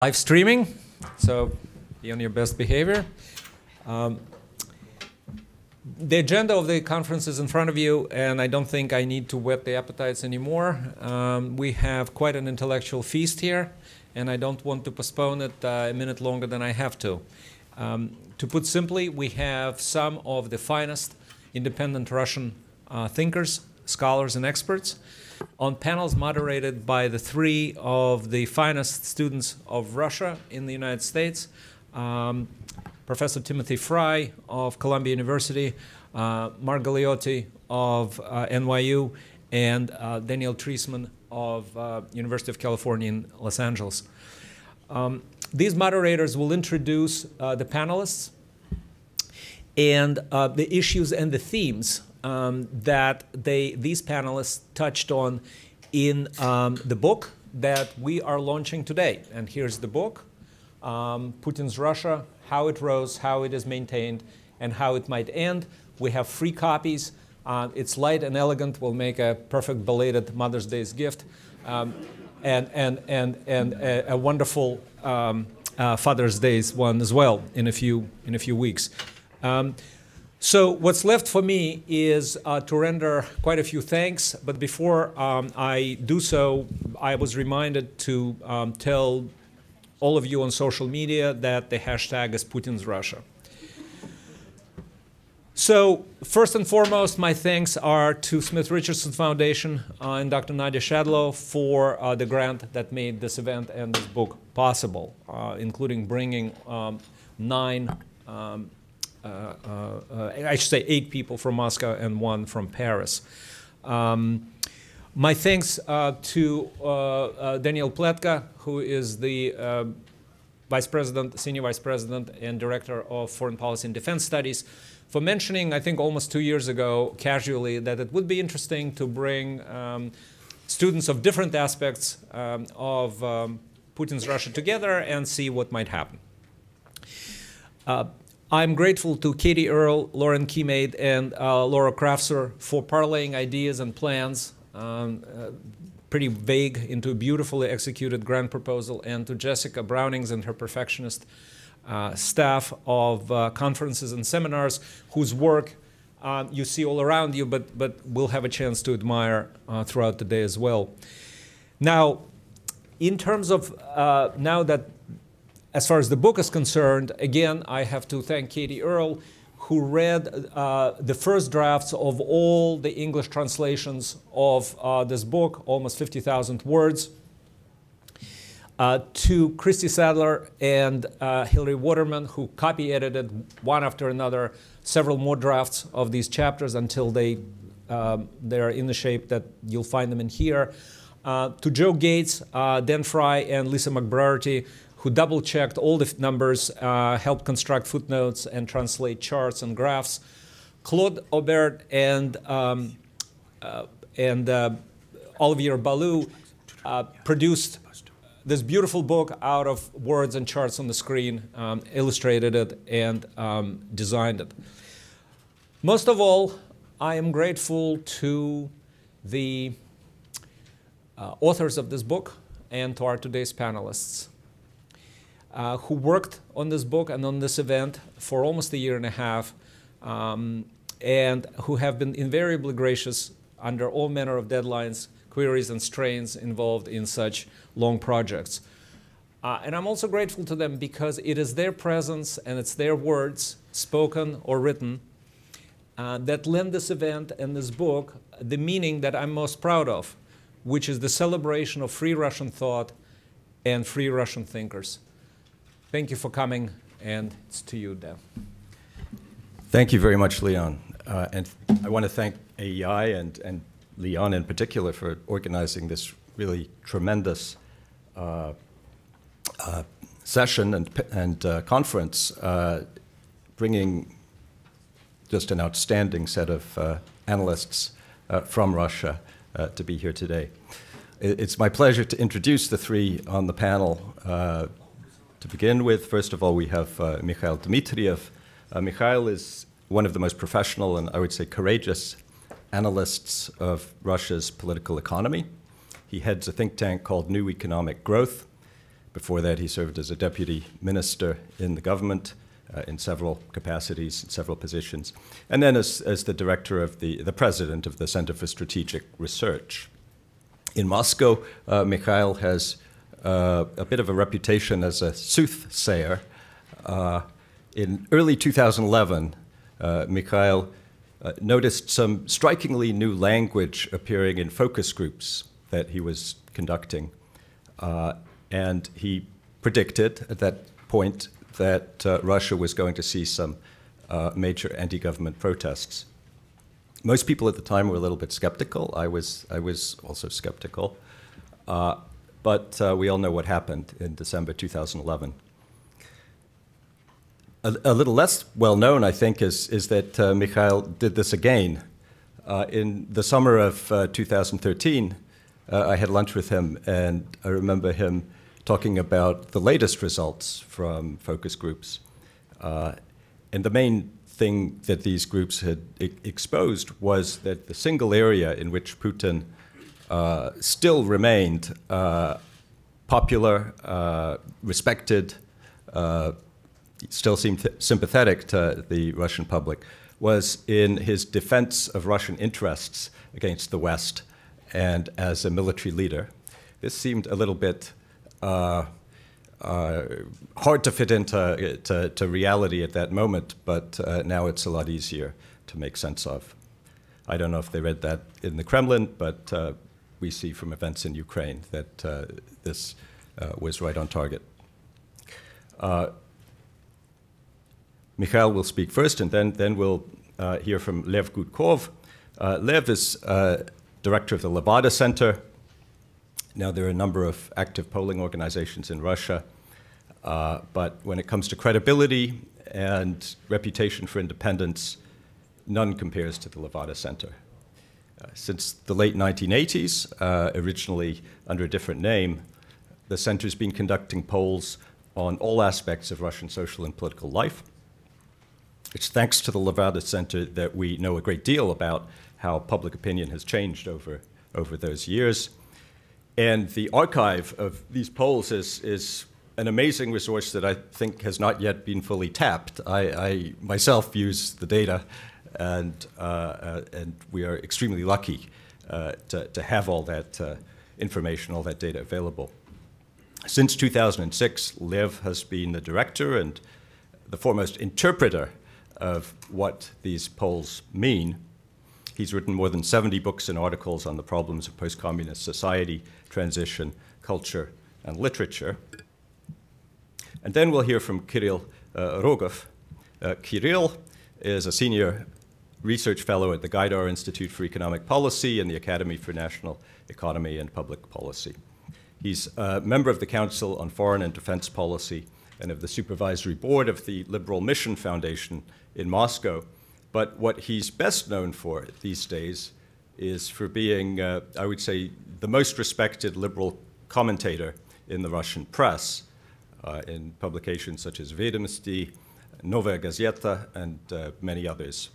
live streaming, so be on your best behavior. Um, the agenda of the conference is in front of you, and I don't think I need to whet the appetites anymore. Um, we have quite an intellectual feast here, and I don't want to postpone it uh, a minute longer than I have to. Um, to put simply, we have some of the finest independent Russian uh, thinkers, scholars, and experts on panels moderated by the three of the finest students of Russia in the United States. Um, Professor Timothy Frye of Columbia University, uh, Mark Galeotti of uh, NYU, and uh, Daniel Treisman of uh, University of California in Los Angeles. Um, these moderators will introduce uh, the panelists and uh, the issues and the themes um, that they, these panelists touched on in um, the book that we are launching today. And here's the book, um, Putin's Russia, How It Rose, How It Is Maintained, and How It Might End. We have free copies. Uh, it's light and elegant, will make a perfect belated Mother's Day's gift, um, and, and, and, and a, a wonderful um, uh, Father's Day's one as well in a few, in a few weeks. So what's left for me is uh, to render quite a few thanks, but before um, I do so, I was reminded to um, tell all of you on social media that the hashtag is Putin's Russia. So first and foremost, my thanks are to Smith Richardson Foundation uh, and Dr. Nadia Schadlow for uh, the grant that made this event and this book possible, uh, including bringing um, nine um, uh, uh, I should say eight people from Moscow and one from Paris. Um, my thanks uh, to Danielle Pletka, who is the Vice President, Senior Vice President and Director of Foreign Policy and Defense Studies, for mentioning, I think almost two years ago, casually, that it would be interesting to bring um, students of different aspects um, of um, Putin's Russia together and see what might happen. Uh, I'm grateful to Katie Earl, Lauren Kimade, and uh, Laura Krafser for parlaying ideas and plans, um, uh, pretty vague, into a beautifully executed grant proposal, and to Jessica Brownings and her perfectionist uh, staff of uh, conferences and seminars, whose work uh, you see all around you, but, but we'll have a chance to admire uh, throughout the day as well. Now, in terms of now that as far as the book is concerned, again, I have to thank Katie Earl, who read uh, the first drafts of all the English translations of uh, this book, almost 50,000 words, uh, to Christy Sadler and uh, Hilary Waterman, who copy edited one after another several more drafts of these chapters until they, um, they're in the shape that you'll find them in here. Uh, to Joe Gates, uh, Dan Fry, and Lisa McBrearty, who double checked all the numbers, uh, helped construct footnotes and translate charts and graphs. Claude Aubert and, um, uh, and uh, Olivier Balou uh, produced this beautiful book out of words and charts on the screen, um, illustrated it, and um, designed it. Most of all, I am grateful to the uh, authors of this book and to our today's panelists uh, who worked on this book and on this event for almost a year and a half, um, and who have been invariably gracious under all manner of deadlines, queries, and strains involved in such long projects. Uh, and I'm also grateful to them because it is their presence and it's their words, spoken or written, uh, that lend this event and this book the meaning that I'm most proud of, which is the celebration of free Russian thought and free Russian thinkers. Thank you for coming, and it's to you, Dan. Thank you very much, Leon. Uh, and I want to thank AEI and, and Leon in particular for organizing this really tremendous uh, uh, session and, and uh, conference, uh, bringing just an outstanding set of uh, analysts from Russia to be here today. It's my pleasure to introduce the three on the panel to begin with, first of all, we have uh, Mikhail Dmitriev. Uh, Mikhail is one of the most professional and I would say courageous analysts of Russia's political economy. He heads a think tank called New Economic Growth. before that, he served as a deputy minister in the government uh, in several capacities, in several positions, and then as, as the director of the, the president of the Center for Strategic Research. In Moscow, uh, Mikhail has uh, a bit of a reputation as a soothsayer. Uh, in early 2011, uh, Mikhail uh, noticed some strikingly new language appearing in focus groups that he was conducting. Uh, and he predicted at that point that uh, Russia was going to see some major anti government protests. Most people at the time were a little bit skeptical. I was, I was also skeptical. Uh, but uh, we all know what happened in December 2011. A, a, little less well known, I think, is, is that uh, Mikhail did this again. Uh, in the summer of 2013, I had lunch with him, and I remember him talking about the latest results from focus groups. Uh, and the main thing that these groups had exposed was that the single area in which Putin uh, still remained uh, popular, uh, respected, uh, still seemed sympathetic to the Russian public, was in his defense of Russian interests against the West and as a military leader. This seemed a little bit uh, uh, hard to fit into to, to, reality at that moment, but now it's a lot easier to make sense of. I don't know if they read that in the Kremlin, but uh, we see from events in Ukraine that uh, this uh, was right on target. Mikhail will speak first, and then, then we'll hear from Lev Gudkov. Lev is director of the Levada Center, now, there are a number of active polling organizations in Russia, uh, but when it comes to credibility and reputation for independence, none compares to the Levada Center. Since the late 1980s, uh, originally under a different name, the center's been conducting polls on all aspects of Russian social and political life. It's thanks to the Levada Center that we know a great deal about how public opinion has changed over, over those years. And the archive of these polls is, is an amazing resource that I think has not yet been fully tapped. I, I myself use the data, and, uh, uh, and we are extremely lucky uh, to, to have all that information, all that data available. Since 2006, Lev has been the director and the foremost interpreter of what these polls mean. He's written more than 70 books and articles on the problems of post communist society, transition, culture, and literature. And then we'll hear from Kirill uh, Rogov. Uh, Kirill is a senior research fellow at the Gaidar Institute for Economic Policy and the Academy for National Economy and Public Policy. He's a member of the Council on Foreign and Defense Policy and of the supervisory board of the Liberal Mission Foundation in Moscow, but what he's best known for these days is for being, uh, I would say, the most respected liberal commentator in the Russian press, uh, in publications such as Vedomosti, Novaya Gazeta, and uh, many others.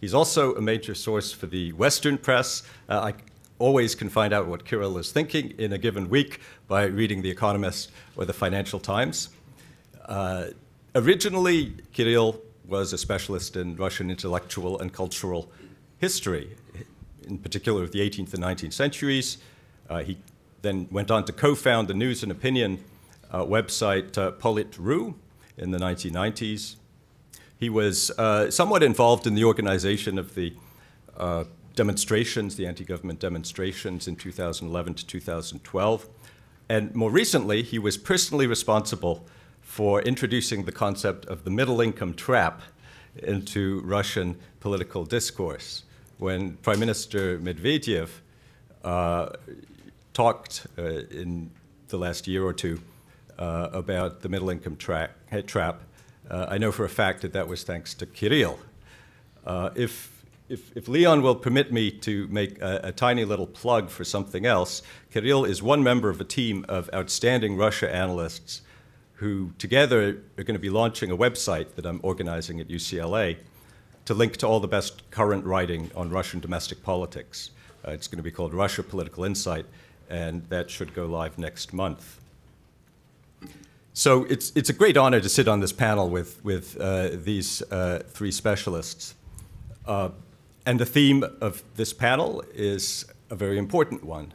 He's also a major source for the Western press. Uh, I always can find out what Kirill is thinking in a given week by reading The Economist or the Financial Times. Uh, originally, Kirill was a specialist in Russian intellectual and cultural history, in particular of the 18th and 19th centuries. Uh, he then went on to co found the news and opinion uh, website uh, Polit.ru in the 1990s. He was uh, somewhat involved in the organization of the uh, demonstrations, the anti government demonstrations in 2011 to 2012. And more recently, he was personally responsible for introducing the concept of the middle income trap into Russian political discourse. When Prime Minister Medvedev uh, talked uh, in the last year or two uh, about the middle income tra trap, uh, I know for a fact that that was thanks to Kirill. Uh, if, if, if, Leon will permit me to make a, a tiny little plug for something else, Kirill is one member of a team of outstanding Russia analysts who together are going to be launching a website that I'm organizing at UCLA to link to all the best current writing on Russian domestic politics. Uh, it's going to be called Russia Political Insight, and that should go live next month. So it's, it's a great honor to sit on this panel with, with uh, these uh, three specialists. Uh, and the theme of this panel is a very important one.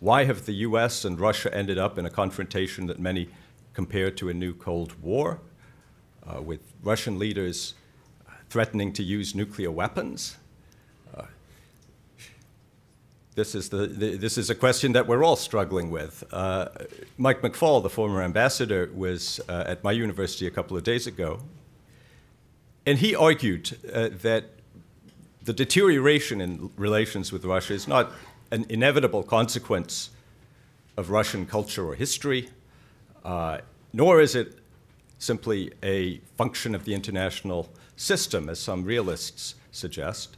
Why have the US and Russia ended up in a confrontation that many compare to a new Cold War, uh, with Russian leaders threatening to use nuclear weapons? This is, the, the, this is a question that we're all struggling with. Uh, Mike McFaul, the former ambassador, was uh, at my university a couple of days ago, and he argued uh, that the deterioration in relations with Russia is not an inevitable consequence of Russian culture or history, uh, nor is it simply a function of the international system, as some realists suggest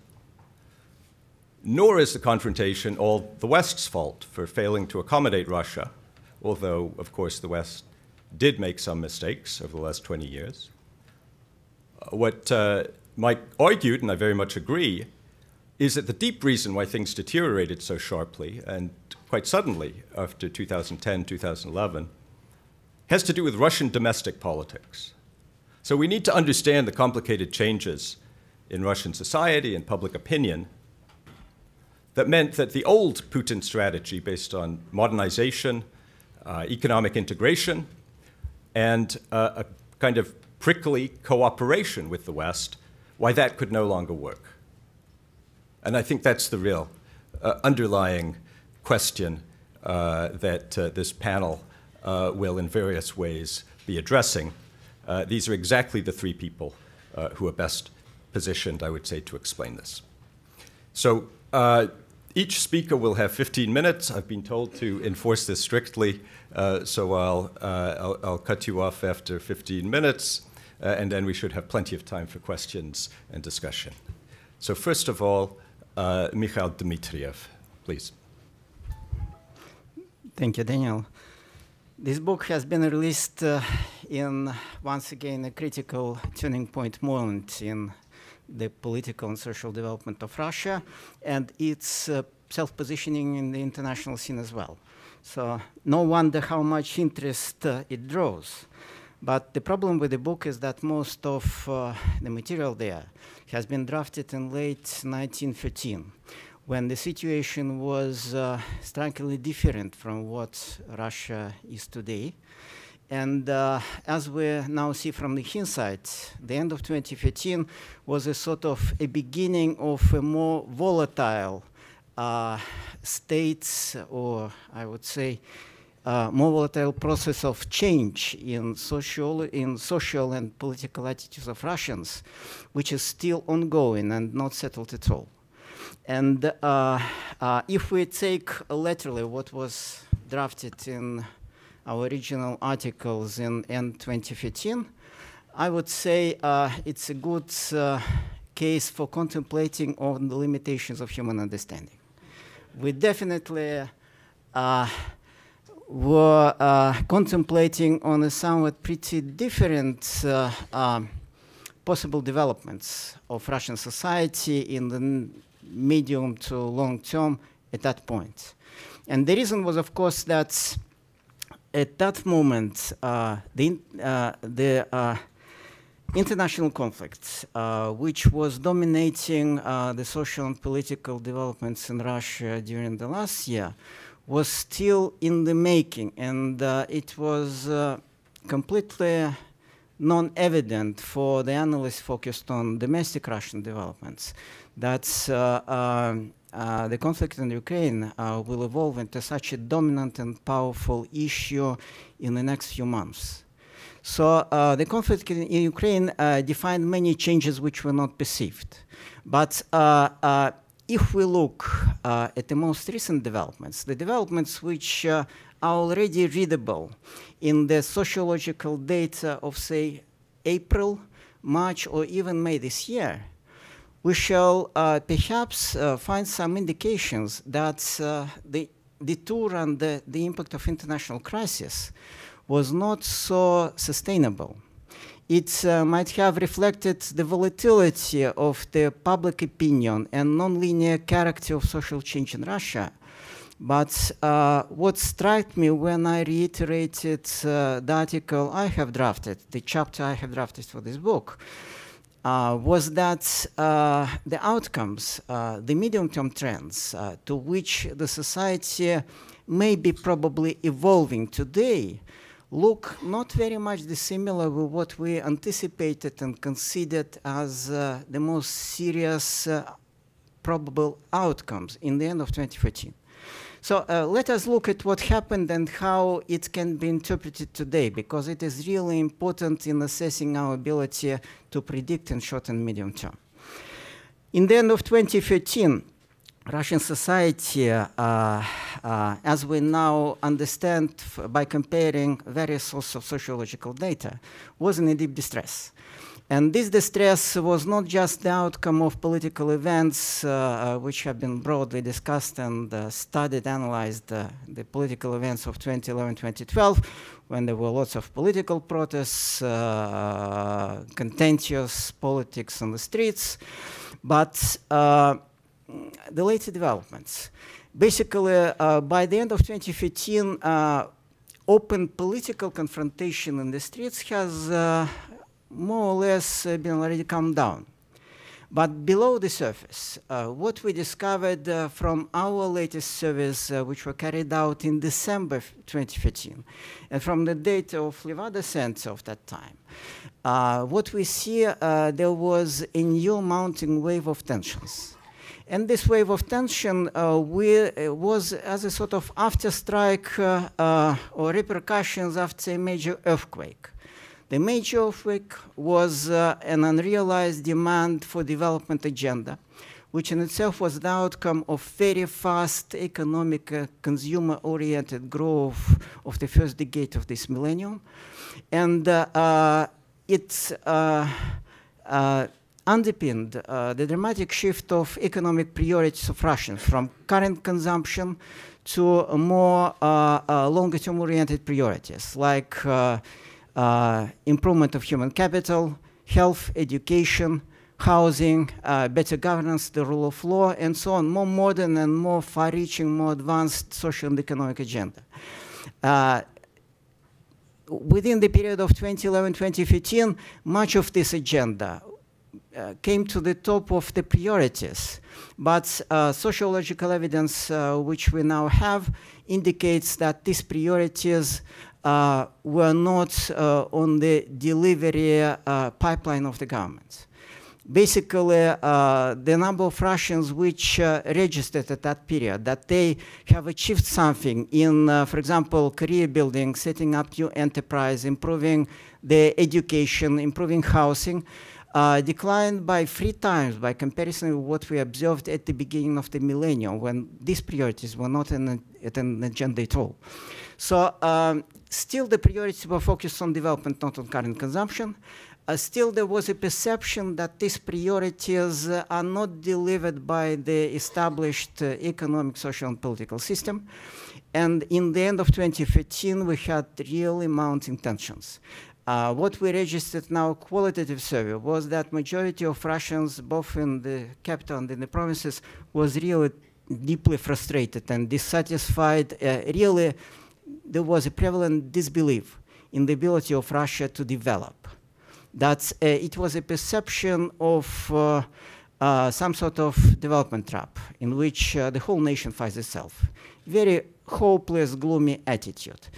nor is the confrontation all the West's fault for failing to accommodate Russia, although, of course, the West did make some mistakes over the last 20 years. Uh, what uh, Mike argued, and I very much agree, is that the deep reason why things deteriorated so sharply and quite suddenly after 2010, 2011, has to do with Russian domestic politics. So we need to understand the complicated changes in Russian society and public opinion that meant that the old Putin strategy based on modernization, uh, economic integration, and uh, a kind of prickly cooperation with the West, why that could no longer work. And I think that's the real uh, underlying question uh, that uh, this panel uh, will, in various ways, be addressing. these are exactly the three people who are best positioned, I would say, to explain this. So, each speaker will have 15 minutes. I've been told to enforce this strictly, uh, so I'll, uh, I'll, I'll, cut you off after 15 minutes, uh, and then we should have plenty of time for questions and discussion. So first of all, uh, Mikhail Dmitriev, please. Thank you, Daniel. This book has been released uh, in, once again, a critical turning point moment in the political and social development of Russia and its uh, self-positioning in the international scene as well. So no wonder how much interest uh, it draws. But the problem with the book is that most of uh, the material there has been drafted in late 1913, when the situation was uh, strikingly different from what Russia is today. And uh, as we now see from the hindsight, the end of 2015 was a sort of a beginning of a more volatile uh, states, or I would say, uh, more volatile process of change in social, in social and political attitudes of Russians, which is still ongoing and not settled at all. And uh, uh, if we take literally what was drafted in our original articles in, in 2015, I would say uh, it's a good uh, case for contemplating on the limitations of human understanding. We definitely uh, were uh, contemplating on a somewhat pretty different uh, um, possible developments of Russian society in the medium to long term at that point. And the reason was, of course, that at that moment, uh, the, uh, the uh, international conflict, uh, which was dominating uh, the social and political developments in Russia during the last year, was still in the making, and uh, it was completely non-evident for the analysts focused on domestic Russian developments. That's um, uh, the conflict in Ukraine uh, will evolve into such a dominant and powerful issue in the next few months. So uh, the conflict in, in Ukraine uh, defined many changes which were not perceived. But uh, if we look at the most recent developments, the developments which are already readable in the sociological data of, say, April, March, or even May this year, we shall uh, perhaps uh, find some indications that uh, the, the tour and the, the impact of international crisis was not so sustainable. It uh, might have reflected the volatility of the public opinion and nonlinear character of social change in Russia, But uh, what struck me when I reiterated uh, the article I have drafted, the chapter I have drafted for this book, uh, was that uh, the outcomes, uh, the medium-term trends uh, to which the society may be probably evolving today look not very much dissimilar with what we anticipated and considered as the most serious probable outcomes in the end of 2014. So uh, let us look at what happened and how it can be interpreted today, because it is really important in assessing our ability to predict in short and medium term. In the end of 2013, Russian society, uh, uh, as we now understand by comparing various sources of sociological data, was in a deep distress. And this distress was not just the outcome of political events uh, uh, which have been broadly discussed and uh, studied, analyzed uh, the political events of 2011-2012, when there were lots of political protests, uh, contentious politics on the streets, but uh, the later developments. Basically, by the end of 2015, open political confrontation in the streets has more or less uh, been already come down. But below the surface, uh, what we discovered uh, from our latest surveys, uh, which were carried out in December 2015, and from the data of Levada Center of that time, uh, what we see, uh, there was a new mounting wave of tensions. And this wave of tension we, was as a sort of after strike or repercussions after a major earthquake. The major which was uh, an unrealized demand for development agenda, which in itself was the outcome of very fast economic uh, consumer-oriented growth of the first decade of this millennium. And uh, uh it uh, uh, underpinned the dramatic shift of economic priorities of Russians from current consumption to more longer-term oriented priorities like uh, improvement of human capital, health, education, housing, uh, better governance, the rule of law, and so on, more modern and more far-reaching, more advanced social and economic agenda. Uh, within the period of 2011-2015, much of this agenda uh, came to the top of the priorities. But uh, sociological evidence, uh, which we now have, indicates that these priorities uh, were not uh, on the delivery uh, pipeline of the government. Basically, the number of Russians which registered at that period, that they have achieved something in, for example, career building, setting up new enterprise, improving the education, improving housing, uh, declined by three times by comparison with what we observed at the beginning of the millennium when these priorities were not an, at an agenda at all. So um, still the priorities were focused on development, not on current consumption. Uh, still there was a perception that these priorities uh, are not delivered by the established uh, economic, social, and political system. And in the end of 2015, we had really mounting tensions. Uh, what we registered now qualitative survey was that majority of Russians, both in the capital and in the provinces, was really deeply frustrated and dissatisfied, uh, really there was a prevalent disbelief in the ability of Russia to develop. That uh, it was a perception of uh, uh, some sort of development trap in which uh, the whole nation finds itself. Very hopeless, gloomy attitude.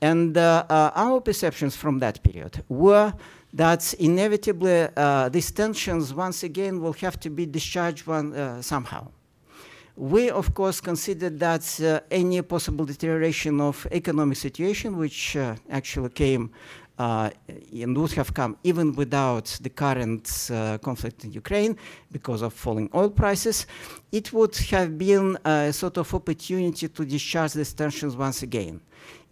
And uh, uh, our perceptions from that period were that inevitably these tensions once again will have to be discharged one, somehow. We, of course, considered that uh, any possible deterioration of economic situation, which uh, actually came uh, and would have come even without the current uh, conflict in Ukraine because of falling oil prices, it would have been a sort of opportunity to discharge these tensions once again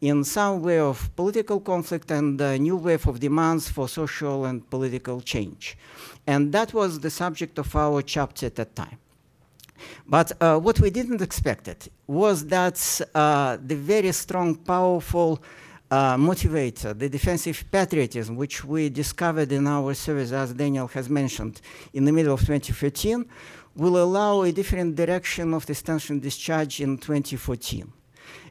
in some way of political conflict and a new wave of demands for social and political change. And that was the subject of our chapter at that time. But uh, what we didn't expect it was that uh, the very strong, powerful uh, motivator, the defensive patriotism, which we discovered in our service, as Daniel has mentioned, in the middle of 2013, will allow a different direction of this tension discharge in 2014.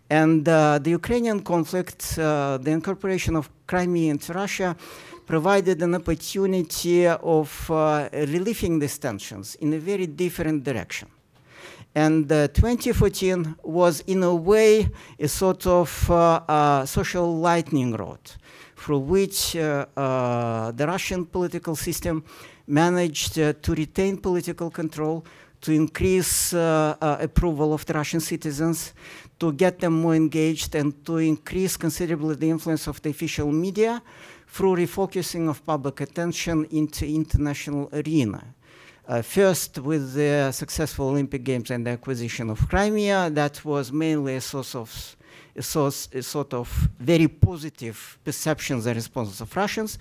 And uh, the Ukrainian conflict, uh, the incorporation of Crimea into Russia, provided an opportunity of uh, relieving these tensions in a very different direction. And 2014 was, in a way, a sort of uh, social lightning rod through which uh, uh, the Russian political system managed to retain political control, to increase approval of the Russian citizens, to get them more engaged, and to increase considerably the influence of the official media through refocusing of public attention into international arena. Uh, first, with the successful Olympic Games and the acquisition of Crimea, that was mainly a source of a, source, a sort of very positive perceptions and responses of Russians.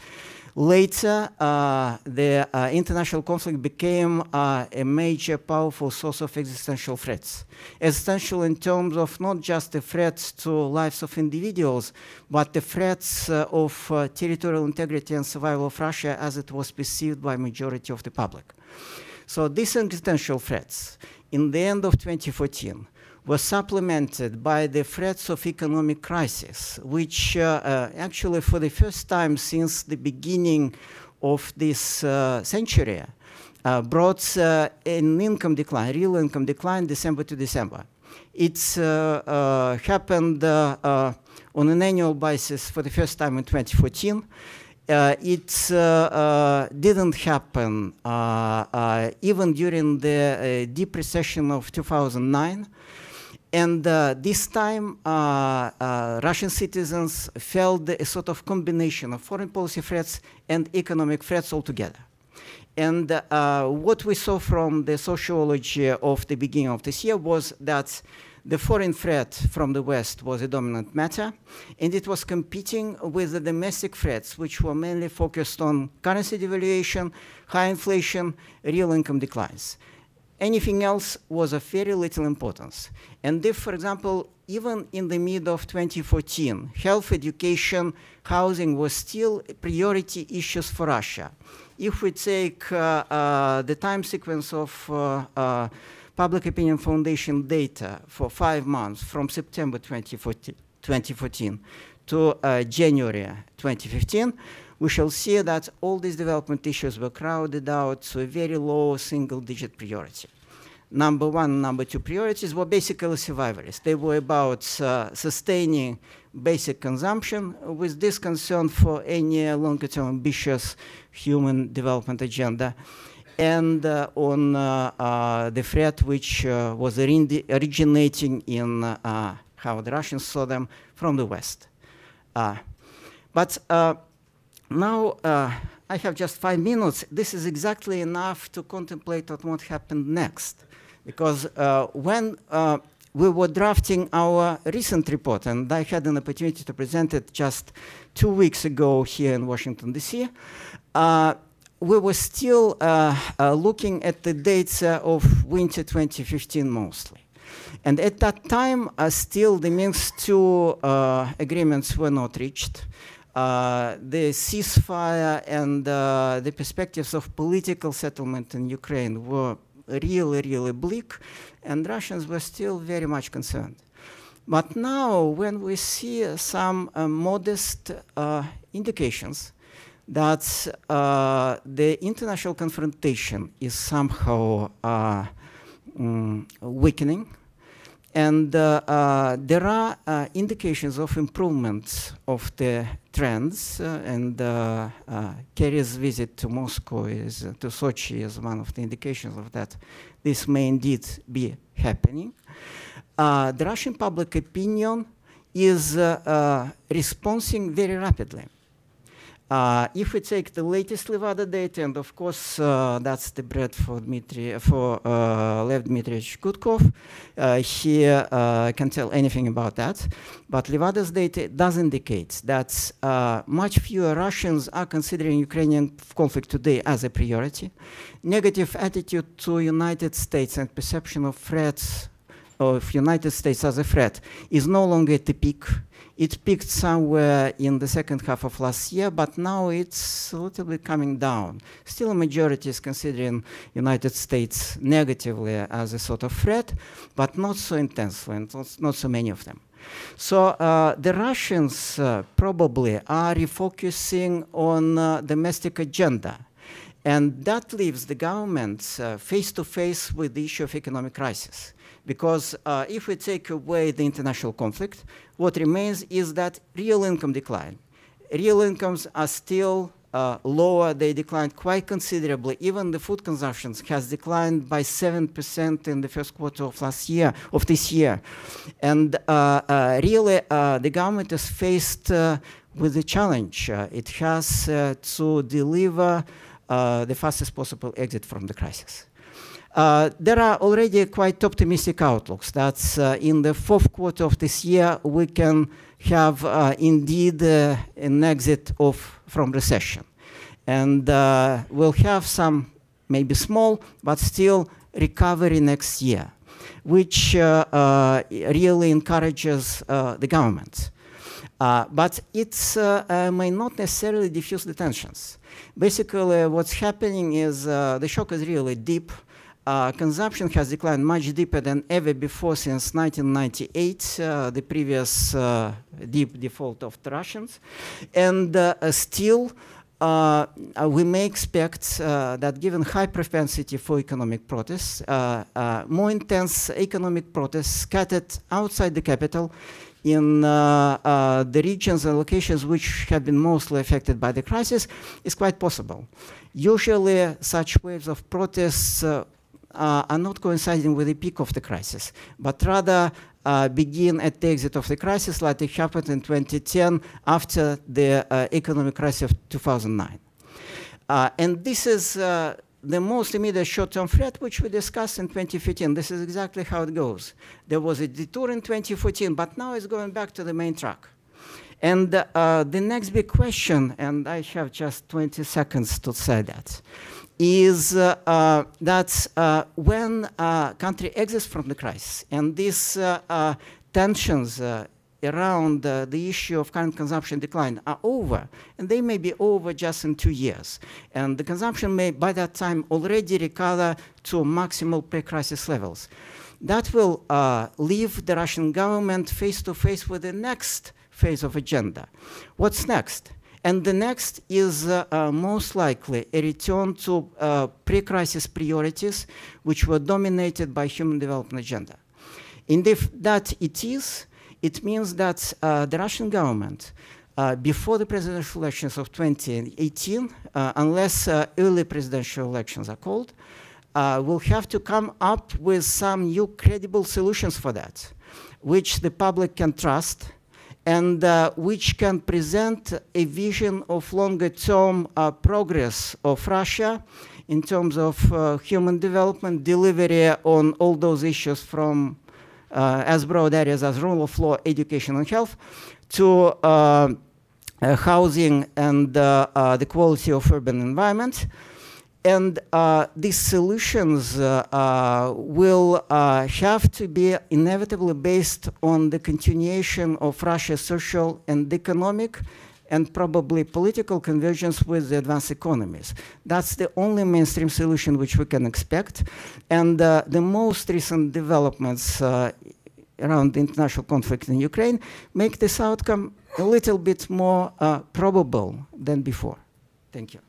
Later, uh, the uh, international conflict became uh, a major, powerful source of existential threats. Existential in terms of not just the threats to lives of individuals, but the threats uh, of uh, territorial integrity and survival of Russia as it was perceived by majority of the public. So these existential threats, in the end of 2014, were supplemented by the threats of economic crisis, which uh, uh, actually for the first time since the beginning of this uh, century uh, brought uh, an income decline, real income decline December to December. It's uh, happened on an annual basis for the first time in 2014. Uh, it uh, uh, didn't happen even during the deep recession of 2009. And uh, this time, uh, uh, Russian citizens felt a sort of combination of foreign policy threats and economic threats altogether. And uh, what we saw from the sociology of the beginning of this year was that the foreign threat from the West was a dominant matter, and it was competing with the domestic threats, which were mainly focused on currency devaluation, high inflation, real income declines. Anything else was of very little importance. And if, for example, even in the mid of 2014, health, education, housing was still priority issues for Russia. If we take uh, uh, the time sequence of uh, uh Public Opinion Foundation data for five months from September 2014, 2014 to uh, January 2015, we shall see that all these development issues were crowded out to a very low single-digit priority. Number one, number two priorities were basically survivalist. They were about uh, sustaining basic consumption with this concern for any longer-term ambitious human development agenda and uh, on uh, uh, the threat which was originating in how the Russians saw them from the West. but now I have just five minutes. This is exactly enough to contemplate on what happened next. Because when we were drafting our recent report, and I had an opportunity to present it just two weeks ago here in Washington, D.C., uh, we were still uh, uh, looking at the dates of winter 2015 mostly. And at that time, still the Minsk II agreements were not reached. Uh, the ceasefire and uh, the perspectives of political settlement in Ukraine were really, really bleak, and Russians were still very much concerned. But now, when we see some uh, modest uh, indications that uh, the international confrontation is somehow mm, weakening, and uh, uh, there are uh, indications of improvements of the trends, uh, and uh, uh, Kerry's visit to Moscow is to Sochi is one of the indications of that. This may indeed be happening. the Russian public opinion is responding very rapidly. Uh, if we take the latest Levada data, and of course uh, that's the bread for Dmitry, for uh, Lev Dmitrievich Gudkov, uh, he uh, can tell anything about that. But Levada's data does indicate that uh, much fewer Russians are considering Ukrainian conflict today as a priority. Negative attitude to United States and perception of threats of United States as a threat is no longer at the peak It peaked somewhere in the second half of last year, but now it's a little bit coming down. Still, a majority is considering United States negatively as a sort of threat, but not so intensely, and not, so many of them. So uh, the Russians uh, probably are refocusing on uh, domestic agenda. And that leaves the government uh, face to face with the issue of economic crisis. Because uh, if we take away the international conflict, what remains is that real income decline. Real incomes are still uh, lower, they declined quite considerably. Even the food consumption has declined by 7% in the first quarter of last year, of this year. And uh, uh, really, uh, the government is faced uh, with a challenge. Uh, it has to deliver the fastest possible exit from the crisis. Uh, there are already quite optimistic outlooks that uh, in the fourth quarter of this year we can have uh, indeed an exit of from recession. And we'll have some, maybe small, but still recovery next year, which really encourages the government. Uh, but it uh, uh, may not necessarily diffuse the tensions. Basically, what's happening is the shock is really deep uh, consumption has declined much deeper than ever before since 1998, uh, the previous uh, deep default of the Russians. And uh, still, uh, we may expect that given high propensity for economic protests, more intense economic protests scattered outside the capital in the regions and locations which have been mostly affected by the crisis is quite possible. Usually, such waves of protests uh, are not coinciding with the peak of the crisis, but rather uh, begin at the exit of the crisis like it happened in 2010 after the uh, economic crisis of 2009. Uh, and this is uh, the most immediate short-term threat, which we discussed in 2015. This is exactly how it goes. There was a detour in 2014, but now it's going back to the main track. And uh, the next big question, and I have just 20 seconds to say that, is uh, uh, that uh, when a country exits from the crisis and these tensions around uh, the issue of current consumption decline are over, and they may be over just in two years. And the consumption may, by that time, already recover to maximal pre-crisis levels. That will uh, leave the Russian government face to face with the next phase of agenda. What's next? And the next is uh, uh, most likely a return to uh, pre-crisis priorities, which were dominated by human development agenda. And if that it is, it means that uh, the Russian government, uh, before the presidential elections of 2018, uh, unless early presidential elections are called, will have to come up with some new credible solutions for that, which the public can trust, and uh, which can present a vision of longer-term uh, progress of Russia in terms of uh, human development, delivery on all those issues from uh, as broad areas as rule of law, education, and health, to uh, uh, housing and the quality of urban environment. And uh, these solutions uh, uh, will uh, have to be inevitably based on the continuation of Russia's social and economic and probably political convergence with the advanced economies. That's the only mainstream solution which we can expect. And uh, the most recent developments uh, around the international conflict in Ukraine make this outcome a little bit more probable than before. Thank you.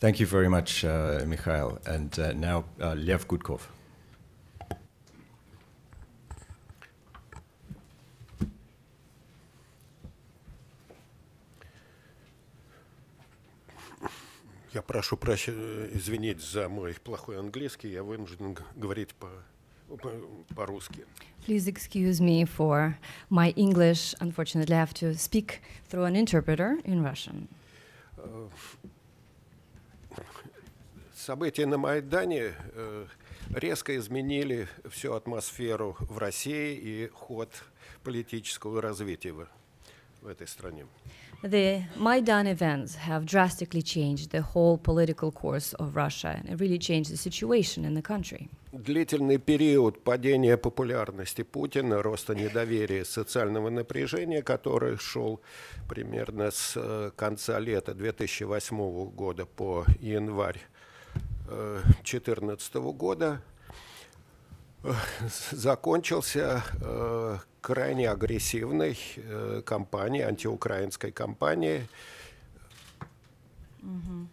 Thank you very much, uh, Mikhail. And uh, now, uh, Lev Gudkov. Я прошу прощения, извинить за мой плохой английский, я вынужден говорить по, по-русски. Please excuse me for my English. Unfortunately, I have to speak through an interpreter in Russian. События на Майдане э, резко изменили всю атмосферу в России и ход политического развития в, этой стране. The Maidan events have drastically changed the whole political course of Russia and it really changed the situation in the country. длительный период падения популярности Путина, роста недоверия, социального напряжения, который шел примерно с э, конца лета 2008 года по январь 2014 года, закончился крайне агрессивной кампанией, антиукраинской кампанией. Mm-hmm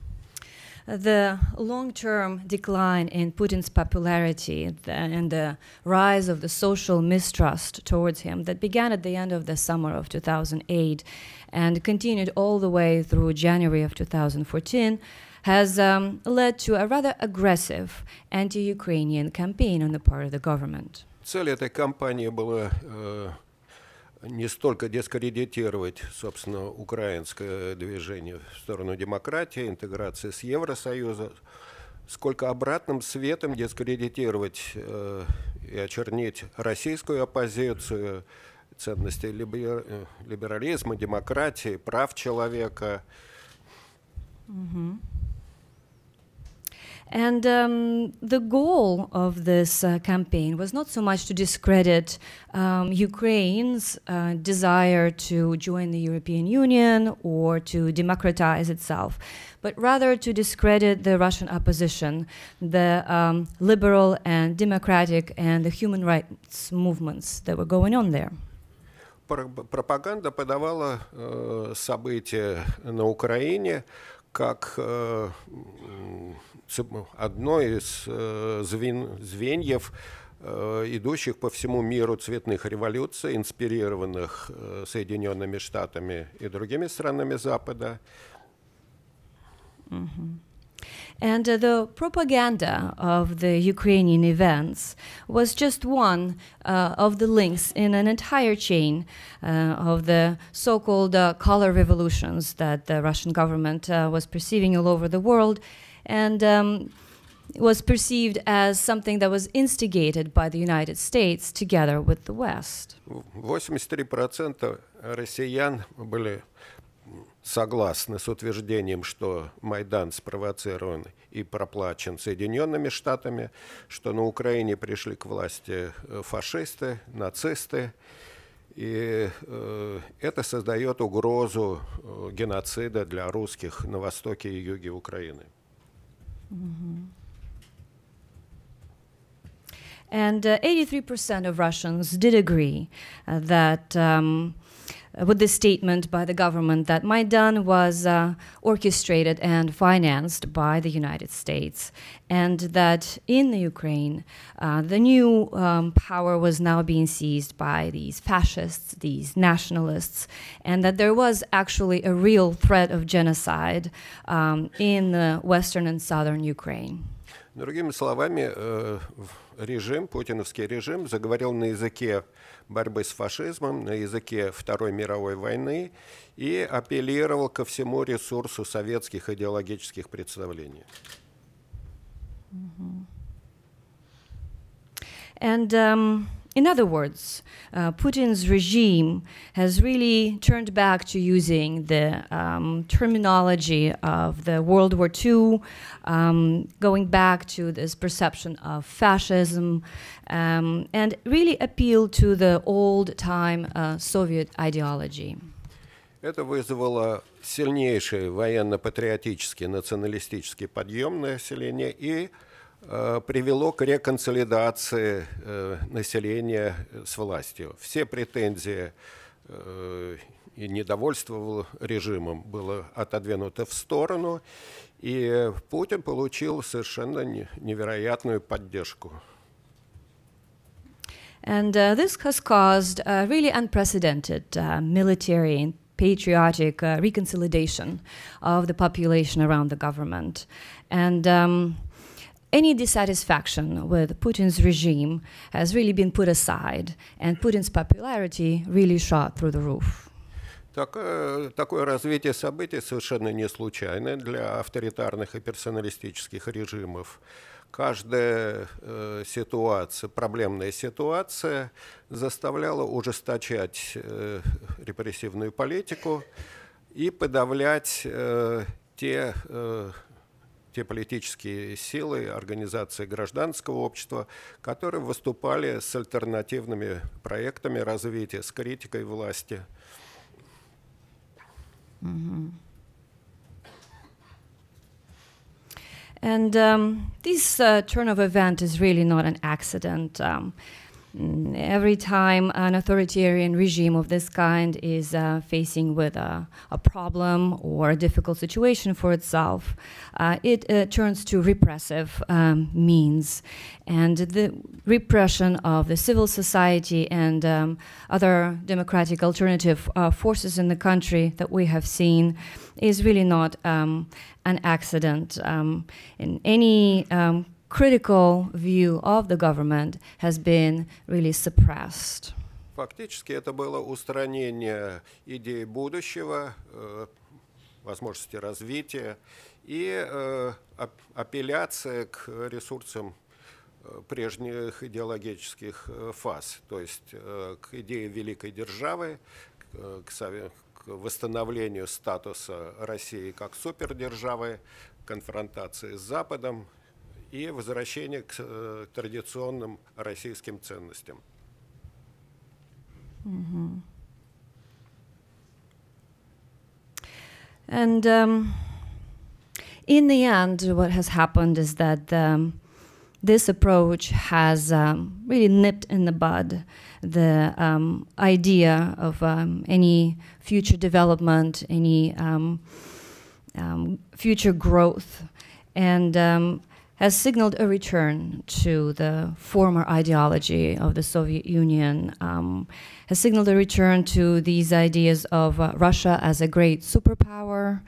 the long term decline in Putin's popularity and the rise of the social mistrust towards him that began at the end of the summer of 2008 and continued all the way through January of 2014 has um, led to a rather aggressive anti Ukrainian campaign on the part of the government. Цель этой кампании была э, не столько дискредитировать, собственно, украинское движение в сторону демократии, интеграции с Евросоюзом, сколько обратным светом дискредитировать э, и очернить российскую оппозицию, ценности либер, э, либерализма, демократии, прав человека. Mm-hmm. And um, the goal of this uh, campaign was not so much to discredit um, Ukraine's uh, desire to join the European Union or to democratize itself, but rather to discredit the Russian opposition, the um, liberal and democratic and the human rights movements that were going on there. Пропаганда подавала э, события на Украине как э, одно из э, звен, звеньев, э, идущих по всему миру цветных революций, инспирированных э, Соединенными Штатами и другими странами Запада. Mm-hmm. And uh, the propaganda of the Ukrainian events was just one uh, of the links in an entire chain uh, of the so called uh, color revolutions that the Russian government uh, was perceiving all over the world and um, was perceived as something that was instigated by the United States together with the West. 83% россиян были согласны с утверждением, что Майдан спровоцирован и проплачен Соединенными Штатами, что на Украине пришли к власти фашисты, нацисты, и э, это создает угрозу э, геноцида для русских на востоке и юге Украины. Mm-hmm. And uh, 83% of Russians did agree uh, that. Um, with this statement by the government that Maidan was uh, orchestrated and financed by the United States, and that in the Ukraine, uh, the new um, power was now being seized by these fascists, these nationalists, and that there was actually a real threat of genocide um, in the western and southern Ukraine. Другими словами, э, режим, путиновский режим, заговорил на языке борьбы с фашизмом, на языке Второй мировой войны и апеллировал ко всему ресурсу советских идеологических представлений. And um, In other words, uh, Putin's regime has really turned back to using the um, terminology of the World War II, um, going back to this perception of fascism, um, and really appealed to the old time uh, Soviet ideology. Это вызвало сильнейший военно-патриотический националистический подъем населения и Э, привело к реконсолидации э, населения с властью. Все претензии э, и недовольство режимом было отодвинуто в сторону, и Путин получил совершенно невероятную поддержку. And uh, this has caused a really unprecedented uh, military and patriotic uh, reconciliation of the population around the government. And um, any dissatisfaction with Putin's regime has really been put aside, and Putin's popularity really shot through the roof. Так, такое развитие событий совершенно не случайно для авторитарных и персоналистических режимов. Каждая э, ситуация, проблемная ситуация заставляла ужесточать э, репрессивную политику и подавлять э, те те политические силы, организации гражданского общества, которые выступали с альтернативными проектами развития, с критикой власти. Mm-hmm. And um, this uh, turn of event is really not an accident. Um, every time an authoritarian regime of this kind is uh, facing with a, a, problem or a difficult situation for itself, uh, it uh, turns to repressive um, means. And the repression of the civil society and um, other democratic alternative uh, forces in the country that we have seen is really not um, an accident. Um, in any um, critical view of the government has been really suppressed. Фактически это было устранение идеи будущего, э, возможности развития и э, апелляция к ресурсам э, прежних идеологических фаз, то есть к идее великой державы, к, восстановлению статуса России как супердержавы, конфронтации с Западом, и возвращение к э, традиционным российским ценностям. Mm-hmm. And um, in the end, what has happened is that um, this approach has um, really nipped in the bud the um, idea of um, any future development, any um, um, future growth. And um, has signaled a return to the former ideology of the Soviet Union, um, has signaled a return to these ideas of uh, Russia as a great superpower,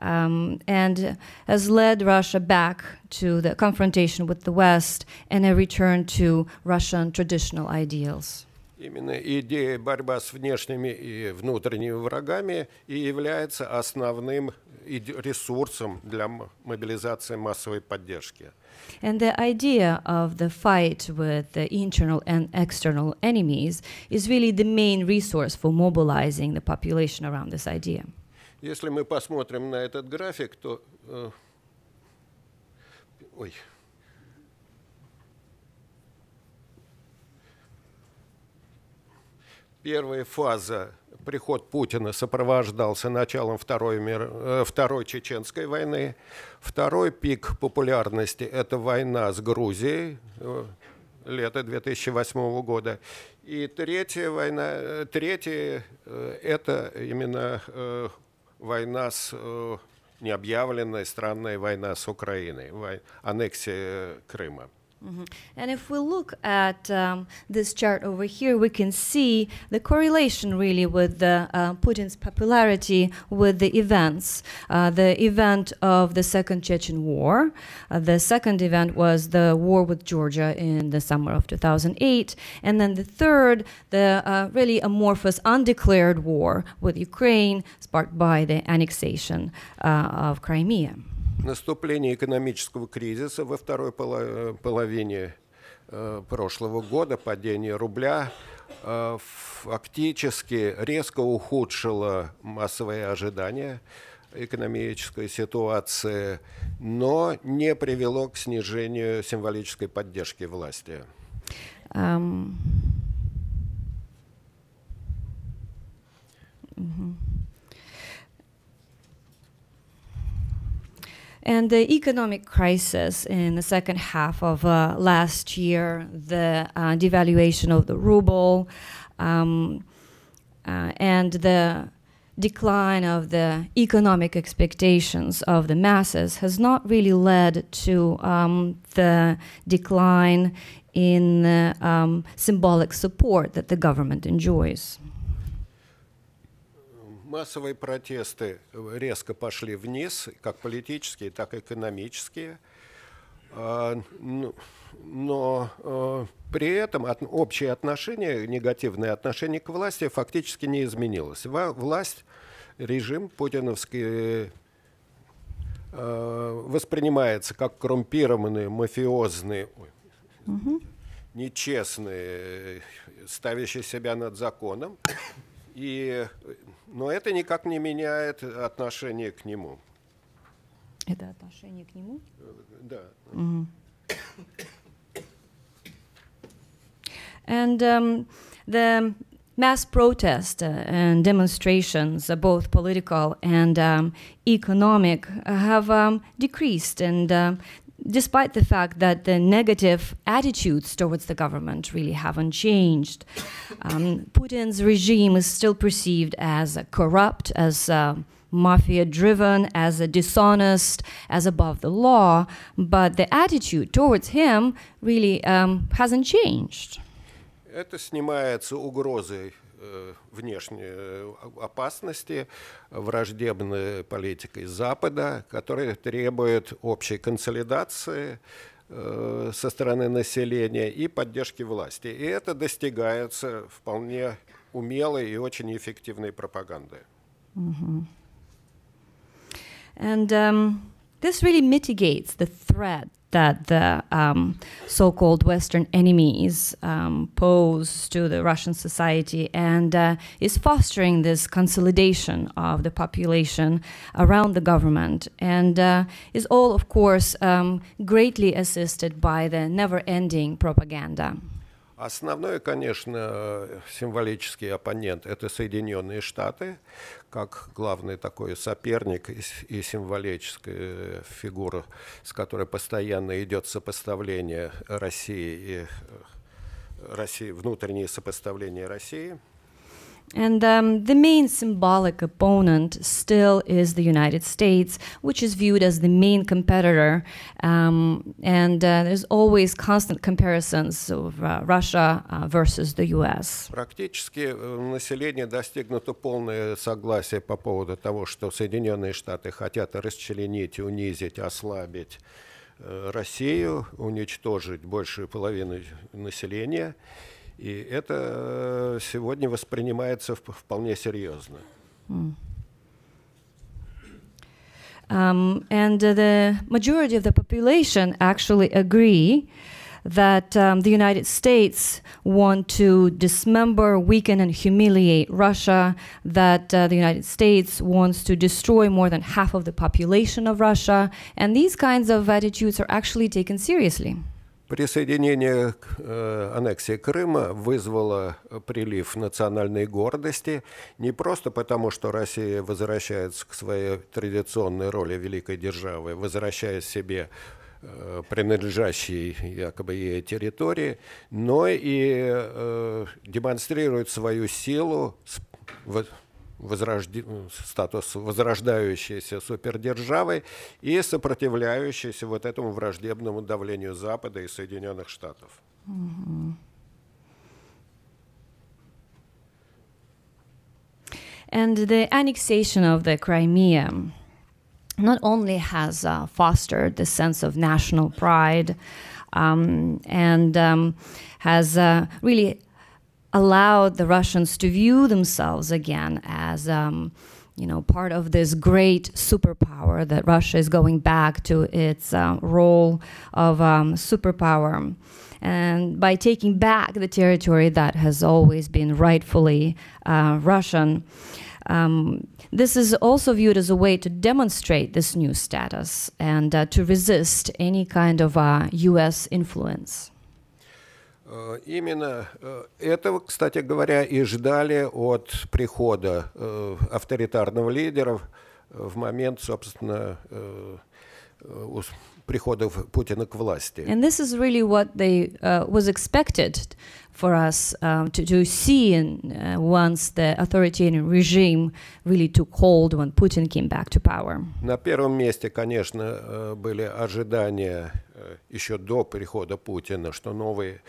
um, and has led Russia back to the confrontation with the West and a return to Russian traditional ideals. Именно идея борьба с внешними и внутренними врагами и является основным ресурсом для мобилизации массовой поддержки. And the idea of the fight with the internal and external enemies is really the main resource for mobilizing the population around this idea. Если мы посмотрим на этот график, то э, ой, первая фаза приход Путина сопровождался началом Второй, мир, э, Второй Чеченской войны. Второй пик популярности – это война с Грузией, э, лето 2008 года. И третья война, э, третья – это именно война с необъявленная странная война с Украиной, аннексия Крыма. Mm-hmm. And if we look at um, this chart over here, we can see the correlation really with the, uh, Putin's popularity with the events. Uh, the event of the Second Chechen War. Uh, the second event was the war with Georgia in the summer of 2008. And then the third, the uh, really amorphous, undeclared war with Ukraine, sparked by the annexation uh, of Crimea. Наступление экономического кризиса во второй половине э, прошлого года, падение рубля, э, фактически резко ухудшило массовые ожидания экономической ситуации, но не привело к снижению символической поддержки власти. Um, mm-hmm. And the economic crisis in the second half of uh, last year, the uh, devaluation of the ruble, um, uh, and the decline of the economic expectations of the masses has not really led to um, the decline in the um, symbolic support that the government enjoys. Массовые протесты резко пошли вниз, как политические, так и экономические. А, ну, но а, при этом общее отношение, негативное отношение к власти фактически не изменилось. Власть, режим путиновский а, воспринимается как коррумпированный, мафиозный, угу. нечестный, ставящий себя над законом. И, но это никак не меняет отношение к нему. Это отношение к нему? Да. And um, the mass protests uh, and demonstrations, uh, both political and um, economic, uh, have um, decreased. And um despite the fact that the negative attitudes towards the government really haven't changed, um, Putin's regime is still perceived as uh, corrupt, as uh, mafia driven, as a dishonest, as above the law, but the attitude towards him really um, hasn't changed. Это снимается угрозой э, внешней э, опасности, враждебной политикой Запада, которая требует общей консолидации э, со стороны населения и поддержки власти. И это достигается вполне умелой и очень эффективной пропагандой. And um, this really mitigates the threat that the um, so called Western enemies um, pose to the Russian society and uh, is fostering this consolidation of the population around the government and uh, is all, of course, um, greatly assisted by the never ending propaganda. Основной, конечно, символический оппонент – это Соединенные Штаты, как главный такой соперник и, символическая фигура, с которой постоянно идет сопоставление России и России, внутреннее сопоставление России – And um, the main symbolic opponent still is the United States, which is viewed as the main competitor. Um, and uh, there's always constant comparisons of uh, Russia uh, versus the US. Практически население достигнуто полное согласие по поводу того, что Соединенные Штаты хотят расчленить, унизить, ослабить Россию, уничтожить большую половину населения. И это сегодня воспринимается вполне серьезно. Um, and uh, the majority of the population actually agree that um, the United States want to dismember, weaken, and humiliate Russia, that uh, the United States wants to destroy more than half of the population of Russia, and these kinds of attitudes are actually taken seriously. Присоединение к э, аннексии Крыма вызвало прилив национальной гордости не просто потому, что Россия возвращается к своей традиционной роли великой державы, возвращая себе э, принадлежащие якобы ей территории, но и э, демонстрирует свою силу, возрожди... статус возрождающейся супердержавой и сопротивляющейся вот этому враждебному давлению Запада и Соединенных Штатов. And the annexation of the Crimea not only has uh, fostered the sense of national pride um, and um, has uh, really allowed the Russians to view themselves again as, um, you know, part of this great superpower that Russia is going back to its uh, role of um, superpower. And by taking back the territory that has always been rightfully uh, Russian, um, this is also viewed as a way to demonstrate this new status and uh, to resist any kind of US uh, influence. Э, именно э, этого, кстати говоря, и ждали от прихода э, авторитарного лидера в момент, собственно, прихода Путина к власти. And this is really what they uh, was expected for us um, to, to see in, uh, once the authoritarian regime really took hold when Putin came back to power. На первом месте, конечно, были ожидания еще до прихода Путина, что новый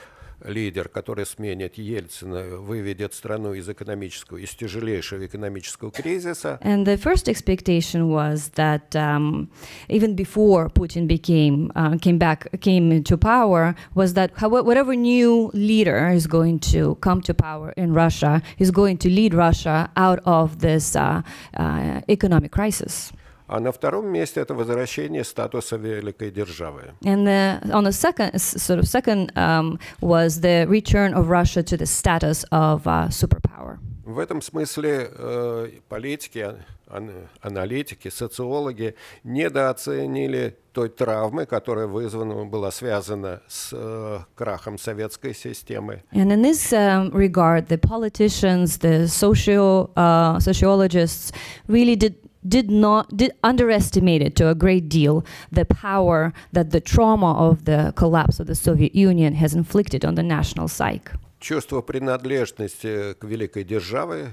лидер, который сменит Ельцина, выведет страну из экономического, из тяжелейшего экономического кризиса. And the first expectation was that um, even before Putin became uh, came back came into power was that whatever new leader is going to come to power in Russia is going to lead Russia out of this uh, uh, economic crisis. А на втором месте это возвращение статуса великой державы. And the, on the second sort of second um, was the return of Russia to the status of uh, superpower. В этом смысле э, политики, ан, аналитики, социологи недооценили той травмы, которая вызвана, была связана с э, крахом советской системы. And in this um, regard, the politicians, the socio, uh, sociologists really did did not did underestimated to a great deal the power that the trauma of the collapse of the Soviet Union has inflicted on the national psyche. Чувство принадлежности к великой державе,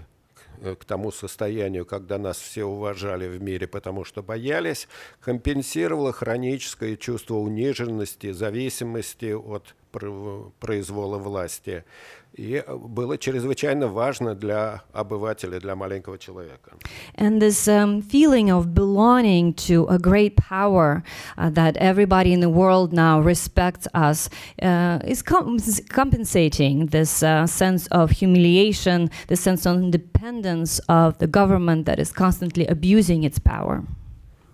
к, к тому состоянию, когда нас все уважали в мире, потому что боялись, компенсировало хроническое чувство униженности, зависимости от произвола власти. И было чрезвычайно важно для обывателя, для маленького человека. And this um, feeling of belonging to a great power uh, that everybody in the world now respects us uh, is com compensating this uh, sense of humiliation, the sense of independence of the government that is constantly abusing its power.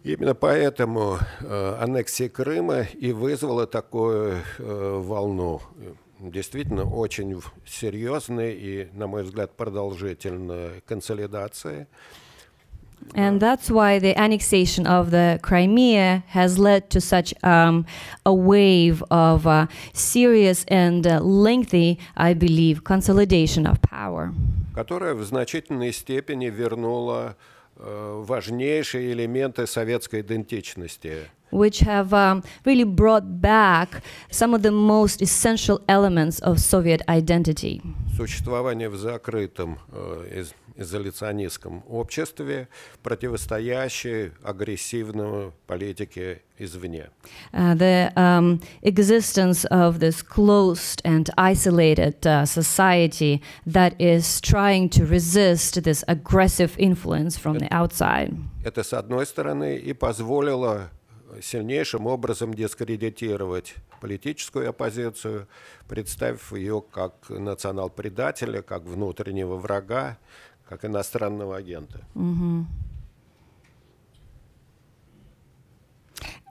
Именно поэтому э, аннексия Крыма и вызвала такую э, волну действительно очень серьезной и, на мой взгляд, продолжительной консолидации. And that's why the annexation of the Crimea has led to such um, a wave of uh, serious and uh, lengthy, I believe, consolidation of power. Которая в значительной степени вернула э, важнейшие элементы советской идентичности. which have um, really brought back some of the most essential elements of Soviet identity. Существование в закрытом э, изоляционистском обществе, противостоящее агрессивной политике извне. Uh, the um, existence of this closed and isolated uh, society that is trying to resist this aggressive influence from the outside. Это, с одной стороны, и позволило сильнейшим образом дискредитировать политическую оппозицию, представив ее как национал-предателя, как внутреннего врага, как иностранного агента. Mm-hmm.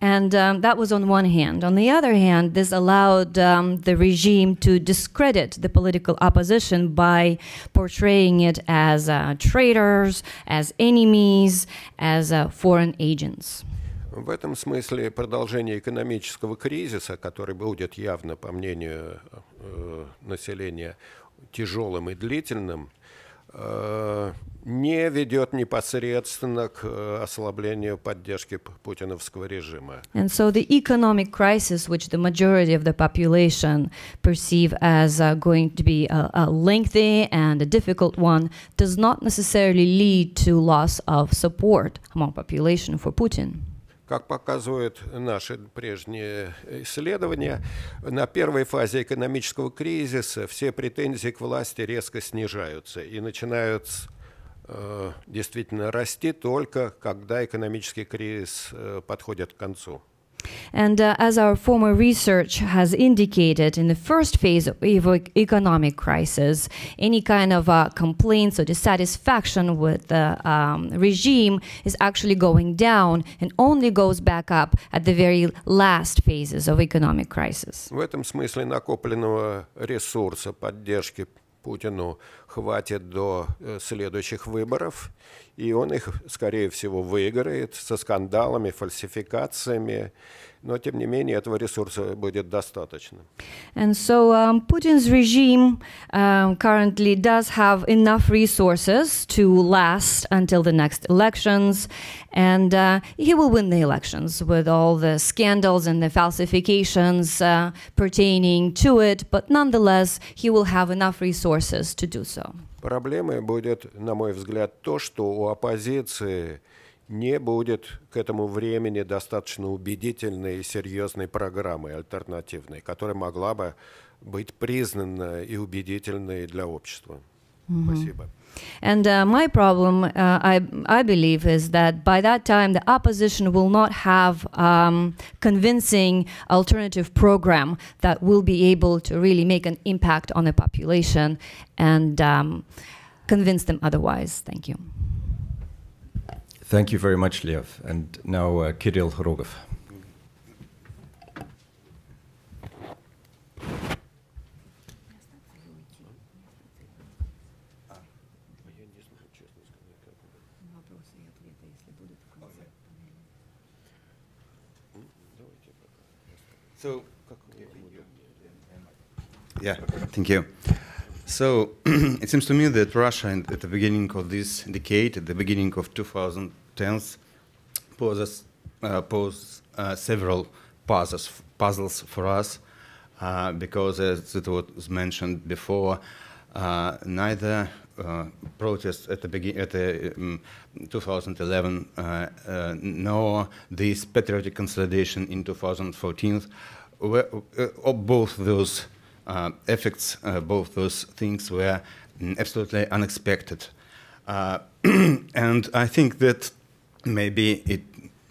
And um, that was on one hand. On the other hand, this allowed um, the regime to discredit the political opposition by portraying it as uh, traitors, as enemies, as uh, foreign agents. В этом смысле продолжение экономического кризиса, который будет явно, по мнению э, населения, тяжелым и длительным, э, не ведет непосредственно к э, ослаблению поддержки путиновского режима. And so the economic crisis, which the majority of the population perceive as uh, going to be a, a lengthy and a difficult one, does not necessarily lead to loss of support among population for Putin. Как показывают наши прежние исследования, на первой фазе экономического кризиса все претензии к власти резко снижаются и начинают э, действительно расти только когда экономический кризис э, подходит к концу. And uh, as our former research has indicated, in the first phase of economic crisis, any kind of uh, complaints or dissatisfaction with the um, regime is actually going down and only goes back up at the very last phases of economic crisis. В этом смысле накопленного ресурса поддержки Путину хватит до следующих выборов, и он их, скорее всего, выиграет со скандалами, фальсификациями, но тем не менее этого ресурса будет достаточно. And so um, Putin's regime um, currently does have enough resources to last until the next elections, and uh, he will win the elections with all the scandals and the falsifications uh, pertaining to it, but nonetheless, he will have enough resources to do so. Проблемой будет, на мой взгляд, то, что у оппозиции не будет к этому времени достаточно убедительной и серьезной программы альтернативной, которая могла бы быть признана и убедительной для общества. Mm-hmm. Спасибо. And uh, my problem, uh, I, I believe, is that by that time the opposition will not have um, convincing alternative program that will be able to really make an impact on the population and um, convince them otherwise. Thank you. Thank you very much, Lev. And now uh, Kirill Rogov. Yeah, thank you. So it seems to me that Russia, at the beginning of this decade, at the beginning of 2010s, poses, uh, pose uh, several puzzles, puzzles for us, uh, because as it was mentioned before, uh, neither uh, protests at the beginning at the um, 2011 uh, nor this patriotic consolidation in 2014 were, both those effects, uh, both those things were mm, absolutely unexpected. Uh, and I think that maybe it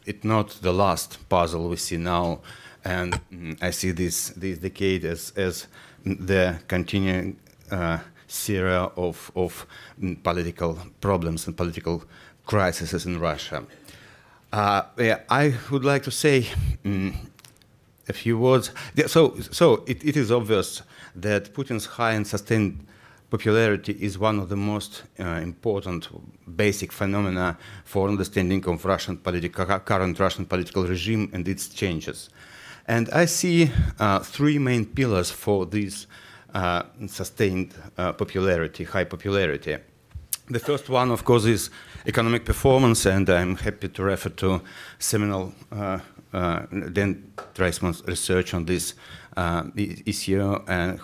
it's not the last puzzle we see now, and mm, I see this this decade as as the continuing uh, series of of mm, political problems and political crises in Russia. Uh, yeah, I would like to say a few words. So, so it, it is obvious that Putin's high and sustained popularity is one of the most uh, important basic phenomena for understanding of Russian political, current Russian political regime and its changes. And I see uh, three main pillars for this uh, sustained uh, popularity, high popularity. The first one, of course, is economic performance, and I'm happy to refer to seminal uh, uh, Dan Treisman's research on this uh, issue, and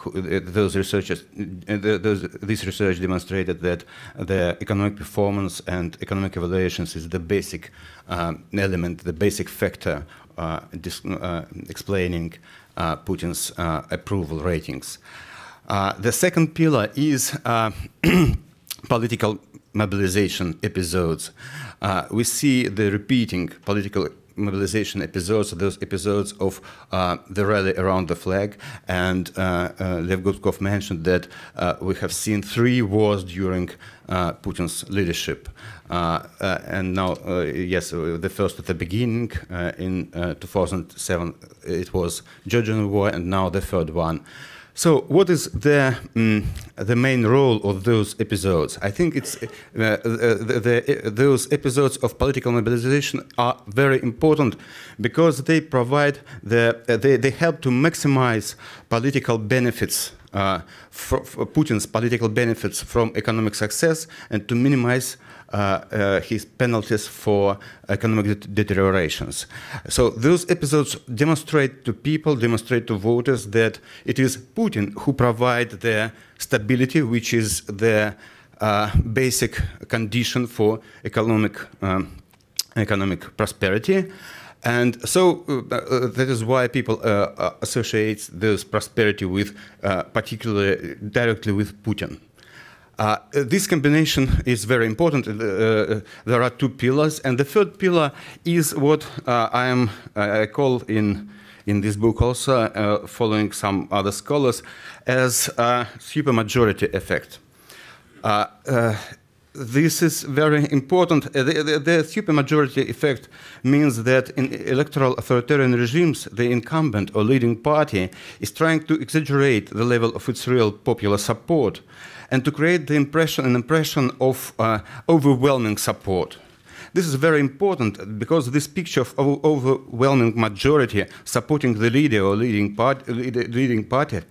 those researchers, those, this research demonstrated that the economic performance and economic evaluations is the basic element, the basic factor uh, uh, explaining uh, Putin's uh, approval ratings. the second pillar is political mobilization episodes. we see the repeating political mobilization episodes, those episodes of uh, the rally around the flag. And uh, uh, Lev Gudkov mentioned that uh, we have seen three wars during Putin's leadership. And now, yes, the first at the beginning in 2007, it was Georgian War, and now the third one. So, what is the um, the main role of those episodes? I think it's uh, the, the, those episodes of political mobilization are very important because they provide the uh, they, they help to maximize political benefits uh, for, for Putin's political benefits from economic success and to minimize uh, uh, his penalties for economic deteriorations. So those episodes demonstrate to people, demonstrate to voters that it is Putin who provide the stability, which is the uh, basic condition for economic um, economic prosperity. And so uh, uh, that is why people uh, associate this prosperity with, particularly directly with Putin. Uh, this combination is very important. Uh, uh, there are two pillars, and the third pillar is what uh, I am I call in in this book also, uh, following some other scholars, as a supermajority effect. this is very important. The, the, the supermajority effect means that in electoral authoritarian regimes, the incumbent or leading party is trying to exaggerate the level of its real popular support and to create the impression, an impression of uh, overwhelming support. This is very important because this picture of overwhelming majority supporting the leader or leading, part, leading party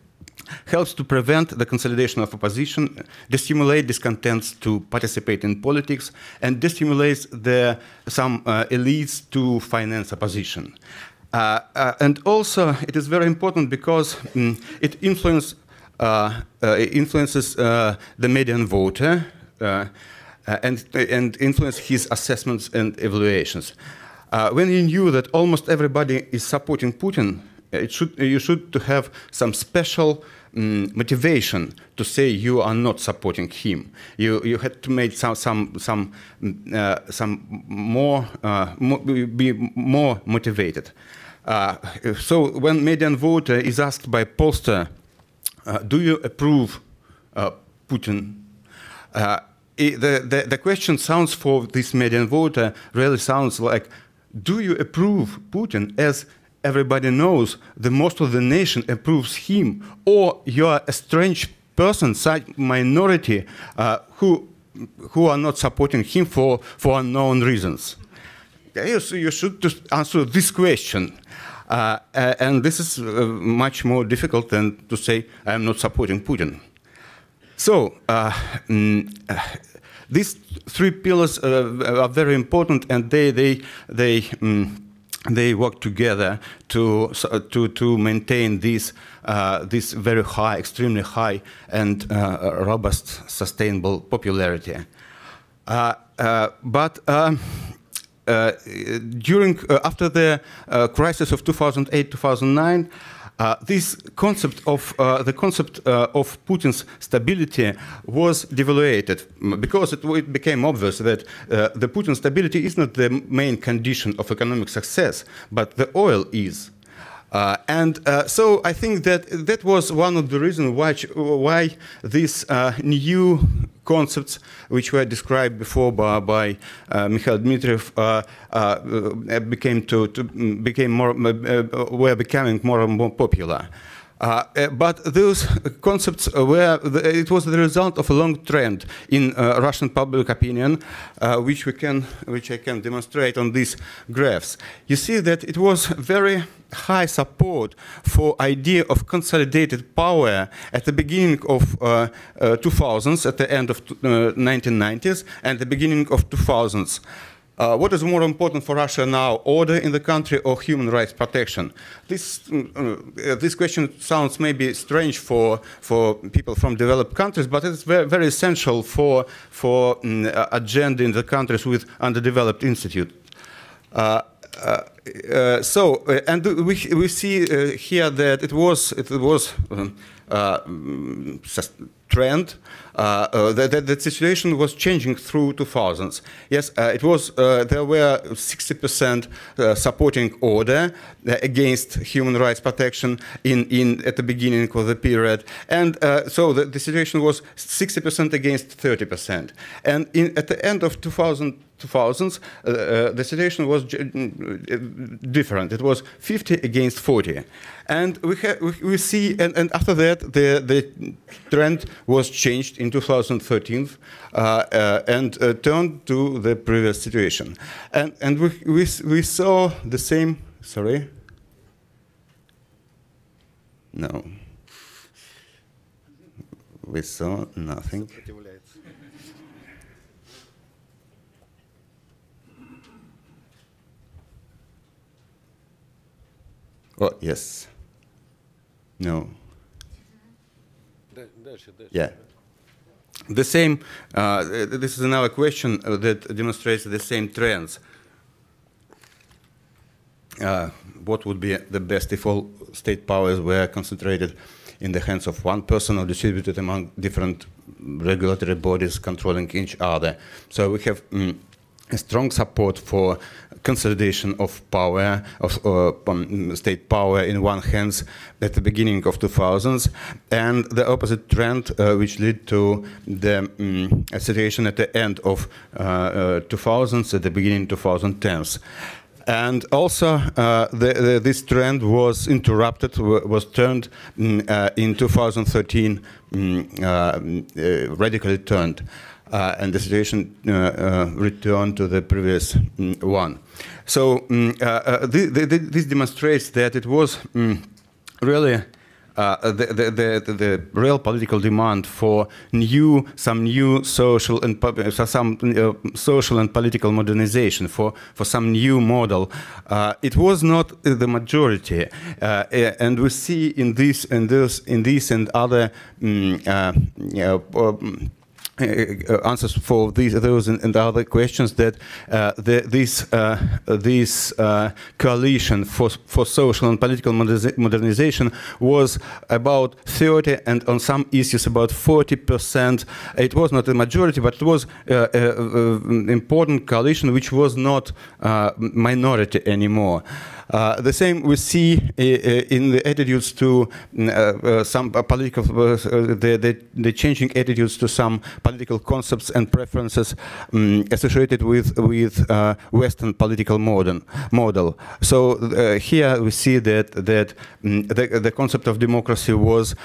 helps to prevent the consolidation of opposition, destimulate discontents to participate in politics, and destimulates the, some uh, elites to finance opposition. Uh, uh, and also, it is very important because um, it influences influences uh, the median voter and, and influence his assessments and evaluations. when you knew that almost everybody is supporting Putin, it should, you should to have some special um, motivation to say you are not supporting him. You, you had to make some, some, some, uh, some more, uh, mo be more motivated. Uh, so when median voter is asked by pollster uh, do you approve uh, Putin? Uh, it, the, the, the, question sounds for this median voter really sounds like, do you approve Putin as everybody knows the most of the nation approves him, or you are a strange person, such minority uh, who who are not supporting him for for unknown reasons. You, you should answer this question. Uh, and this is much more difficult than to say, I'm not supporting Putin. So, mm, these three pillars are very important and they, they, they, mm, they work together to, to, to maintain this, uh, this very high, extremely high and uh, robust, sustainable popularity. Uh, uh but um, uh, during, uh, after the crisis of 2008-2009, uh, this concept of uh, the concept uh, of Putin's stability was devaluated because it, it became obvious that uh, the Putin stability is not the main condition of economic success, but the oil is. Uh, and uh, so I think that that was one of the reasons why, why this uh, new concepts, which were described before by, by uh, Mikhail Dmitriev, uh, uh, became to, to, became more were becoming more and more popular. Uh, uh, but those concepts were, the, it was the result of a long trend in uh, Russian public opinion, which we can, which I can demonstrate on these graphs. You see that it was very high support for idea of consolidated power at the beginning of uh, uh, 2000s, at the end of uh, 1990s, and the beginning of 2000s. Uh, what is more important for Russia now, order in the country or human rights protection? This, mm, uh, this question sounds maybe strange for, for people from developed countries, but it's very, very essential for, for um, agenda in the countries with underdeveloped institute. Uh, uh, uh, so, uh, and we, we see here that it was, it was um, trend. Uh, uh, that, the situation was changing through 2000s. Yes, uh, it was. there were 60% supporting order against human rights protection in, in at the beginning of the period, and so the, the situation was 60% against 30%. And in, at the end of 2000. 2000s, uh, uh, the situation was different. It was 50 against 40. And we, we, see, and, and, after that, the, the trend was changed in 2013 uh, uh, and uh, turned to the previous situation. And, and we, we, we saw the same, sorry? No. We saw nothing. Oh, yes. No. Yeah. The same, uh, this is another question uh, that demonstrates the same trends. Uh, what would be the best if all state powers were concentrated in the hands of one person or distributed among different regulatory bodies controlling each other? So we have mm, a strong support for consolidation of power, of uh, um, state power in one hands at the beginning of 2000s, and the opposite trend uh, which led to the um, situation at the end of uh, 2000s, uh, at the beginning 2010s. And also, uh, the, the, this trend was interrupted, was turned mm, uh, in 2013, mm, radically turned uh, and the situation uh, uh, returned to the previous mm, one. So um, this demonstrates that it was um, really uh, the, the, the, the, real political demand for new, some new social and some uh, social and political modernization, for, for some new model. Uh, it was not the majority, and we see in this and this, in this and other. Um, uh, Uh, uh, answers for these, those and, and other questions that uh, the, this uh, this uh, coalition for for social and political modernization was about 30 and on some issues about 40 percent. It was not a majority, but it was an important coalition which was not minority anymore. Uh, the same we see uh, uh, in the attitudes to mm, uh, uh, some political, uh, the, the, the, changing attitudes to some political concepts and preferences um, associated with with Western political modern model. So here we see that that um, the, the concept of democracy was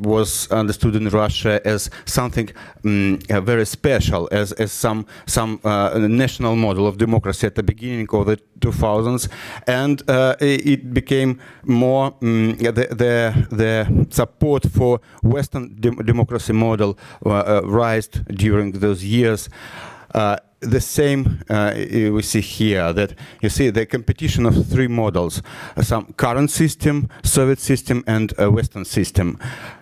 was understood in Russia as something um, very special, as as some some national model of democracy at the beginning of the 2000s, and uh, it became more um, the, the, the support for Western dem democracy model uh, uh, rised during those years. Uh, the same uh, we see here that you see the competition of three models uh, some current system soviet system and western system.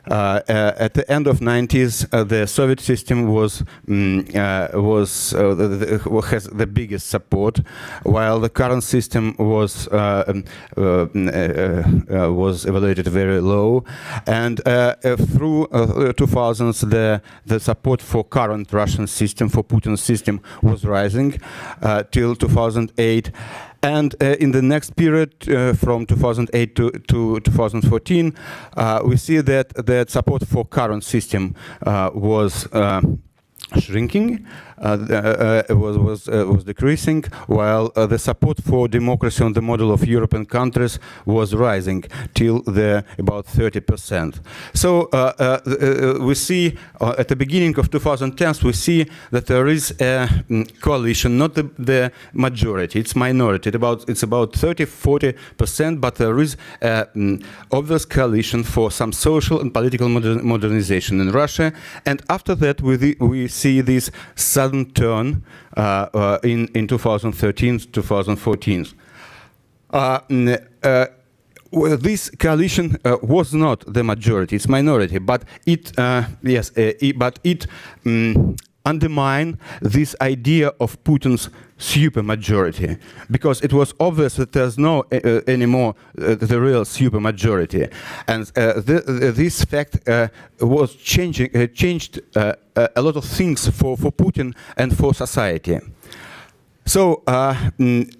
Uh, uh at the end of 90s uh, the soviet system was mm, uh, was the, the, has the biggest support while the current system was um, was evaluated very low. And through 2000s the the support for current russian system for putin's system was rising uh, till 2008. And uh, in the next period, uh, from 2008 to, to 2014, uh, we see that that support for current system was shrinking, Uh, uh, uh, was was uh, was decreasing, while the support for democracy on the model of European countries was rising till the about 30 percent. So we see at the beginning of 2010s we see that there is a mm, coalition, not the, the majority, it's minority. It's about it's about 30 40 percent, but there is mm, obvious coalition for some social and political modernization in Russia. And after that, we we see this sudden turn uh, uh, in, in 2013, 2014. Uh, well, this coalition uh, was not the majority; it's minority. But it, uh, yes, uh, it, but it um, undermined this idea of Putin's supermajority because it was obvious that there's no uh, uh anymore uh, the real supermajority and uh, th this fact uh, was changing uh, changed a lot of things for, for Putin and for society. So mm,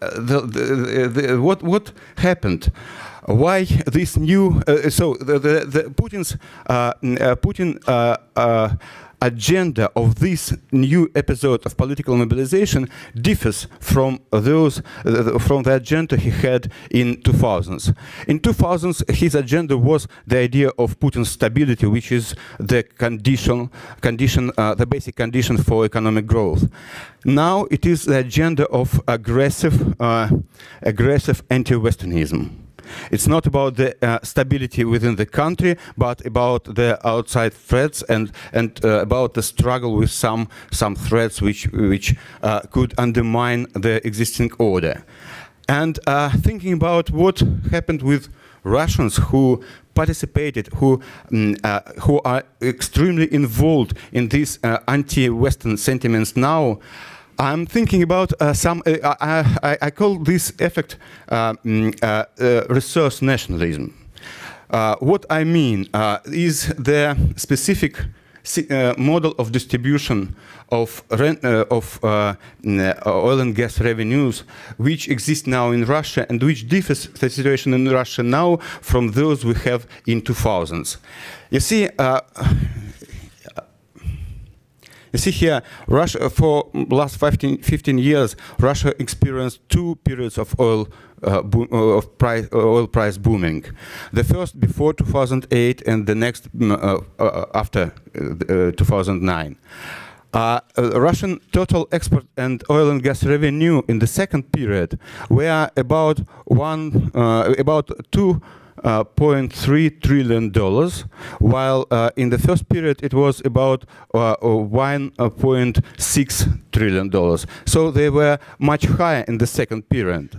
the, the, the, what what happened? Why this new so the, the, Putin's Putin agenda of this new episode of political mobilization differs from those uh, from the agenda he had in 2000s. In 2000s, his agenda was the idea of Putin's stability, which is the condition, condition, uh, the basic condition for economic growth. Now it is the agenda of aggressive, uh, aggressive anti-Westernism. It's not about the uh, stability within the country, but about the outside threats and and uh, about the struggle with some some threats which which uh, could undermine the existing order. And uh, thinking about what happened with Russians who participated, who um, uh, who are extremely involved in these uh, anti-Western sentiments now. I'm thinking about uh, some, uh, I, I, call this effect uh, mm, uh, uh, resource nationalism. Uh, what I mean is the specific model of distribution of, of mm, oil and gas revenues which exist now in Russia and which differs the situation in Russia now from those we have in 2000s. You see, you see here, Russia, for last 15, 15 years, Russia experienced two periods of oil uh, boom, uh, of price, uh, oil price booming. The first before 2008 and the next mm, uh, uh, after uh, 2009. Russian total export and oil and gas revenue in the second period were about one, about two uh, 0.3 trillion dollars, while uh, in the first period it was about uh, 1.6 trillion dollars. So they were much higher in the second period.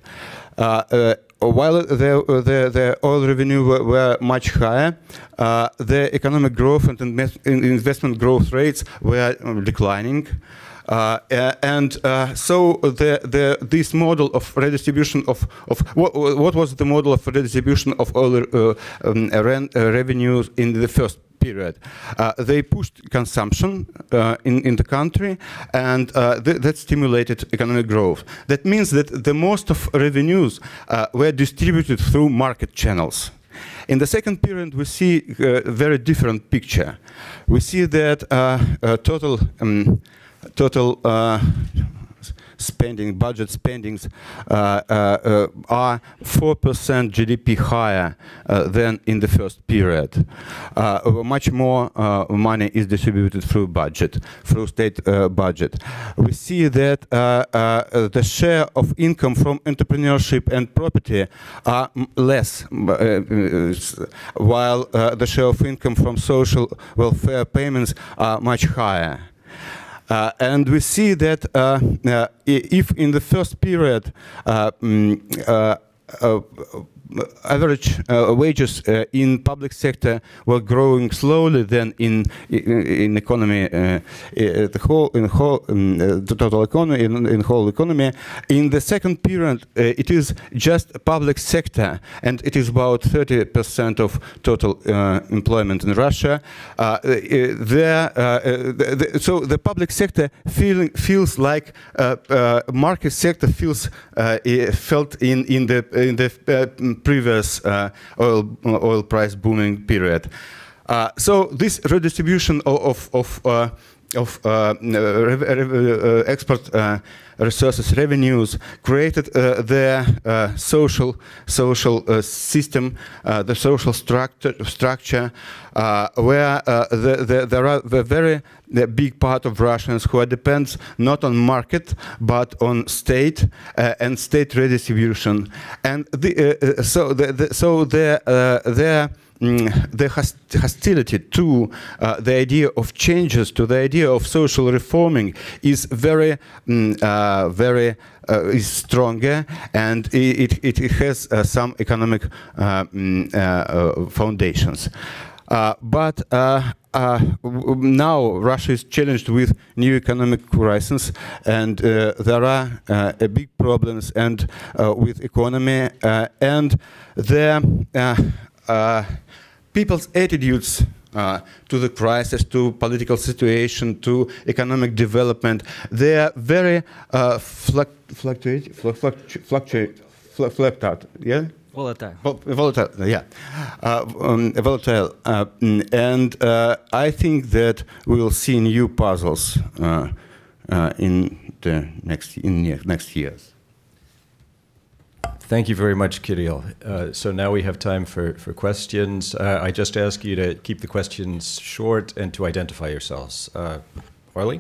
while the, the, the, oil revenue were, were much higher, the economic growth and investment growth rates were um, declining. Uh, and uh, so the, the, this model of redistribution of, of what, what was the model of redistribution of oil uh, um, revenues in the first period. Uh, they pushed consumption uh, in, in the country and uh, th that stimulated economic growth. That means that the most of revenues were distributed through market channels. In the second period, we see a very different picture. We see that total um, total uh, spending, budget spendings, uh, uh, uh, are 4% GDP higher than in the first period. much more money is distributed through budget, through state budget. We see that the share of income from entrepreneurship and property are less, while the share of income from social welfare payments are much higher. Uh, and we see that uh, uh, if in the first period mm, Uh, average uh, wages uh, in public sector were growing slowly than in in, in economy uh, uh, the whole in whole um, the total economy in, in whole economy. In the second period it is just public sector and it is about 30% of total employment in Russia. There the, the, so the public sector feeling feels like market sector feels felt in in the in the previous uh, oil oil price booming period. Uh, so this redistribution of of, of of uh, uh, export uh, resources revenues created the social social system, the social structure structure where the, the, there are the very the big part of Russians who depends not on market but on state uh, and state redistribution, and the, uh, so the, the so the uh, their Mm, the hostility to uh, the idea of changes, to the idea of social reforming, is very, mm, uh, very uh, is stronger, and it it, it has uh, some economic uh, mm, uh, foundations. but now Russia is challenged with new economic crisis, and there are big problems and with economy and the people's attitudes uh, to the crisis, to political situation, to economic development, they are very uh, fluctuate, fluctuate, fluctuate, yeah? Volatile. Volatile, yeah. Uh, um, volatile. Uh, and uh, I think that we will see new puzzles uh, uh, in the next in next years. Thank you very much, Kirill. Uh, so now we have time for, for questions. Uh, I just ask you to keep the questions short and to identify yourselves. Uh, Harley?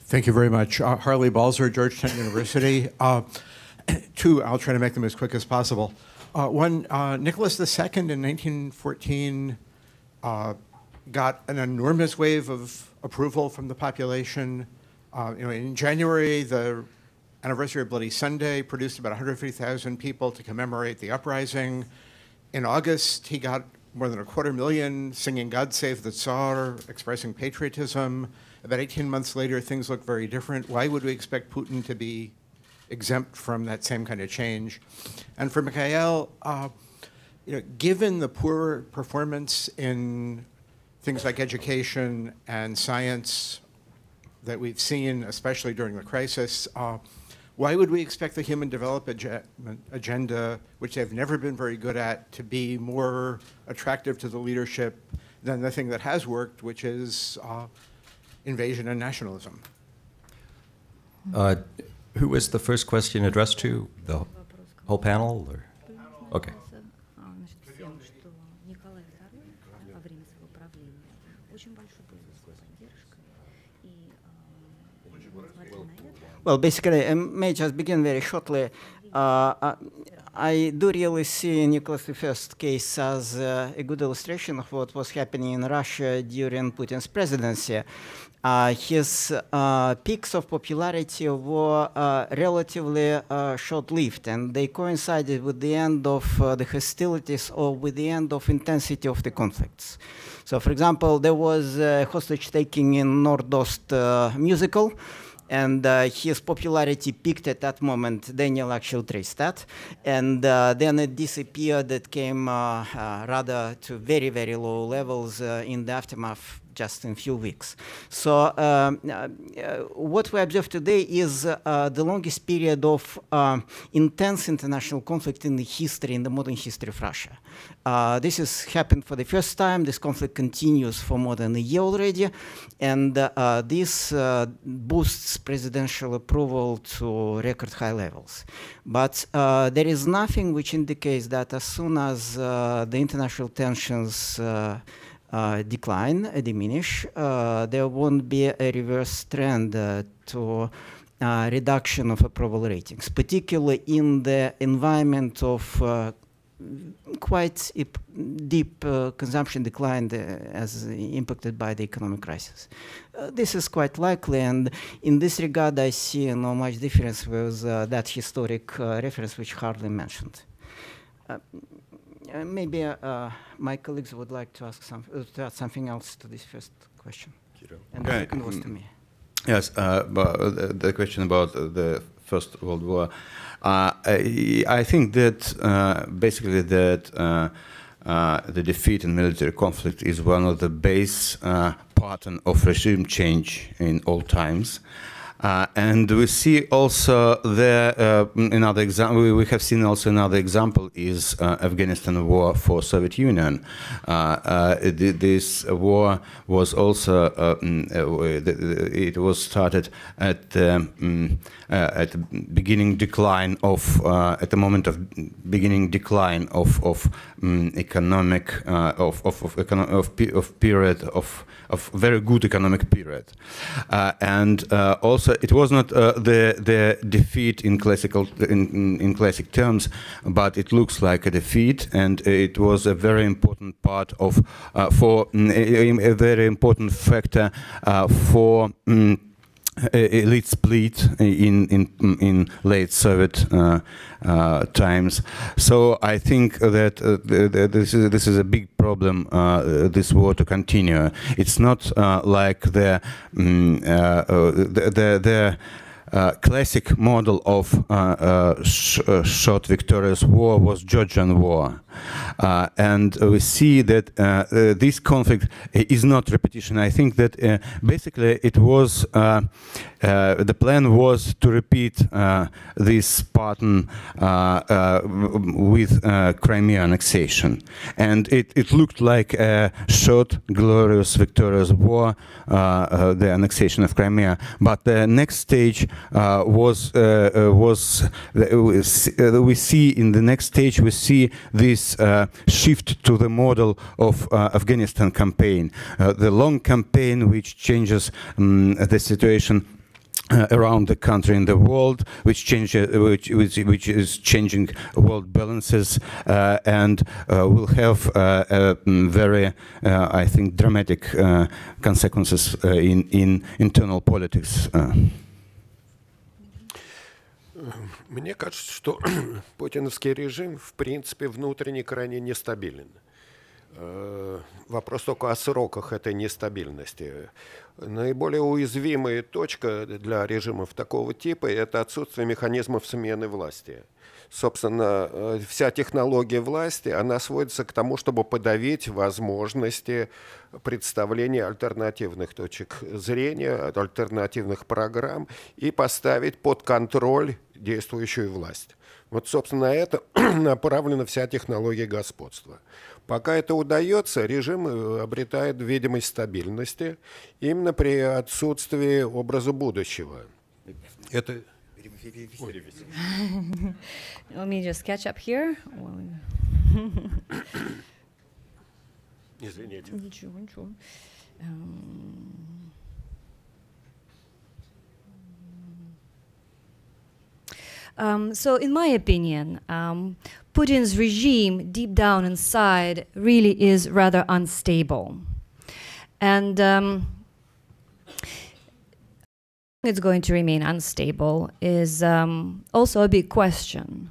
Thank you very much. Uh, Harley Balzer, Georgetown University. Uh, two, I'll try to make them as quick as possible. Uh, one, Nicholas II in 1914 got an enormous wave of approval from the population. Uh, you know, in January, the anniversary of Bloody Sunday produced about 150,000 people to commemorate the uprising. In August, he got more than a quarter million singing God Save the Tsar, expressing patriotism. About 18 months later, things look very different. Why would we expect Putin to be exempt from that same kind of change? And for Mikhail, uh, you know, given the poor performance in things like education and science that we've seen, especially during the crisis, uh, why would we expect the human development agenda, which they've never been very good at, to be more attractive to the leadership than the thing that has worked, which is uh, invasion and nationalism? Uh, who was the first question addressed to? The whole panel? Or? Okay. Well, basically, I may just begin very shortly. Uh, uh I do really see Nicholas I's case as uh, a good illustration of what was happening in Russia during Putin's presidency. Uh, his uh, peaks of popularity were uh, relatively uh, short-lived, and they coincided with the end of the hostilities or with the end of intensity of the conflicts. So, for example, there was a hostage-taking in Nordost musical, and uh, his popularity peaked at that moment. Daniel actually traced that, and uh, then it disappeared. It came uh, uh rather to very very low levels uh, in the aftermath just in a few weeks. So um, uh, uh, what we observe today is uh, the longest period of um, intense international conflict in the history, in the modern history of Russia. Uh, this has happened for the first time. This conflict continues for more than a year already, and uh, this uh, boosts presidential approval to record high levels. But there is nothing which indicates that as soon as the international tensions uh, decline, uh, diminish, uh, there won't be a reverse trend to reduction of approval ratings, particularly in the environment of quite deep uh, consumption decline uh, as impacted by the economic crisis. Uh, this is quite likely, and in this regard, I see no much difference with that historic reference which Harley mentioned. Uh, maybe uh, uh, my colleagues would like to ask some, to add something else to this first question. And the second was to me. Yes, but the question about the First World War. I, I, think that basically that uh, the defeat in military conflict is one of the base uh, pattern of regime change in all times. Uh, and we see also there uh, another example. We have seen also another example is uh, Afghanistan war for Soviet Union. Uh, uh, this war was also mm, it was started at um, at the beginning decline of at the moment of beginning decline of of um, economic of of of, econo of, of period of of very good economic period, and also it was not uh, the the defeat in classical in, in classic terms, but it looks like a defeat, and it was a very important part of uh, for mm, a, a, very important factor uh, for. Um, elite split in in in late Soviet uh, uh, times. So I think that uh, the, the, this is this is a big problem. Uh, this war to continue. It's not uh, like the, um, the the, the uh, classic model of uh, uh, sh short victorious war was Georgian war. Uh, and we see that uh, uh, this conflict is not repetition. I think that basically it was, the plan was to repeat this pattern with Crimea annexation. And it, it looked like a short, glorious, victorious war, the annexation of Crimea. But the next stage uh, was uh, uh, was we see in the next stage we see this Uh, shift to the model of uh, Afghanistan campaign, uh, the long campaign which changes um, the situation uh, around the country and the world, which change, uh, which, which, which is changing world balances, uh, and will have mm, very, I think, dramatic consequences in in internal politics. Мне кажется, что путиновский режим, в принципе, внутренне крайне нестабилен. Э, вопрос только о сроках этой нестабильности. Наиболее уязвимая точка для режимов такого типа – это отсутствие механизмов смены власти – собственно, э, вся технология власти, она сводится к тому, чтобы подавить возможности представления альтернативных точек зрения, альтернативных программ и поставить под контроль действующую власть. Вот, собственно, на это направлена вся технология господства. Пока это удается, режим э, обретает видимость стабильности именно при отсутствии образа будущего. Это Let me just catch up here. Извините. Ничего, ничего. Um, so, in my opinion, um, Putin's regime, deep down inside, really is rather unstable. And um, it's going to remain unstable is um, also a big question.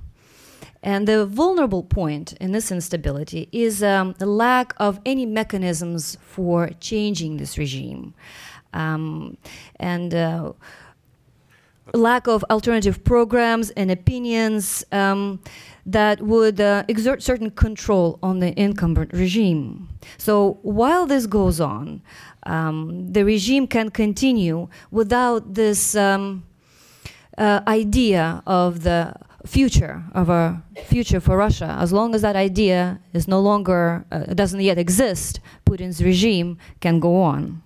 And the vulnerable point in this instability is um, the lack of any mechanisms for changing this regime. Um, and uh, lack of alternative programs and opinions um, that would uh, exert certain control on the incumbent regime. So while this goes on, um, the regime can continue without this um, uh, idea of the future of a future for Russia. As long as that idea is no longer uh, doesn't yet exist, Putin's regime can go on.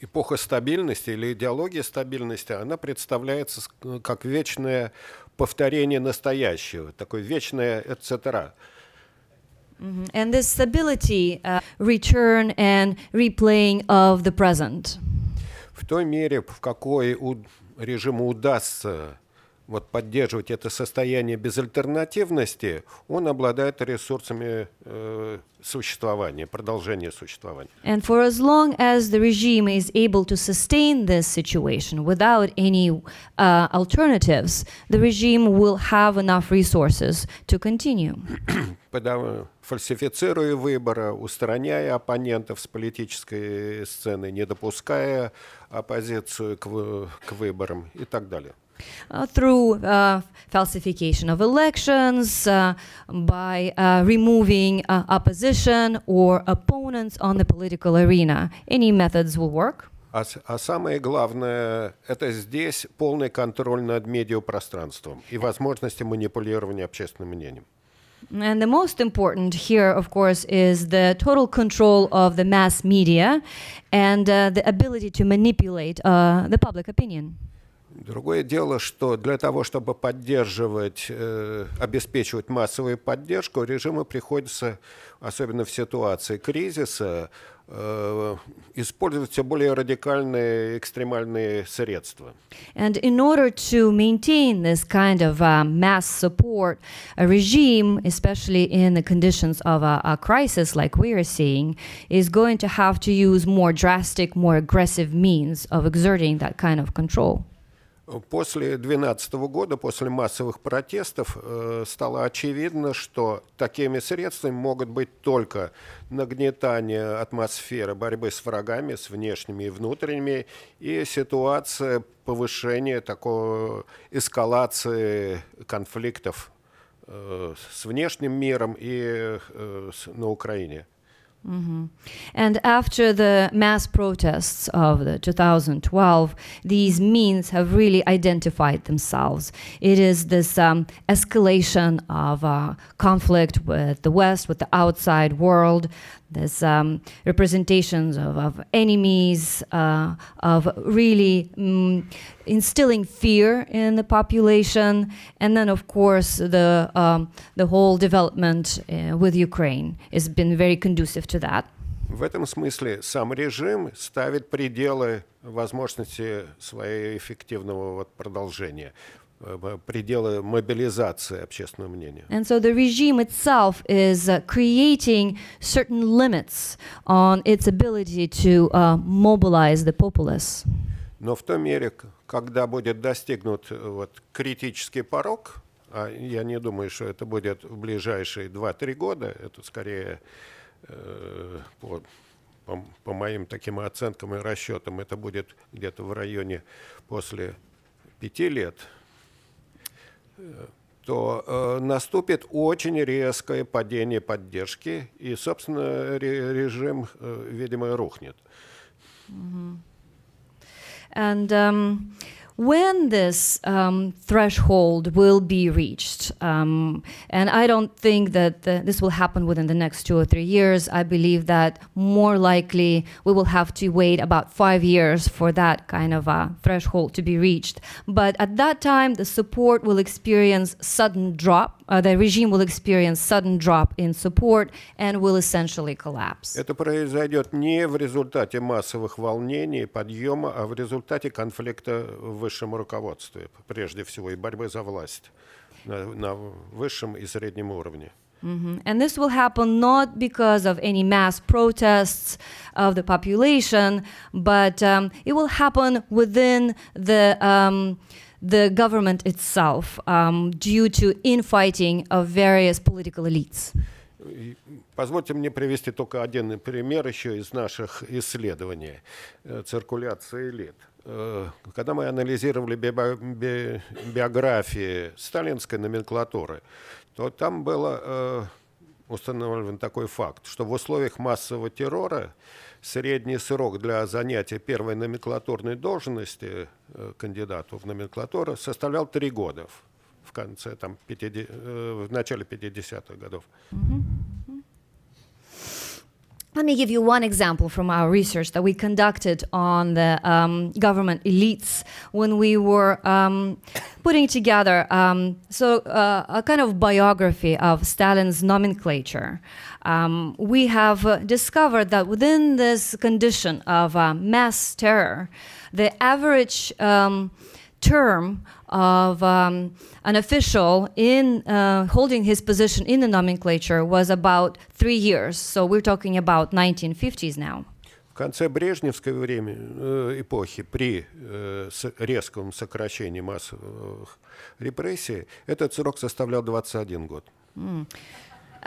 Эпоха стабильности или идеология стабильности, она представляется с- как вечное повторение настоящего, такое вечное etc. Mhm. And this stability, uh, return and replaying of the present. В той мере, в какой у- режиму удастся вот, поддерживать это состояние безальтернативности, он обладает ресурсами э, существования, продолжения существования. And for as long as the regime is able to sustain this situation without any uh, alternatives, the regime will have enough resources to continue. Фальсифицируя выборы, устраняя оппонентов с политической сцены, не допуская оппозицию к, к выборам и так далее. uh, through uh, falsification of elections, uh, by uh, removing uh, opposition or opponents on the political arena. Any methods will work. А, с- а самое главное, это здесь полный контроль над медиапространством и возможности манипулирования общественным мнением. And the most important here, of course, is the total control of the mass media and uh, the ability to manipulate uh, the public opinion. Другое дело, что для того, чтобы поддерживать, э, обеспечивать массовую поддержку, режиму приходится, особенно в ситуации кризиса, э, использовать все более радикальные, экстремальные средства. And in order to maintain this kind of uh, mass support, a regime, especially in the conditions of a, a crisis like we are seeing, is going to have to use more drastic, more aggressive means of exerting that kind of control. После 2012 года, после массовых протестов, э, стало очевидно, что такими средствами могут быть только нагнетание атмосферы борьбы с врагами, с внешними и внутренними, и ситуация повышения такого эскалации конфликтов э, с внешним миром и э, с- Mm -hmm. And after the mass protests of 2012, these means have really identified themselves. It is this um, escalation of uh, conflict with the West, with the outside world, this um, representations of, of enemies, uh, of really mm, instilling fear in the population, and then of course the um, the whole development uh, with Ukraine has been very conducive to that. В этом смысле сам режим ставит пределы возможности своего эффективного вот продолжения, э, Пределы мобилизации общественного мнения. And so the regime itself is uh, creating certain limits on its ability to uh, mobilize the populace. Но в той мере, когда будет достигнут э, вот, критический порог, а я не думаю, что это будет в ближайшие 2-3 года, это скорее э, по, по- по моим таким оценкам и расчетам, это будет где-то в районе после пяти лет, э, то э, наступит очень резкое падение поддержки, и, собственно, ре- режим, э, видимо, рухнет. And um, when this um, threshold will be reached, um, and I don't think that the, this will happen within the next two or three years. I believe that more likely we will have to wait about five years for that kind of a threshold to be reached. But at that time, the support will experience sudden drop. Uh, the regime will experience sudden drop in support and will essentially collapse. Это произойдет не в результате массовых волнений, подъема, а в результате конфликта в высшем руководстве, прежде всего, и борьбы за власть на, на высшем и среднем уровне. Mhm. And this will happen not because of any mass protests of the population, but um, it will happen within the um, the government itself um, due to infighting of various political elites. Позвольте мне привести только один пример еще из наших исследований э, циркуляции элит. э, когда мы анализировали био- би- биографии сталинской номенклатуры, то там было э, установлен такой факт, что в условиях массового террора средний срок для занятия первой номенклатурной должности э, кандидату в номенклатуру составлял три года в- конце там 50 э, в начале 50-х годов. Let me give you one example from our research that we conducted on the um, government elites when we were um, putting together um, so uh, a kind of biography of Stalin's nomenclature. Um, we have uh, discovered that within this condition of uh, mass terror, the average um, term of um, an official in uh, holding his position in the nomenclature was about three years. So we're talking about 1950s now. В конце Брежневской времени, э, эпохи, при э, с- резком сокращении массовых репрессий, этот срок составлял 21 год.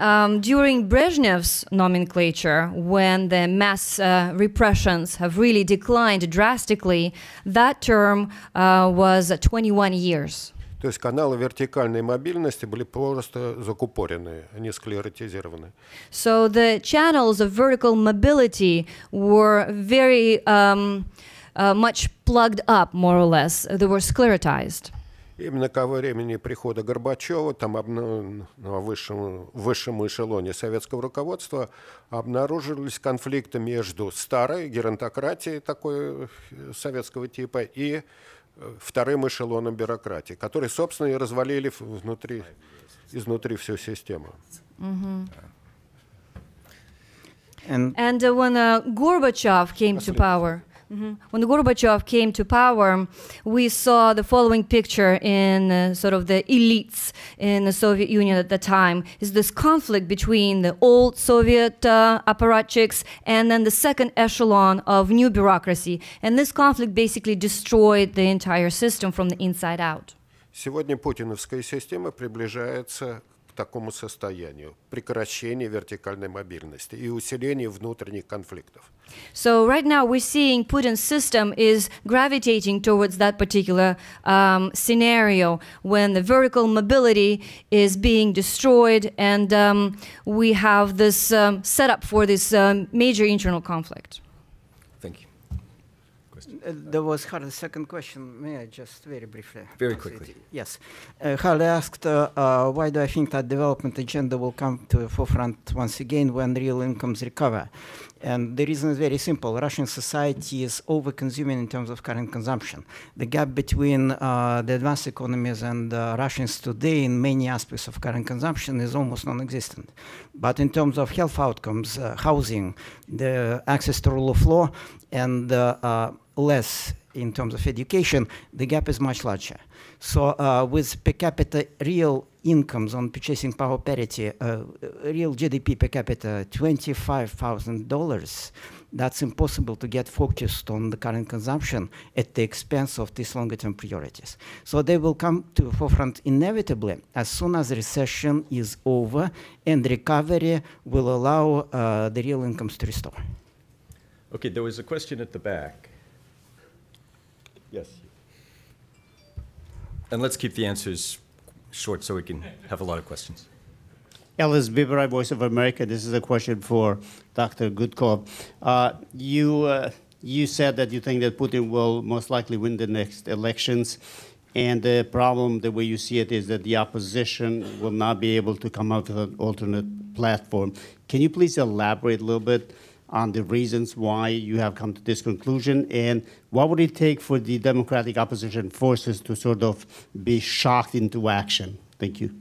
Um, during Brezhnev's nomenclature, when the mass uh, repressions have really declined drastically, that term uh, was 21 years. То есть каналы вертикальной мобильности были просто закупорены, они склеротизированы. So the channels of vertical mobility were very um, uh, much plugged up, more or less. They were sclerotized. Именно ко времени прихода Горбачева там обна- на высшем, высшем эшелоне советского руководства обнаружились конфликты между старой геронтократией такой э, советского типа и э, вторым эшелоном бюрократии, которые, собственно, и развалили внутри, изнутри всю систему. And And uh, when uh, Gorbachev came to power, Mhm. when Gorbachev came to power, we saw the following picture in uh, sort of the elites in the Soviet Union at the time. Is this conflict between the old Soviet uh, apparatchiks and then the second echelon of new bureaucracy? And this conflict basically destroyed the entire system from the inside out. Сегодня путиновская система приближается к такому состоянию прекращения вертикальной мобильности и усиления внутренних конфликтов. So right now we're seeing Putin's system is gravitating towards that particular um, scenario when the vertical mobility is being destroyed, and um, we have this um, setup for this um, major internal conflict. Uh, There was Harley's second question. May I just very briefly? Very answer it? quickly. Yes. Uh, Harley asked, uh, uh, why do I think that development agenda will come to the forefront once again when real incomes recover? And the reason is very simple. Russian society is over-consuming in terms of current consumption. The gap between uh, the advanced economies and uh, Russians today in many aspects of current consumption is almost non-existent. But in terms of health outcomes, uh, housing, the access to rule of law, and uh, uh, less in terms of education, the gap is much larger. So uh, with per capita real incomes on purchasing power parity, uh, real GDP per capita $25,000, that's impossible to get focused on the current consumption at the expense of these longer term priorities. So they will come to the forefront inevitably as soon as the recession is over and recovery will allow uh, the real incomes to restore. Okay, there was a question at the back. Yes. And let's keep the answers short so we can have a lot of questions. Ellis Biberai, Voice of America. This is a question for Dr. Gudkov. Uh, you, uh, you said that you think that Putin will most likely win the next elections. And the problem, the way you see it, is that the opposition will not be able to come up with an alternate platform. Can you please elaborate a little bit on the reasons why you have come to this conclusion? And what would it take for the Democratic opposition forces to sort of be shocked into action? Thank you.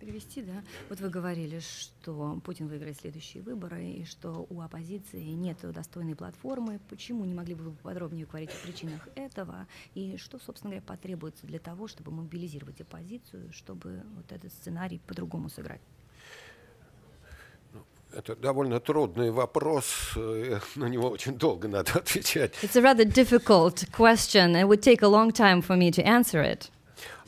Перевести, да? Вот вы говорили, что Путин выиграет следующие выборы, и что у оппозиции нет достойной платформы. Почему не могли бы вы подробнее говорить о причинах этого? И что, собственно говоря, потребуется для того, чтобы мобилизировать оппозицию, чтобы вот этот сценарий по-другому сыграть? Это довольно трудный вопрос, э, на него очень долго надо отвечать. It's a rather difficult question. It would take a long time for me to answer it.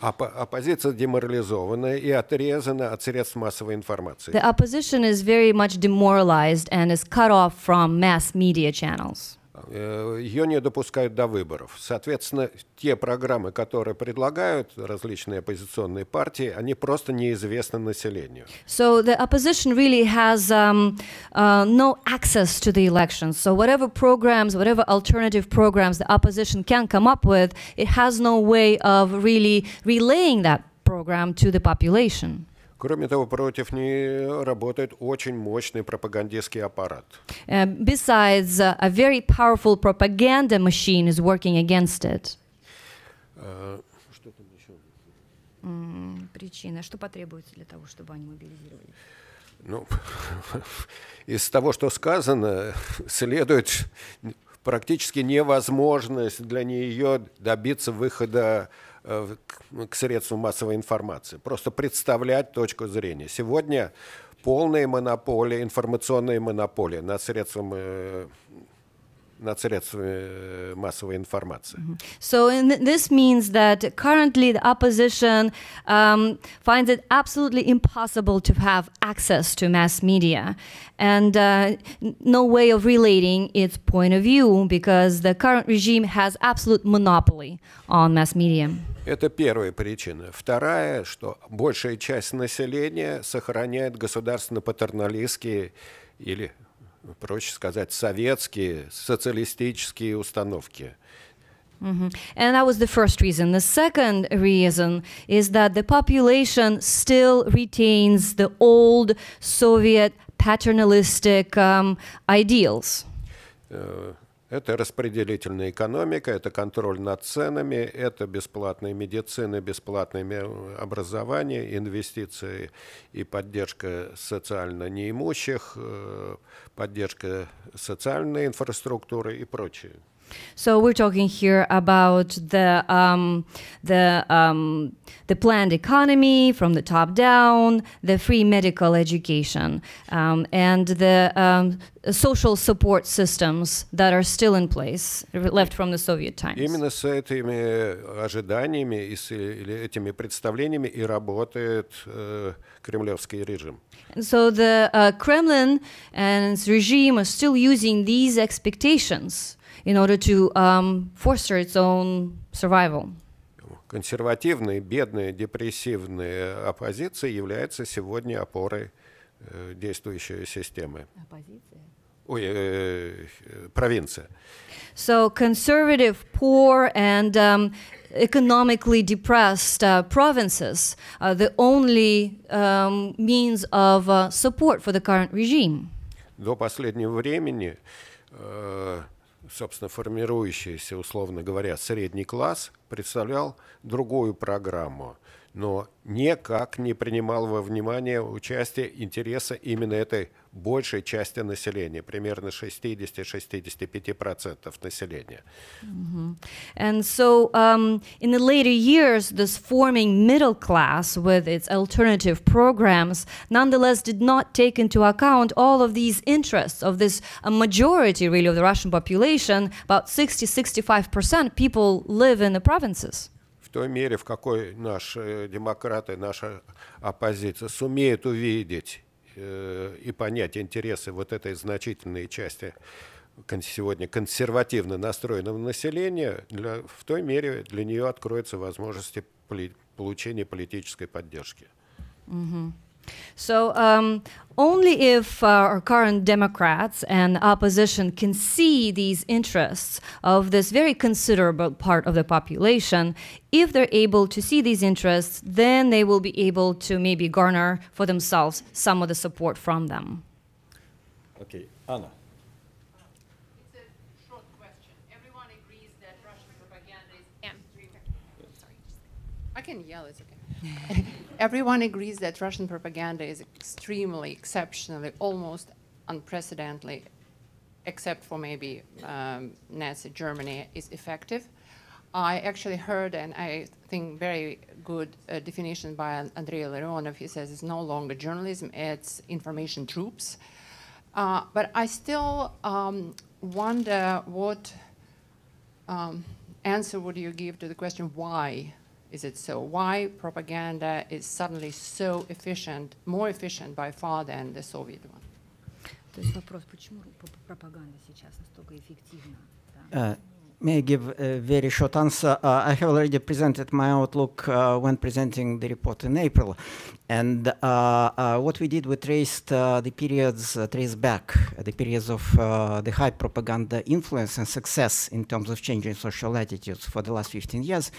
Оппо- оппозиция деморализована и отрезана от средств массовой информации. The opposition is very much demoralized and is cut off from mass media channels. э, ее не допускают до выборов. Соответственно, те программы, которые предлагают различные оппозиционные партии, они просто неизвестны населению. So the opposition really has um, uh, no access to the elections. So whatever programs, whatever alternative programs the opposition can come up with, it has no way of really relaying that program to the population. Кроме того, против нее работает очень мощный пропагандистский аппарат. Uh, besides, uh, a very powerful propaganda machine is working against it. Э, Что там еще? Причина. Что потребуется для того, чтобы они мобилизировались? Ну, из того, что сказано, следует практически невозможность для нее добиться выхода э, Э, к средству массовой информации, просто представлять точку зрения. Сегодня полные монополии, информационные монополии на средства э, над средствами э, массовой информации. So this means that currently the opposition um, finds it absolutely impossible to have access to mass media and uh, no way of relating its point of view because the current regime has absolute monopoly on mass media. Это первая причина. Вторая, что большая часть населения сохраняет государственно-патерналистские или, проще сказать, советские социалистические установки. Mhm. And that was the first reason. The second reason is that the population still retains the old Soviet paternalistic um, ideals. Э, Это распределительная экономика, это контроль над ценами, это бесплатная медицина, бесплатное образование, инвестиции и поддержка социально неимущих, э, поддержка социальной инфраструктуры и прочее. So we're talking here about the um, the um, the planned economy from the top down, the free medical education, um, and the um, social support systems that are still in place, left from the Soviet times. Именно с этими ожиданиями и с или этими представлениями и работает э, кремлевский режим. And so the uh, Kremlin and its regime are still using these expectations in order to um, foster its own survival. Консервативная, бедная, депрессивная оппозиция является сегодня опорой э, действующей системы. Ой, э, э, провинция. So conservative, poor, and um, economically depressed uh, provinces are the only um, means of uh, support for the current regime. До последнего времени, э, собственно, формирующийся, условно говоря, средний класс представлял другую программу, но никак не принимал во внимание участие интереса именно этой большей части населения, примерно 60-65% населения. And so, um, in the later years, this forming middle class with its alternative programs nonetheless did not take into account all of these interests of this a majority, really, of the Russian population. About 60 65% people live in the provinces. В той мере, в какой наши демократы, наша оппозиция сумеют увидеть э, и понять интересы вот этой значительной части сегодня консервативно настроенного населения, для, в той мере для нее откроются возможности получения политической поддержки. So um, only if uh, our current Democrats and opposition can see these interests of this very considerable part of the population, if they're able to see these interests, then they will be able to maybe garner for themselves some of the support from them. Okay, Anna. I can yell, it's okay. Everyone agrees that Russian propaganda is extremely, exceptionally, almost unprecedentedly, except for maybe um, Nazi Germany, is effective. I actually heard, and I think very good uh, definition by An- Andrei Illarionov. He says it's no longer journalism; it's information troops. Uh, but I still um, wonder what um, answer would you give to the question why is it so? Why propaganda is suddenly so efficient, more efficient by far than the Soviet one? То есть вопрос, почему пропаганда сейчас настолько эффективна? Да? Uh, May I give a very short answer? Uh, I have already presented my outlook uh, when presenting the report in April. And uh, uh what we did, we traced uh, the periods, uh, traced back the periods of the high propaganda influence and success in terms of changing social attitudes for the last 15 years.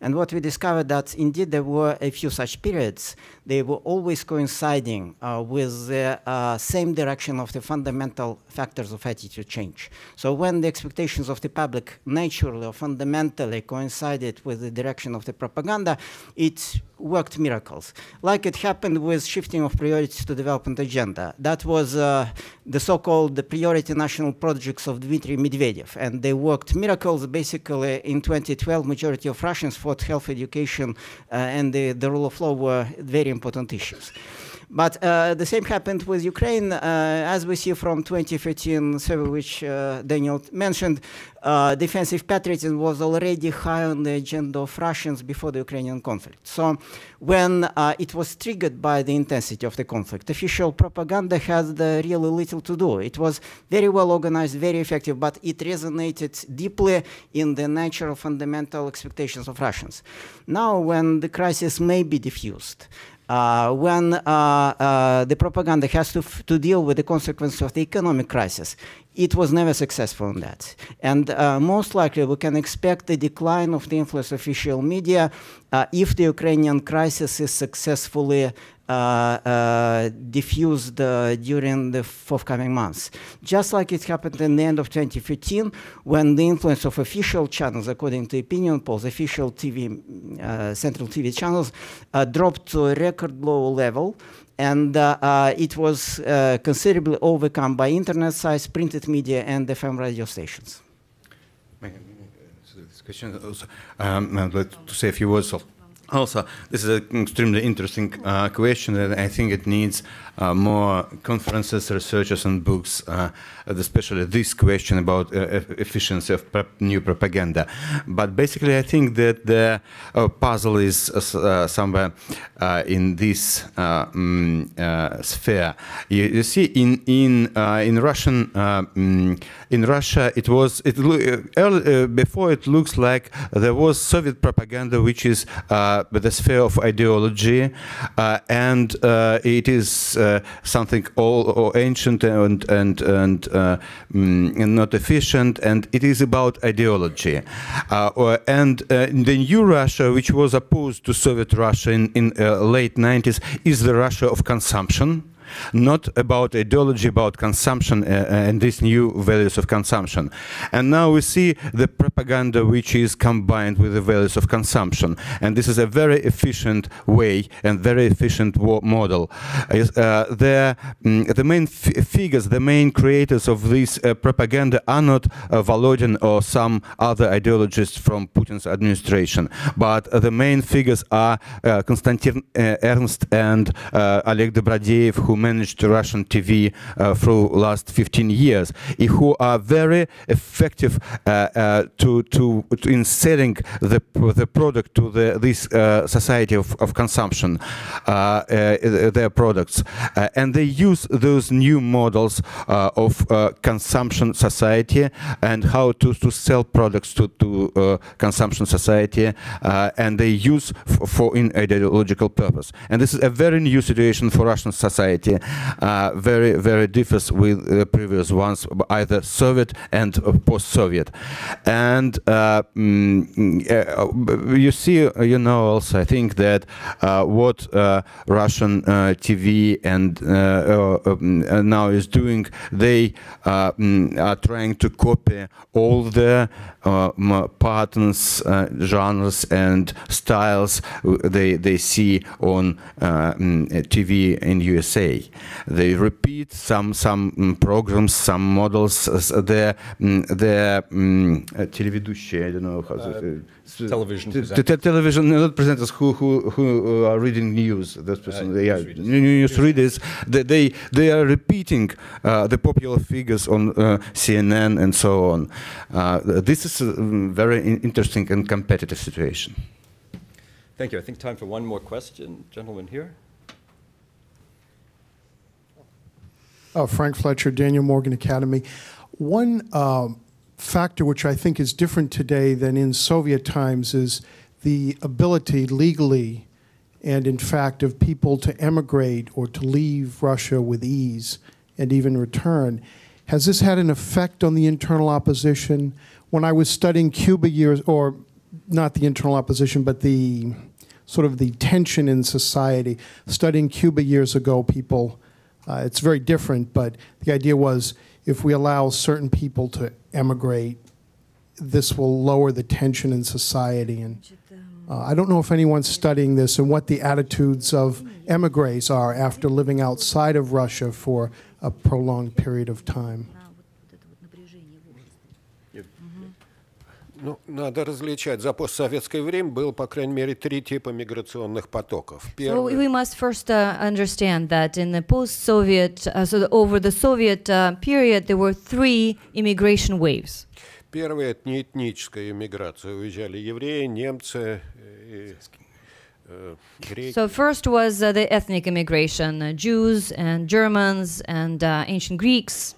And what we discovered that indeed there were a few such periods. They were always coinciding with the same direction of the fundamental factors of attitude change. So when the expectations of the public naturally or fundamentally coincided with the direction of the propaganda, it worked miracles. Like it happened with shifting of priorities to development agenda. That was uh, the so-called the priority national projects of Dmitry Medvedev, and they worked miracles. Basically, in 2012, majority of Russians thought health education uh, and the, the rule of law were very important issues. But uh, the same happened with Ukraine, uh, as we see from 2013 survey, which uh, Daniel mentioned. Defensive patriotism was already high on the agenda of Russians before the Ukrainian conflict. So, when it was triggered by the intensity of the conflict, official propaganda had really little to do. It was very well organized, very effective, but it resonated deeply in the natural fundamental expectations of Russians. Now, when the crisis may be diffused, uh, when uh, uh, the propaganda has to, to deal with the consequences of the economic crisis, it was never successful in that. And uh, most likely we can expect the decline of the influence of official media if the Ukrainian crisis is successfully diffused uh, during the forthcoming months. Just like it happened in the end of 2015, when the influence of official channels, according to opinion polls, official TV, central TV channels, dropped to a record low level, and uh, uh, it was uh, considerably overcome by internet sites, printed media, and FM radio stations. This question also, um, to say a few words of also, this is an extremely interesting uh, question, and I think it needs uh, more conferences, researchers, and books, uh, especially this question about uh, efficiency of new propaganda. But basically, I think that the uh, puzzle is uh, somewhere in this um, sphere. You, you, see, in in in Russian um, in Russia, it was it early, before it looks like there was Soviet propaganda, which is the sphere of ideology, and it is uh, something all ancient and and uh, mm, and, Uh, mm, not efficient, and it is about ideology. Uh, and in the new Russia, which was opposed to Soviet Russia in, in uh, late 90s, is the Russia of consumption not about ideology, about consumption uh, uh, and these new values of consumption. And now we see the propaganda which is combined with the values of consumption. And this is a very efficient way and very efficient model. Uh, the, mm, the main figures, the main creators of this propaganda are not Volodin or some other ideologists from Putin's administration, but the main figures are Konstantin Ernst and Oleg Dobrodeyev, who managed Russian TV uh, through last 15 years, who are very effective uh, uh, to, to, to, in selling the, the product to the, this uh, society of, of consumption, uh, uh, their products. and they use those new models of consumption society and how to, to sell products to, to consumption society and they use for in ideological purpose. And this is a very new situation for Russian society uh, very, very differs with the previous ones, either Soviet and post-Soviet. And uh, mm, uh, you see, you know, also, I think that what Russian TV and now is doing, they mm, are trying to copy all the patterns, genres, and styles they they see on mm, TV in USA. They repeat some some mm, programs, some models. The the телеведущие, I don't know how to television presenters. television not presenters who who who are reading news. This person, uh, yeah, news readers. They they, they are repeating uh, the popular figures on uh, CNN and so on. Uh, this is a very interesting and competitive situation. Thank you. I think time for one more question, gentlemen here. Uh, Frank Fletcher, Daniel Morgan Academy. One um, factor which I think is different today than in Soviet times is the ability legally and, in fact, of people to emigrate or to leave Russia with ease and even return. Has this had an effect on the internal opposition? When I was studying Cuba years, or not the internal opposition, but the sort of the tension in society, studying Cuba years ago, people, uh, it's very different, but the idea was if we allow certain people to emigrate, this will lower the tension in society. And uh, I don't know if anyone's studying this and what the attitudes of emigres are after living outside of Russia for a prolonged period of time. Ну, надо различать. За постсоветское время было, по крайней мере, три типа миграционных потоков. So Первый we must first uh, understand that in the post-Soviet, uh, so the- over the Soviet uh, period, there were three immigration waves. Первый – это неэтническая иммиграция. Уезжали евреи, немцы, и, э, греки. So first was uh, the ethnic immigration, uh, Jews and Germans and uh, ancient Greeks.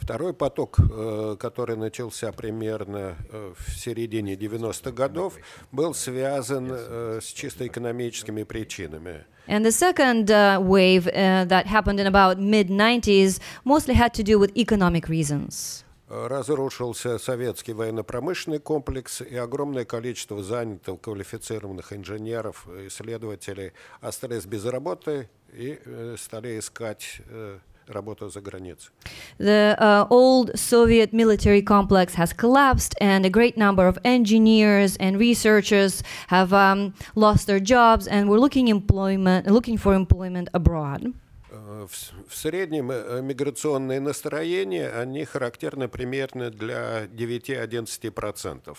Второй поток, э, который начался примерно э, в середине 90-х годов, был связан э, с чисто экономическими причинами. And the second uh, wave uh, that happened in about mid-90s mostly had to do with economic reasons. Разрушился советский военно-промышленный комплекс, и огромное количество занятых, квалифицированных инженеров, исследователей остались без работы и э, стали искать э, работу за границей. The uh, old Soviet military complex has collapsed, and a great number of engineers and researchers have um, lost their jobs and were looking employment, looking for employment abroad. Э, В, в среднем э, миграционные настроения, они характерны примерно для 9-11%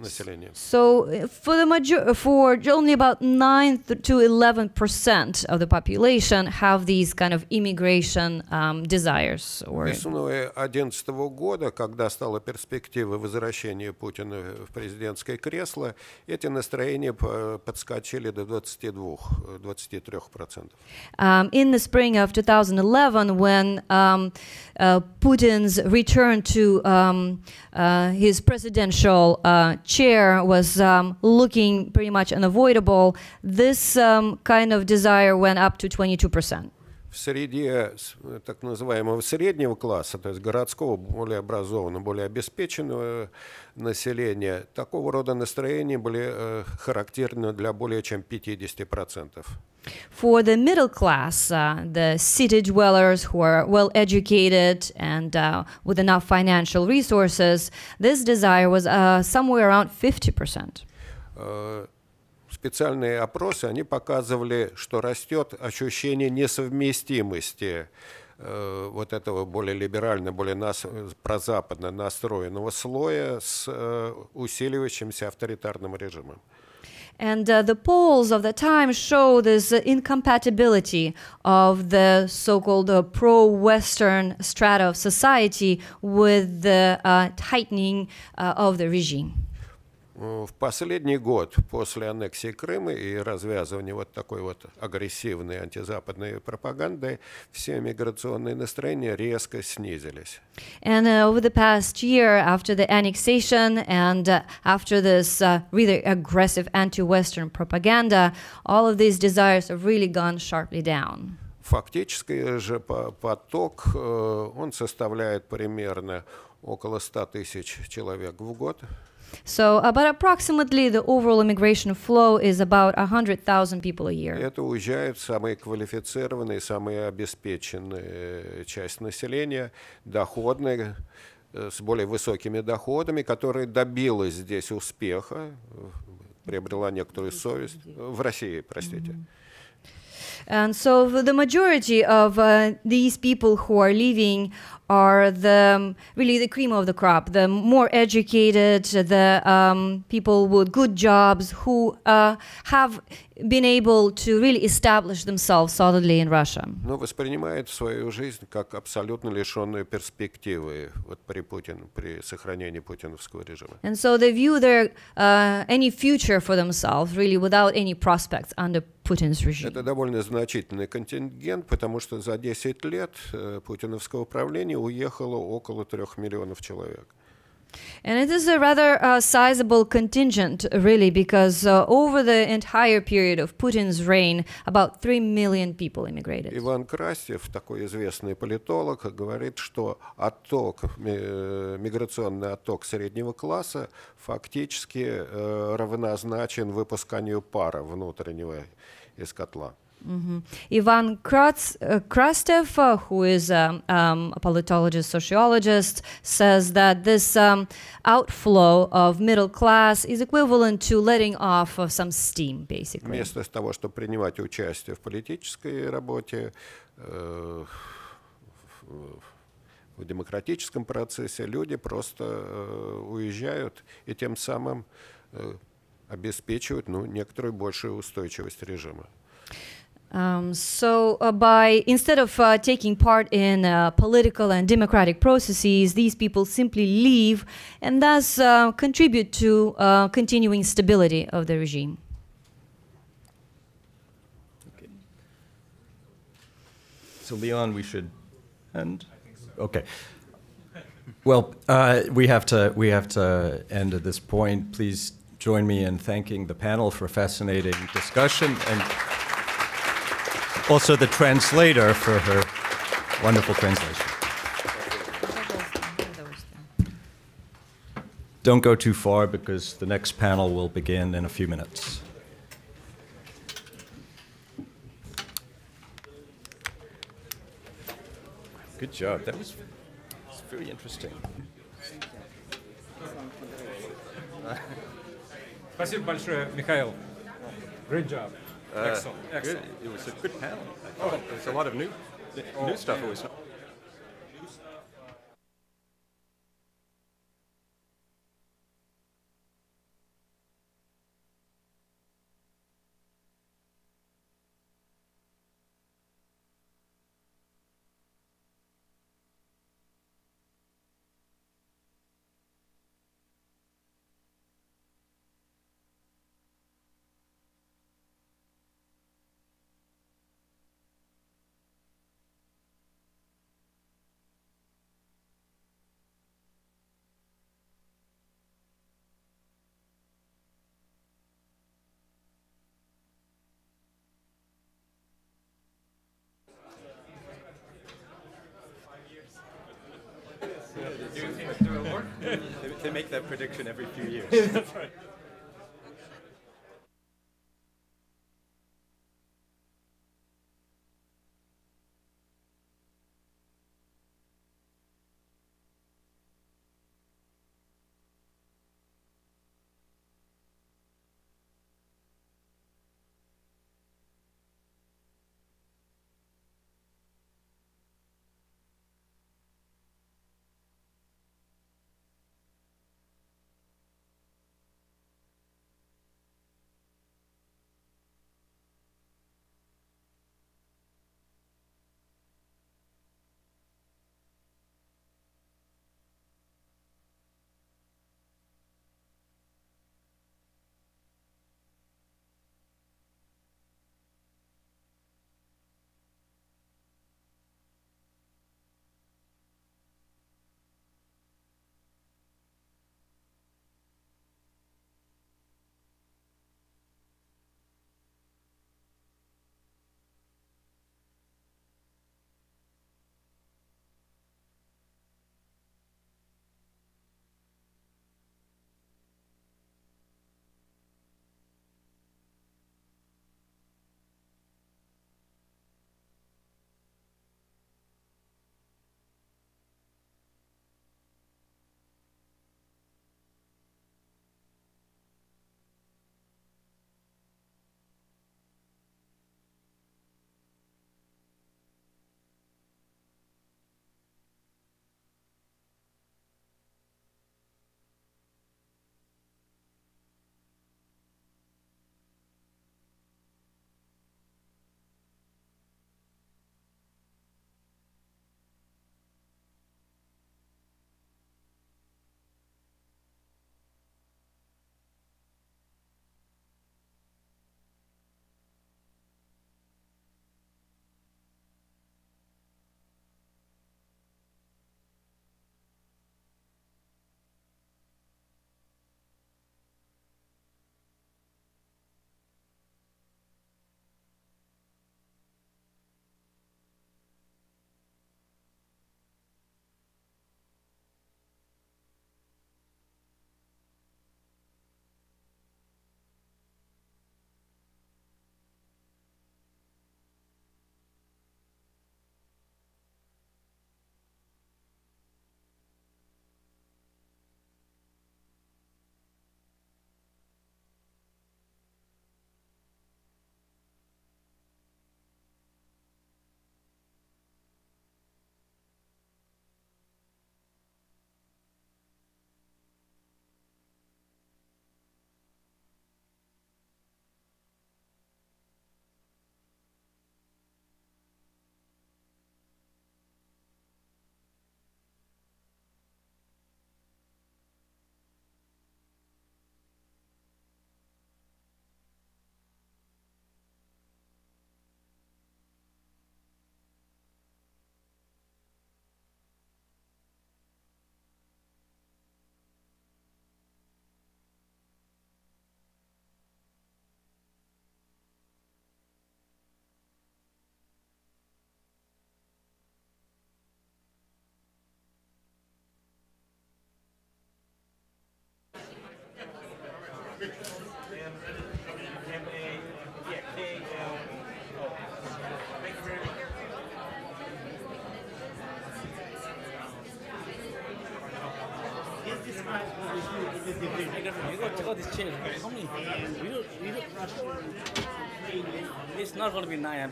населения. So, uh, for the major- for only about nine to eleven percent of the population have these kind of immigration um, desires. Or Весной 2011 года, когда стала перспектива возвращения Путина в президентское кресло, эти настроения по- подскочили до 22-23%. um, in the spring of 2011, when um, uh, Putin's return to um, uh, his presidential uh, chair was um, looking pretty much unavoidable, this um, kind of desire went up to 22%. В среде так называемого среднего класса, то есть городского, более образованного, более обеспеченного населения, такого рода настроения были э, характерны для более чем 50%. For the middle class, uh, the city dwellers who are well educated and uh, with enough financial resources, this desire was uh, somewhere around 50%. Специальные опросы, они показывали, что растет ощущение несовместимости э, вот этого более либерально, более нас, прозападно настроенного слоя с э, усиливающимся авторитарным режимом. And uh, the polls of the time show this uh, incompatibility of the so called uh, pro Western strata of society with the uh, tightening uh, of the regime. В последний год после аннексии Крыма и развязывания вот такой вот агрессивной антизападной пропаганды все миграционные настроения резко снизились. And uh, over the past year, after the annexation and uh, after this uh, really aggressive anti Western propaganda, all of these desires have really gone sharply down. Фактически же по- поток, э, он составляет примерно около 100 тысяч человек в год. So, about approximately the overall immigration flow is about 100,000 people a year. Это уезжают самые квалифицированные, самые обеспеченные часть населения, доходные, э, с более высокими доходами, которая добилась здесь успеха, э, приобрела некоторую совесть, э, в России, простите. And so the majority of uh, these people who are leaving are the um, really the cream of the crop, the more educated, the um, people with good jobs who uh, have been able to really establish themselves solidly in Russia. но воспринимает свою жизнь как абсолютно лишенную перспективы вот при, Путин, при сохранении путиновского режима. And so they view their uh, any future for themselves really without any prospects under Putin's regime. Это довольно значительный контингент, потому что за 10 лет э, путиновского правления уехало около трех миллионов человек. And it is a rather uh, sizable contingent, really, because uh, over the entire period of Putin's reign, about 3 million people immigrated. Иван Красев, такой известный политолог, говорит, что отток, э, миграционный отток среднего класса фактически э, равнозначен выпусканию пара внутреннего из котла. Mhm. Ivan Kratz, uh, Krastev, uh, who is um, um, a politologist, sociologist, says that this um, outflow of middle class is equivalent to letting off of some steam, basically. Вместо того, чтобы принимать участие в политической работе, э, в демократическом процессе, люди просто э, уезжают и тем самым э, обеспечивают ну, некоторую большую устойчивость режима. Um, so, uh, by instead of uh, taking part in uh, political and democratic processes, these people simply leave and thus uh, contribute to uh, continuing stability of the regime. Okay. So Leon, we should end? Okay. Well, uh, we have to, we have to end at this point. Please join me in thanking the panel for a fascinating discussion and also the translator for her wonderful translation. Don't go too far because the next panel will begin in a few minutes. Good job. That was, was very interesting. Спасибо большое, Михаил. Great job. Uh, excellent. Good. It was a good panel. Oh, I thought there's a lot of new, new stuff. It was. They, they make that prediction every few years. That's right.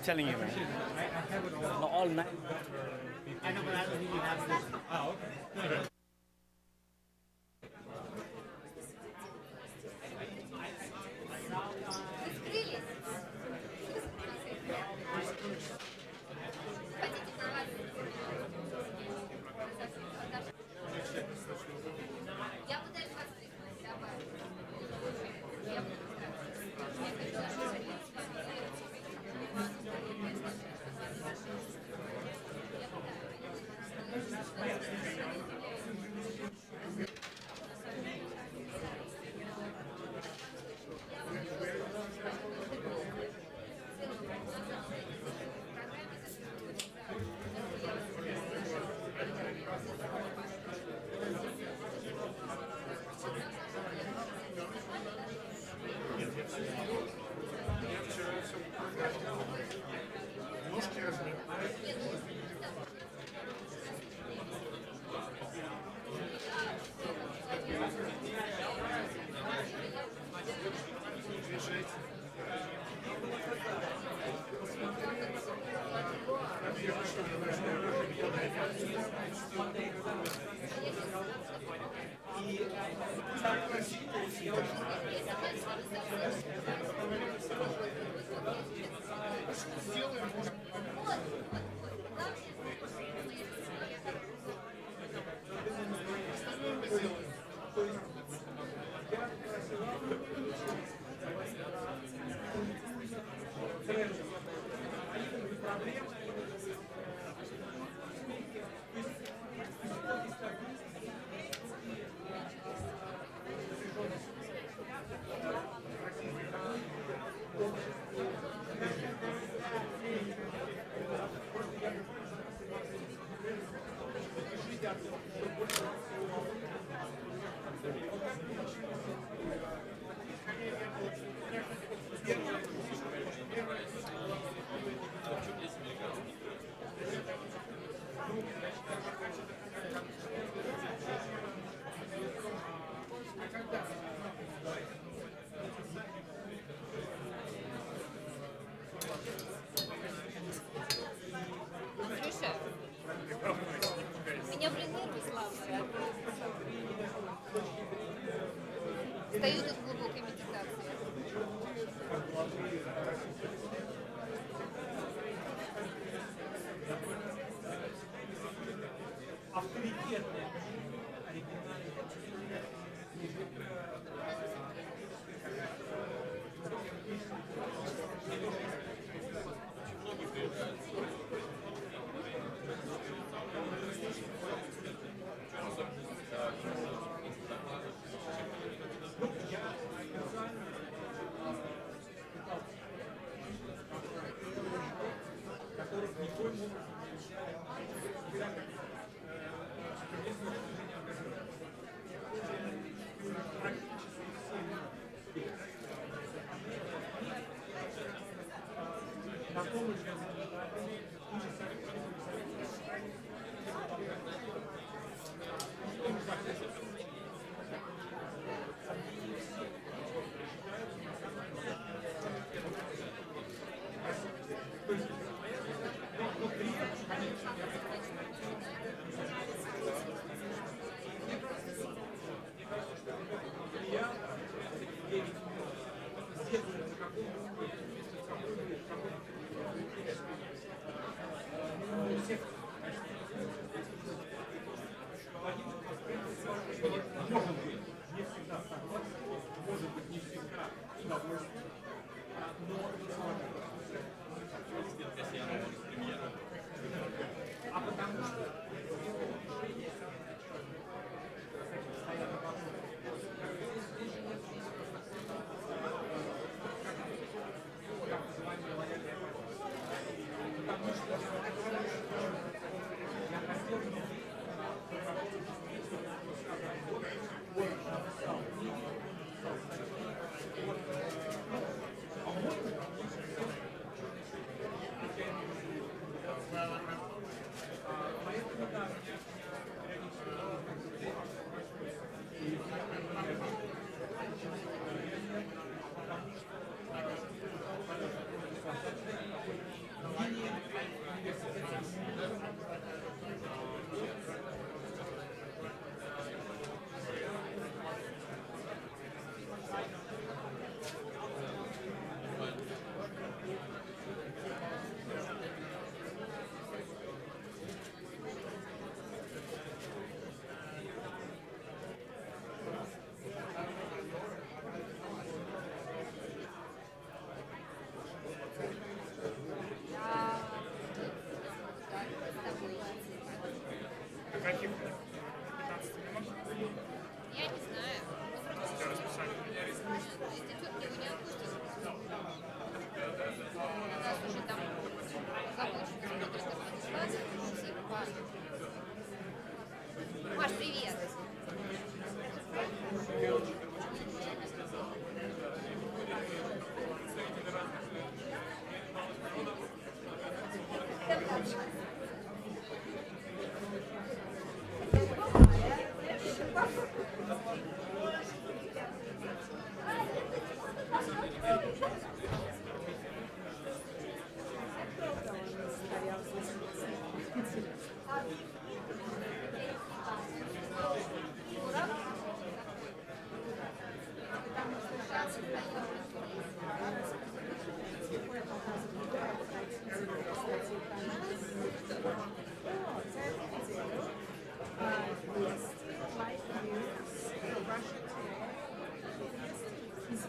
Telling you, man. Not all nine. I know, but I don't think you have this. Oh, okay. И так красиво сделаем, может,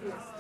Yes.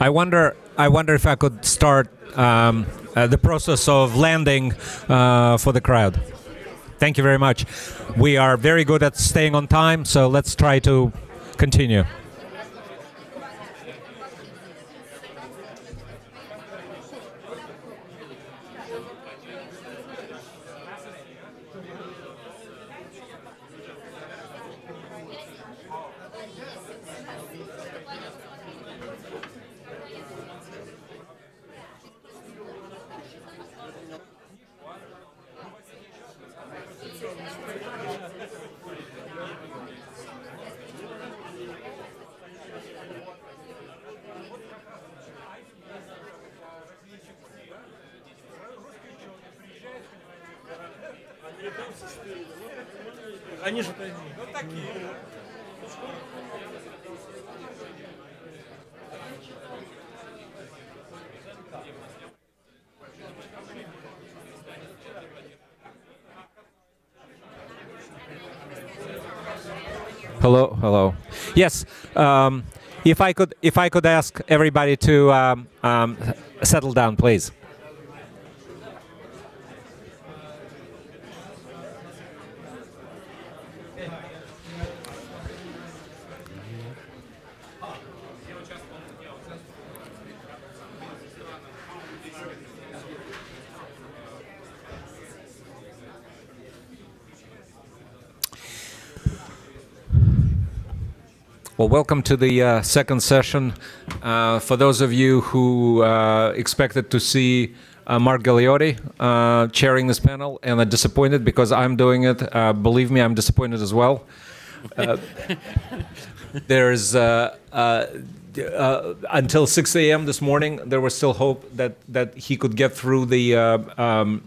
I wonder. I wonder if I could start um, uh, the process of landing uh, for the crowd. Thank you very much. We are very good at staying on time, so let's try to continue. Hello, hello. Yes, um, if I could, if I could ask everybody to um, um, settle down, please. Well, welcome to the uh, second session. Uh, for those of you who uh, expected to see uh, Mark Galeotti uh, chairing this panel and are disappointed because I'm doing it, uh, believe me, I'm disappointed as well. There's until 6 a.m. this morning, there was still hope that that he could get through the um,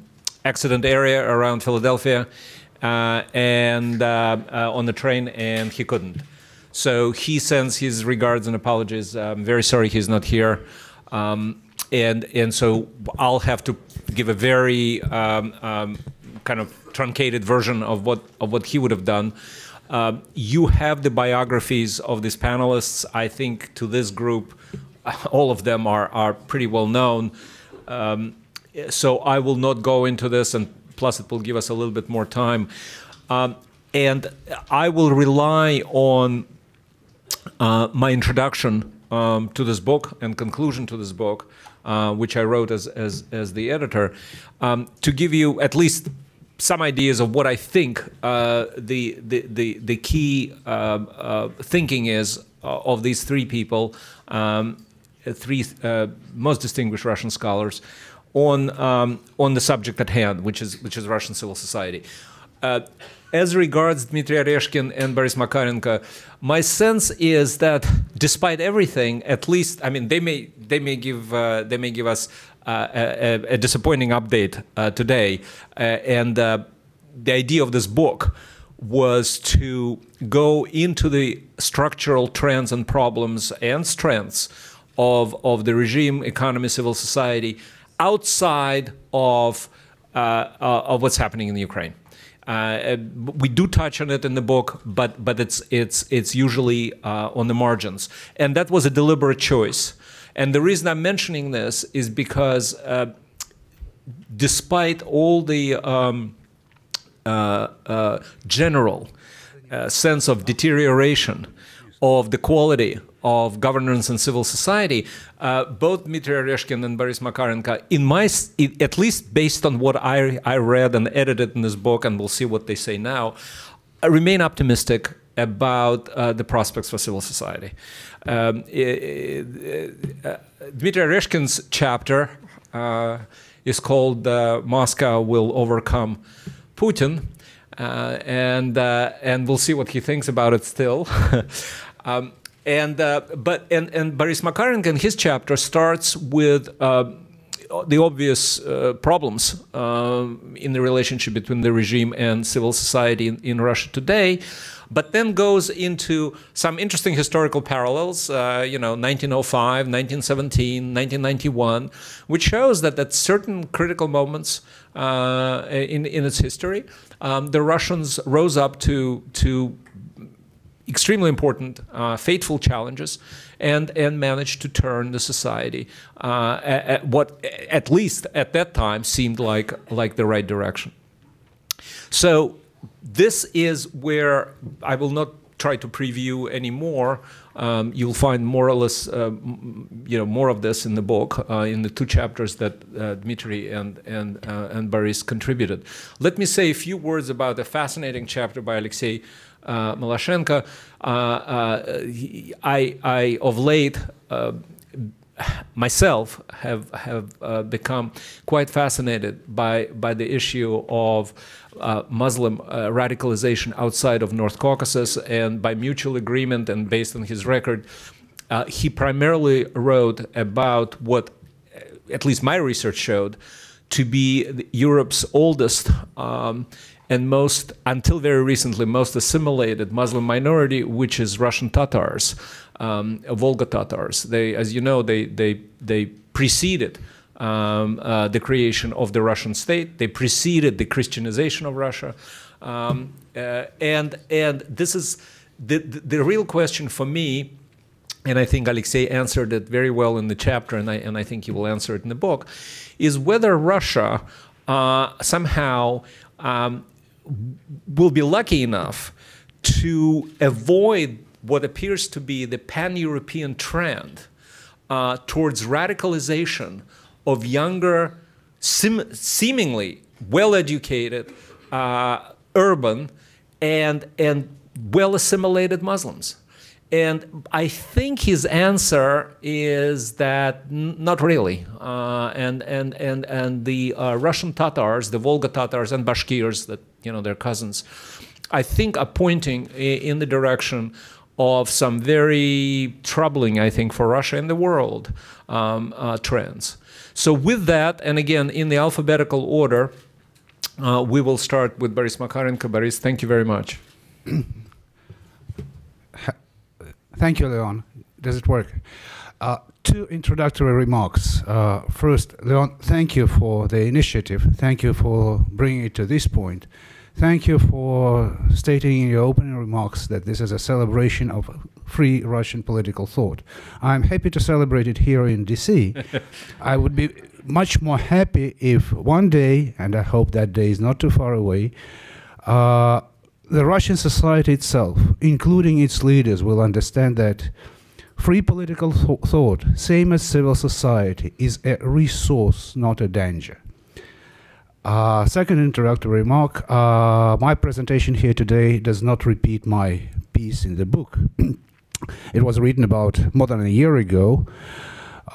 accident area around Philadelphia and on the train, and he couldn't. So he sends his regards and apologies. I'm very sorry he's not here. Um, and, and so I'll have to give a very um, um, kind of truncated version of what, of what he would have done. Um, you have the biographies of these panelists. I think to this group, all of them are, are pretty well known. Um, so I will not go into this, and plus it will give us a little bit more time. Um, and I will rely on uh, my introduction um, to this book and conclusion to this book, uh, which I wrote as, as, as the editor, um, to give you at least some ideas of what I think uh, the, the, the, the key uh, uh, thinking is uh, of these three people, um, three most distinguished Russian scholars, on, um, on the subject at hand, which is, which is Russian civil society. As regards Dmitry Oreshkin and Boris Makarenko, my sense is that despite everything, at least I mean they may they may give uh, they may give us uh, a, a, disappointing update uh, today, uh, and uh, the idea of this book was to go into the structural trends and problems and strengths of of the regime, economy, civil society outside of uh, of what's happening in the Ukraine. Uh, we do touch on it in the book, but but it's it's it's usually uh, on the margins, and that was a deliberate choice. And the reason I'm mentioning this is because, uh, despite all the um, uh, uh, general uh, sense of deterioration of the quality of governance and civil society, uh, both Dmitry Oreshkin and Boris Makarenko, in my, at least based on what I, I read and edited in this book, and we'll see what they say now, I remain optimistic about uh, the prospects for civil society. Um, uh, Dmitry Oreshkin's chapter uh, is called uh, Moscow Will Overcome Putin. Uh, and and we'll see what he thinks about it still. um, and uh, but and and Boris Makarenko in his chapter starts with uh, the obvious uh, problems uh, in the relationship between the regime and civil society in, in, Russia today, but then goes into some interesting historical parallels. Uh, you know, 1905, 1917, 1991, which shows that at certain critical moments uh, in in its history, um, the Russians rose up to to extremely important, uh, fateful challenges, and and managed to turn the society uh, at, at, what, at least at that time, seemed like like the right direction. So this is where I will not try to preview anymore. Um, you'll find more or less, uh, you know, more of this in the book, uh, in the two chapters that uh, Dmitry and and uh, and Boris contributed. Let me say a few words about a fascinating chapter by Alexei uh. Uh, uh, I, I, of late, myself have have uh, become quite fascinated by by the issue of uh, Muslim uh, radicalization outside of North Caucasus, and by mutual agreement and based on his record, he primarily wrote about what, at least my research showed, to be Europe's oldest. Um, and most, until very recently, most assimilated Muslim minority, which is Russian Tatars, um, Volga Tatars. They, as you know, they, they, they preceded um, uh, the creation of the Russian state. They preceded the Christianization of Russia. Um, uh, and, and this is the, the, the, real question for me, and I think Alexei answered it very well in the chapter, and I, and I think he will answer it in the book, is whether Russia uh, somehow um, will be lucky enough to avoid what appears to be the pan European trend uh, towards radicalization of younger, seemingly well educated, uh, urban, and, and well assimilated Muslims. And I think his answer is that not really. Uh, and, and, and, and the uh, Russian Tatars, the Volga Tatars and Bashkirs, that you know their cousins, I think are pointing in the direction of some very troubling, I think, for Russia and the world um, uh, trends. So with that, and again in the alphabetical order, uh, we will start with Boris Makarenko. Boris, thank you very much. Thank you, Leon. Does it work? Uh, two introductory remarks. Uh, first, Leon, thank you for the initiative. Thank you for bringing it to this point. Thank you for stating in your opening remarks that this is a celebration of free Russian political thought. I'm happy to celebrate it here in DC. I would be much more happy if one day, and I hope that day is not too far away, uh, the Russian society itself, including its leaders, will understand that free political th- thought, same as civil society, is a resource, not a danger. Uh, second introductory remark uh, my presentation here today does not repeat my piece in the book. it was written about more than a year ago.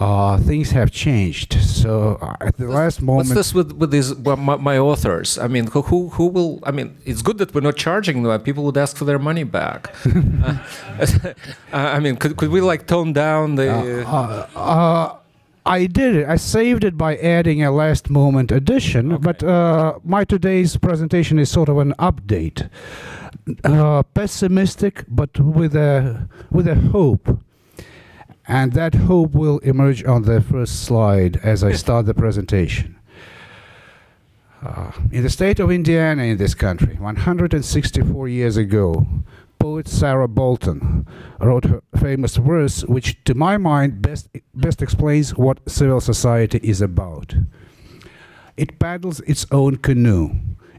Uh, things have changed. So uh, at the last moment. What's this with with these my, my authors? I mean, who, who who will? I mean, it's good that we're not charging them. People would ask for their money back. uh, I mean, could could we like tone down the? Uh, uh, I did it. I saved it by adding a last moment addition, okay. but uh, my today's presentation is sort of an update. Uh, pessimistic, but with a with a hope, and that hope will emerge on the first slide as I start the presentation. Uh, in the state of Indiana, in this country, 164 years ago, poet Sarah Bolton wrote her famous verse, which, to my mind, best, best explains what civil society is about. It paddles its own canoe.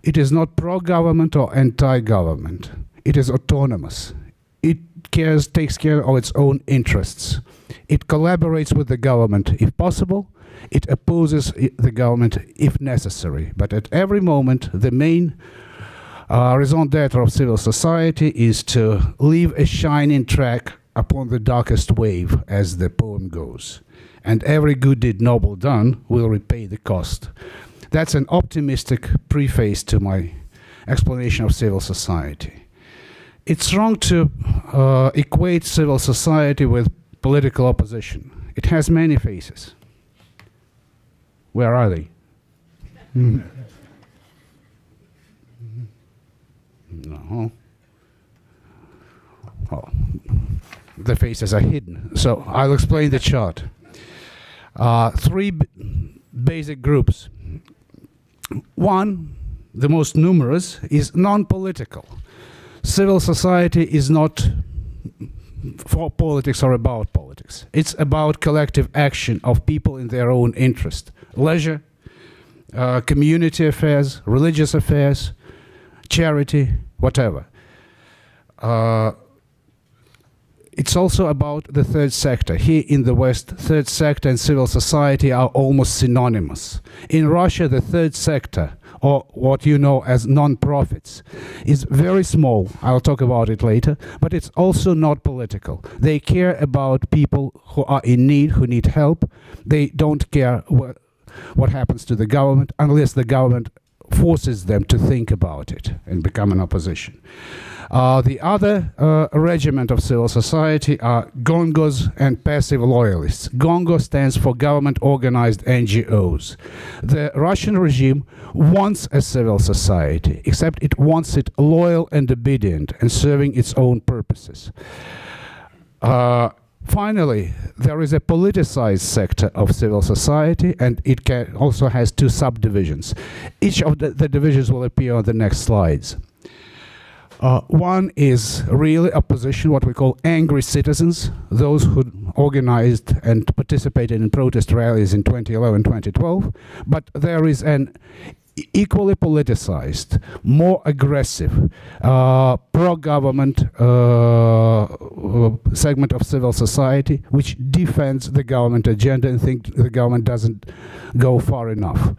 It is not pro government or anti government. It is autonomous. It cares, takes care of its own interests. It collaborates with the government if possible. It opposes the government if necessary. But at every moment, the main uh, raison d'etre of civil society is to leave a shining track upon the darkest wave, as the poem goes. And every good deed noble done will repay the cost. That's an optimistic preface to my explanation of civil society. It's wrong to uh, equate civil society with political opposition. It has many faces. Where are they? Mm. No. Oh, the faces are hidden. So I'll explain the chart. Uh, three basic groups. One, the most numerous, is non political. Civil society is not for politics or about politics. It's about collective action of people in their own interest. Leisure, uh, community affairs, religious affairs, charity, whatever. Uh, it's also about the third sector. Here in the West, third sector and civil society are almost synonymous. In Russia, the third sector, or what you know as non-profits, is very small. I'll talk about it later, but it's also not political. They care about people who are in need, who need help. They don't care wh what happens to the government unless the government forces them to think about it and become an opposition. Uh, the other uh, regiment of civil society are Gongos and passive loyalists. Gongo stands for government organized NGOs. The Russian regime wants a civil society, except it wants it loyal and obedient and serving its own purposes. Uh, Finally, there is a politicized sector of civil society, and it also has two subdivisions. Each of the, the, divisions will appear on the next slides. Uh, one is really opposition, what we call angry citizens, those who organized and participated in protest rallies in 2011 2012. But there is an equally politicized, more aggressive, uh, pro-government uh, segment of civil society, which defends the government agenda and think the government doesn't go far enough.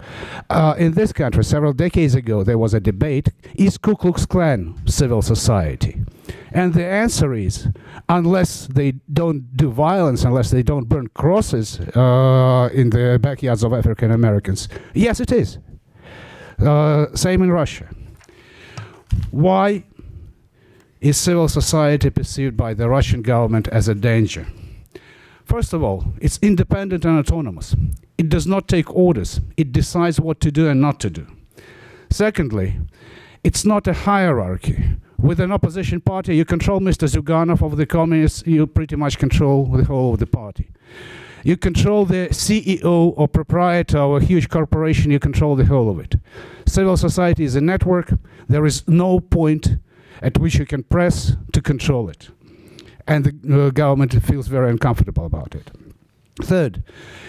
Uh, in this country, several decades ago, there was a debate: Is Ku Klux Klan civil society? And the answer is, unless they don't do violence, unless they don't burn crosses uh, in the backyards of African Americans, yes, it is. Uh, same in Russia. Why is civil society perceived by the Russian government as a danger? First of all, it's independent and autonomous. It does not take orders. It decides what to do and not to do. Secondly, it's not a hierarchy. With an opposition party, you control Mr. Zyuganov of the communists, you pretty much control the whole of the party. You control the CEO or proprietor of a huge corporation, you control the whole of it. Civil society is a network. There is no point at which you can press to control it. And the uh, government feels very uncomfortable about it. Third,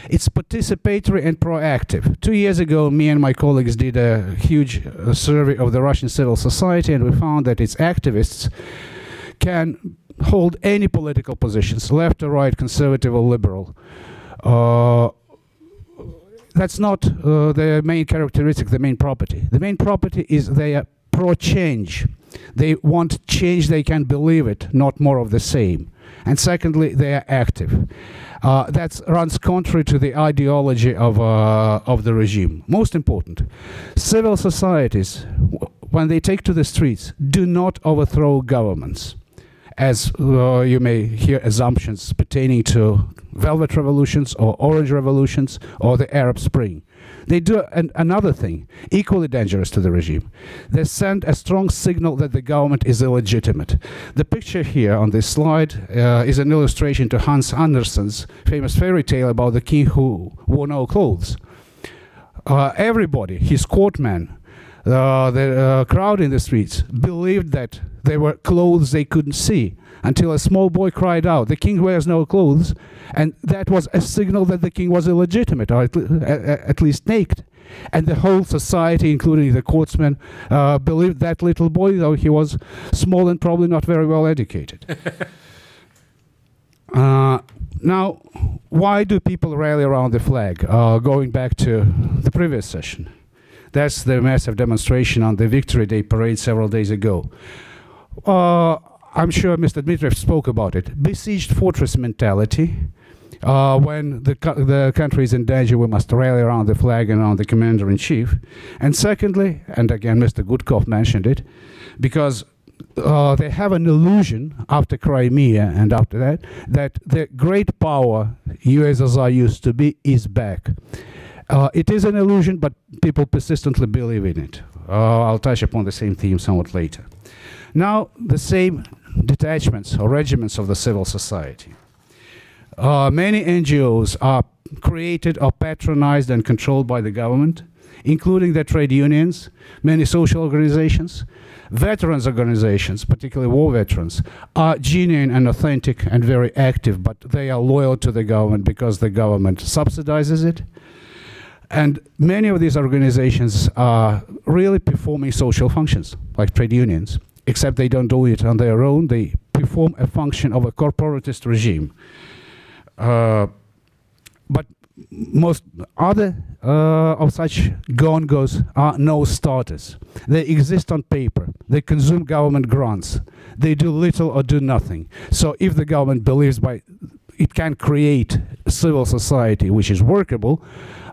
it's participatory and proactive. Two years ago, me and my colleagues did a huge uh, survey of the Russian civil society, and we found that its activists can hold any political positions, left or right, conservative or liberal. Uh, that's not uh, the main characteristic, the main property. The main property is they are pro-change. They want change, they can believe it, not more of the same. And secondly, they are active. Uh, that runs contrary to the ideology of, uh, of the regime. Most important, civil societies, when they take to the streets, do not overthrow governments as uh, you may hear assumptions pertaining to velvet revolutions or orange revolutions or the Arab Spring. They do an, another thing, equally dangerous to the regime. They send a strong signal that the government is illegitimate. The picture here on this slide uh, is an illustration to Hans Andersen's famous fairy tale about the king who wore no clothes. Uh, everybody, his courtmen, uh, the uh, crowd in the streets believed that they were clothes they couldn't see until a small boy cried out, The king wears no clothes. And that was a signal that the king was illegitimate, or at, le at least naked. And the whole society, including the courtsmen, uh, believed that little boy, though he was small and probably not very well educated. uh, now, why do people rally around the flag? Uh, going back to the previous session. That's the massive demonstration on the Victory Day parade several days ago. Uh, I'm sure Mr. Dmitriev spoke about it. Besieged fortress mentality. Uh, when the, the country is in danger, we must rally around the flag and around the commander in chief. And secondly, and again, Mr. Gudkov mentioned it, because uh, they have an illusion after Crimea and after that, that the great power USSR used to be is back. Uh, it is an illusion, but people persistently believe in it. Uh, I'll touch upon the same theme somewhat later. Now, the same detachments or regiments of the civil society. Uh, many NGOs are created or patronized and controlled by the government, including the trade unions, many social organizations, veterans organizations, particularly war veterans, are genuine and authentic and very active, but they are loyal to the government because the government subsidizes it. And many of these organizations are really performing social functions, like trade unions except they don't do it on their own. They perform a function of a corporatist regime. Uh, but most other uh, of such gongos are no starters. They exist on paper. They consume government grants. They do little or do nothing. So if the government believes by it can create civil society which is workable,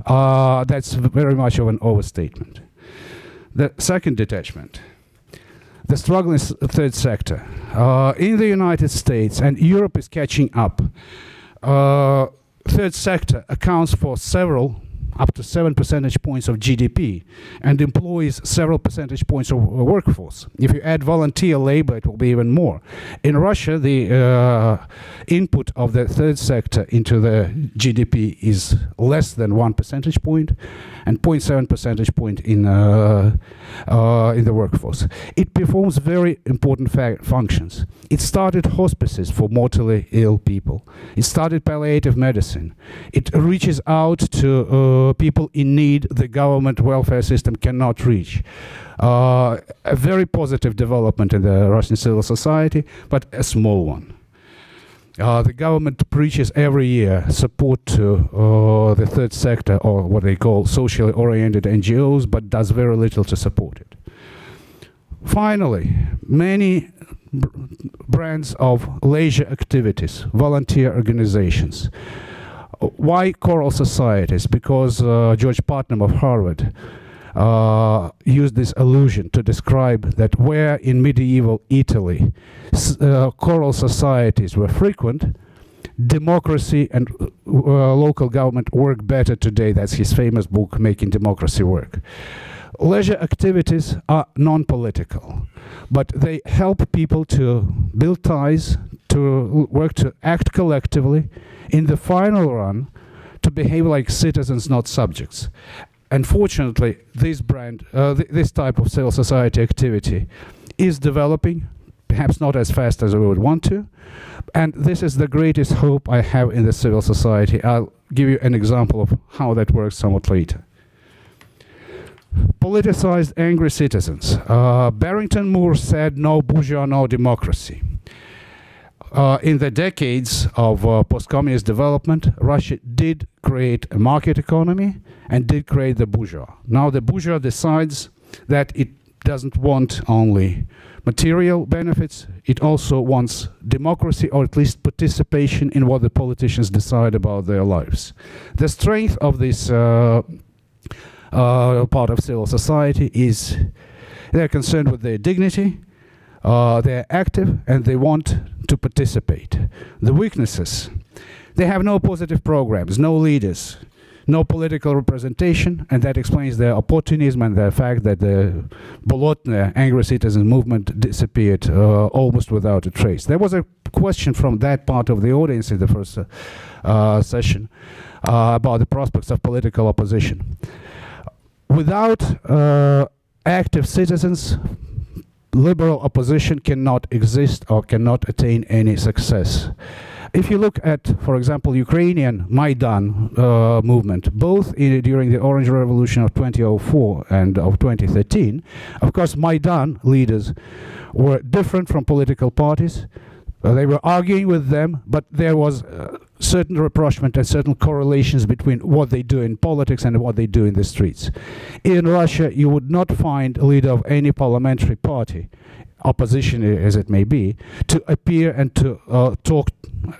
uh, that's very much of an overstatement. The second detachment the struggling third sector. Uh, in the United States, and Europe is catching up, uh, third sector accounts for several up to 7 percentage points of GDP and employs several percentage points of workforce. If you add volunteer labor, it will be even more. In Russia, the uh, input of the third sector into the GDP is less than 1 percentage point and 0.7 percentage point in, uh, uh, in the workforce. It performs very important functions. It started hospices for mortally ill people. It started palliative medicine. It reaches out to uh, people in need the government welfare system cannot reach. Uh, a very positive development in the Russian civil society, but a small one. Uh, the government preaches every year support to uh, the third sector, or what they call socially oriented NGOs, but does very little to support it. Finally, many brands of leisure activities, volunteer organizations, why choral societies? Because uh, George Putnam of Harvard uh, used this allusion to describe that where in medieval Italy uh, choral societies were frequent, democracy and uh, local government work better today. That's his famous book, Making Democracy Work. Leisure activities are non-political, but they help people to build ties, to work to act collectively, in the final run to behave like citizens, not subjects. Unfortunately, this brand, uh, th this type of civil society activity is developing perhaps not as fast as we would want to. And this is the greatest hope I have in the civil society. I'll give you an example of how that works somewhat later. Politicized angry citizens. Uh, Barrington Moore said, no bourgeois, no democracy. Uh, in the decades of uh, post-communist development, Russia did create a market economy and did create the bourgeois. Now the bourgeois decides that it doesn't want only material benefits, it also wants democracy or at least participation in what the politicians decide about their lives. The strength of this uh, uh, part of civil society is they're concerned with their dignity, uh, they're active, and they want to participate. The weaknesses, they have no positive programs, no leaders, no political representation, and that explains their opportunism and the fact that the Bolotnaya angry citizen movement disappeared uh, almost without a trace. There was a question from that part of the audience in the first uh, uh, session uh, about the prospects of political opposition. Without uh, active citizens, liberal opposition cannot exist or cannot attain any success. If you look at, for example, Ukrainian Maidan uh, movement, both in, during the Orange Revolution of 2004 and of 2013, of course, Maidan leaders were different from political parties. Uh, they were arguing with them, but there was uh, certain rapprochement and certain correlations between what they do in politics and what they do in the streets. In Russia, you would not find a leader of any parliamentary party opposition as it may be, to appear and to uh, talk,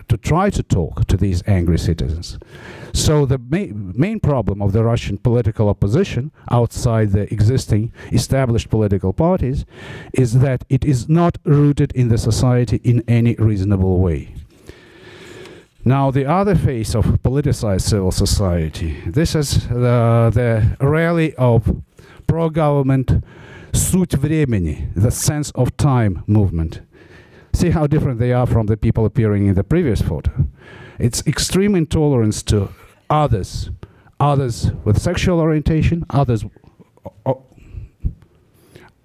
to try to talk to these angry citizens. So the ma main problem of the Russian political opposition outside the existing established political parties is that it is not rooted in the society in any reasonable way. Now, the other face of politicized civil society, this is the, the rally of pro-government суть времени, the sense of time movement. See how different they are from the people appearing in the previous photo. It's extreme intolerance to others, others with sexual orientation, others,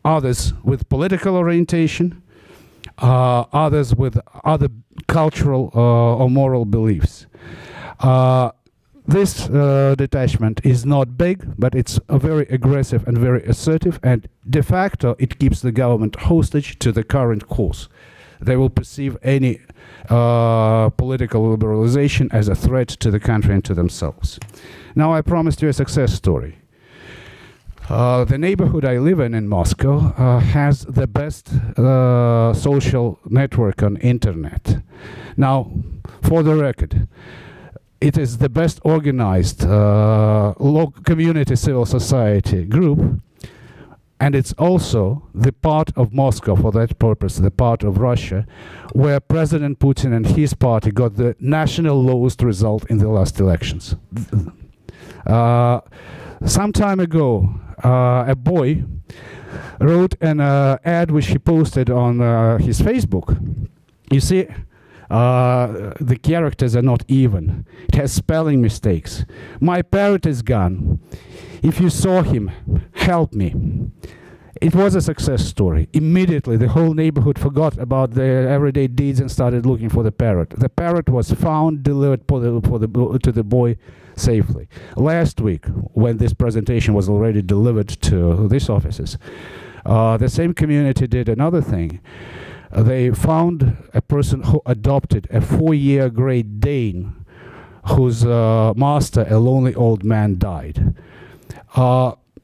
others with political orientation, uh, others with other cultural uh, or moral beliefs. Uh, this uh, detachment is not big, but it's very aggressive and very assertive, and de facto it keeps the government hostage to the current course. They will perceive any uh, political liberalization as a threat to the country and to themselves. Now I promised you a success story. Uh, the neighborhood I live in in Moscow uh, has the best uh, social network on internet. Now, for the record, it is the best organized uh, community civil society group and it's also the part of Moscow for that purpose, the part of Russia, where President Putin and his party got the national lowest result in the last elections. Some time ago, uh, a boy wrote an uh, ad which he posted on uh, his Facebook. You see, uh, the characters are not even. It has spelling mistakes. My parrot is gone. If you saw him, help me. It was a success story. Immediately, the whole neighborhood forgot about their everyday deeds and started looking for the parrot. The parrot was found, delivered for the, for the, to the boy safely. Last week, when this presentation was already delivered to these offices, uh, the same community did another thing they found a person who adopted a four-year Great Dane whose uh, master, a lonely old man, died.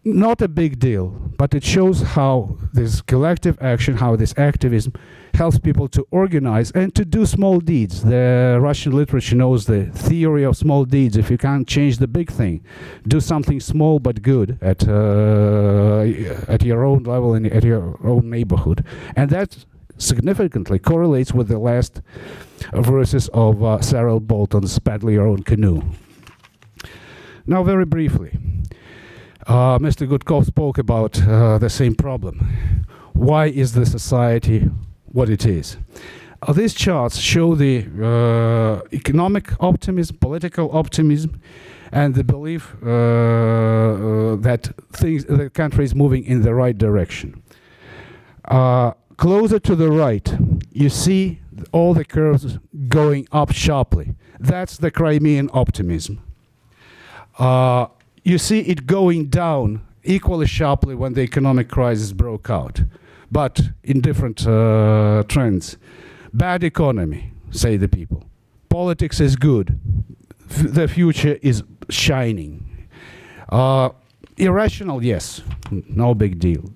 Not a big deal, but it shows how this collective action, how this activism helps people to organize and to do small deeds. The Russian literature knows the theory of small deeds. If you can't change the big thing, do something small but good at uh, at your own level and at your own neighborhood, and that significantly correlates with the last verses of uh, Sarah Bolton's Paddle Your Own Canoe. Now, very briefly, uh, Mr. Gudkov spoke about uh, the same problem. Why is the society what it is? Uh, these charts show the uh, economic optimism, political optimism, and the belief uh, uh, that things, the country is moving in the right direction closer to the right, you see all the curves going up sharply. That's the Crimean optimism. You see it going down equally sharply when the economic crisis broke out, but in different uh, trends. Bad economy, say the people. Politics is good. F- the future is shining. Uh, irrational, yes, no big deal.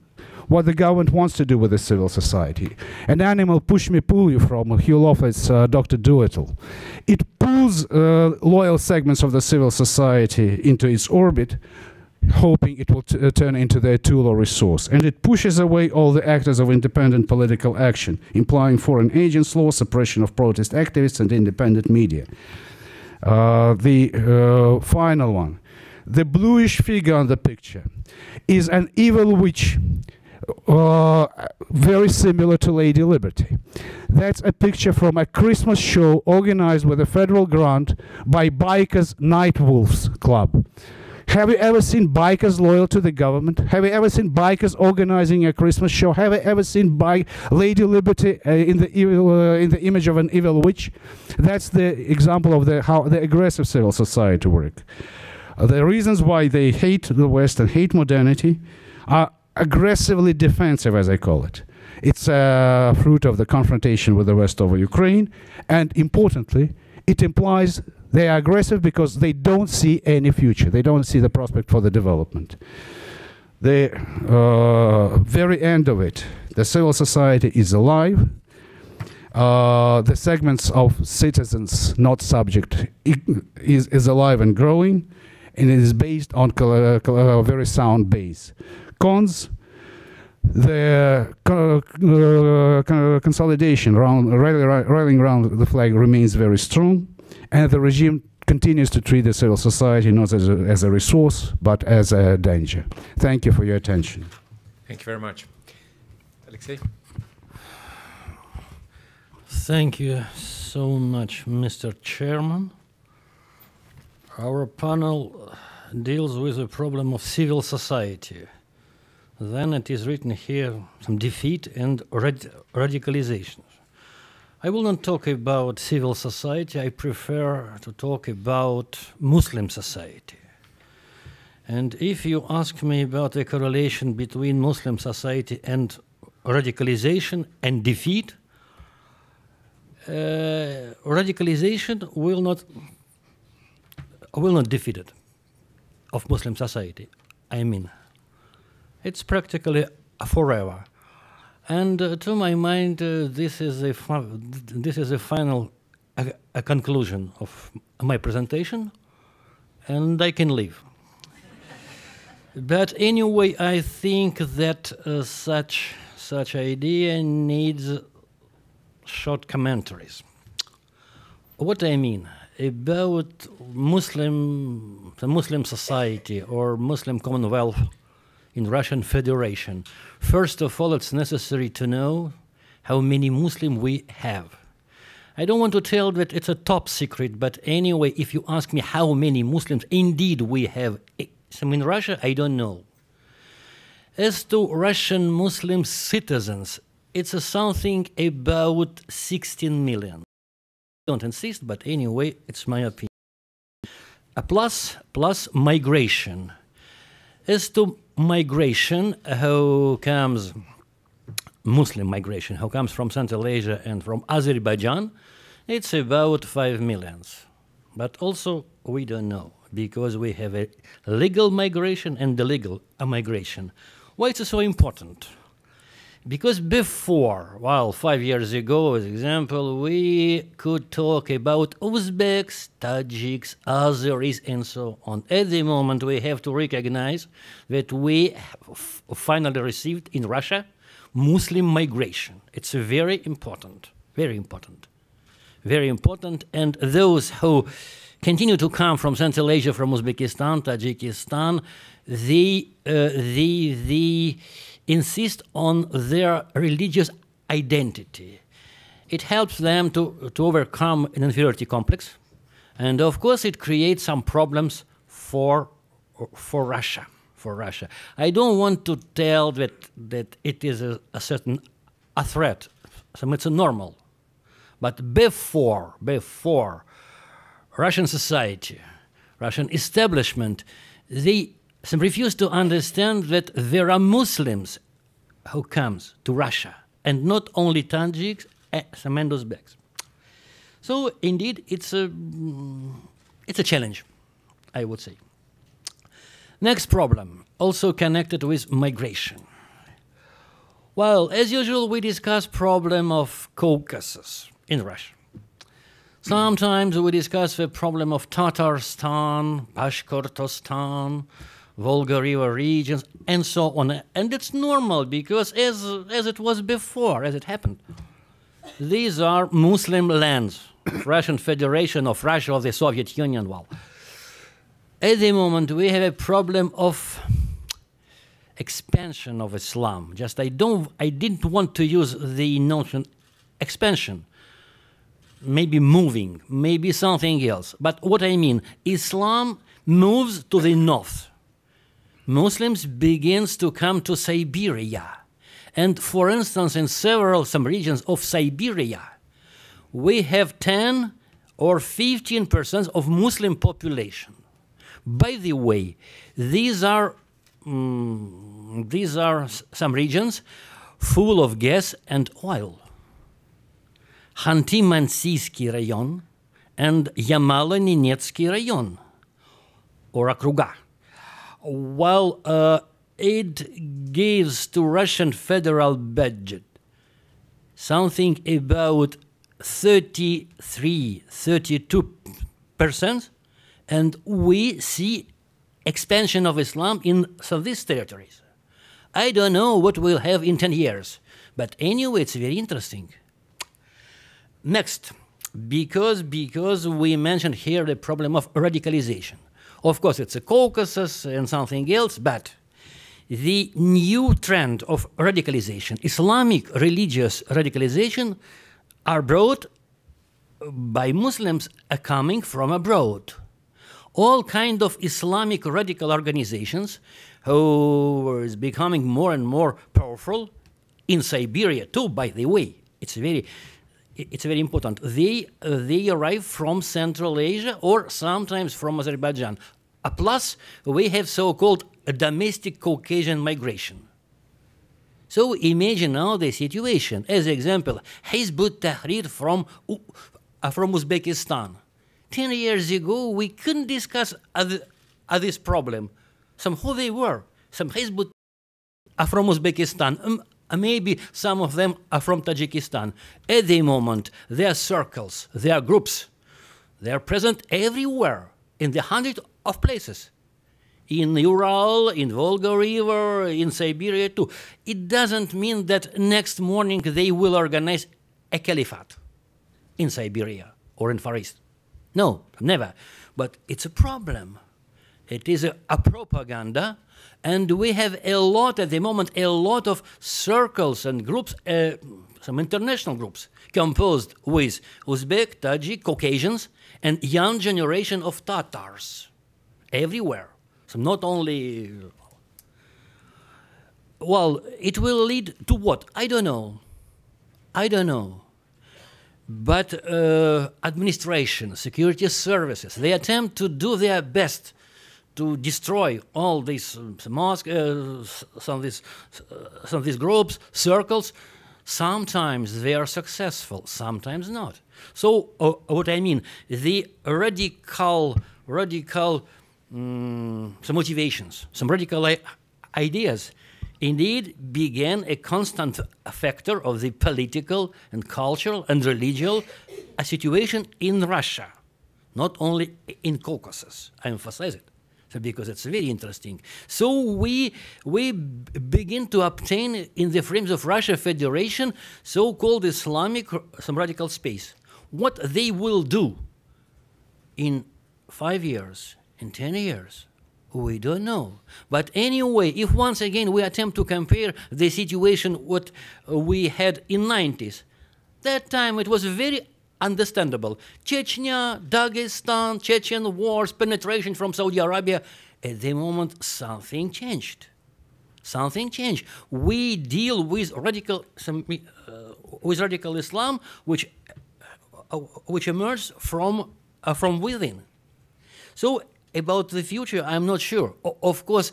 What the government wants to do with the civil society. An animal push me pull you from Hugh Lofting's uh, Dr. Dolittle. It pulls uh, loyal segments of the civil society into its orbit, hoping it will uh, turn into their tool or resource. And it pushes away all the actors of independent political action, implying foreign agents law, suppression of protest activists, and independent media. Uh, the uh, final one. The bluish figure on the picture is an evil witch, uh, very similar to Lady Liberty. That's a picture from a Christmas show organized with a federal grant by Bikers Night Wolves Club. Have you ever seen bikers loyal to the government? Have you ever seen bikers organizing a Christmas show? Have you ever seen Lady Liberty uh, in the evil, uh, in the image of an evil witch? That's the example of the how the aggressive civil society work. Uh, the reasons why they hate the West and hate modernity are aggressively defensive, as I call it. It's a fruit of the confrontation with the West over Ukraine, and importantly, it implies they are aggressive because they don't see any future. They don't see the prospect for the development. The uh, very end of it, the civil society is alive. Uh, the segments of citizens not subject is, is alive and growing, and it is based on a very sound base. Cons, the co- uh, consolidation around rally- rallying around the flag remains very strong, and the regime continues to treat the civil society not as a, as a resource but as a danger. Thank you for your attention. Thank you very much. Alexei? Thank you so much, Mr. Chairman. Our panel deals with the problem of civil society. Then it is written here some defeat and rad- radicalization. I will not talk about civil society, I prefer to talk about Muslim society. And if you ask me about the correlation between Muslim society and radicalization and defeat, uh, radicalization will not will not defeat it of Muslim society. I mean, it's practically forever. And uh, to my mind, uh, this is a this is a final a, conclusion of my presentation, and I can leave. but anyway, I think that uh, such such idea needs short commentaries. What I mean about Muslim, the Muslim society or Muslim Commonwealth in Russian Federation. First of all, it's necessary to know how many Muslims we have. I don't want to tell that it's a top secret, but anyway, if you ask me how many Muslims indeed we have eh, some in Russia, I don't know. As to Russian Muslim citizens, it's something about 16 million. Don't insist, but anyway, it's my opinion. A plus plus migration. As to migration, how comes Muslim migration, how comes from Central Asia and from Azerbaijan, it's about 5 millions. But also, we don't know because we have a legal migration and illegal migration. Why it's so important? Because before, well, five years ago, as example, we could talk about Uzbeks, Tajiks, Azeris, and so on. At the moment, we have to recognize that we finally received in Russia Muslim migration. It's very important, very important, very important. And those who continue to come from Central Asia, from Uzbekistan, Tajikistan, they, uh, they, they insist on their religious identity. It helps them to, to overcome an inferiority complex. And of course, it creates some problems for, for Russia. For Russia. I don't want to tell that, that it is a, a certain a threat. So it's a normal. But before, before Russian society, Russian establishment, they refuse to understand that there are Muslims who comes to Russia, and not only Tajiks, eh, some Uzbeks. So indeed, it's a mm, it's a challenge, I would say. Next problem, also connected with migration. Well, as usual, we discuss problem of Caucasus in Russia. Sometimes we discuss the problem of Tatarstan, Bashkortostan, Volga River regions, and so on. And it's normal because, as, as it was before, as it happened, these are Muslim lands, Russian Federation of Russia, of the Soviet Union. Well, at the moment, we have a problem of expansion of Islam. Just I don't, I didn't want to use the notion expansion. Maybe moving, maybe something else. But what I mean, Islam moves to the north. Muslims begins to come to Siberia. And for instance, in several some regions of Siberia, we have 10 or 15 percent of Muslim population. By the way, these are mm, these are some regions full of gas and oil. Khanty-Mansiyski rayon and Yamalo-Nenetsky rayon, or округа. While uh, it gives to Russian federal budget something about 33, 32 percent, and we see expansion of Islam in these territories. I don't know what we'll have in 10 years, but anyway, it's very interesting. Next, because, because we mentioned here the problem of radicalization. Of course, it's a Caucasus and something else, but the new trend of radicalization, Islamic religious radicalization, are brought by Muslims coming from abroad all kind of Islamic radical organizations who is becoming more and more powerful in Siberia too. By the way, it's very it's very important. They uh, they arrive from Central Asia or sometimes from Azerbaijan. Uh, plus, we have so-called domestic Caucasian migration. So imagine now the situation. As example, Hizb ut-Tahrir from, uh, from Uzbekistan 10 years ago, we couldn't discuss other, uh, this problem. Some who they were. Some Hizb are from Uzbekistan. Um, uh, maybe some of them are from Tajikistan. At the moment, their circles, their groups, they are present everywhere in the hundred of places. In Ural, in Volga River, in Siberia too. It doesn't mean that next morning they will organize a caliphate in Siberia or in Far East. No, never. But it's a problem. It is a, a, propaganda, and we have a lot at the moment, a lot of circles and groups, uh, some international groups, composed with Uzbek, Tajik, Caucasians, and young generation of Tatars everywhere. So not only. Well, it will lead to what? I don't know. I don't know but uh, administration, security services, they attempt to do their best to destroy all these uh, mosques, uh, some of these, uh, some of these groups, circles. Sometimes they are successful, sometimes not. So uh, what I mean, the radical, radical, um, some motivations, some radical ideas indeed began a constant factor of the political and cultural and religious situation in Russia, not only in Caucasus. I emphasize it because it's very interesting. So we we begin to obtain in the frames of Russia Federation so-called Islamic some radical space. What they will do in five years, in ten years, we don't know. But anyway, if once again we attempt to compare the situation what we had in 90s, that time it was very understandable. Chechnya, Dagestan, Chechen wars, penetration from Saudi Arabia. At the moment, something changed. something changed. We deal with radical, uh, with radical Islam, which, uh, which emerged from, uh, from within. So about the future, I'm not sure. O- of course,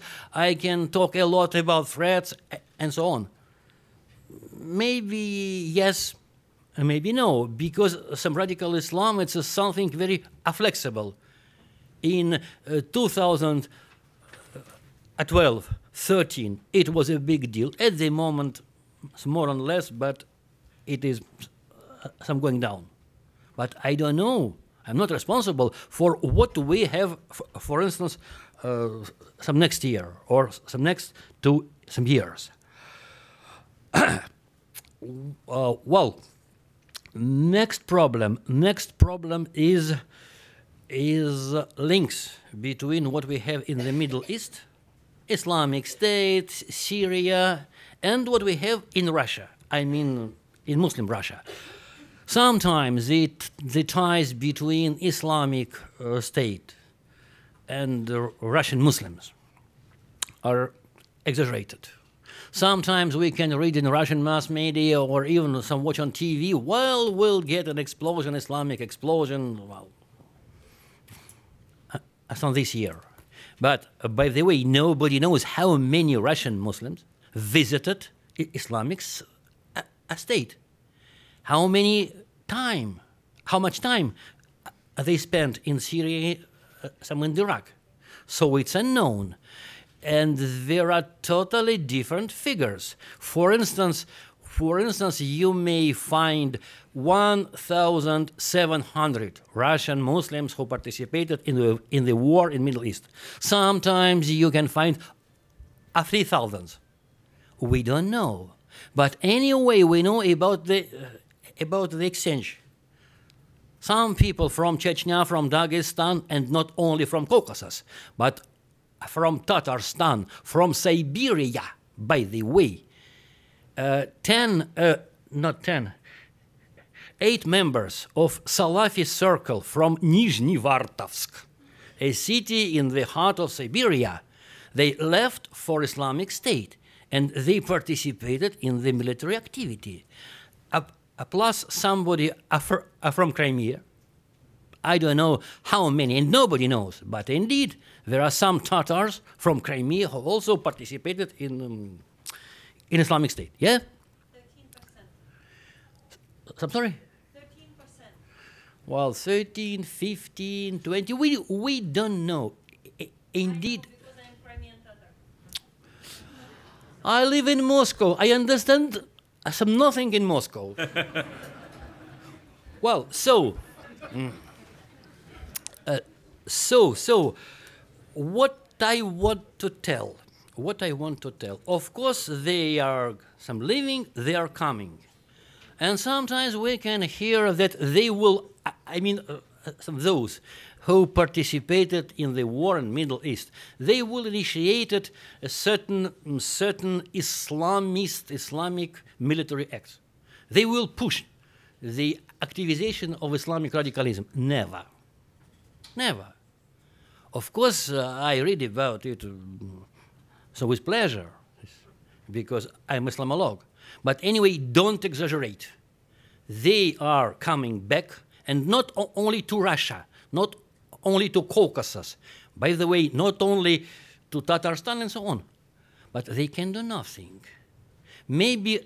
I can talk a lot about threats and so on. Maybe yes, maybe no, because some radical Islam it's uh, something very uh, flexible. In uh, 2012, 13, it was a big deal. At the moment, it's more or less, but it is uh, some going down. But I don't know. I'm not responsible for what we have, for instance, uh, some next year or some next two some years. uh, well, next problem. Next problem is is links between what we have in the Middle East, Islamic State, Syria, and what we have in Russia. I mean, in Muslim Russia. Sometimes the, the ties between Islamic uh, State and uh, Russian Muslims are exaggerated. Sometimes we can read in Russian mass media or even some watch on TV, well, we'll get an explosion, Islamic explosion. Well, as on this year. But uh, by the way, nobody knows how many Russian Muslims visited Islamic a state. How many time, how much time uh, they spent in Syria, uh, some in Iraq. So it's unknown. And there are totally different figures. For instance, for instance, you may find 1,700 Russian Muslims who participated in the, in the war in Middle East. Sometimes you can find a 3,000. We don't know. But anyway, we know about the, uh, about the exchange. Some people from Chechnya, from Dagestan, and not only from Caucasus, but from Tatarstan, from Siberia, by the way. Uh, 10, uh, not 10, eight members of Salafi circle from Nizhnevartovsk, a city in the heart of Siberia. They left for Islamic State and they participated in the military activity. Plus somebody fr- from Crimea. I don't know how many, and nobody knows, but indeed there are some Tatars from Crimea who also participated in, um, in Islamic State. Yeah? 13%. I'm sorry? 13%. Well, 13, 15, 20, we, we don't know. Indeed. I live in Moscow. I understand some nothing in Moscow. well, so, mm, uh, so, so, what I want to tell, what I want to tell. Of course, they are some living, they are coming, and sometimes we can hear that they will. I- mean, uh, uh, those who participated in the war in Middle East, they will initiate a certain mm, certain Islamist Islamic military acts. They will push the activization of Islamic radicalism. Never, never. Of course, uh, I read about it, mm, so with pleasure, because I'm Islamolog. But anyway, don't exaggerate. They are coming back, and not only to Russia, not only to Caucasus. By the way, not only to Tatarstan and so on, but they can do nothing. Maybe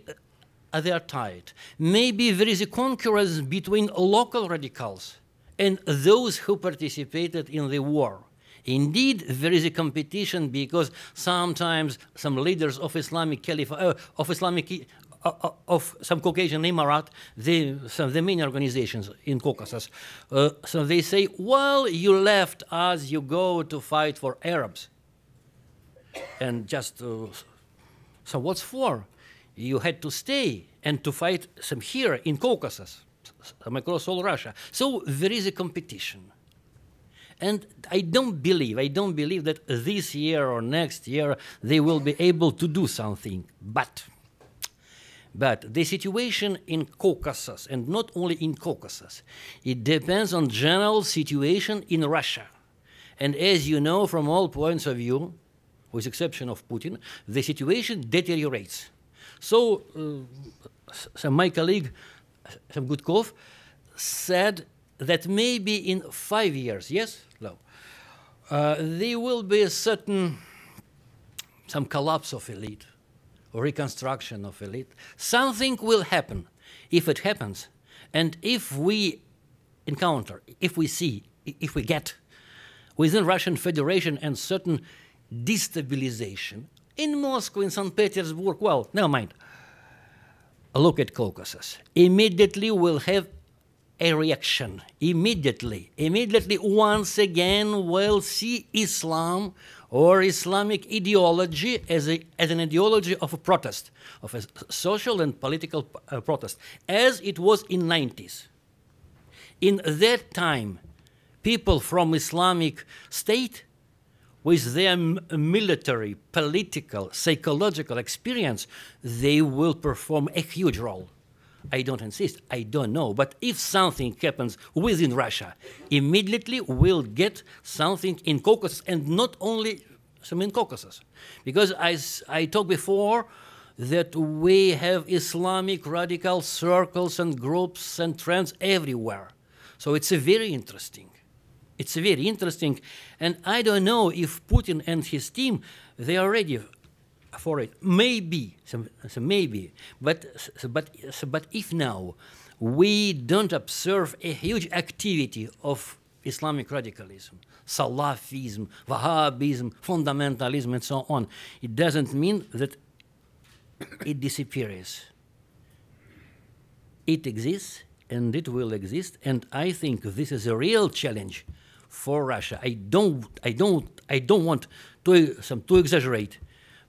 uh, they are tired. Maybe there is a concurrence between local radicals and those who participated in the war. Indeed, there is a competition because sometimes some leaders of Islamic Caliph, uh, of Islamic uh, uh, of some Caucasian Emirat, the, some of the main organizations in Caucasus, uh, so they say, well, you left us, you go to fight for Arabs. And just, uh, so what's for? You had to stay and to fight some here in Caucasus, across all Russia. So there is a competition. And I don't believe, I don't believe that this year or next year they will be able to do something. But, but the situation in Caucasus, and not only in Caucasus, it depends on general situation in Russia. And as you know from all points of view, with exception of Putin, the situation deteriorates. So, uh, so my colleague, Sam Gudkov, said that maybe in five years, yes, no, uh, there will be a certain some collapse of elite or reconstruction of elite. Something will happen. If it happens, and if we encounter, if we see, if we get within Russian Federation and certain destabilization in Moscow, in St. Petersburg, well, never mind. Look at Caucasus. Immediately we'll have a reaction. Immediately, immediately, once again, we'll see Islam or Islamic ideology as, a, as an ideology of a protest, of a social and political uh, protest, as it was in 90s. In that time, people from Islamic State, with their military, political, psychological experience, they will perform a huge role. I don't insist, I don't know. But if something happens within Russia, immediately we'll get something in Caucasus, and not only some in Caucasus. Because i talked before that we have Islamic radical circles and groups and trends everywhere. So it's a very interesting. It's very interesting. And I don't know if Putin and his team, they are ready for it. Maybe, so, so maybe. But, so, but, but if now we don't observe a huge activity of Islamic radicalism, Salafism, Wahhabism, fundamentalism, and so on, it doesn't mean that it disappears. It exists and it will exist, and I think this is a real challenge for Russia. I don't, I don't, I don't want to, some, to exaggerate,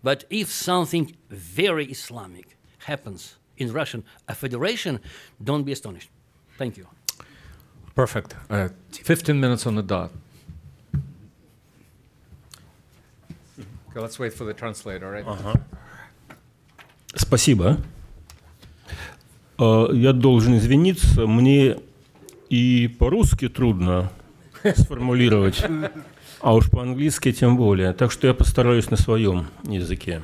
but if something very Islamic happens in Russian a federation, don't be astonished. Thank you. Perfect. Uh, 15 minutes on the dot. Okay, let's wait for the translator, right? Ага. Спасибо. Э, Я должен извиниться, мне и по-русски трудно Сформулировать, а уж по-английски тем более. Так что я постараюсь на своем языке.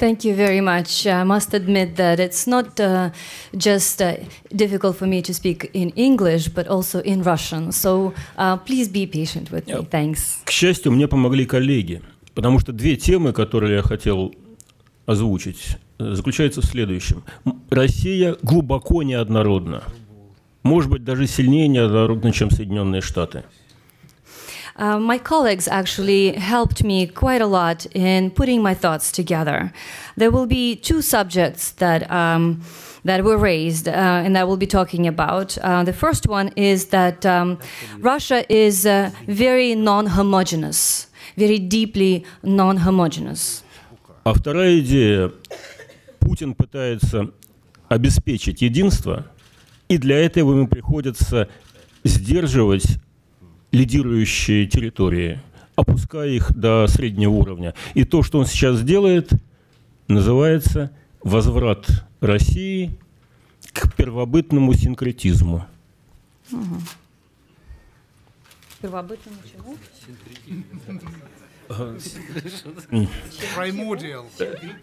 Thank you very much. I must admit that it's not uh, just uh, difficult for me to speak in English, but also in Russian. So uh, please be patient with me. Thanks. К счастью, мне помогли коллеги, потому что две темы, которые я хотел озвучить, заключаются в следующем. Россия глубоко неоднородна. Может быть, даже сильнее неоднородна, чем Соединенные Штаты. Uh, my colleagues actually helped me quite a lot in putting my thoughts together. There will be two subjects that um, that were raised, uh, and I will be talking about. Uh, the first one is that um, Russia is uh, very non-homogeneous, very deeply non-homogeneous. А вторая идея. Путин пытается обеспечить единство, и для этого ему приходится сдерживать лидирующие территории, опуская их до среднего уровня. И то, что он сейчас делает, называется возврат России к первобытному синкретизму. Первобытному чему? Primordial.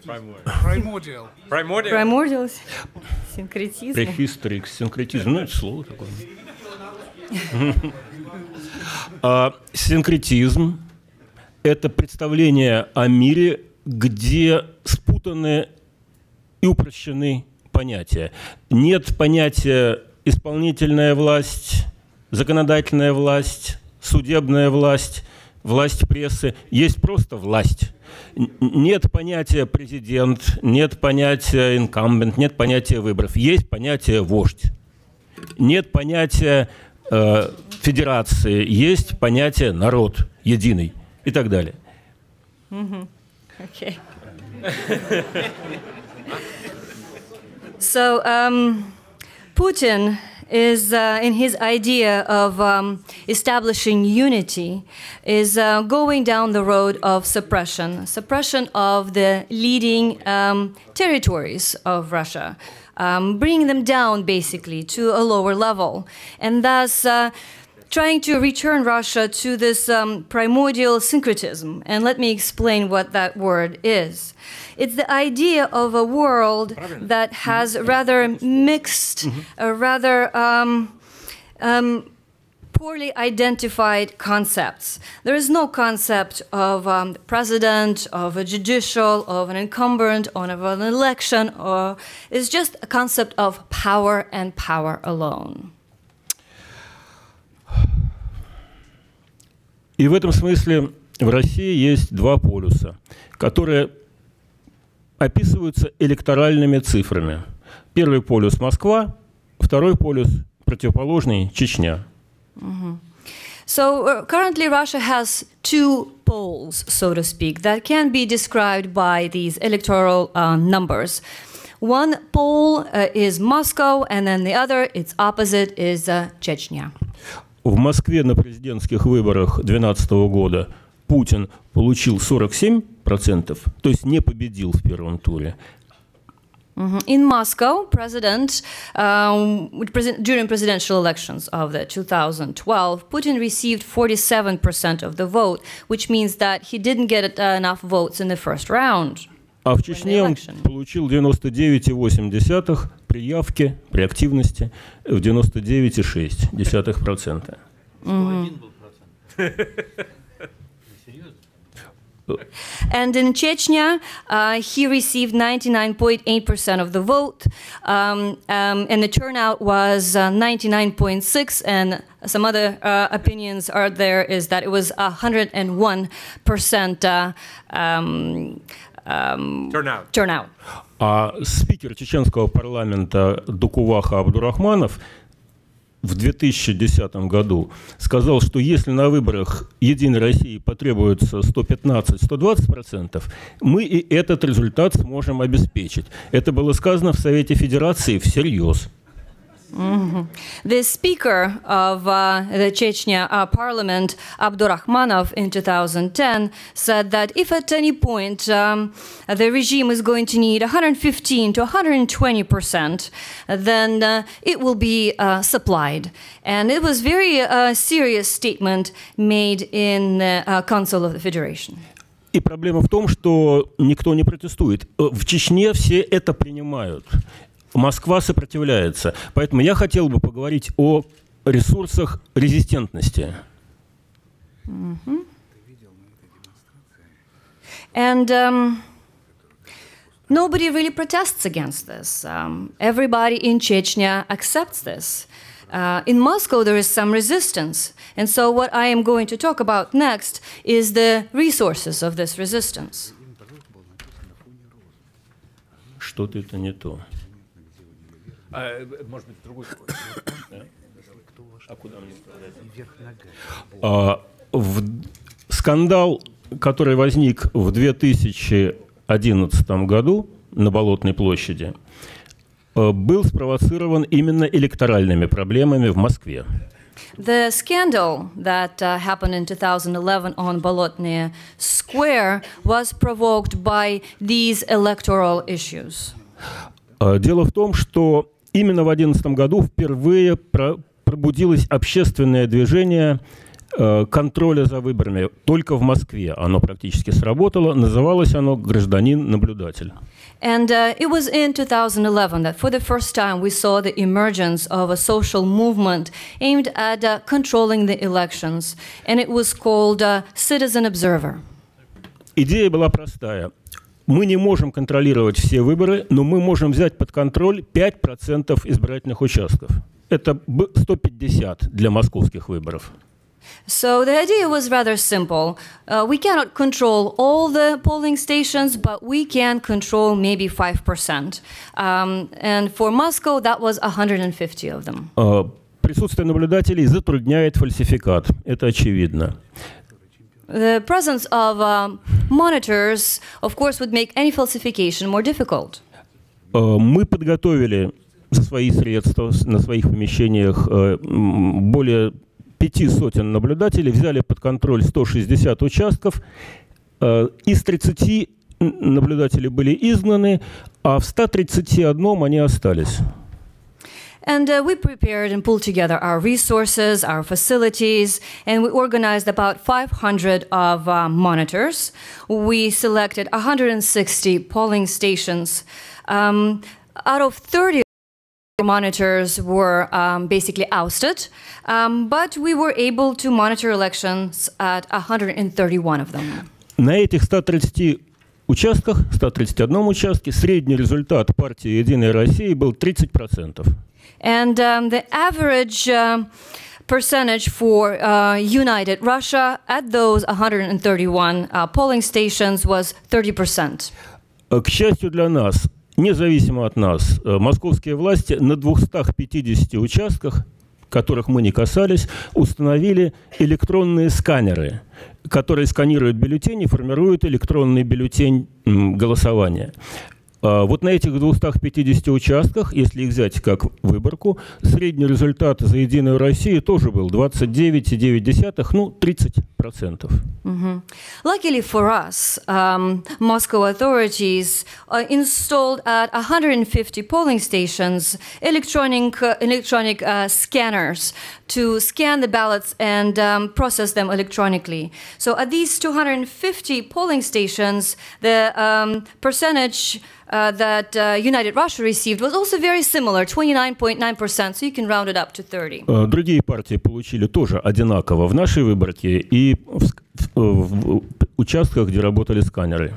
Primordial. Primordial. Primordial синкретизм. Прехисторикс, синкретизм, ну это слово такое. А, Синкретизм – это представление о мире, где спутаны и упрощены понятия. Нет понятия исполнительная власть, законодательная власть, судебная власть, власть прессы. Есть просто власть. Нет понятия президент, нет понятия инкамбент, нет понятия выборов. Есть понятие вождь. Нет понятия э, федерации, есть понятие народ единый и так далее. Mhm. Okay. so um, Putin is, uh, in his idea of um, establishing unity, is uh, going down the road of suppression, suppression of the leading um, territories of Russia, um, bringing them down basically to a lower level, and thus. Uh, trying to return Russia to this um, primordial syncretism. And let me explain what that word is. It's the idea of a world that has rather mixed, a rather um, um, poorly identified concepts. There is no concept of um, president, of a judicial, of an incumbent, of an election, or it's just a concept of power and power alone. И в этом смысле в России есть два полюса, которые описываются электоральными цифрами. Первый полюс – Москва, второй полюс – противоположный – Чечня. Mhm. So uh, currently, Russia has two poles, so to speak, that can be described by these electoral uh, numbers. One pole uh, is Moscow, and then the other, its opposite, is uh, Chechnya. В Москве на президентских выборах 2012 года Путин получил 47%, то есть не победил в первом туре. Mhm. In Moscow, President um, with presi- during presidential elections of the 2012, Putin received 47% of the vote, which means that he didn't get uh, enough votes in the first round. А в Чечне он получил 99,8 при явке, при активности в 99,6%. Mhm. And in Chechnya, uh, he received 99.8% of the vote, um, um, and the turnout was uh, 99.6. And some other uh, opinions are there is that it was 101% uh, um, um, Turnout. Turnout. А спикер чеченского парламента Дукуваха Абдурахманов в 2010 году сказал, что если на выборах Единой России потребуется 115-120%, мы и этот результат сможем обеспечить. Это было сказано в Совете Федерации всерьез. Mhm. The speaker of uh, the Chechnya uh, parliament, Abdurrahmanov, in 2010, said that if at any point um, the regime is going to need 115 to 120 percent, then uh, it will be uh, supplied. And it was very uh, serious statement made in the uh, Council of the Federation. И проблема в том, что никто не протестует. Э, В Чечне все это принимают. Москва сопротивляется. Поэтому я хотел бы поговорить о ресурсах резистентности. Mhm. And um, nobody really protests against this. Um, everybody in Chechnya accepts this. Uh, in Moscow, there is some resistance. And so, what I am going to talk about next is the resources of this resistance. Что-то это не то. Э, Может быть, другой. А куда мне? А, в- скандал, который возник в 2011 году на Болотной площади, э, был спровоцирован именно электоральными проблемами в Москве. The scandal that uh, happened in 2011 on Bolotnaya Square was provoked by these electoral issues. Э, Дело в том, что именно в 2011 году впервые про- пробудилось общественное движение э, контроля за выборами. Только в Москве оно практически сработало. Называлось оно «Гражданин-наблюдатель». And uh, it was in 2011 that for the first time we saw the emergence of a social movement aimed at uh, controlling the elections. And it was called uh, Citizen Observer. Идея была простая. Мы не можем контролировать все выборы, но мы можем взять под контроль 5% избирательных участков. Это б- 150 для московских выборов. So the idea was rather simple. Uh, we cannot control all the polling stations, but we can control maybe 5%. Um, and for Moscow, that was 150 of them. Э, Присутствие наблюдателей затрудняет фальсификат, это очевидно. The presence of um, monitors, of course, would make any falsification more difficult. Э, Мы подготовили за свои средства на своих помещениях э, более пяти сотен наблюдателей, взяли под контроль 160 участков. Э, Из 30 н- наблюдатели были изгнаны, а в 131 они остались. And uh, we prepared and pulled together our resources, our facilities, and we organized about 500 of uh, monitors. We selected 160 polling stations. Um, out of 30 monitors were um, basically ousted, um, but we were able to monitor elections at 131 of them. На этих 130 участках, 131 участке, средний результат партии «Единая Россия» был 30%. And um, the average um, percentage for uh, United Russia at those 131 uh, polling stations was 30%. Э, К счастью для нас, независимо от нас, э, московские власти на 250 участках, которых мы не касались, установили электронные сканеры, которые сканируют бюллетень и формируют электронный бюллетень голосования. А Вот на этих 250 участках, если их взять как выборку, средний результат за «Единую Россию» тоже был 29,9, ну, 30%. Mhm. Luckily for us, um, Moscow authorities uh, installed at 150 polling stations electronic uh, electronic uh, scanners to scan the ballots and um, process them electronically. So at these 250 polling stations, the um, percentage that uh, United Russia received was also very similar, 29.9%. So you can round it up to 30. Э, Другие партии получили тоже одинаково в нашей выборке и в, ск- в- в участках, где работали сканеры.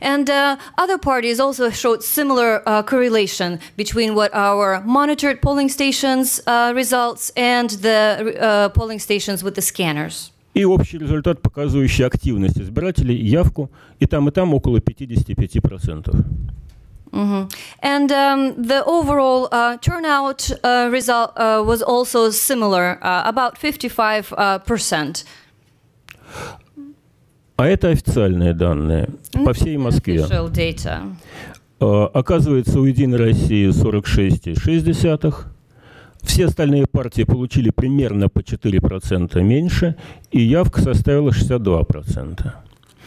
And uh, other parties also showed similar uh, correlation between what our monitored polling stations uh, results and the uh, polling stations with the scanners. И общий результат, показывающий активность избирателей, явку, и там, и там около 55%. Mhm. And um, the overall uh, turnout uh, result uh, was also similar, uh, about 55 uh, percent. А это официальные данные по всей Москве. Data. Э, Оказывается, у «Единой России» 46,6. Все остальные партии получили примерно по 4% меньше, и явка составила 62%.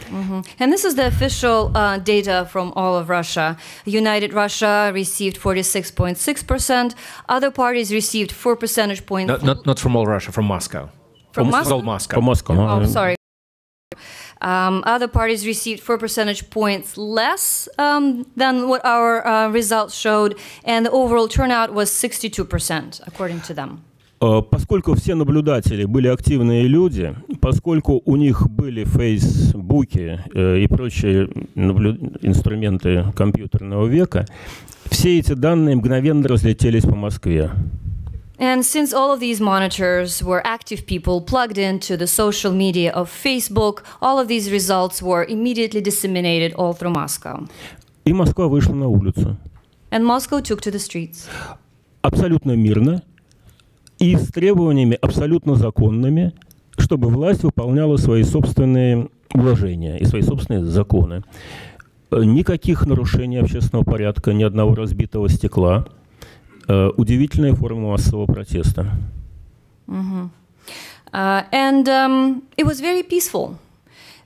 Mm-hmm. And this is the official uh, data from all of Russia. United Russia received 46.6%. Other parties received 4 percentage points. Not, not, not from all Russia, from Moscow. From, from Moscow? Moscow. From Moscow. Oh, sorry. Um, other parties received four percentage points less um, than what our uh, results showed, and the overall turnout was 62%, according to them. Э, Поскольку все наблюдатели были активные люди, поскольку у них были фейсбуки э, и прочие наблю- инструменты компьютерного века, все эти данные мгновенно разлетелись по Москве. And since all of these monitors were active people plugged into the social media of Facebook, all of these results were immediately disseminated all through Moscow. И Москва вышла на улицу. And Moscow took to the streets. абсолютно мирно и с требованиями абсолютно законными, чтобы власть выполняла свои собственные вложения и свои собственные законы. Э, Никаких нарушений общественного порядка, ни одного разбитого стекла. Э, Удивительная форма массового протеста. Uh, and um, it was very peaceful.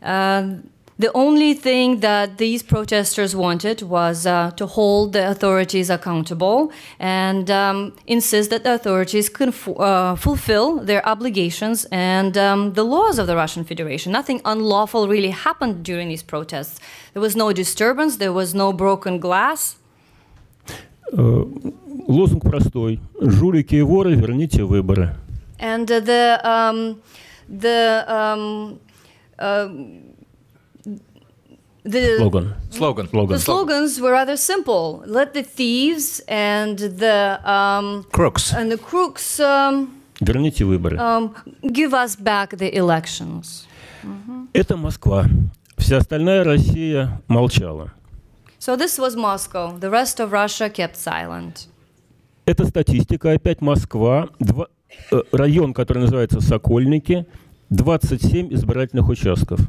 Uh, the only thing that these protesters wanted was uh, to hold the authorities accountable and um, insist that the authorities could uh, fulfill their obligations and um, the laws of the Russian Federation. Nothing unlawful really happened during these protests. There was no disturbance, there was no broken glass. Э, Лозунг простой. Жулики и воры, верните выборы. And uh, the um, the um, uh, the Слоган. Slogan. Слоган. the slogans were rather simple. Let the thieves and the um, Crooks. and the crooks um, Верните выборы. um, give us back the elections. Это Москва. Вся остальная Россия молчала. So this was Moscow. The rest of Russia kept silent. Это статистика, опять Москва, два- э, район, который называется Сокольники, 27 избирательных участков.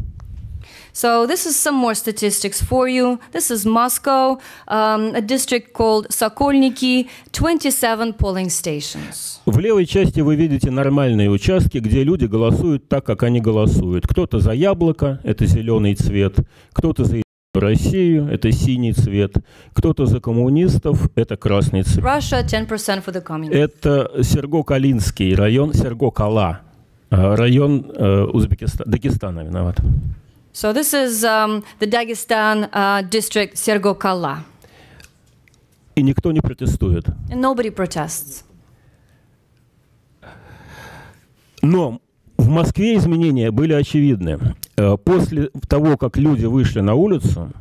So this is some more statistics for you. This is Moscow, um, a district called Sokolniki, 27 polling stations. В левой части вы видите нормальные участки, где люди голосуют так, как они голосуют. Кто-то за яблоко, это зеленый цвет, кто-то за Россию, это синий цвет, кто-то за коммунистов, это красный цвет. Russia, 10% for the communists. Это Серго-Калинский район, Серго-Кала, э, район э, Узбекистана, Дагестана виноват. So this is um, the Dagestan uh, district, Sergo-Kala. И никто не протестует. And nobody protests. Но в Москве изменения были очевидны. Э, После того, как люди вышли на улицу,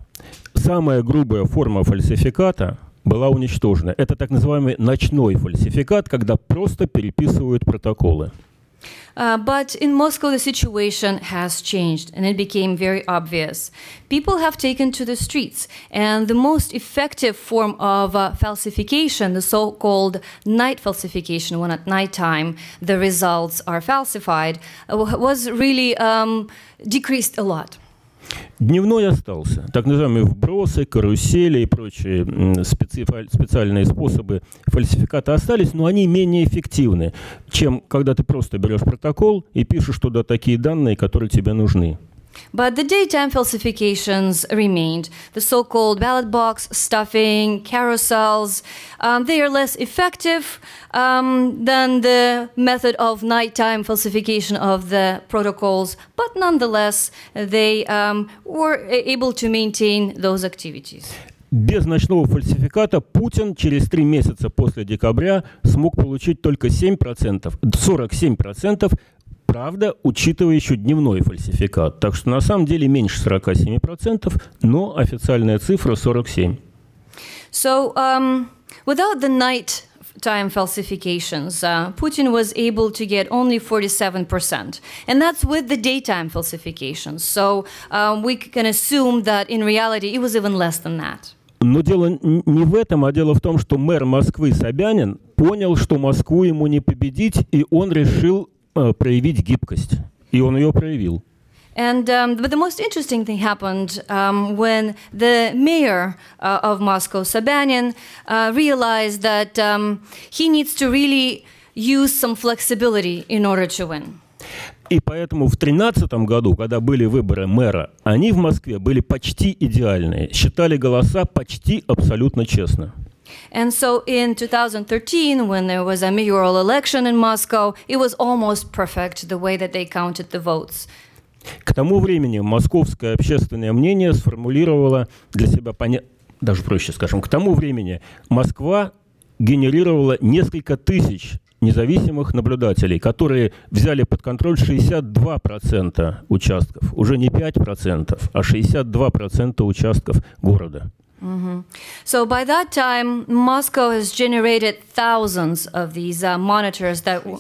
самая грубая форма фальсификата была уничтожена. Это так называемый ночной фальсификат, когда просто переписывают протоколы. Uh, but in Moscow, the situation has changed and it became very obvious. People have taken to the streets, and the most effective form of uh, falsification, the so called night falsification, when at nighttime the results are falsified, uh, was really um, decreased a lot. Дневной остался. Так называемые вбросы, карусели и прочие специальные способы фальсификата остались, но они менее эффективны, чем когда ты просто берешь протокол и пишешь туда такие данные, которые тебе нужны. But the daytime falsifications remained. The so called ballot box stuffing, carousels, um, they are less effective um, than the method of nighttime falsification of the protocols, but nonetheless, they um, were a- able to maintain those activities. Без ночного фальсификата Путин через три месяца после декабря смог получить только 7%, 47%, правда, учитывая еще дневной фальсификат. Так что на самом деле меньше 47%, но официальная цифра 47%. So, um, without the night time falsifications, uh, Putin was able to get only 47%. And that's with the daytime falsifications. So, um, we can assume that in reality it was even less than that. Но дело не в этом, а дело в том, что мэр Москвы Собянин понял, что Москву ему не победить, и он решил проявить гибкость. И он ее проявил. And um, but the most interesting thing happened um, when the mayor uh, of Moscow, Sobyanin, uh, realized that um, he needs to really use some flexibility in order to win. И поэтому в 2013 году, когда были выборы мэра, они в Москве были почти идеальные, считали голоса почти абсолютно честно. And so in 2013, when there was a mayoral election in Moscow, it was almost perfect the way that they counted the votes. К тому времени московское общественное мнение сформулировало для себя понятие, даже проще скажем, к тому времени Москва генерировала несколько тысяч независимых наблюдателей, которые взяли под контроль 62% участков, уже не 5%, а 62% участков города. Mhm. So by that time, Moscow has generated thousands of these uh, monitors that. w-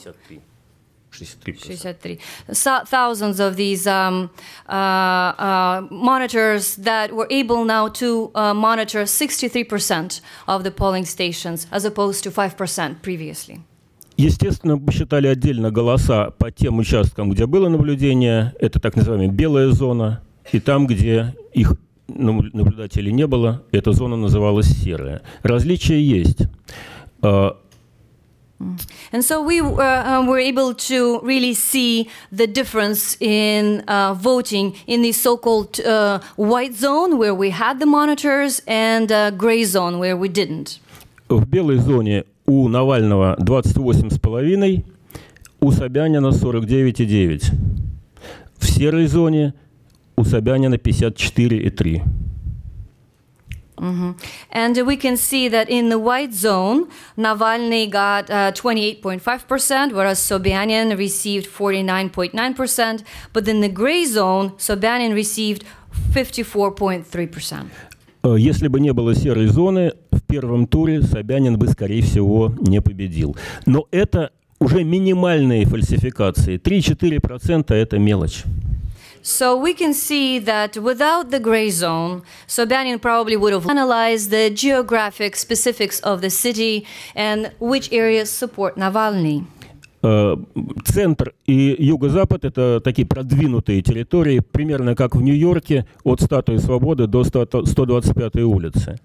63. So, thousands of these um, uh, uh, monitors that were able now to uh, monitor 63% of the polling stations as opposed to 5% previously. Естественно, посчитали отдельно голоса по тем участкам, где было наблюдение. Это так называемая белая зона. И там, где их ну, наблюдателей не было, эта зона называлась серая. Различия есть. А, And so we uh, uh, were able to really see the difference in uh, voting in the so called uh, white zone where we had the monitors and uh, gray zone where we didn't. В белой зоне у Навального 28,5, у Собянина 49,9. В серой зоне у Собянина 54,3. Mhm. And we can see that in the white zone, Navalny got uh, 28.5%, whereas Sobyanin received 49.9%. But in the gray zone, Sobyanin received 54.3%. Э, Если бы не было серой зоны, в первом туре Собянин бы, скорее всего, не победил. Но это уже минимальные фальсификации. 3-4% это мелочь. So we can see that without the gray zone, Sobyanin probably would have analyzed the geographic specifics of the city and which areas support Navalny. Э, Центр и юго-запад – это такие продвинутые территории, примерно как в Нью-Йорке, от Статуи Свободы до 100 125-й улицы.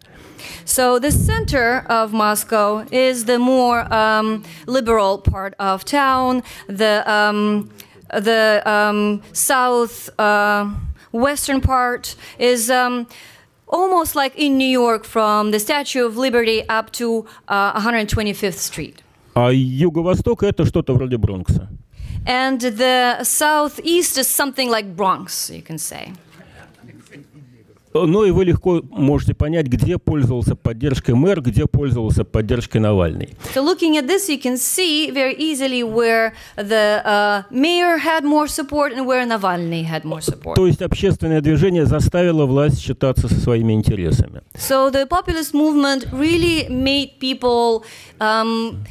So the center of Moscow is the more um, liberal part of town. The um, the um, south uh, western part is um, almost like in New York from the Statue of Liberty up to uh, 125th Street. А юго-восток это что-то вроде Бронкса. And the southeast is something like Bronx, you can say. Ну и вы легко можете понять, где пользовался поддержкой мэр, где пользовался поддержкой Навальный. So looking at this, you can see very easily where the uh, mayor had more support and where Navalny had more support. То есть общественное движение заставило власть считаться со своими интересами. So the populist movement really made people um,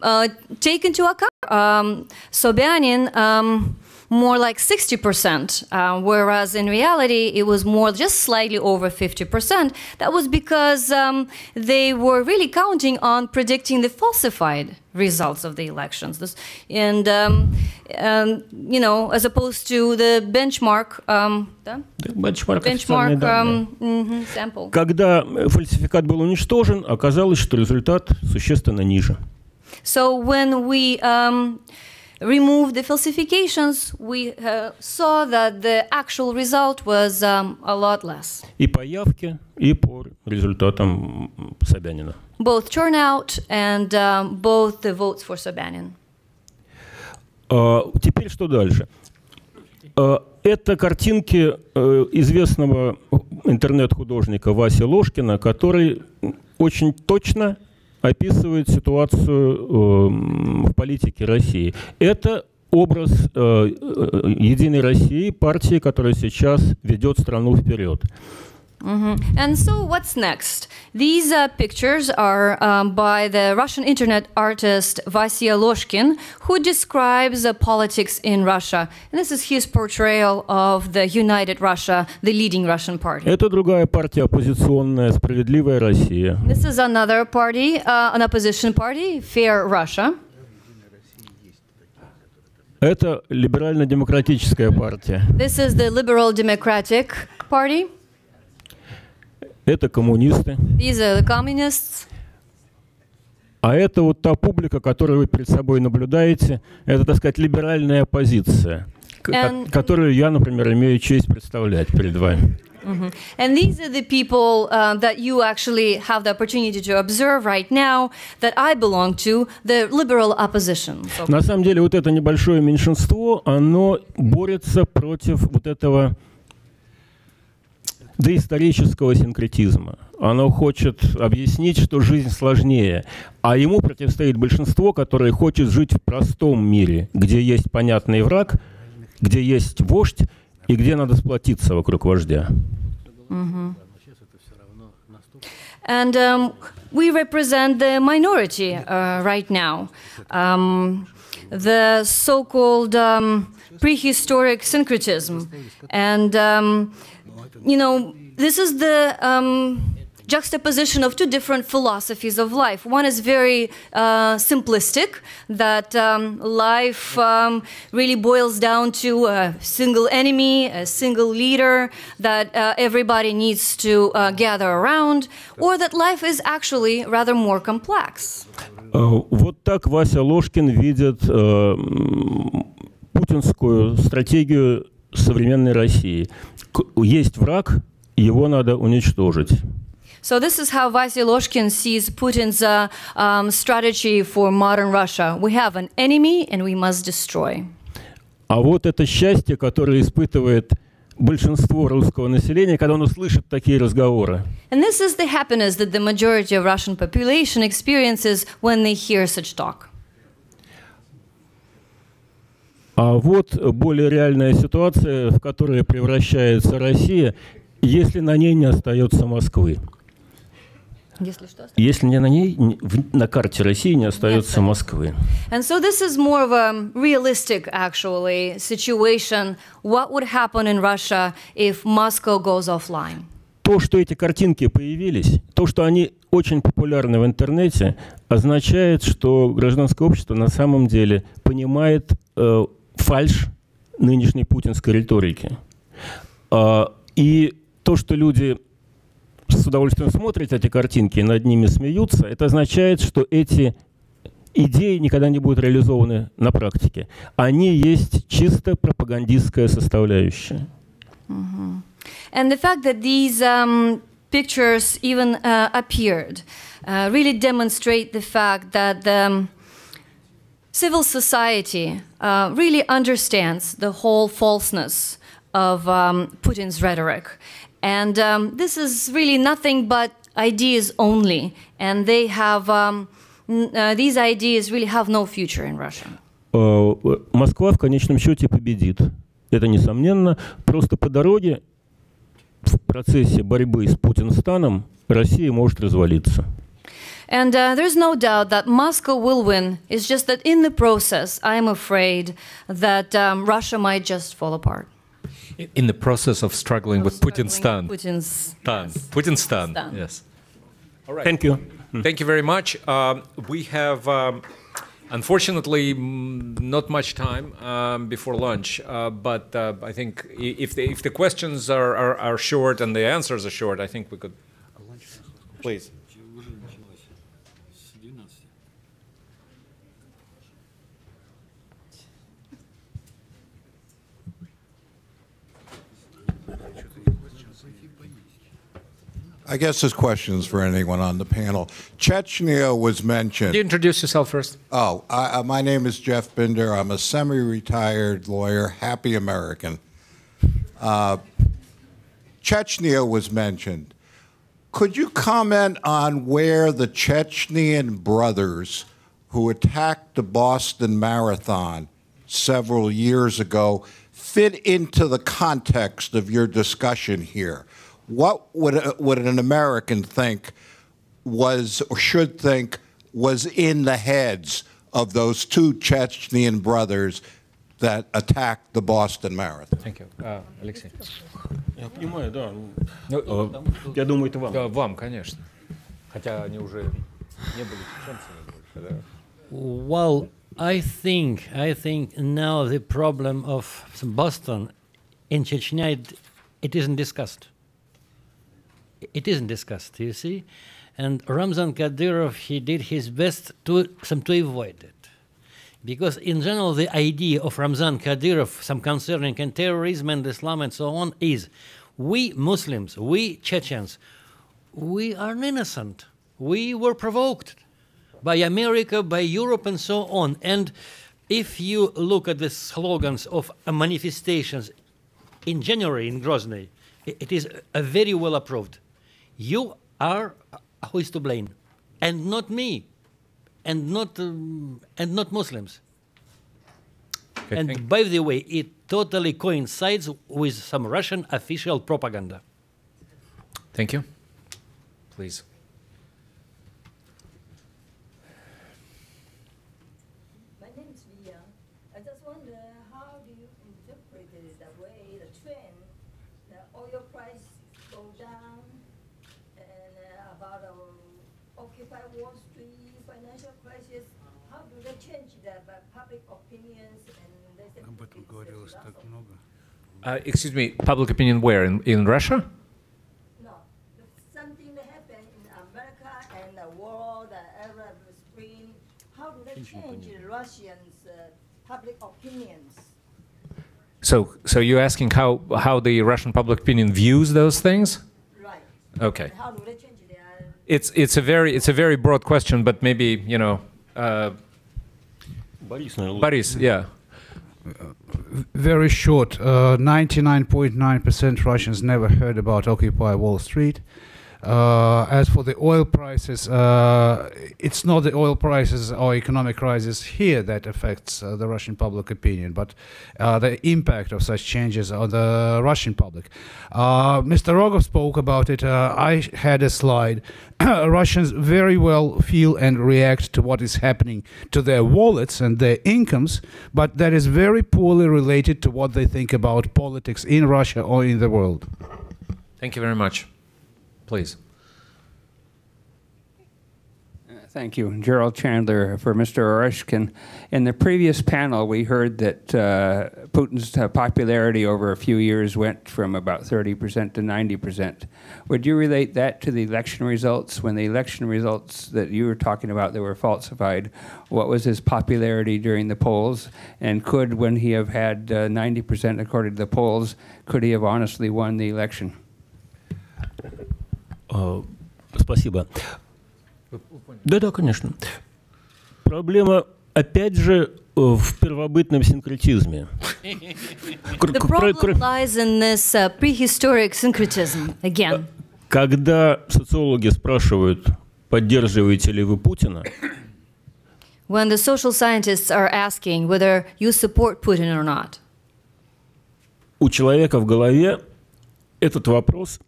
uh, take into account um, Sobyanin um, more like 60%, uh, whereas in reality it was more just slightly over 50%. That was because um, they were really counting on predicting the falsified results of the elections. This, and, um, um, you know, as opposed to the benchmark, um, да? Benchmark, benchmark официальные данные. um, mhm, sample. Когда э, фальсификат был уничтожен, оказалось, что результат существенно ниже. So when we um, removed the falsifications, we uh, saw that the actual result was um, a lot less. И по явке, и по результатам Собянина. Both turnout and um, both the votes for Sobyanin. А, Теперь что дальше? А, Это картинки э, известного интернет-художника Васи Ложкина, который очень точно описывает ситуацию э, в политике России. Это образ э, э, Единой России, партии, которая сейчас ведет страну вперед. Mm-hmm. And so, what's next? These uh, pictures are um, by the Russian internet artist Vasya Lozhkin, who describes uh, politics in Russia. And this is his portrayal of the United Russia, the leading Russian party. Это другая партия, оппозиционная справедливая Россия. This is another party, uh, an opposition party, Fair Russia. Это либерально-демократическая партия. This is the Liberal Democratic Party. Это коммунисты. These are the communists. А это вот та публика, которую вы перед собой наблюдаете, это, так сказать, либеральная оппозиция, And- которую я, например, имею честь представлять перед вами. Mhm. And these are the people uh, that you actually have the opportunity to observe right now that I belong to, the liberal opposition. So- На самом деле вот это небольшое меньшинство, оно борется против вот этого доисторического синкретизма. Оно хочет объяснить, что жизнь сложнее, а ему противостоит большинство, которое хочет жить в простом мире, где есть понятный враг, где есть вождь и где надо сплотиться вокруг вождя. And um, we represent the minority uh, right now. Um, the so called um, prehistoric syncretism. And, um, you know, this is the um, juxtaposition of two different philosophies of life. One is very uh, simplistic, that um, life um, really boils down to a single enemy, a single leader that uh, everybody needs to uh, gather around, or that life is actually rather more complex. Э, Вот так Вася Ложкин видит э, м, путинскую стратегию современной России. Есть враг, его надо уничтожить. So this is how Vasily Loshkin sees Putin's uh, um, strategy for modern Russia. We have an enemy, and we must destroy. А вот это счастье, которое испытывает большинство русского населения, когда оно слышит такие разговоры. And this is the happiness that the majority of Russian population experiences when they hear such talk. А вот более реальная ситуация, в которой превращается Россия, если на ней не остается Москвы. Если что. Если не на ней, на карте России не остается Москвы. And so this is more of a realistic, actually, situation. What would happen in Russia if Moscow goes offline? То, что эти картинки появились, то, что они очень популярны в интернете, означает, что гражданское общество на самом деле понимает э, фальш нынешней путинской риторики. А, и то, что люди с удовольствием смотрят эти картинки и над ними смеются, это означает, что эти идеи никогда не будут реализованы на практике. Они есть чисто пропагандистская составляющая. And the fact that these um, pictures even uh, appeared uh, really demonstrate the fact that the um, civil society uh, really understands the whole falseness of um, Putin's rhetoric. And um, this is really nothing but ideas only. And they have, um, n- uh, these ideas really have no future in Russia. Э, Москва в конечном счете победит. Это несомненно. Просто по дороге в процессе борьбы с Путинстаном Россия может развалиться. And uh, there's no doubt that Moscow will win. It's just that in the process, I'm afraid that um, Russia might just fall apart. In the process of struggling with Putin's stan. Putin's Stan. Putin's stan. Stan. Yes. All right. Thank you. Thank you very much. Um, we have, um, unfortunately, mm, not much time um, before lunch, uh, but uh, I think if the, if the questions are, are, are short and the answers are short, I think we could. Please. I guess this question is for anyone on the panel. Chechnya was mentioned. You introduce yourself first? Oh, I, uh, my name is Jeff Binder. I'm a semi-retired lawyer, happy American. Uh, Chechnya was mentioned. Could you comment on where the Chechnyan brothers who attacked the Boston Marathon several years ago fit into the context of your discussion here? What would, a- would an American think was or should think was in the heads of those two Chechnyan brothers that attacked the Boston Marathon? Thank you. Uh, Алексей. Я понимаю, да. Ну, Э, Я думаю, это вам. Да, вам, конечно. Хотя они уже не были чеченцами больше, да? Well, I think I think now the problem of Boston in Chechnya it, it isn't discussed. It isn't discussed, you see, and Ramzan Kadyrov he did his best to some to avoid it, because in general the idea of Ramzan Kadyrov, some concerning and terrorism and Islam and so on, is we Muslims, we Chechens, we are innocent. We were provoked by America, by Europe, and so on. And if you look at the slogans of manifestations in January in Grozny, it is uh, very well approved. You are who is to blame, and not me, and not um, and not Muslims. and by the way, it totally coincides with some Russian official propaganda. Thank you. Please. My name is Via. I just wonder how do you interpret it, the way, the trend, the oil price go down, and uh, about um, Occupy Wall Street, financial crisis, how do they change the uh, public opinions and they say it's a philosophy? Uh, excuse me, public opinion where? In, in Russia? No. Something happened in America and the world, uh, the Arab Spring. How did that change Russians' uh, public opinions? So, so you're asking how, how the Russian public opinion views those things? Right. Okay. How do they change their... Uh, it's, it's, a very, it's a very broad question, but maybe, you know... Uh, Boris, yeah. Uh, very short. Uh, 99.9% Russians never heard about Occupy Wall Street. Uh, as for the oil prices, uh, it's not the oil prices or economic crisis here that affects uh, the Russian public opinion, but uh, the impact of such changes on the Russian public. Uh, Mr. Rogov spoke about it. Uh, I had a slide. Russians very well feel and react to what is happening to their wallets and their incomes, but that is very poorly related to what they think about politics in Russia or in the world. Thank you very much. Please. Thank you. Gerald Chandler for Mr. Oreshkin. In the previous panel, we heard that uh, Putin's uh, popularity over a few years went from about 30% to 90%. Would you relate that to the election results? When the election results that you were talking about that were falsified, what was his popularity during the polls? And could, when he have had uh, 90% according to the polls, could he have honestly won the election? А, Спасибо. Да-да, конечно. Проблема, опять же, в первобытном синкретизме. Кр- The кр- про- problem lies in this uh, prehistoric syncretism again. Когда социологи спрашивают, поддерживаете ли вы Путина, When the social scientists are asking whether you support Putin or not, у человека в голове этот вопрос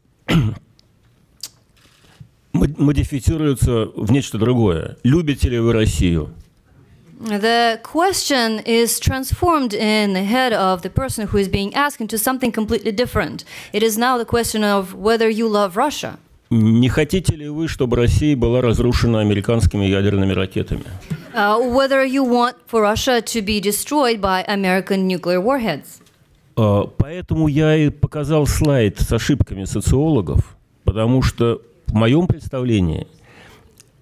модифицируется в нечто другое. Любите ли вы Россию? the question is transformed in the head of the person who is being asked into something completely different. It is now the question of whether you love Russia. Не хотите ли вы, чтобы Россия была разрушена американскими ядерными ракетами? Uh, whether you want for Russia to be destroyed by American nuclear warheads. А, Поэтому я и показал слайд с ошибками социологов, потому что в моем представлении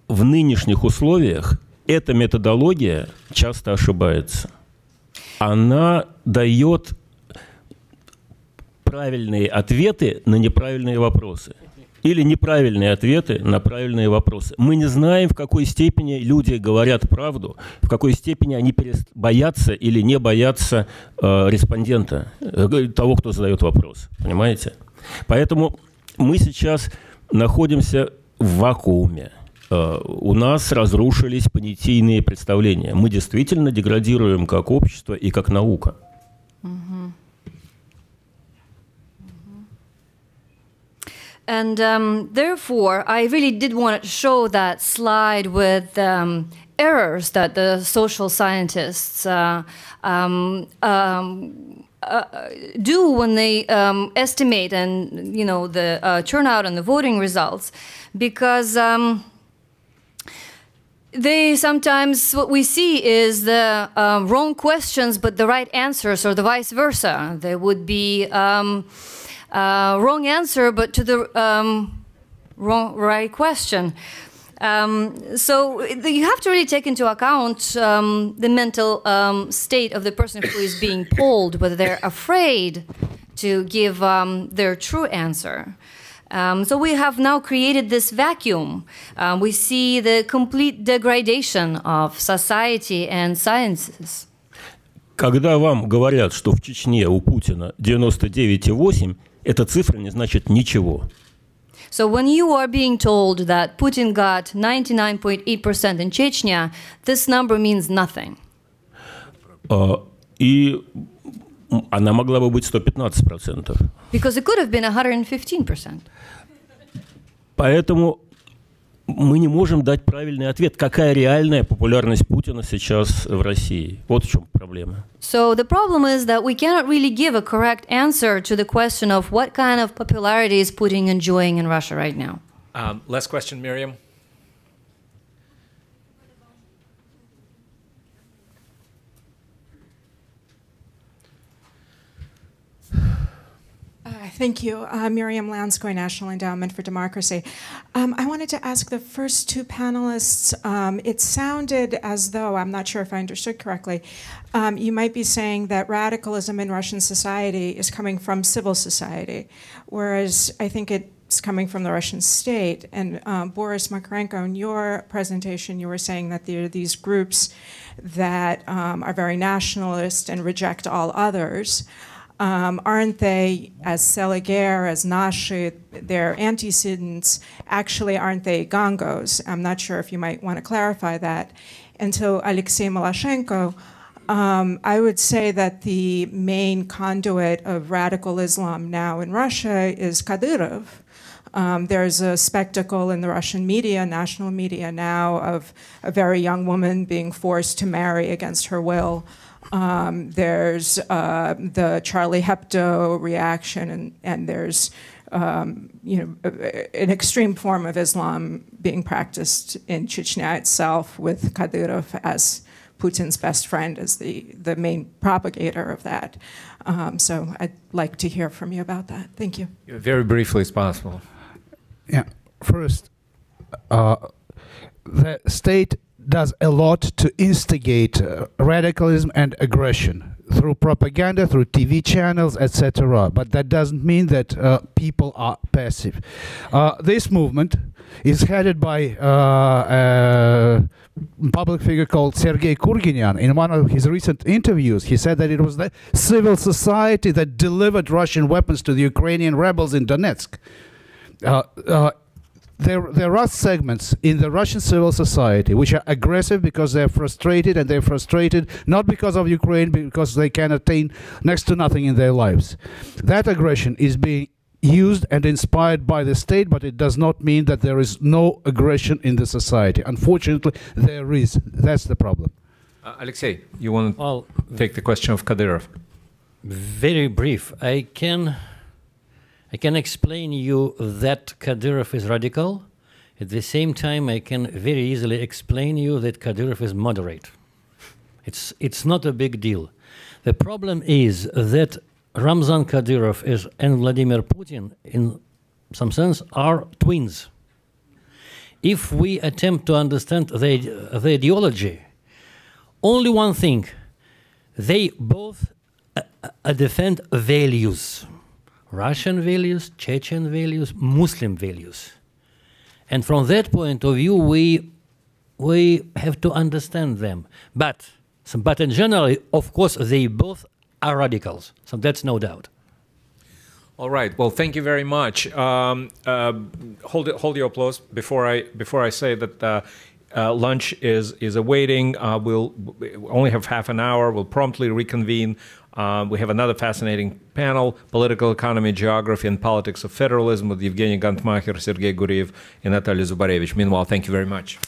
в нынешних условиях эта методология часто ошибается. Она дает правильные ответы на неправильные вопросы или неправильные ответы на правильные вопросы. Мы не знаем, в какой степени люди говорят правду, в какой степени они боятся или не боятся э, респондента, э, того, кто задает вопрос. Понимаете? Поэтому мы сейчас находимся в вакууме. Э, У нас разрушились понятийные представления. Мы действительно деградируем как общество и как наука. And um, therefore, I really did want to show that slide with um, errors that the social scientists uh, um, uh, do when they um, estimate and you know the uh, turnout and the voting results, because. Um, they sometimes what we see is the um, wrong questions but the right answers or the vice versa there would be um, uh, wrong answer but to the um, wrong right question um, so the, you have to really take into account um, the mental um, state of the person who is being polled whether they're afraid to give um, their true answer um, so we have now created this vacuum. Um, we see the complete degradation of society and sciences. Когда вам говорят, что в Чечне у Путина 99,8, эта цифра не значит ничего. So when you are being told that Putin got 99.8% in Chechnya, this number means nothing. А, И м, она могла бы быть 115%. Because it could have been 115%. Поэтому мы не можем дать правильный ответ, какая реальная популярность Путина сейчас в России. Вот в чем проблема. So the problem is that we cannot really give a correct answer to the question of what kind of popularity is Putin enjoying in Russia right now. Um, last question, Miriam. Thank you. Uh, Miriam Lanskoy, National Endowment for Democracy. Um, I wanted to ask the first two panelists um, it sounded as though, I'm not sure if I understood correctly, um, you might be saying that radicalism in Russian society is coming from civil society, whereas I think it's coming from the Russian state. And um, Boris Makarenko, in your presentation, you were saying that there are these groups that um, are very nationalist and reject all others. Um, aren't they, as Seliger, as Nashi, they're antecedents, actually aren't they gongos? I'm not sure if you might want to clarify that. And so Alexei Malashenko, um, I would say that the main conduit of radical Islam now in Russia is Kadyrov. Um, there's a spectacle in the Russian media, national media now, of a very young woman being forced to marry against her will. Um, there's uh, the Charlie Hebdo reaction, and, and there's um, you know, an extreme form of Islam being practiced in Chechnya itself, with Kadyrov as Putin's best friend, as the, the main propagator of that. Um, so I'd like to hear from you about that. Thank you. Very briefly as possible. Yeah. First, uh, the state does a lot to instigate uh, radicalism and aggression through propaganda, through TV channels, etc. But that doesn't mean that uh, people are passive. Uh, this movement is headed by uh, a public figure called Sergei Kurginyan. In one of his recent interviews, he said that it was the civil society that delivered Russian weapons to the Ukrainian rebels in Donetsk. There, there are segments in the Russian civil society which are aggressive because they're frustrated, and they're frustrated not because of Ukraine, but because they can attain next to nothing in their lives. That aggression is being used and inspired by the state, but it does not mean that there is no aggression in the society. Unfortunately, there is. That's the problem. Uh, Alexei, you want to take the question of Kadyrov? Very brief. I can, I can explain you that Kadyrov is radical. At the same time, I can very easily explain you that Kadyrov is moderate. It's, it's not a big deal. The problem is that Ramzan Kadyrov is, and Vladimir Putin, in some sense, are twins. If we attempt to understand the, the ideology, only one thing they both uh, uh, defend values Russian values, Chechen values, Muslim values. And from that point of view, we, we have to understand them. But, but in general, of course, they both are radicals. So that's no doubt. All right. Well, thank you very much. Um, uh, hold hold your applause before I before I say that uh, uh, lunch is is awaiting. Uh, we'll we only have half an hour. We'll promptly reconvene. Uh, we have another fascinating panel: political economy, geography, and politics of federalism with Evgeny Gantmacher, Sergei Guriev, and Natalia Zubarevich. Meanwhile, thank you very much.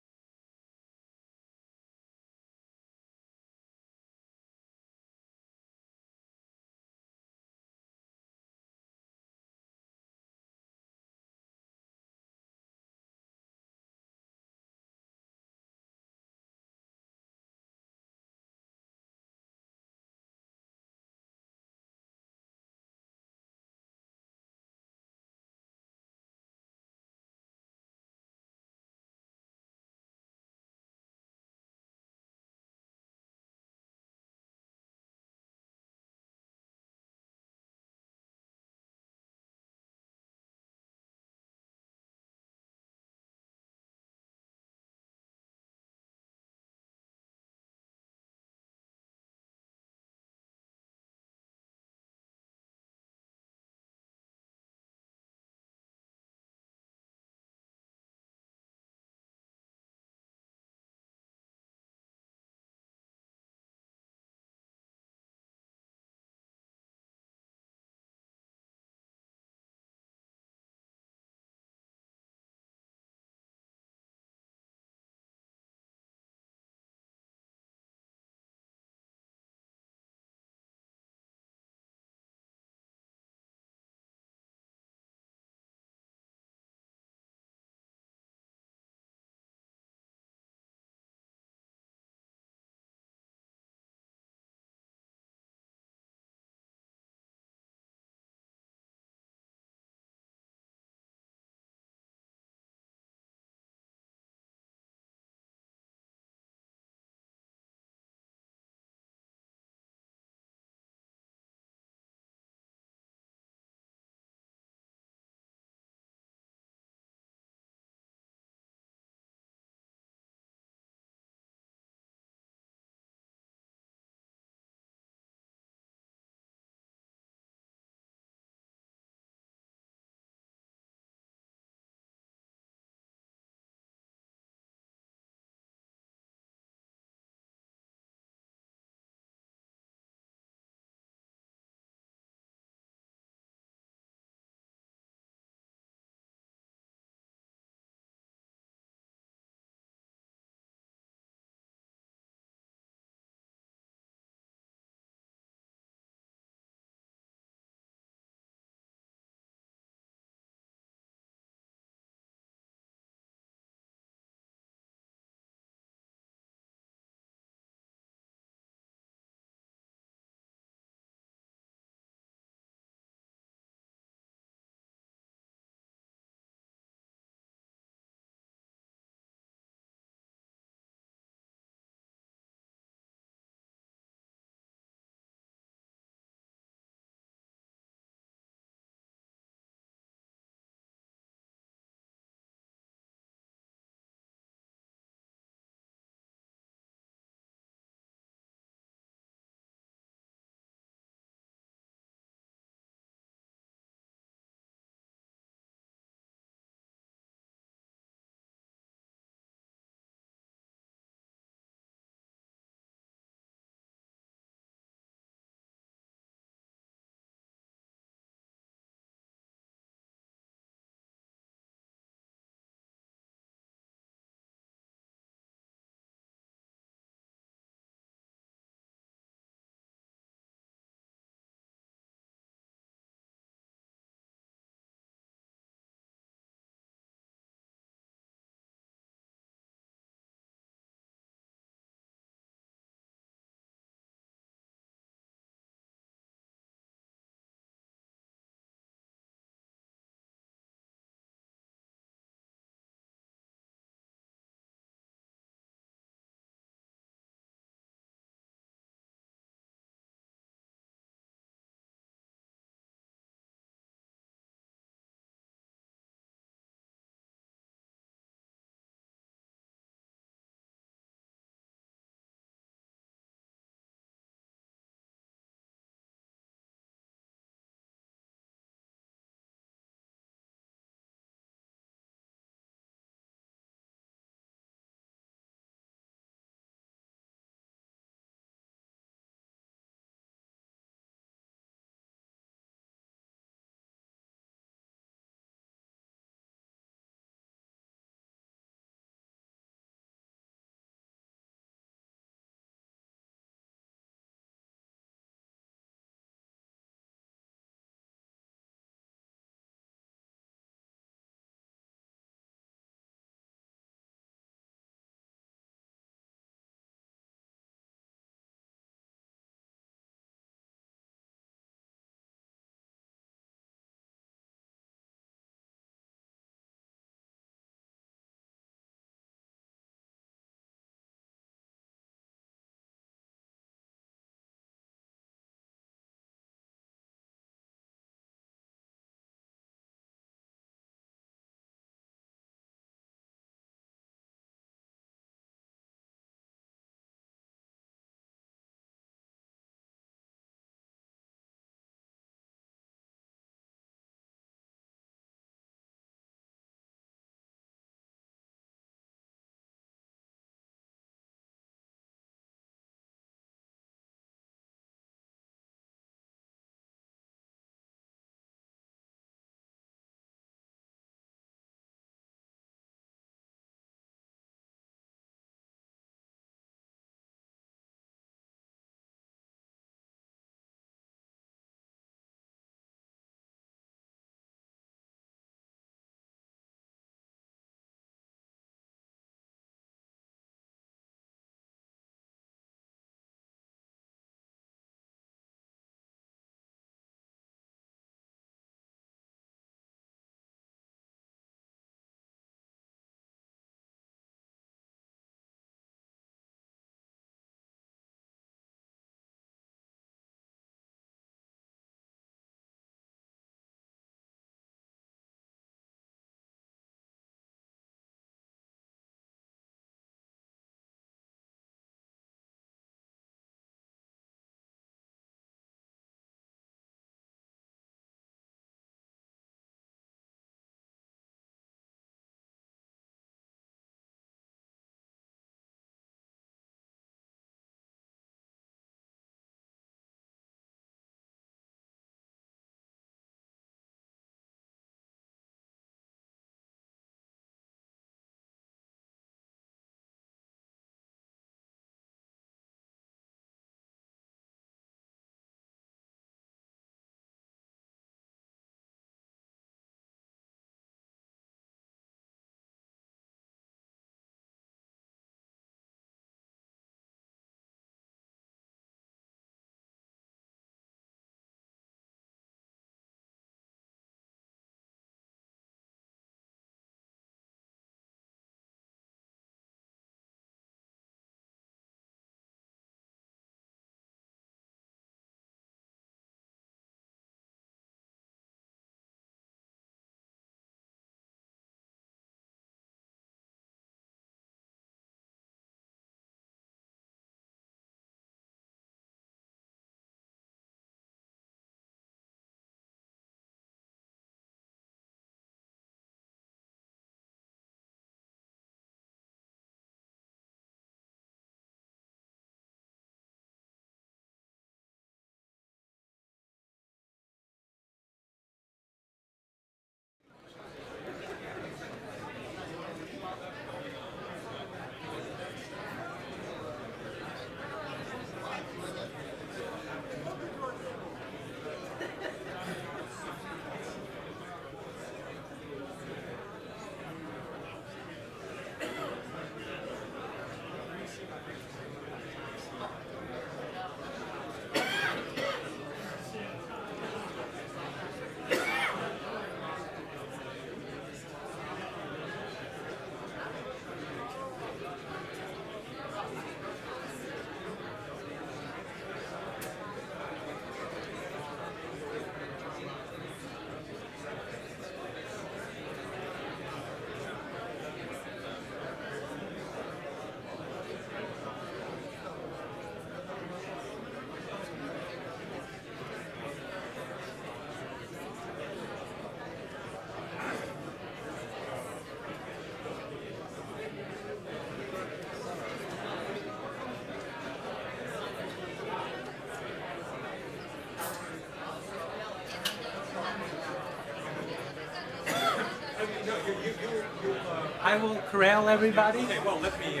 I will corral everybody. Okay, well, let me.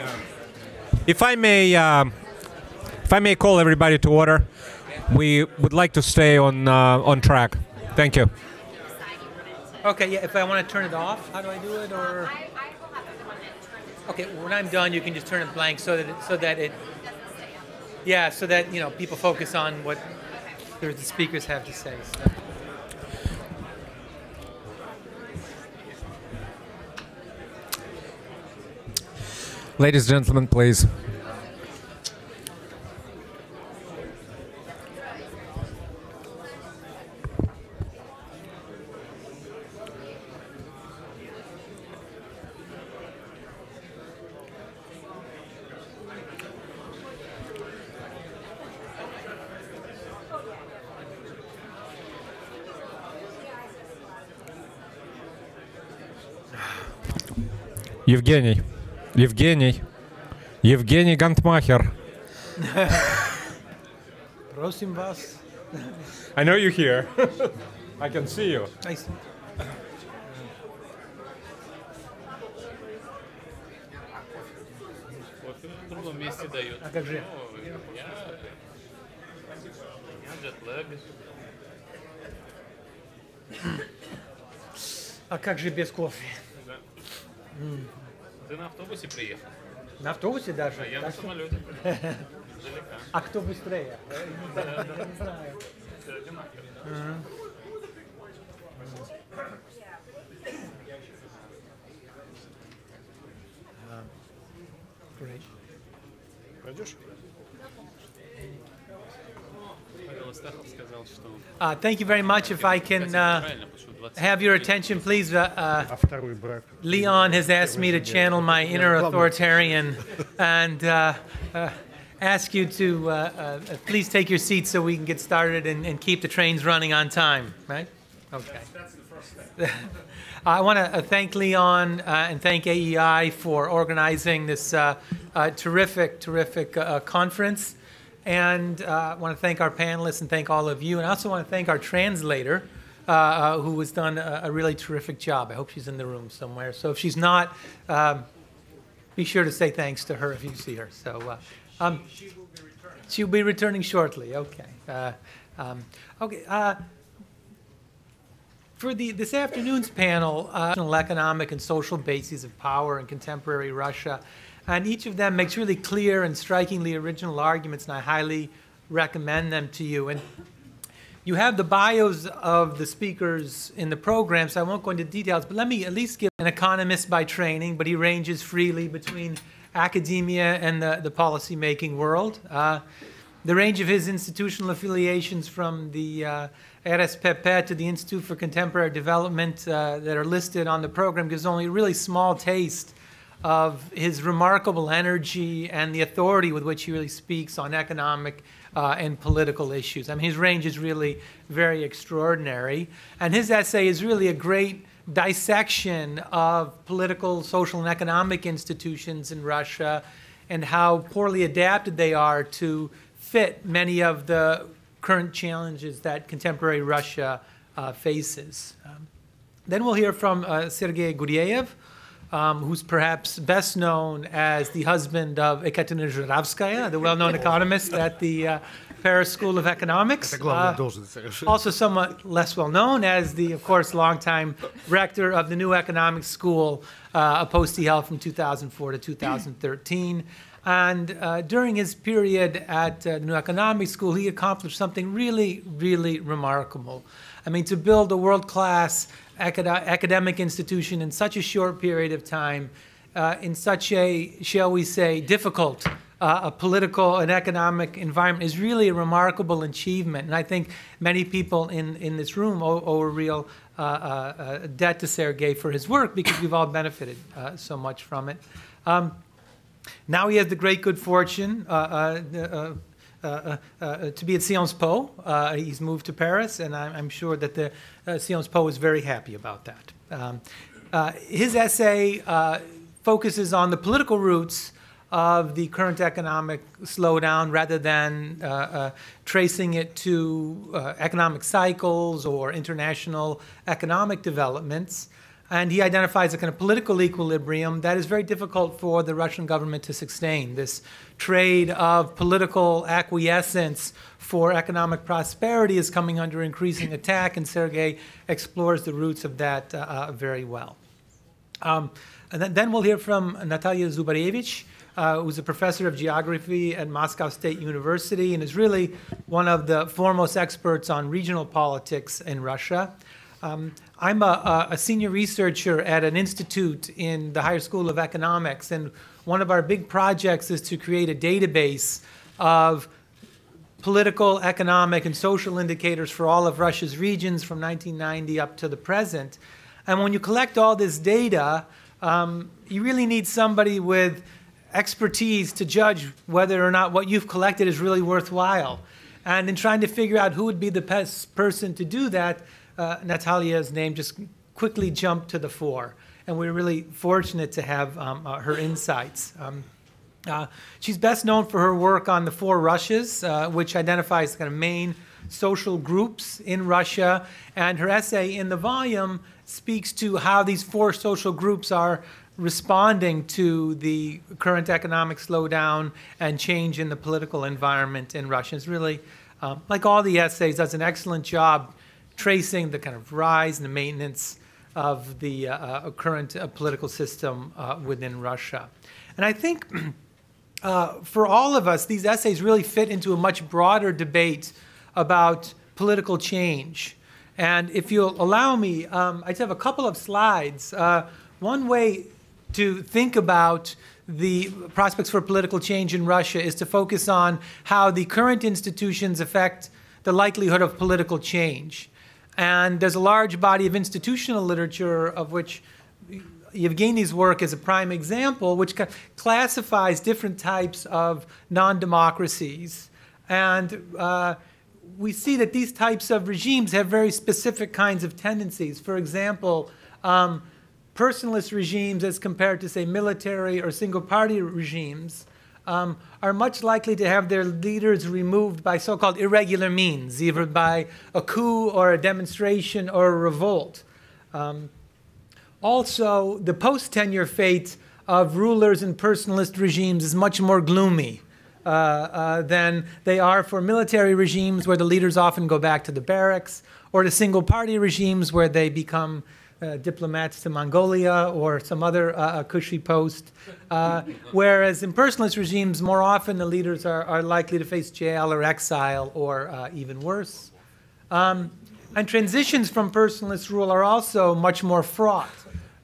If I may, um, if I may call everybody to order, we would like to stay on uh, on track. Thank you. Okay, yeah, if I want to turn it off, how do I do it, or? Okay, when I'm done, you can just turn it blank so that it, so that it, yeah, so that, you know, people focus on what the the speakers have to say. so. Ladies and gentlemen, please. Евгений. Евгений. Евгений Гантмахер. Просим вас. I know you're here. I can see you. Другом месте дают. А как же? Я, я джетлэг. А как же без кофе? Да. Ты на автобусе приехал? На автобусе даже? А я на самолете. А кто быстрее? Я не знаю. А, great. Пойдешь? Павел Астахов сказал, что... Uh, thank you very much. If I can uh, have your attention, please. Uh, uh, Leon has asked me to channel my inner authoritarian and uh, uh, ask you to uh, uh, please take your seats so we can get started and, and keep the trains running on time, right? Okay. That's the first step. I want to thank Leon uh, and thank AEI for organizing this uh, uh, terrific, terrific uh, conference. And uh, I want to thank our panelists and thank all of you. And I also want to thank our translator, uh, uh, who has done a, a really terrific job. I hope she's in the room somewhere. So if she's not, um, be sure to say thanks to her if you see her. So uh, um, she'll be returning shortly. Okay. Uh, um, okay. Uh, for the, this afternoon's panel, uh, economic and social bases of power in contemporary Russia, and each of them makes really clear and strikingly original arguments, and I highly recommend them to you. And you have the bios of the speakers in the program, so I won't go into details, but let me at least give an economist by training, but he ranges freely between academia and the, the policymaking world. Uh, the range of his institutional affiliations from the uh, RSPP to the Institute for Contemporary Development uh, that are listed on the program gives only a really small taste of his remarkable energy and the authority with which he really speaks on economic uh, and political issues. I mean, his range is really very extraordinary. And his essay is really a great dissection of political, social, and economic institutions in Russia and how poorly adapted they are to fit many of the current challenges that contemporary Russia uh, faces. Um, then we'll hear from uh, Sergei Guriev, um, who's perhaps best known as the husband of Ekaterina Zhuravskaya, the well-known economist at the uh, Paris School of Economics. Uh, also somewhat less well known as the, of course, longtime rector of the New Economics School, uh, a post he held from 2004 to 2013. And uh, during his period at uh, the New Economics School, he accomplished something really, really remarkable. I mean, to build a world class acad- academic institution in such a short period of time, uh, in such a, shall we say, difficult uh, a political and economic environment is really a remarkable achievement. And I think many people in, in this room owe, owe a real uh, uh, uh, debt to Sergei for his work because we've all benefited uh, so much from it. Um, now he has the great good fortune uh, uh, uh, to be at Sciences Po. He's moved to Paris, and I'm, I'm sure that the Sciences Po is very happy about that. Um, his essay focuses on the political roots of the current economic slowdown rather than uh, uh, tracing it to uh, economic cycles or international economic developments. And he identifies a kind of political equilibrium that is very difficult for the Russian government to sustain. This trade of political acquiescence for economic prosperity is coming under increasing attack, and Sergei explores the roots of that uh, uh, very well. Um, and then, we'll hear from Natalia Zubarevich, uh, who's a professor of geography at Moscow State University and is really one of the foremost experts on regional politics in Russia. Um, I'm a, a, senior researcher at an institute in the Higher School of Economics, and one of our big projects is to create a database of political, economic, and social indicators for all of Russia's regions from 1990 up to the present. And when you collect all this data, um, you really need somebody with expertise to judge whether or not what you've collected is really worthwhile. And in trying to figure out who would be the best person to do that, uh, Natalia's name just quickly jumped to the fore. And we're really fortunate to have um, uh, her insights. Um, uh, she's best known for her work on the four Russias, uh, which identifies kind of main social groups in Russia. And her essay in the volume speaks to how these four social groups are responding to the current economic slowdown and change in the political environment in Russia. It's really, um, like all the essays, does an excellent job tracing the kind of rise and the maintenance of the uh, uh, current uh, political system uh, within Russia. And I think for all of us, these essays really fit into a much broader debate about political change. And if you'll allow me, um, I just have a couple of slides. One way to think about the prospects for political change in Russia is to focus on how the current institutions affect the likelihood of political change. And there's a large body of institutional literature of which Yevgeny's work is a prime example, which classifies different types of non democracies. And uh, we see that these types of regimes have very specific kinds of tendencies. For example, um, personalist regimes, as compared to, say, military or single party regimes, um, are much likely to have their leaders removed by so called irregular means, either by a coup or a demonstration or a revolt. Um, also, the post tenure fate of rulers in personalist regimes is much more gloomy. Uh, uh, than they are for military regimes where the leaders often go back to the barracks, or to single party regimes where they become uh, diplomats to Mongolia or some other uh, uh, cushy post. Uh, whereas in personalist regimes, more often the leaders are, are likely to face jail or exile or uh, even worse. Um, and transitions from personalist rule are also much more fraught.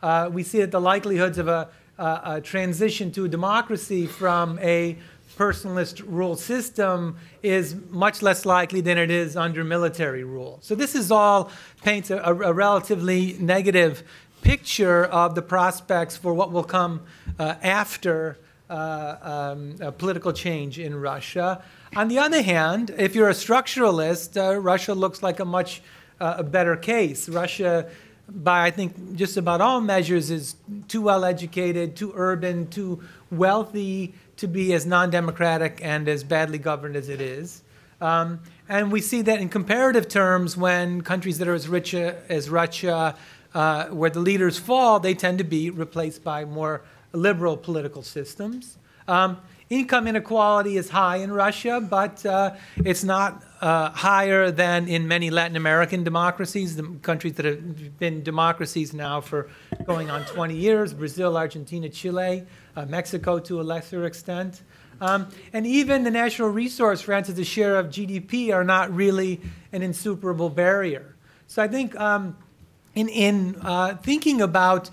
Uh, we see that the likelihoods of a, a transition to a democracy from a personalist rule system is much less likely than it is under military rule. So this is all paints a, a relatively negative picture of the prospects for what will come uh, after uh, um, political change in Russia. On the other hand, if you're a structuralist, uh, Russia looks like a much uh, better case. Russia by I think just about all measures is too well educated, too urban, too wealthy to be as non democratic and as badly governed as it is. Um, and we see that in comparative terms, when countries that are as rich as Russia, uh, where the leaders fall, they tend to be replaced by more liberal political systems. Um, income inequality is high in Russia, but uh, it's not uh, higher than in many Latin American democracies, the countries that have been democracies now for going on 20 years Brazil, Argentina, Chile uh, Mexico to a lesser extent. Um, and even the natural resource rents as a share of GDP are not really an insuperable barrier. So I think um, in, in uh, thinking about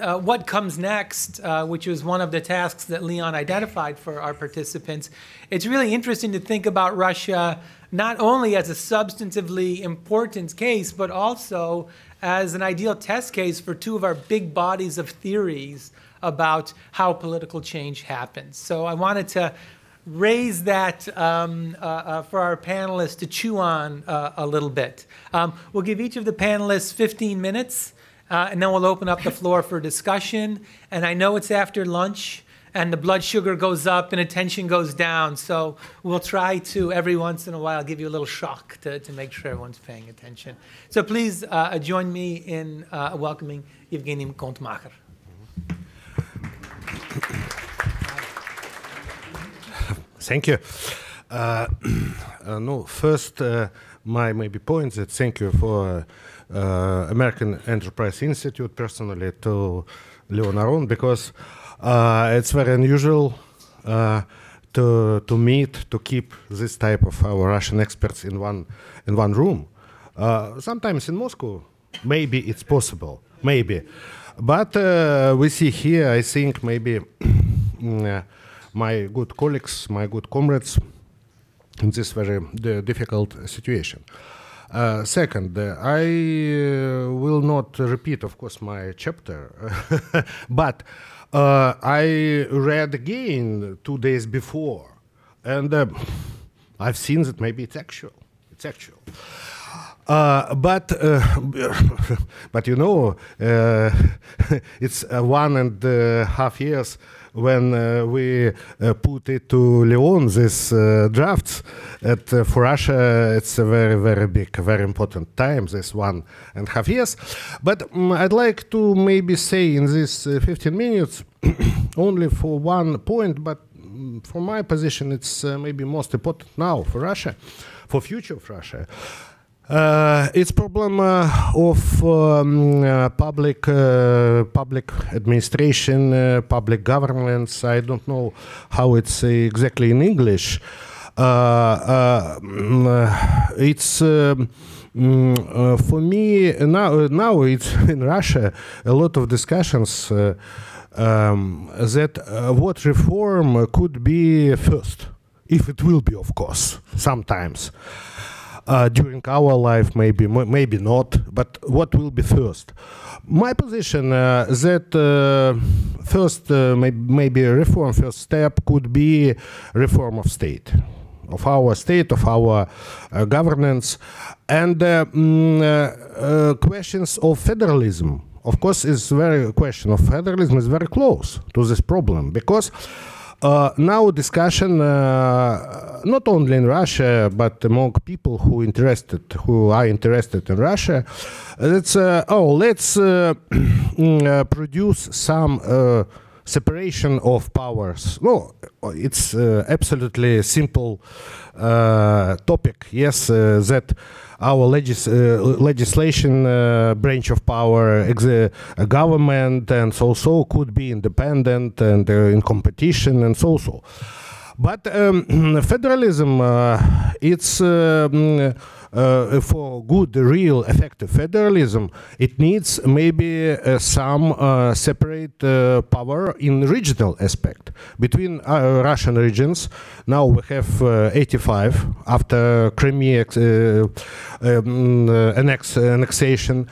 uh, what comes next, uh, which was one of the tasks that Leon identified for our participants, it's really interesting to think about Russia not only as a substantively important case, but also as an ideal test case for two of our big bodies of theories about how political change happens. So I wanted to raise that um, uh, uh, for our panelists to chew on uh, a little bit. Um, we'll give each of the panelists 15 minutes, uh, and then we'll open up the floor for discussion. And I know it's after lunch, and the blood sugar goes up and attention goes down. So we'll try to, every once in a while, give you a little shock to, to make sure everyone's paying attention. So please uh, join me in uh, welcoming Evgeny Gontmakher. Thank you. Uh, uh, no, first, uh, my maybe point that thank you for uh, American Enterprise Institute personally to Leon Aron because uh, it's very unusual uh, to to meet to keep this type of our Russian experts in one in one room. Uh, sometimes in Moscow, maybe it's possible, maybe, but uh, we see here. I think maybe mm, uh, my good colleagues, my good comrades, in this very difficult situation. Uh, second, uh, I uh, will not repeat, of course, my chapter, but uh, I read again two days before, and uh, I've seen that maybe it's actual. It's actual. Uh, but uh, but you know, uh, it's uh, one and a half years when uh, we uh, put it to Leon this drafts. At, for Russia, it's a very very big, very important time. This one and a half years. But um, I'd like to maybe say in this uh, 15 minutes only for one point, but mm, from my position, it's maybe most important now for Russia, for future of Russia. Uh, it's problem uh, of um, uh, public uh, public administration, uh, public governance. I don't know how it's exactly in English. Uh, mm, it's. Um, mm, for me now, now it's in Russia a lot of discussions um, that what reform could be first, if it will be, of course, sometimes uh, during our life, maybe, maybe not, but what will be first? My position uh, that uh, first, uh, may- maybe a reform, first step could be reform of state, of our state, of our uh, governance, and uh, mm, uh, uh, questions of federalism. Of course, is very question of federalism is very close to this problem because uh, now discussion uh, not only in Russia but among people who interested who are interested in Russia. It's uh, oh let's uh, uh, produce some separation of powers. No it's absolutely simple topic. Yes that our legis- uh, legislation uh, branch of power, uh, government, and so so could be independent and in competition and so so. But um, federalism, it's um, uh, for good, real, effective federalism. It needs maybe uh, some uh, separate uh, power in regional aspect between uh, Russian regions. Now we have uh, 85 after Crimea um, annex- annexation.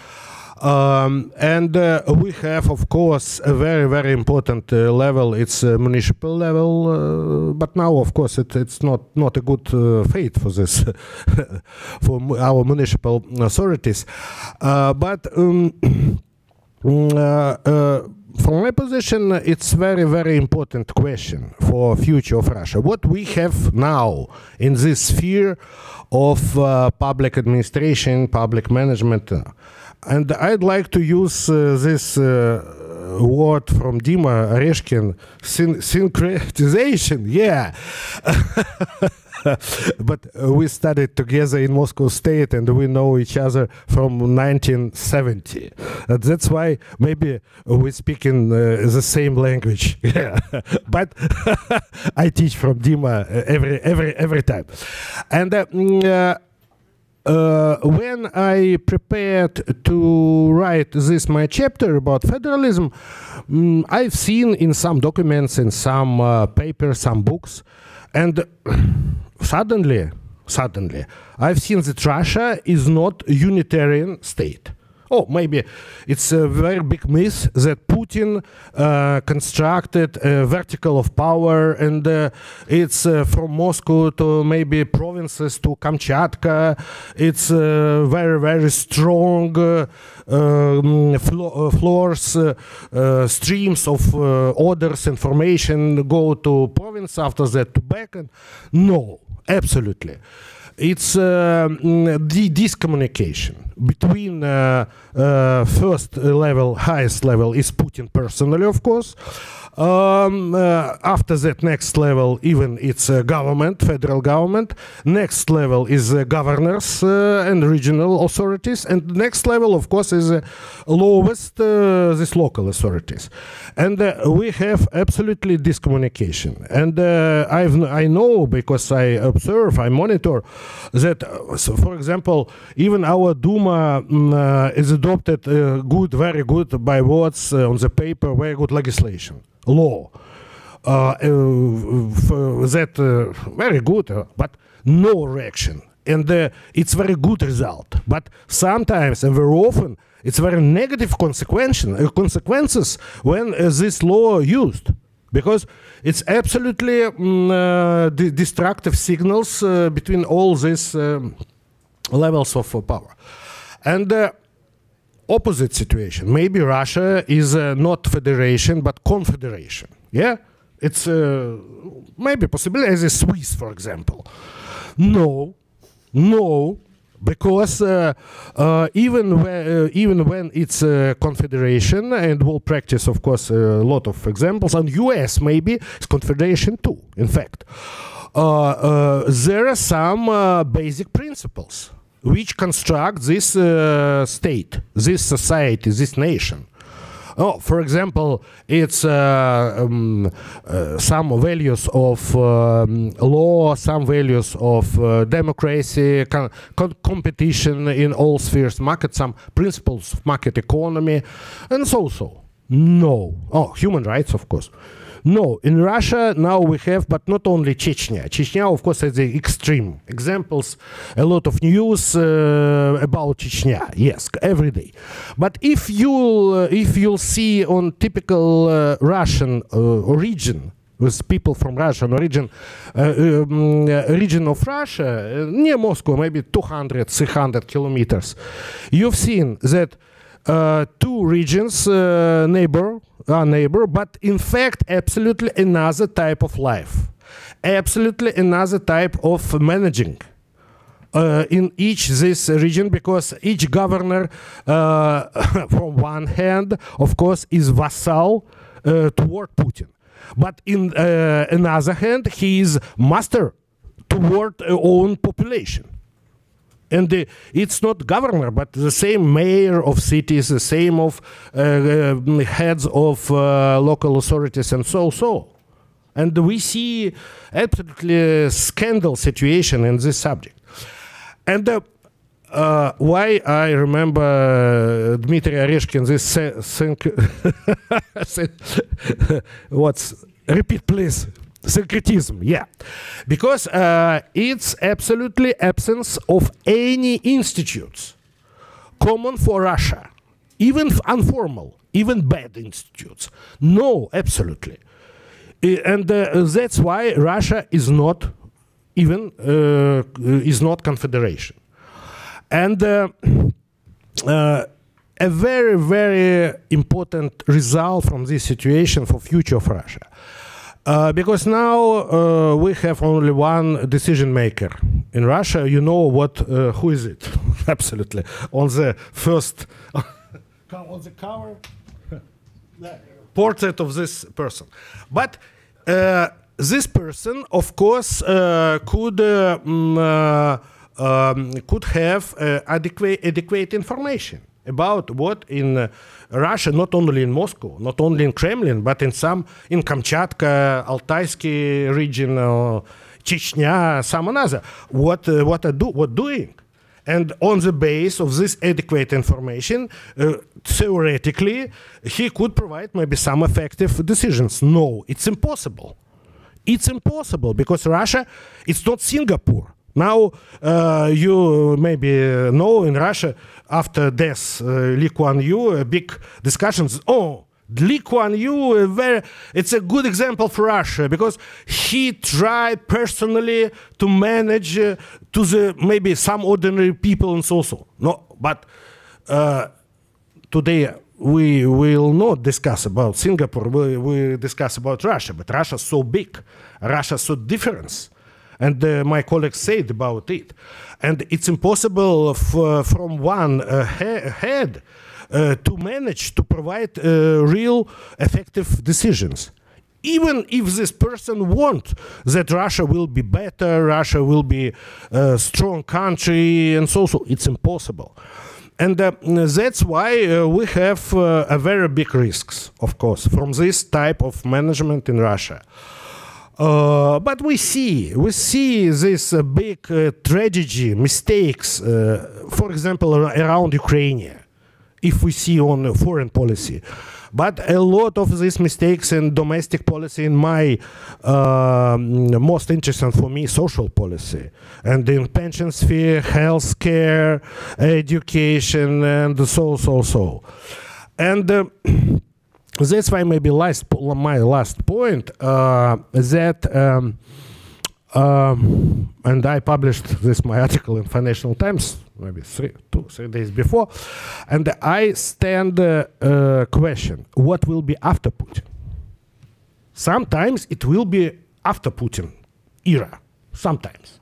Um, and uh, we have, of course, a very, very important uh, level. It's a municipal level, uh, but now, of course, it, it's not not a good uh, fate for this for our municipal authorities. Uh, but um, mm, uh, from my position, it's very, very important question for future of Russia. What we have now in this sphere of public administration, public management, and I'd like to use uh, this uh, word from Dima Oreshkin, syn- syncretization. Yeah. but uh, we studied together in Moscow State and we know each other from 1970. Uh, that's why maybe we speak in uh, the same language. Yeah. but I teach from Dima uh, every every every time. And uh, mm, uh, when I prepared to write this my chapter about federalism, mm, I've seen in some documents, in some uh, papers, some books, and suddenly, suddenly, I've seen that Russia is not a unitarian state. Oh, maybe it's a very big myth that Putin uh, constructed a vertical of power and uh, it's uh, from Moscow to maybe provinces to Kamchatka. It's uh, very, very strong uh, um, flo- uh, floors, uh, uh, streams of uh, orders, information go to province, after that to back. No, absolutely it's uh, mm, the discommunication between uh, uh, first level, highest level is Putin personally, of course. Um, uh, after that, next level, even it's uh, government, federal government. Next level is uh, governors uh, and regional authorities, and next level, of course, is uh, lowest uh, these local authorities. And we have absolutely discommunication. And uh, I've I know because I observe, I monitor that. so for example, even our Duma uh, is adopted good, very good by words on the paper, very good legislation, law. Uh, uh, that uh, very good, uh, but no reaction. And uh, it's very good result. But sometimes and very often it's very negative consequence, uh, consequences when uh, this law used because it's absolutely mm, uh, de- destructive signals uh, between all these um, levels of uh, power. And uh, opposite situation. Maybe Russia is uh, not federation but confederation. Yeah, it's uh, maybe possible as a Swiss, for example. No, no, because uh, uh, even when, uh, even when it's a confederation and we'll practice, of course, a lot of examples, and U.S. maybe it's confederation too. In fact, uh, uh, there are some uh, basic principles which construct this uh, state, this society, this nation. Oh, for example, it's uh, um, uh, some values of um, law, some values of uh, democracy, con- con- competition in all spheres, market, some principles of market economy, and so so. No. Oh, human rights, of course. No, in Russia now we have, but not only Chechnya. Chechnya, of course, is the extreme examples. A lot of news uh, about Chechnya. Yes, every day. But if you uh, if you'll see on typical uh, Russian uh, origin with people from Russian origin, uh, um, uh, region of Russia uh, near Moscow, maybe 200, 300 kilometers, you've seen that uh, two regions uh, neighbor are neighbor, but in fact, absolutely another type of life, absolutely another type of managing. Uh, in each this region because each governor uh, from one hand of course is vassal uh, toward putin but in uh, another hand he is master toward uh, own population and the, it's not governor, but the same mayor of cities, the same of uh, uh, heads of uh, local authorities, and so so. And we see absolutely scandal situation in this subject. And uh, uh, why I remember uh, Dmitry Oreshkin this syn- what's repeat please syncretism yeah. Because uh, it's absolutely absence of any institutes common for russia even informal even bad institutes. No absolutely. And uh, that's why russia is not even uh, is not confederation. And uh, uh, a very very important result from this situation for future of russia uh, because now uh, we have only one decision maker in Russia. You know what? Uh, who is it? Absolutely. On the first, on the cover, portrait of this person. But uh, this person, of course, uh, could uh, mm, um, could have adequate adequate information about what in Russia, not only in Moscow, not only in Kremlin, but in some in Kamchatka, Altaisky region, uh, Chechnya, some another. What uh, what are do what doing? And on the base of this adequate information, uh, theoretically, he could provide maybe some effective decisions. No, it's impossible. It's impossible because Russia, it's not Singapore. Now, uh, you maybe know in Russia, after death, uh, Lee Kuan Yew, big discussions. Oh, Lee Kuan Yew, very, it's a good example for Russia because he tried personally to manage uh, to the maybe some ordinary people and so so. No, but uh, today we will not discuss about Singapore. We, we discuss about Russia, but Russia so big, Russia so different and uh, my colleagues said about it. And it's impossible uh, from one uh, he- head uh, to manage to provide real effective decisions. Even if this person want that Russia will be better, Russia will be a strong country, and so so, it's impossible. And uh, that's why uh, we have uh, a very big risks, of course, from this type of management in Russia. Uh, but we see, we see this uh, big uh, tragedy, mistakes, uh, for example, around Ukraine, if we see on foreign policy. But a lot of these mistakes in domestic policy, in my um, most interesting for me, social policy, and in pension sphere, health care, education, and so, so, so. And uh, that's why maybe last my last point uh, that um, um, and I published this my article in Financial Times maybe three two three days before, and I stand uh, uh, question what will be after Putin. Sometimes it will be after Putin era. Sometimes,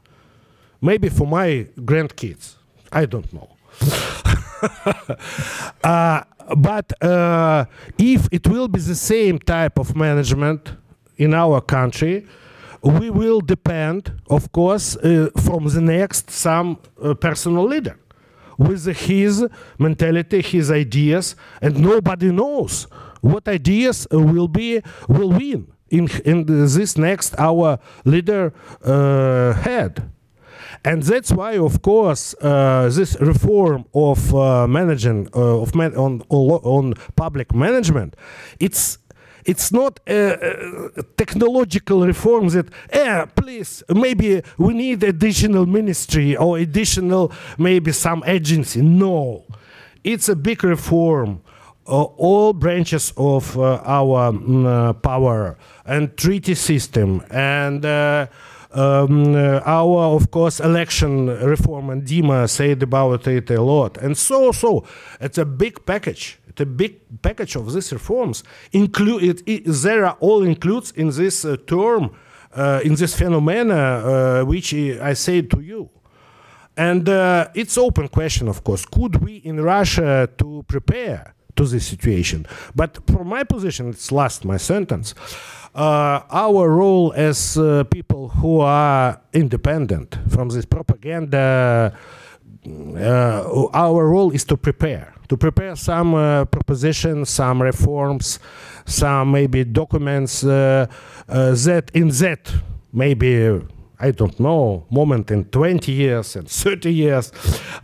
maybe for my grandkids, I don't know. uh, but uh, if it will be the same type of management in our country, we will depend, of course, uh, from the next some uh, personal leader with his mentality, his ideas, and nobody knows what ideas uh, will be will win in in this next our leader uh, head. And that's why, of course, uh, this reform of uh, managing uh, of man- on, on public management, it's it's not a, a technological reform that, eh, please, maybe we need additional ministry or additional maybe some agency. No, it's a big reform. Uh, all branches of uh, our mm, uh, power and treaty system and uh, um, uh, our, of course, election reform, and Dima said about it a lot. And so, so, it's a big package. It's a big package of these reforms. Include it, it, there are all includes in this uh, term, uh, in this phenomena, uh, which I said to you. And uh, it's open question, of course. Could we in Russia to prepare to this situation? But from my position, it's last my sentence. Uh, our role as uh, people who are independent from this propaganda, uh, our role is to prepare, to prepare some uh, propositions, some reforms, some maybe documents uh, uh, that in that maybe I don't know, moment in 20 years and 30 years,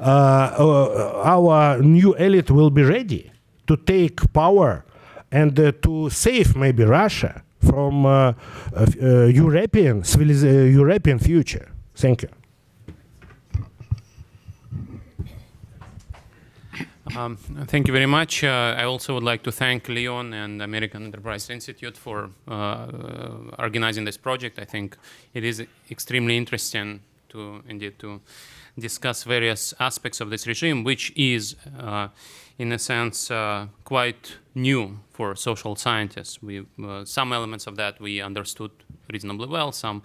uh, uh, our new elite will be ready to take power and uh, to save maybe Russia from uh, uh, European European future. Thank you. Um, thank you very much. Uh, I also would like to thank Leon and American Enterprise Institute for uh, organizing this project. I think it is extremely interesting to indeed to discuss various aspects of this regime, which is, uh, in a sense, uh, quite new for social scientists. We uh, some elements of that we understood reasonably well, some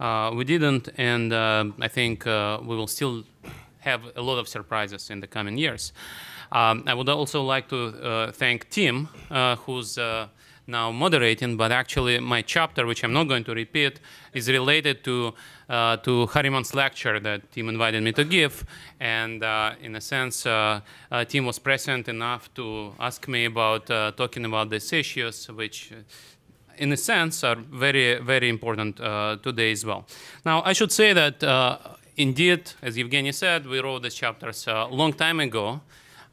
uh, we didn't, and I think we will still have a lot of surprises in the coming years. Um, I would also like to uh, thank Tim, uh, who's uh, now moderating, but actually my chapter, which I'm not going to repeat, is related to, uh, to Harriman's lecture that Tim invited me to give. And uh, in a sense, uh, Tim was present enough to ask me about talking about these issues, which in a sense are very, very important today as well. Now, I should say that indeed, as Evgeny said, we wrote these chapters a long time ago.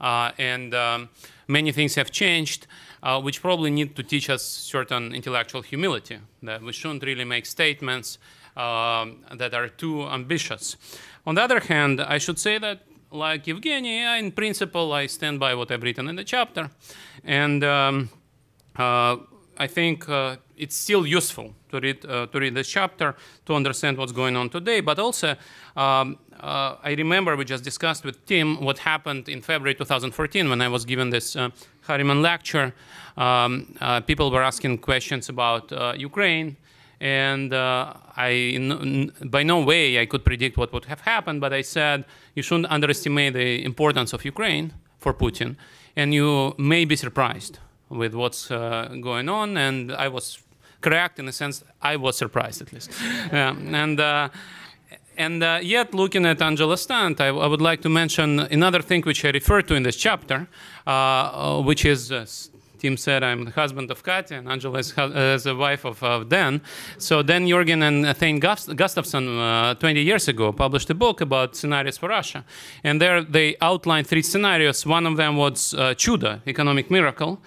Uh, and um, many things have changed. uh, which probably need to teach us certain intellectual humility, that we shouldn't really make statements um, that are too ambitious. On the other hand, I should say that, like Evgeny, I, in principle, I stand by what I've written in the chapter. And um, uh, I think uh, it's still useful to read, uh, to read this chapter to understand what's going on today, but also um, uh, I remember we just discussed with Tim what happened in February 2014 when I was given this uh, Harriman lecture. Um, uh, people were asking questions about Ukraine, and uh, I, n- by no way I could predict what would have happened, but I said you shouldn't underestimate the importance of Ukraine for Putin, and you may be surprised with what's uh, going on. And I was correct in the sense I was surprised at least, yeah. and. And uh, yet, looking at Angela Stent, I, I, would like to mention another thing which I refer to in this chapter, uh, which is, uh, Tim said, I'm the husband of Katya, and Angela is, is the wife of, of Dan. So Dan Yergin and Thane Gustafson, uh, 20 years ago, published a book about scenarios for Russia. And there they outlined three scenarios. One of them was uh, Chuda, economic miracle.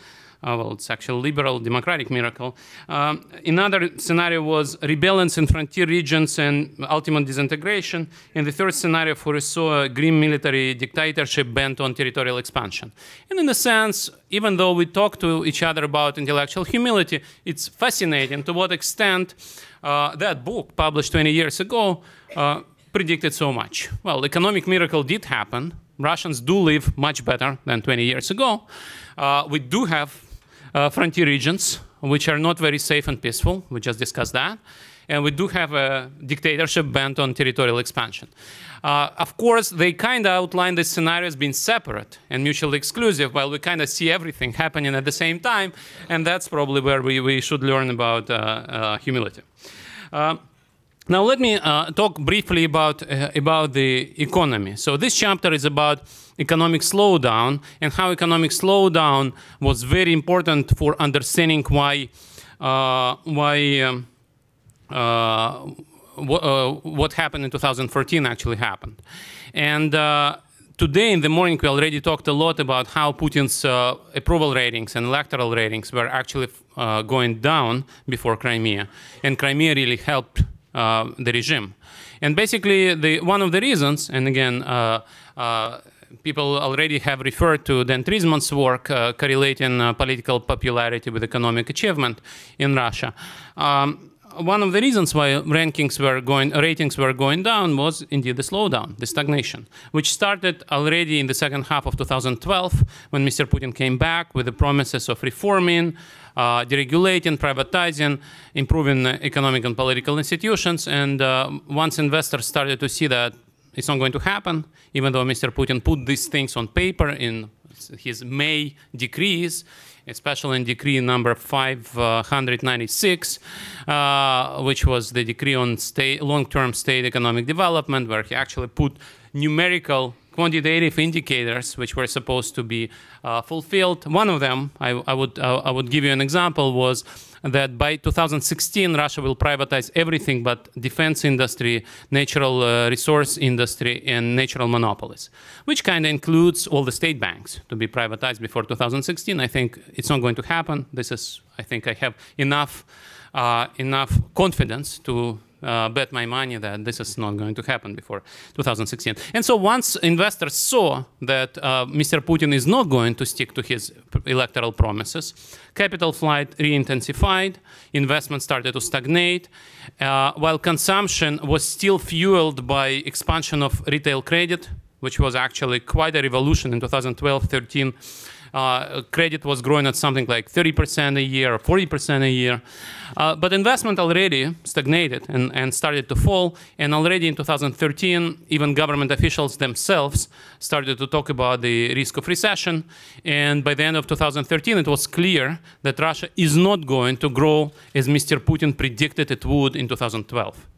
Uh, well, it's actually liberal democratic miracle. Um, another scenario was rebellions in frontier regions and ultimate disintegration. And the third scenario foresaw a grim military dictatorship bent on territorial expansion. And in a sense, even though we talk to each other about intellectual humility, it's fascinating to what extent uh, that book, published 20 years ago, uh, predicted so much. Well, economic miracle did happen. Russians do live much better than 20 years ago. Uh, we do have frontier regions, which are not very safe and peaceful. We just discussed that. And we do have a dictatorship bent on territorial expansion. Uh, of course, they kind of outline the scenarios being separate and mutually exclusive, while we kind of see everything happening at the same time. And that's probably where we, we should learn about uh, uh humility. Uh, now, let me uh, talk briefly about, uh, about the economy. So, this chapter is about economic slowdown and how economic slowdown was very important for understanding why, uh, why um, uh, uh, what happened in 2014 actually happened. And uh, today in the morning, we already talked a lot about how Putin's approval ratings and electoral ratings were actually going down before Crimea. And Crimea really helped uh, the regime. And basically, the, one of the reasons, and again, uh, uh, people already have referred to Dan Treisman's work uh, correlating uh, political popularity with economic achievement in Russia. Um, one of the reasons why rankings were going, ratings were going down was indeed the slowdown, the stagnation, which started already in the second half of 2012 when Mr. Putin came back with the promises of reforming, uh, deregulating, privatizing, improving economic and political institutions. And uh, once investors started to see that it's not going to happen, even though Mr. Putin put these things on paper in his May decrees, especially in decree number 596, uh, which was the decree on long-term state economic development, where he actually put numerical quantitative indicators which were supposed to be uh, fulfilled. One of them, I, I would, uh, I would give you an example, was that by 2016 Russia will privatize everything but defense industry, natural uh, resource industry, and natural monopolies, which kind of includes all the state banks to be privatized before 2016. I think it's not going to happen. This is, I think, I have enough uh, enough confidence to uh, bet my money that this is not going to happen before 2016. And so once investors saw that uh, Mr. Putin is not going to stick to his electoral promises, capital flight re-intensified, investment started to stagnate, uh, while consumption was still fueled by expansion of retail credit, which was actually quite a revolution in 2012-13. Uh, credit was growing at something like 30% a year or 40% a year. Uh, but investment already stagnated and, and started to fall. And already in 2013, even government officials themselves started to talk about the risk of recession. And by the end of 2013, it was clear that Russia is not going to grow as Mr. Putin predicted it would in 2012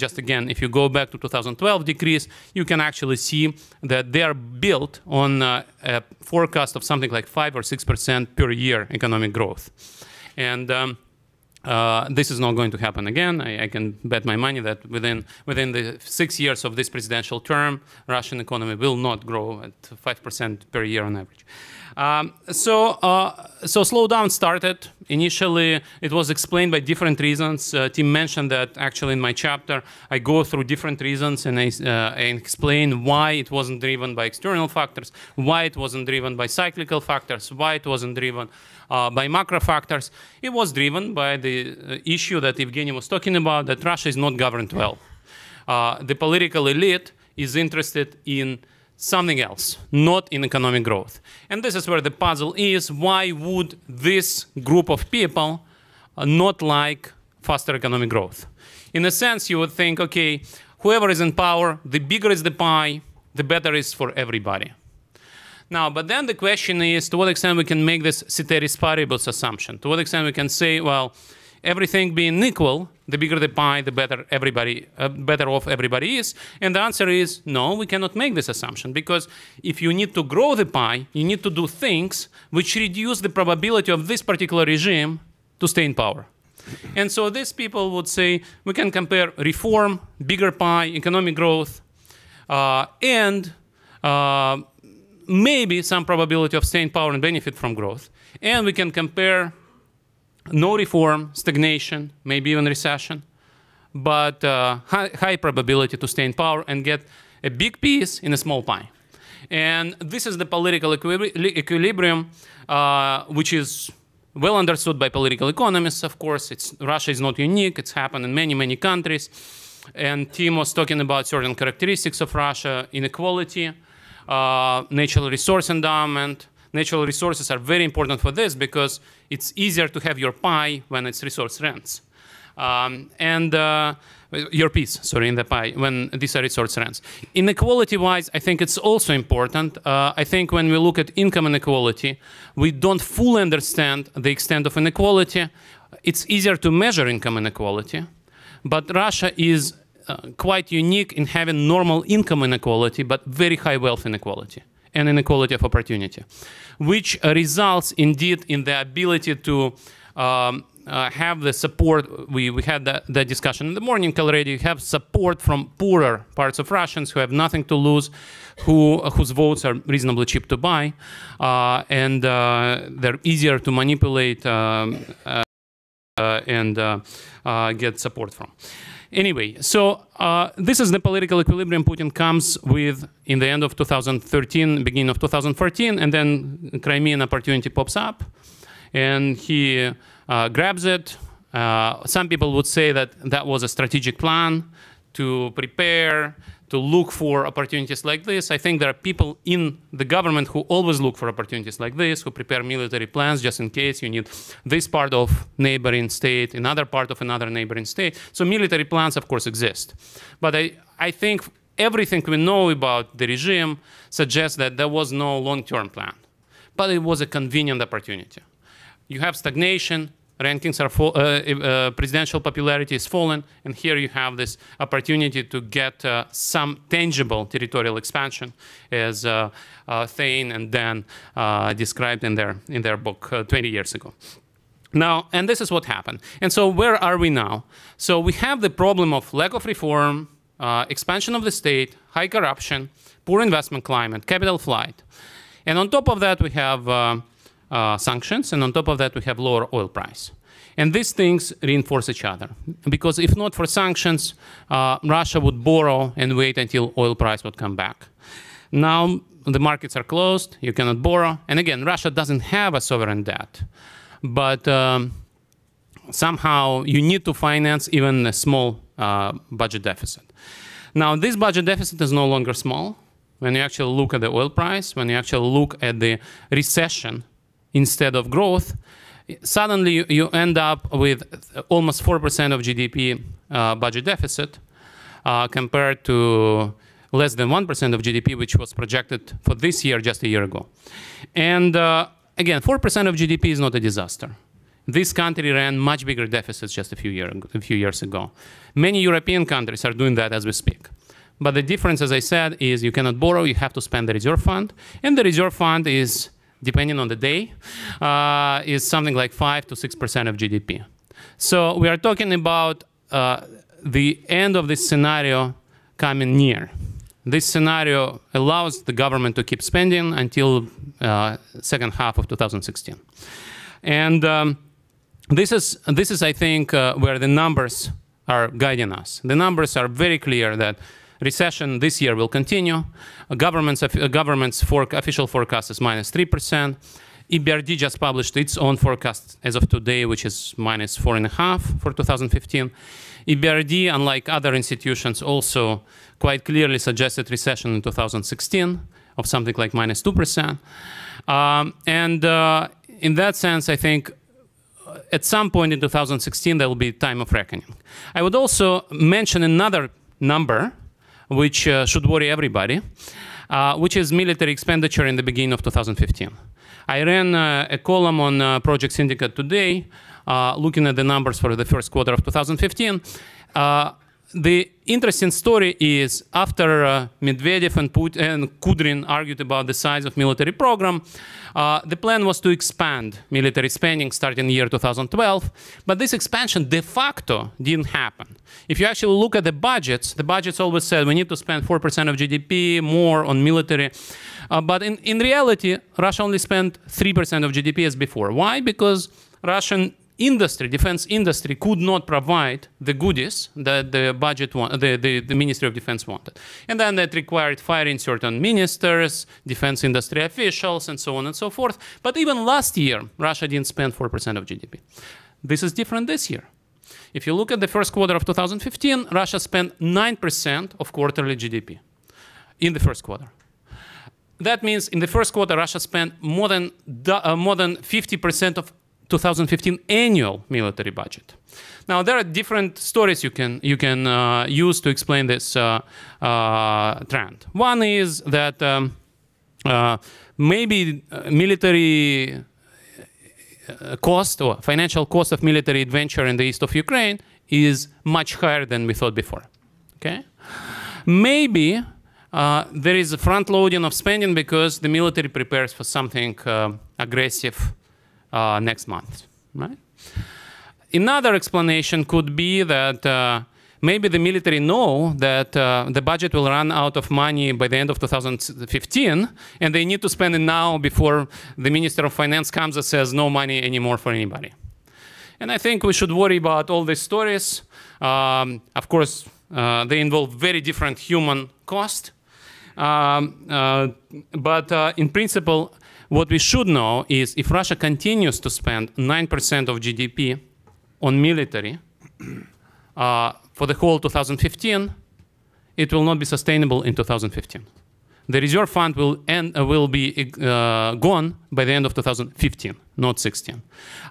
just again, if you go back to 2012 decrees, you can actually see that they are built on uh, a forecast of something like 5 or 6% per year economic growth. And um, uh, this is not going to happen again. I, I, can bet my money that within within the six years of this presidential term, Russian economy will not grow at five percent per year on average. Um, so, uh, so slowdown started. Initially, it was explained by different reasons. Uh, Tim mentioned that actually in my chapter, I go through different reasons and I, uh, explain why it wasn't driven by external factors, why it wasn't driven by cyclical factors, why it wasn't driven uh, by macro factors. It was driven by the uh, issue that Evgeny was talking about, that Russia is not governed well. Uh, the political elite is interested in something else, not in economic growth. And this is where the puzzle is. Why would this group of people uh, not like faster economic growth? In a sense, you would think, okay, whoever is in power, the bigger is the pie, the better is for everybody. Now, but then the question is to what extent we can make this ceteris paribus assumption? To what extent we can say, well, everything being equal, the bigger the pie, the better everybody, uh, better off everybody is. And the answer is no, we cannot make this assumption because if you need to grow the pie, you need to do things which reduce the probability of this particular regime to stay in power. And so these people would say we can compare reform, bigger pie, economic growth, uh, and uh, maybe some probability of staying power and benefit from growth. And we can compare no reform, stagnation, maybe even recession, but uh, high, high, probability to stay in power and get a big piece in a small pie. And this is the political equilibrium, uh, which is well understood by political economists, of course. It's, Russia is not unique. It's happened in many, many countries. And Tim was talking about certain characteristics of Russia, inequality, uh, natural resource endowment, natural resources are very important for this because it's easier to have your pie when it's resource rents. Um, and uh, your piece, sorry, in the pie, when these are resource rents. Inequality-wise, I think it's also important. Uh, I think when we look at income inequality, we don't fully understand the extent of inequality. It's easier to measure income inequality, but Russia is uh, quite unique in having normal income inequality, but very high wealth inequality and inequality of opportunity, which results indeed in the ability to um, uh, have the support. We, we had that, that, discussion in the morning already. You have support from poorer parts of Russians who have nothing to lose, who, whose votes are reasonably cheap to buy, uh, and uh, they're easier to manipulate um, uh, and uh, get support from. Anyway, so uh, this is the political equilibrium Putin comes with in the end of 2013, beginning of 2014, and then Crimean opportunity pops up, and he uh, grabs it. Uh, some people would say that that was a strategic plan to prepare to look for opportunities like this. I think there are people in the government who always look for opportunities like this, who prepare military plans just in case you need this part of neighboring state, another part of another neighboring state. So military plans, of course, exist. But I, I think everything we know about the regime suggests that there was no long-term plan. But it was a convenient opportunity. You have stagnation, rankings are fall, uh, uh, presidential popularity is fallen, and here you have this opportunity to get uh, some tangible territorial expansion, as uh, uh, Thane and Dan uh, described in their in their book 20 years ago. Now, and this is what happened. And so, where are we now? So we have the problem of lack of reform, expansion of the state, high corruption, poor investment climate, capital flight, and on top of that, we have uh, sanctions, and on top of that, we have lower oil price. And these things reinforce each other. Because if not for sanctions, uh, Russia would borrow and wait until oil price would come back. Now the markets are closed, you cannot borrow. And again, Russia doesn't have a sovereign debt. But um, somehow you need to finance even a small uh, budget deficit. Now, this budget deficit is no longer small. When you actually look at the oil price, when you actually look at the recession instead of growth, suddenly you end up with almost 4% of GDP uh, budget deficit uh, compared to less than 1% of GDP, which was projected for this year just a year ago. And uh, again, 4% of GDP is not a disaster. This country ran much bigger deficits just a few, year, a few years ago. Many European countries are doing that as we speak. But the difference, as I said, is you cannot borrow, you have to spend the reserve fund. And the reserve fund is depending on the day, uh, is something like 5 to 6% of GDP. So we are talking about uh, the end of this scenario coming near. This scenario allows the government to keep spending until uh, second half of 2016. And um, this is, this is, I think, uh, where the numbers are guiding us. The numbers are very clear that recession this year will continue. Government's, uh, government's for, official forecast is minus 3%. EBRD just published its own forecast as of today, which is minus 4.5 for 2015. EBRD, unlike other institutions, also quite clearly suggested recession in 2016 of something like minus 2%. Um, and uh, in that sense, I think uh, at some point in 2016, there will be time of reckoning. I would also mention another number, which uh, should worry everybody, uh, which is military expenditure in the beginning of 2015. I ran uh, a column on uh, Project Syndicate today, uh, looking at the numbers for the first quarter of 2015 the interesting story is after uh, Medvedev and, Put and Kudrin argued about the size of military program, uh, the plan was to expand military spending starting year 2012, but this expansion de facto didn't happen. If you actually look at the budgets, the budgets always said we need to spend 4% of GDP more on military. Uh, but in, in reality, Russia only spent 3% of GDP as before. Why? Because Russian industry, defense industry, could not provide the goodies that the budget, the, the, the Ministry of Defense wanted. And then that required firing certain ministers, defense industry officials, and so on and so forth. But even last year, Russia didn't spend 4% of GDP. This is different this year. If you look at the first quarter of 2015, Russia spent 9% of quarterly GDP in the first quarter. That means in the first quarter, Russia spent more than, uh, more than 50% of 2015 annual military budget. Now there are different stories you can you can uh, use to explain this uh, uh, trend. One is that um, uh, maybe uh, military uh, cost or financial cost of military adventure in the east of Ukraine is much higher than we thought before. Okay, maybe. there is a front loading of spending because the military prepares for something aggressive uh, next month, right? Another explanation could be that uh, maybe the military know that uh, the budget will run out of money by the end of 2015, and they need to spend it now before the Minister of Finance comes and says no money anymore for anybody. And I think we should worry about all these stories. Um, of course, uh, they involve very different human cost. Um, uh, but uh, in principle, what we should know is if Russia continues to spend 9% of GDP on military uh, for the whole 2015, it will not be sustainable in 2015. The reserve fund will, end, uh, will be uh, gone by the end of 2015, not 16.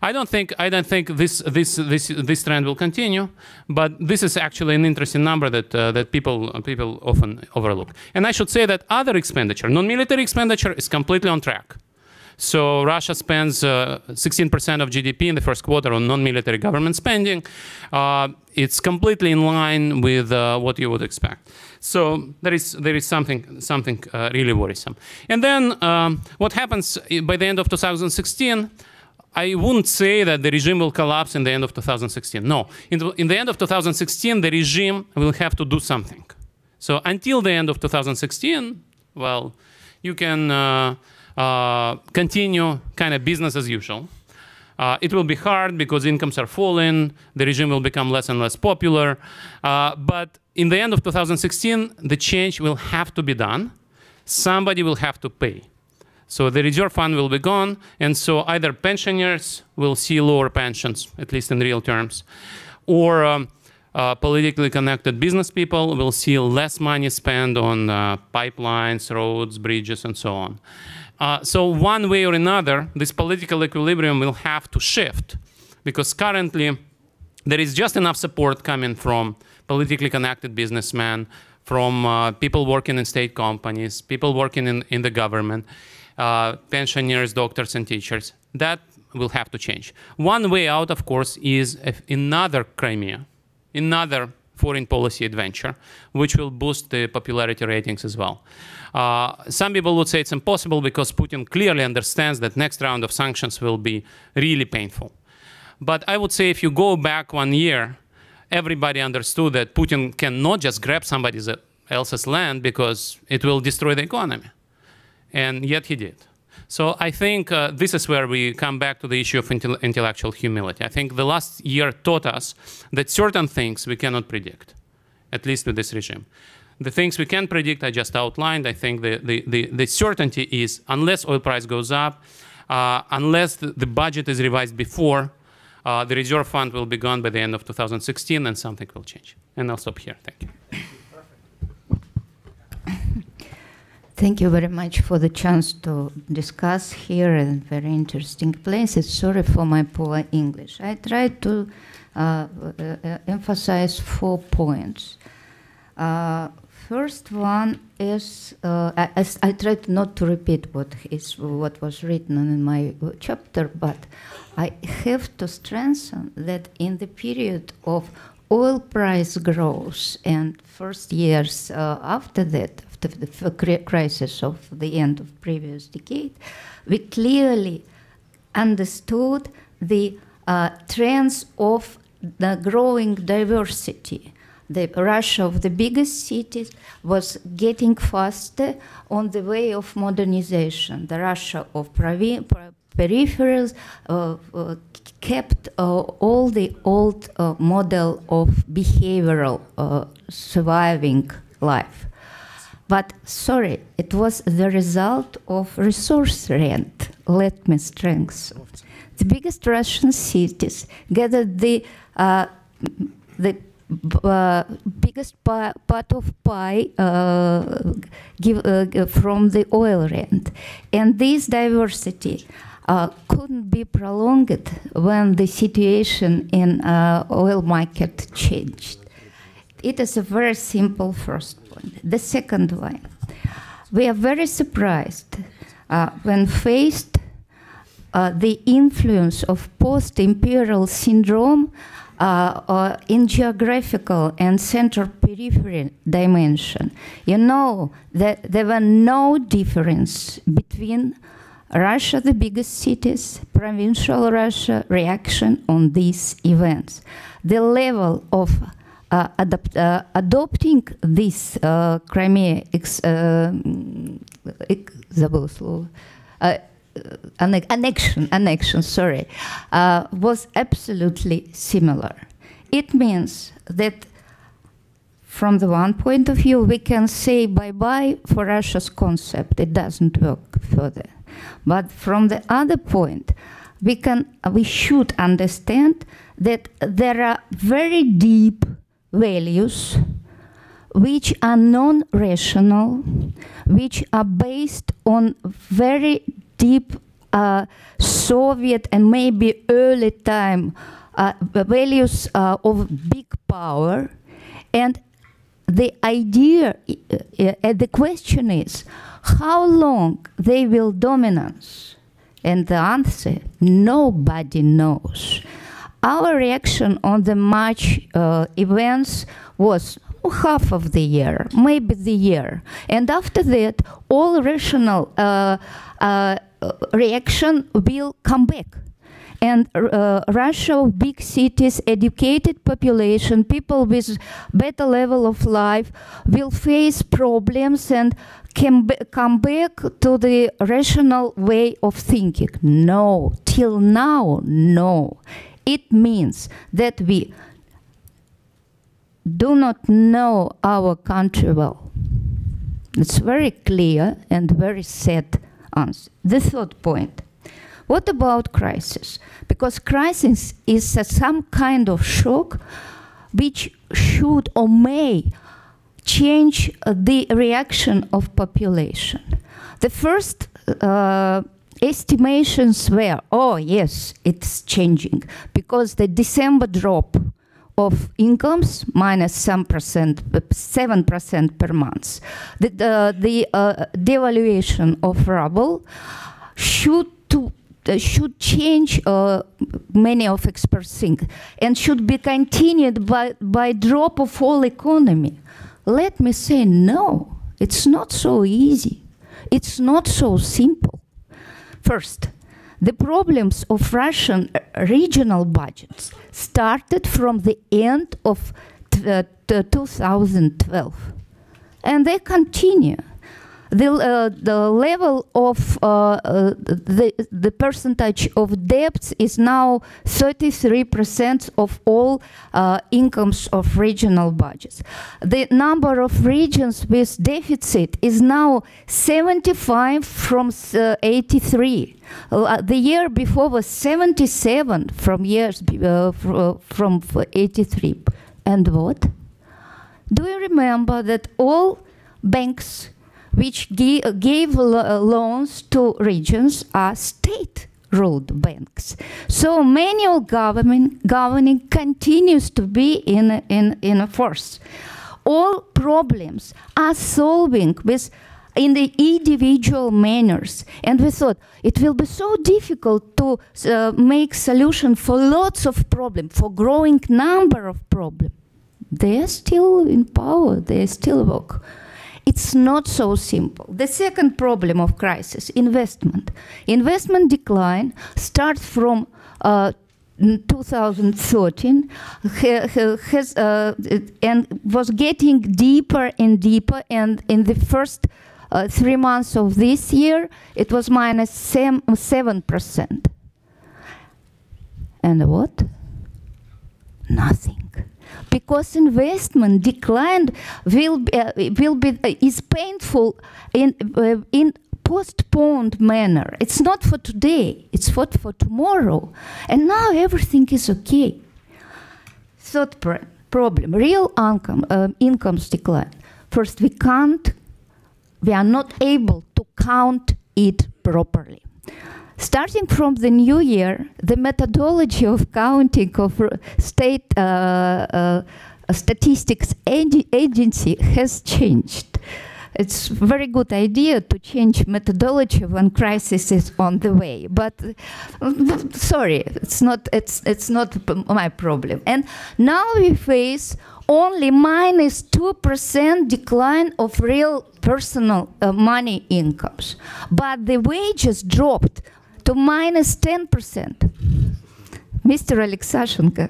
I don't think, I don't think this, this, this, this trend will continue, but this is actually an interesting number that, uh, that people, people often overlook. And I should say that other expenditure, non-military expenditure, is completely on track. So Russia spends 16% uh, of GDP in the first quarter on non-military government spending. Uh, it's completely in line with uh, what you would expect. So there is there is something something really worrisome. And then um, what happens by the end of 2016? I wouldn't say that the regime will collapse in the end of 2016. No, in the, in the end of 2016, the regime will have to do something. So until the end of 2016, well, you can. Uh, uh, continue kind of business as usual. Uh, it will be hard because incomes are falling, the regime will become less and less popular. Uh, but in the end of 2016, the change will have to be done. Somebody will have to pay. So the reserve fund will be gone, and so either pensioners will see lower pensions, at least in real terms, or um, uh, politically connected business people will see less money spent on uh, pipelines, roads, bridges, and so on. Uh, so one way or another, this political equilibrium will have to shift because currently there is just enough support coming from politically connected businessmen, from uh, people working in state companies, people working in, in the government, uh, pensioners, doctors, and teachers. That will have to change. One way out, of course, is another Crimea, another foreign policy adventure, which will boost the popularity ratings as well. Uh, some people would say it's impossible because Putin clearly understands that next round of sanctions will be really painful. But I would say if you go back one year, everybody understood that Putin cannot just grab somebody else's land because it will destroy the economy. And yet he did. So I think uh, this is where we come back to the issue of intel intellectual humility. I think the last year taught us that certain things we cannot predict, at least with this regime. The things we can predict, I just outlined. I think the, the, the, the certainty is unless oil price goes up, uh, unless the, the, budget is revised before, uh, the reserve fund will be gone by the end of 2016 and something will change. And I'll stop here. Thank you. Thank you very much for the chance to discuss here in very interesting places. Sorry for my poor English. I tried to uh, uh, emphasize four points. Uh, first one is uh, I, I, tried not to repeat what is what was written in my chapter, but I have to strengthen that in the period of oil price growth and first years uh, after that, after the crisis of the end of previous decade, we clearly understood the uh, trends of the growing diversity. The Russia of the biggest cities was getting faster on the way of modernization. The Russia of peripherals uh, uh, kept uh, all the old uh, model of behavioral uh, surviving life. But sorry, it was the result of resource rent. Let me strengthen. The biggest Russian cities gathered the uh, the uh, biggest part of pie uh, give, uh, from the oil rent, and this diversity uh, couldn't be prolonged when the situation in uh, oil market changed. It is a very simple first point. the second one, we are very surprised when faced the influence of post-imperial syndrome uh, uh in geographical and central periphery dimension. You know that there were no difference between Russia, the biggest cities, provincial Russia, reaction on these events. The level of uh, adapt, uh, adopting this uh, Crimea ex, забыл слово, annexion, annexion, sorry, uh, was absolutely similar. It means that from the one point of view, we can say bye-bye for Russia's concept. It doesn't work further. But from the other point, we can, we should understand that there are very deep values which are non-rational, which are based on very deep uh, Soviet and maybe early time uh, values uh, of big power. And the idea, uh, uh, the question is, how long they will dominance? And the answer, nobody knows. Our reaction on the March uh, events was half of the year, maybe the year. And after that, all rational uh, uh, reaction will come back. And uh, Russia, big cities, educated population, people with better level of life will face problems and can come back to the rational way of thinking. No, till now, no. It means that we do not know our country well. It's very clear and very sad answer. The third point. What about crisis? Because crisis is uh, some kind of shock which should or may change the reaction of population. The first uh, estimations were, oh yes, it's changing because the December drop of incomes minus some percent, seven percent per month, the the, the uh, devaluation of ruble should to uh, should change uh, many of experts think and should be continued by by drop of all economy. Let me say no. It's not so easy. It's not so simple. First, The problems of Russian uh, regional budgets started from the end of uh, t- 2012 and they continue. The, uh, the level of uh, uh, the, the percentage of debts is now 33% of all uh, incomes of regional budgets. The number of regions with deficit is now 75 from uh, 83. Uh, the year before was 77 from years from 83. And what? Do you remember that all banks which gave uh, loans to regions are state ruled banks? So manual government governing continues to be in, in, in force. All problems are solving with in the individual manners and we thought it will be so difficult to uh, make solution for lots of problems for growing number of problems they are still in power, they still work. It's not so simple. The second problem of crisis, investment. Investment decline starts from uh, 2013 ha- ha- has, uh, and was getting deeper and deeper and in the first uh, three months of this year it was minus 7% and what nothing because investment declined will be, uh, will be uh, is painful in uh, in postponed manner. It's not for today it's for for tomorrow. And now everything is okay. Third pr- problem real income uh, incomes decline. First we can't we are not able to count it properly Starting from the new year, the methodology of counting of state uh, uh, statistics ag- agency has changed. It's very good idea to change methodology when crisis is on the way, but sorry, it's not it's it's not my problem. And now we face only minus minus two percent decline of real personal uh, money incomes, but the wages dropped to minus 10%. Mr. Alexashenko,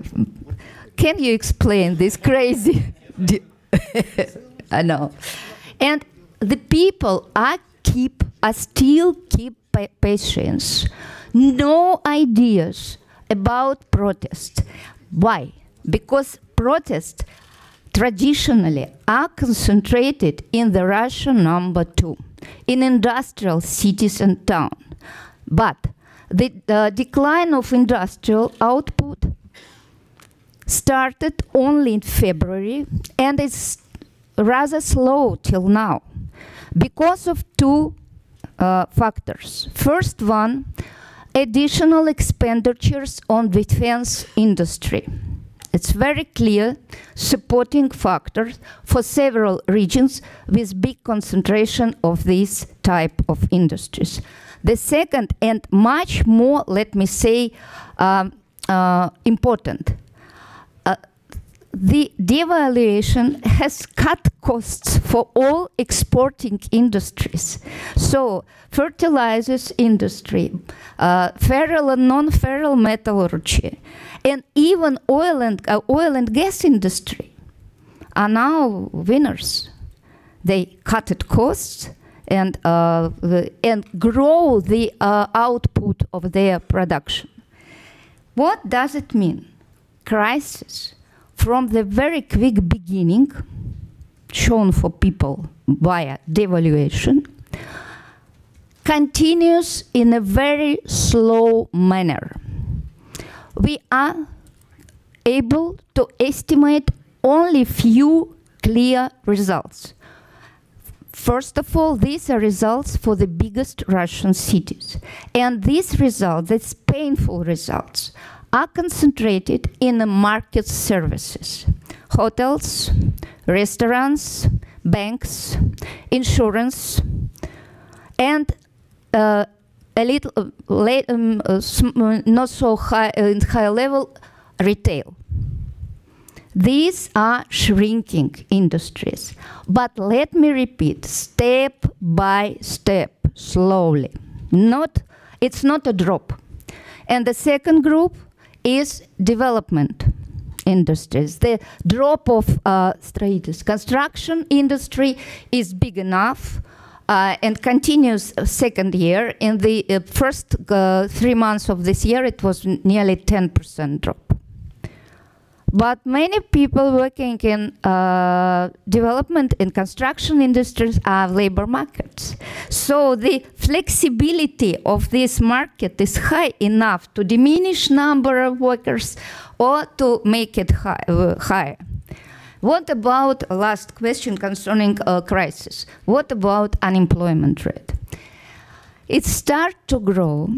can you explain this crazy? I know. And the people are keep are still keep patience. No ideas about protest. Why? Because protest traditionally are concentrated in the Russia number two, in industrial cities and towns. But the uh, decline of industrial output started only in February and is rather slow till now because of two uh, factors. First one, additional expenditures on defense industry. It's very clear supporting factors for several regions with big concentration of this type of industries. The second and much more, let me say, um, uh, important, uh, the devaluation has cut costs for all exporting industries. So, fertilizers industry, uh, ferrule and non-ferrule metallurgy, and even oil and uh, oil and gas industry are now winners. They cut costs and uh, and grow the uh, output of their production. What does it mean? Crisis from the very quick beginning, shown for people via devaluation, continues in a very slow manner. We are able to estimate only few clear results. First of all, these are results for the biggest Russian cities. And these results, these painful results, are concentrated in the market services hotels, restaurants, banks, insurance, and uh, a little uh, la- um, uh, uh, not so high, uh, high level retail. These are shrinking industries. But let me repeat, step by step, slowly. Not, it's not a drop. And the second group is development industries. The drop of uh, construction industry is big enough uh, and continues uh, second year. In the uh, first uh, three months of this year, it was nearly 10% drop. But many people working in uh, development and construction industries are labor markets. So the flexibility of this market is high enough to diminish number of workers or to make it high, uh, higher. What about last question concerning uh, crisis? What about unemployment rate? It starts to grow,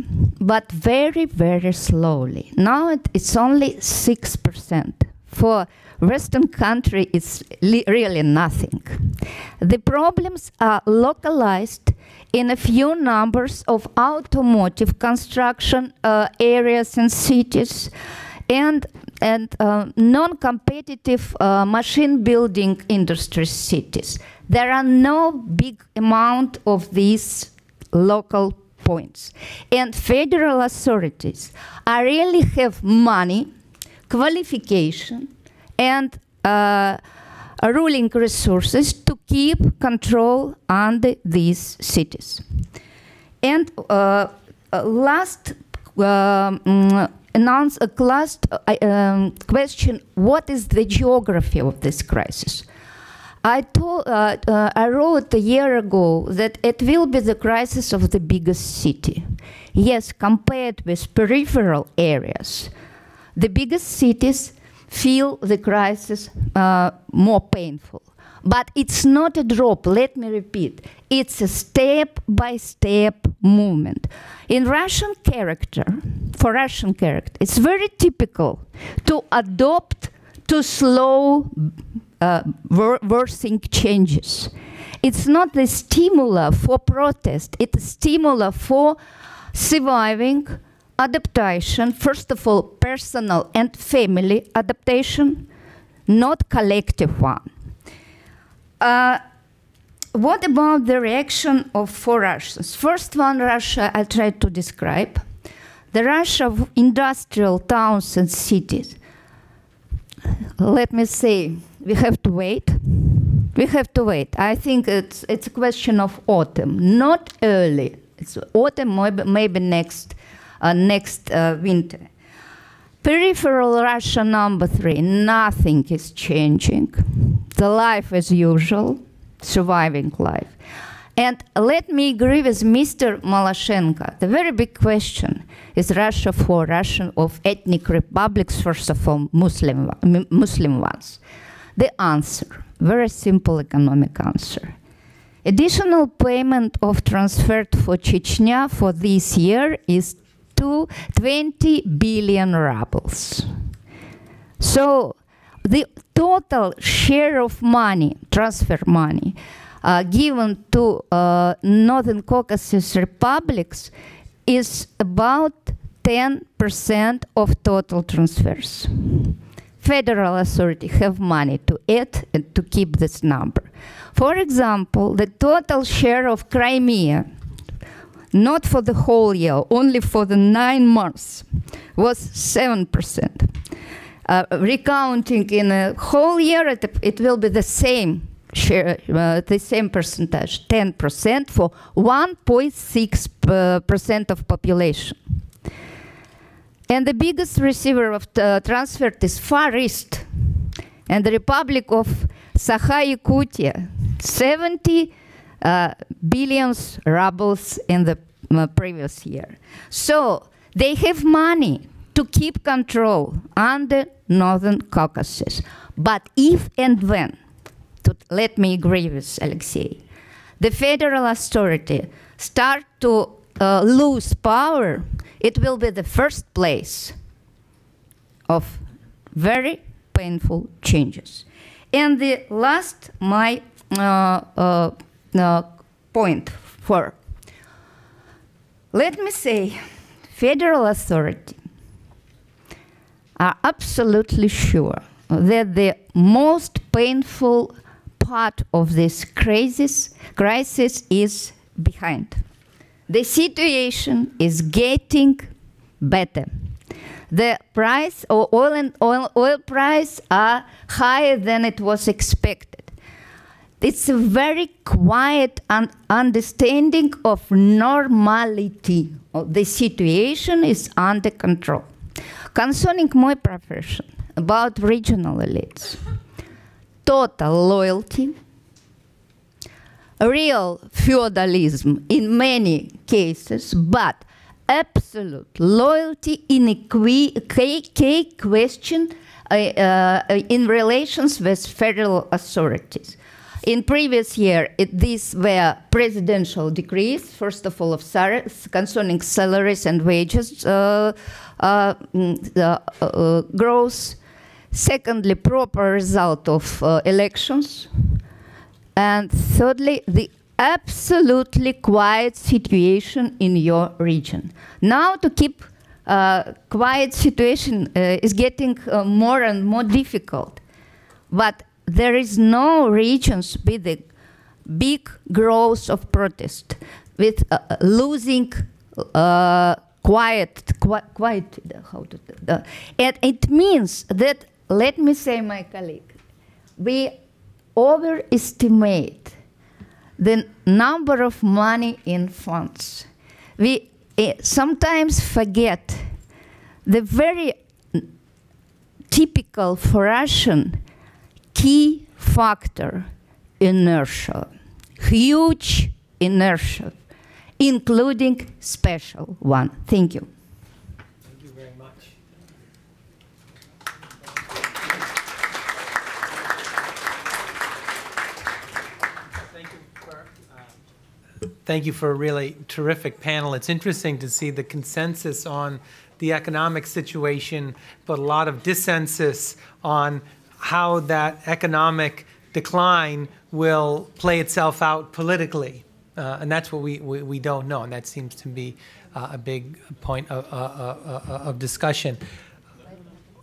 but very, very slowly. Now it, it's only 6%. For Western country, it's really nothing. The problems are localized in a few numbers of automotive construction uh, areas and cities and, and uh, non-competitive uh, machine building industry cities. There are no big amount of these local points. And federal authorities are really have money, qualification, and uh, ruling resources to keep control under these cities. And uh, uh, last um, announce a last uh, um, question: What is the geography of this crisis? I told, uh, uh, I wrote a year ago that it will be the crisis of the biggest city. Yes, compared with peripheral areas, the biggest cities feel the crisis uh, more painful. But it's not a drop, let me repeat. It's a step by step movement. In Russian character, for Russian character, it's very typical to adopt to slow uh, wor- worsening changes. It's not the stimuli for protest, it's a stimuli for surviving adaptation, first of all, personal and family adaptation, not collective one. Uh, what about the reaction of four Russians? First one, Russia, I tried to describe. The Russia of industrial towns and cities. Let me say, we have to wait. We have to wait. I think it's, it's a question of autumn, not early. It's autumn, maybe, maybe next, uh, next uh, winter. Peripheral Russia number three, nothing is changing. The life as usual, surviving life. And let me agree with Mr. Malashenko. The very big question is Russia for Russian of ethnic republics, first of all, Muslim, Muslim ones. The answer, very simple economic answer. Additional payment of transferred for Chechnya for this year is to 20 billion rubles. So the total share of money, transfer money, uh, given to uh, Northern Caucasus republics is about 10% of total transfers. Federal authority have money to add and to keep this number. For example, the total share of Crimea, not for the whole year, only for the nine months, was 7%. Uh, recounting in a whole year, it, it will be the same share, uh, the same percentage, 10% for 1.6 percent of population. And the biggest receiver of the transfer is Far East and the Republic of Sakha-Yakutia, 70 uh, billions rubles in the uh, previous year. So they have money to keep control under Northern Caucasus. But if and when, to, let me agree with Alexei, the federal authority start to uh, lose power, it will be the first place of very painful changes. And the last, my uh, uh, uh, point for, let me say, federal authority are absolutely sure that the most painful part of this crisis, crisis is behind. The situation is getting better. The price or oil and oil, oil price are higher than it was expected. It's a very quiet un- understanding of normality. Oh, the situation is under control. Concerning my profession, about regional elites, total loyalty, real feudalism in many cases, but absolute loyalty in a key, question uh, uh, in relations with federal authorities. In previous year, it, these were presidential decrees, first of all, of concerning salaries and wages uh, uh, mm, uh, uh, growth. Secondly, proper result of uh, elections. And thirdly, the absolutely quiet situation in your region. Now, to keep uh, quiet situation uh, is getting uh, more and more difficult. But there is no regions with a big growth of protest, with uh, losing uh, quiet, qui- quiet, how to, uh, and it means that, let me say, my colleague, we overestimate the number of money in funds. We eh, sometimes forget the very typical for Russian key factor inertia, huge inertia, including special one. Thank you very much. Thank you for a really terrific panel. It's interesting to see the consensus on the economic situation, but a lot of dissensus on how that economic decline will play itself out politically. Uh, and that's what we, we, we don't know, and that seems to be uh, a big point of, uh, uh, uh, of discussion.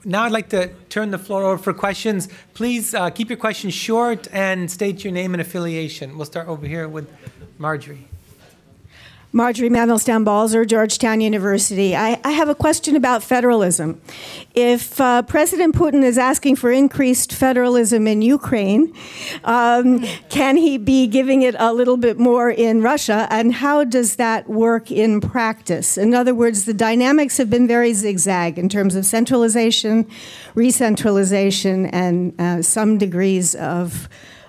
Now I'd like to turn the floor over for questions. Please uh, keep your questions short and state your name and affiliation. We'll start over here with Marjorie. Marjorie Mandelstam Balzer, Georgetown University. I, I have a question about federalism. If uh, President Putin is asking for increased federalism in Ukraine, um, can he be giving it a little bit more in Russia? And how does that work in practice? In other words, the dynamics have been very zigzag in terms of centralization, re-centralization, and uh, some degrees of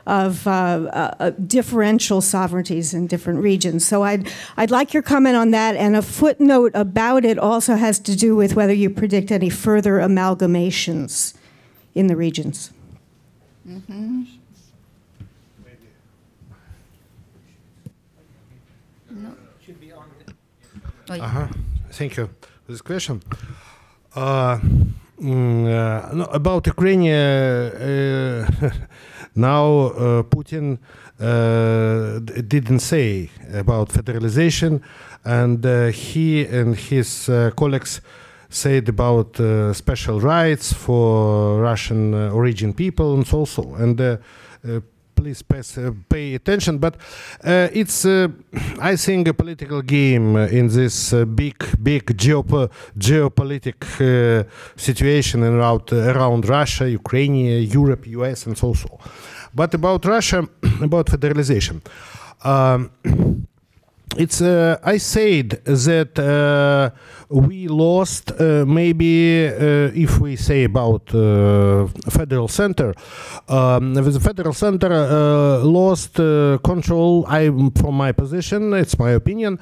of uh, uh, differential sovereignties in different regions. So I'd, I'd like your comment on that. And a footnote about it also has to do with whether you predict any further amalgamations in the regions. Mhm. No. Uh-huh. Thank you for this question. Uh, mm, uh, no, about Ukraine, uh, uh, now uh, Putin uh, didn't say about federalization, and uh, he and his colleagues said about uh, special rights for Russian uh, origin people and so so. And uh, please uh, pay attention. But uh, it's, uh, I think, a political game in this big, big geopo- geopolitic uh, situation around, around Russia, Ukraine, Europe, US, and so so. But about Russia, about federalization. Um, it's uh, I said that uh, we lost uh, maybe uh, if we say about uh, federal center. Um, the federal center uh, lost control I from my position it's my opinion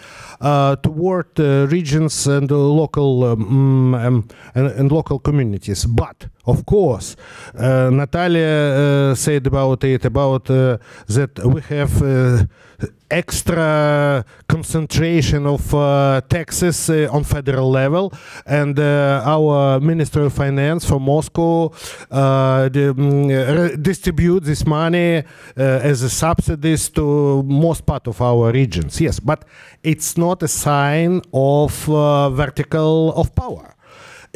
toward regions and local um, um, and, and local communities. But of course. Uh, Natalia uh, said about it about uh, that we have extra concentration of uh, taxes uh, on federal level. And uh, our minister of finance from moscow mm, distribute this money as a subsidies to most part of our regions. Yes but it's not a sign of vertical of power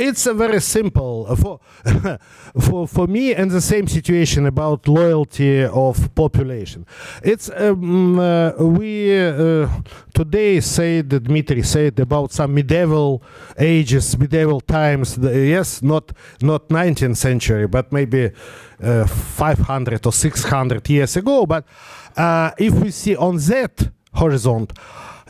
it's a very simple uh, for for for me and the same situation about loyalty of population. It's um, uh, we uh, today said that Dmitry said about some medieval ages, medieval times. The, yes, not not 19th century, but maybe uh, 500 or 600 years ago. But uh, if we see on that horizon.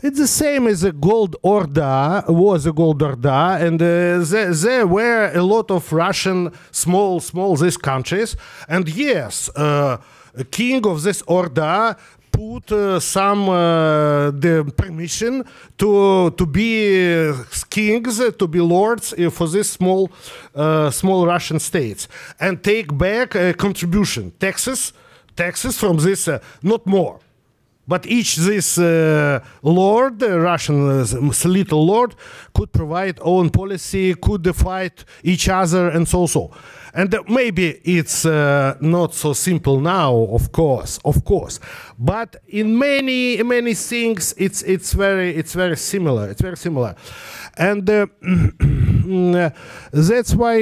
It's the same as a gold order was a gold order, and uh, there, there were a lot of Russian small, small these countries, and yes, uh, a king of this order put uh, some uh, the permission to to be uh, kings, uh, to be lords uh, for these small small Russian states, and take back a contribution taxes taxes from this, not more. But each this uh, lord, uh, Russian uh, little lord, could provide own policy, could fight each other, and so so. And uh, maybe it's uh, not so simple now, of course, of course. But in many many things, it's it's very it's very similar. It's very similar, and. Uh, uh, that's why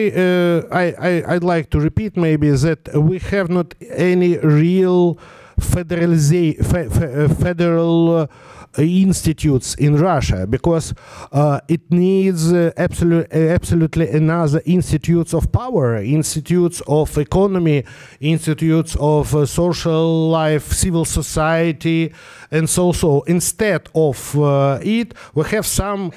I, I I'd like to repeat maybe that we have not any real uh, federal uh, institutes in Russia because uh, it needs absolute, uh, absolutely another institutes of power, institutes of economy, institutes of social life, civil society, and so so. Instead of it, we have some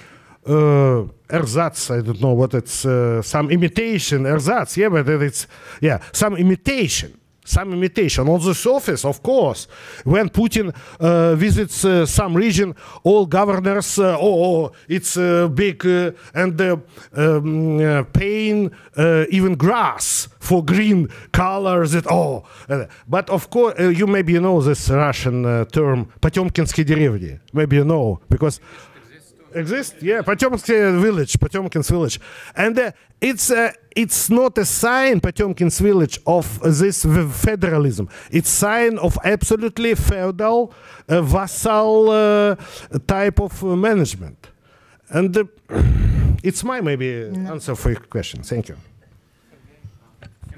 uh, ersatz. I don't know what it's. Uh, some imitation ersatz. Yeah, but it's yeah, some imitation Some imitation on the surface, of course. When Putin uh, visits uh, some region, all governors, uh, oh, oh, it's uh, big uh, and uh, um, uh, paying uh, even grass for green colors. That oh, uh, but of course, uh, you maybe know this Russian uh, term "Potemkinsky деревни." Maybe you know because exist? Yeah potemkinsky village potemkin's village. And uh, it's uh, it's not a sign potemkin's village of this federalism. It's sign of absolutely feudal uh, vassal uh, type of management. And uh, it's my maybe answer for your question. Thank you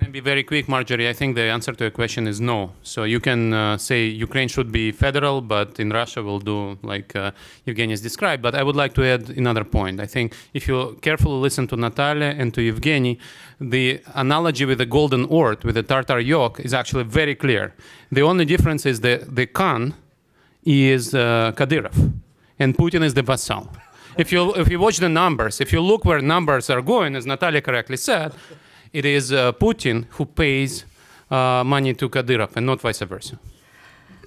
Can be very quick, Marjorie? I think the answer to your question is no. So you can uh, say Ukraine should be federal, but in Russia we'll do like uh, Evgeny described. But I would like to add another point. I think if you carefully listen to Natalia and to Evgeny, the analogy with the golden Horde, with the Tartar yoke, is actually very clear. The only difference is the, the Khan is uh, Kadyrov, and Putin is the vassal. If you, if you watch the numbers, if you look where numbers are going, as Natalia correctly said, it is uh, Putin who pays uh, money to Kadyrov and not vice versa.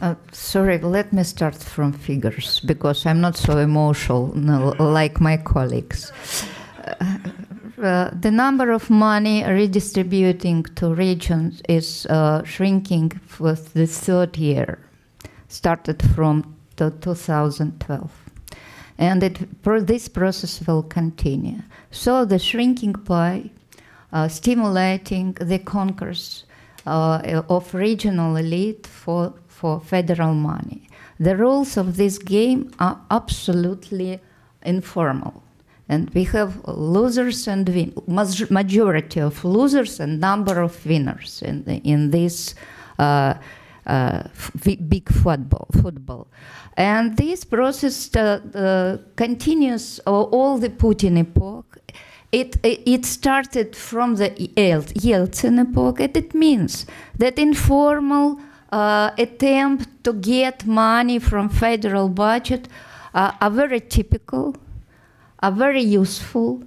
Uh, sorry, let me start from figures because I'm not so emotional like my colleagues. Uh, uh, the number of money redistributing to regions is uh, shrinking for the third year, started from the 2012. And it, this process will continue. So the shrinking pie stimulating the concourse uh, of regional elite for, for federal money. The rules of this game are absolutely informal. And we have losers and win- majority of losers and number of winners in, in this uh, uh, big football. football. And this process uh, uh, continues all the Putin epoch it, it started from the Yel- Yeltsin epoch, and it means that informal uh, attempt to get money from federal budget uh, are very typical, are very useful,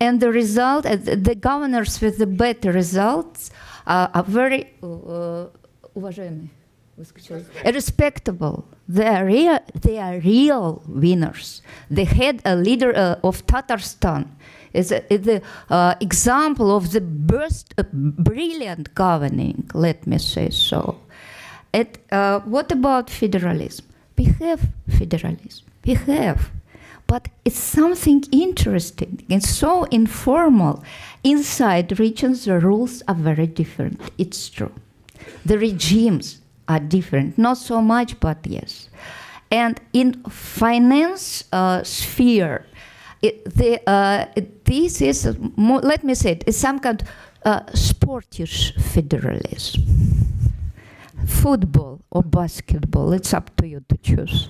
and the result, uh, the the governors with the better results uh, are very uh, уважаемые, выскочила. respectable. They are real. They are real winners. They had a leader uh, of Tatarstan is a, is the uh, example of the burst, uh, brilliant governing. Let me say so. It, uh, what about federalism? We have federalism. We have. But it's something interesting and so informal. Inside regions, the rules are very different. It's true. The regimes are different. Not so much, but yes. And in finance uh, sphere, It, the, uh, this is, let me say it, it's some kind of uh, sportish federalism. Football or basketball, it's up to you to choose.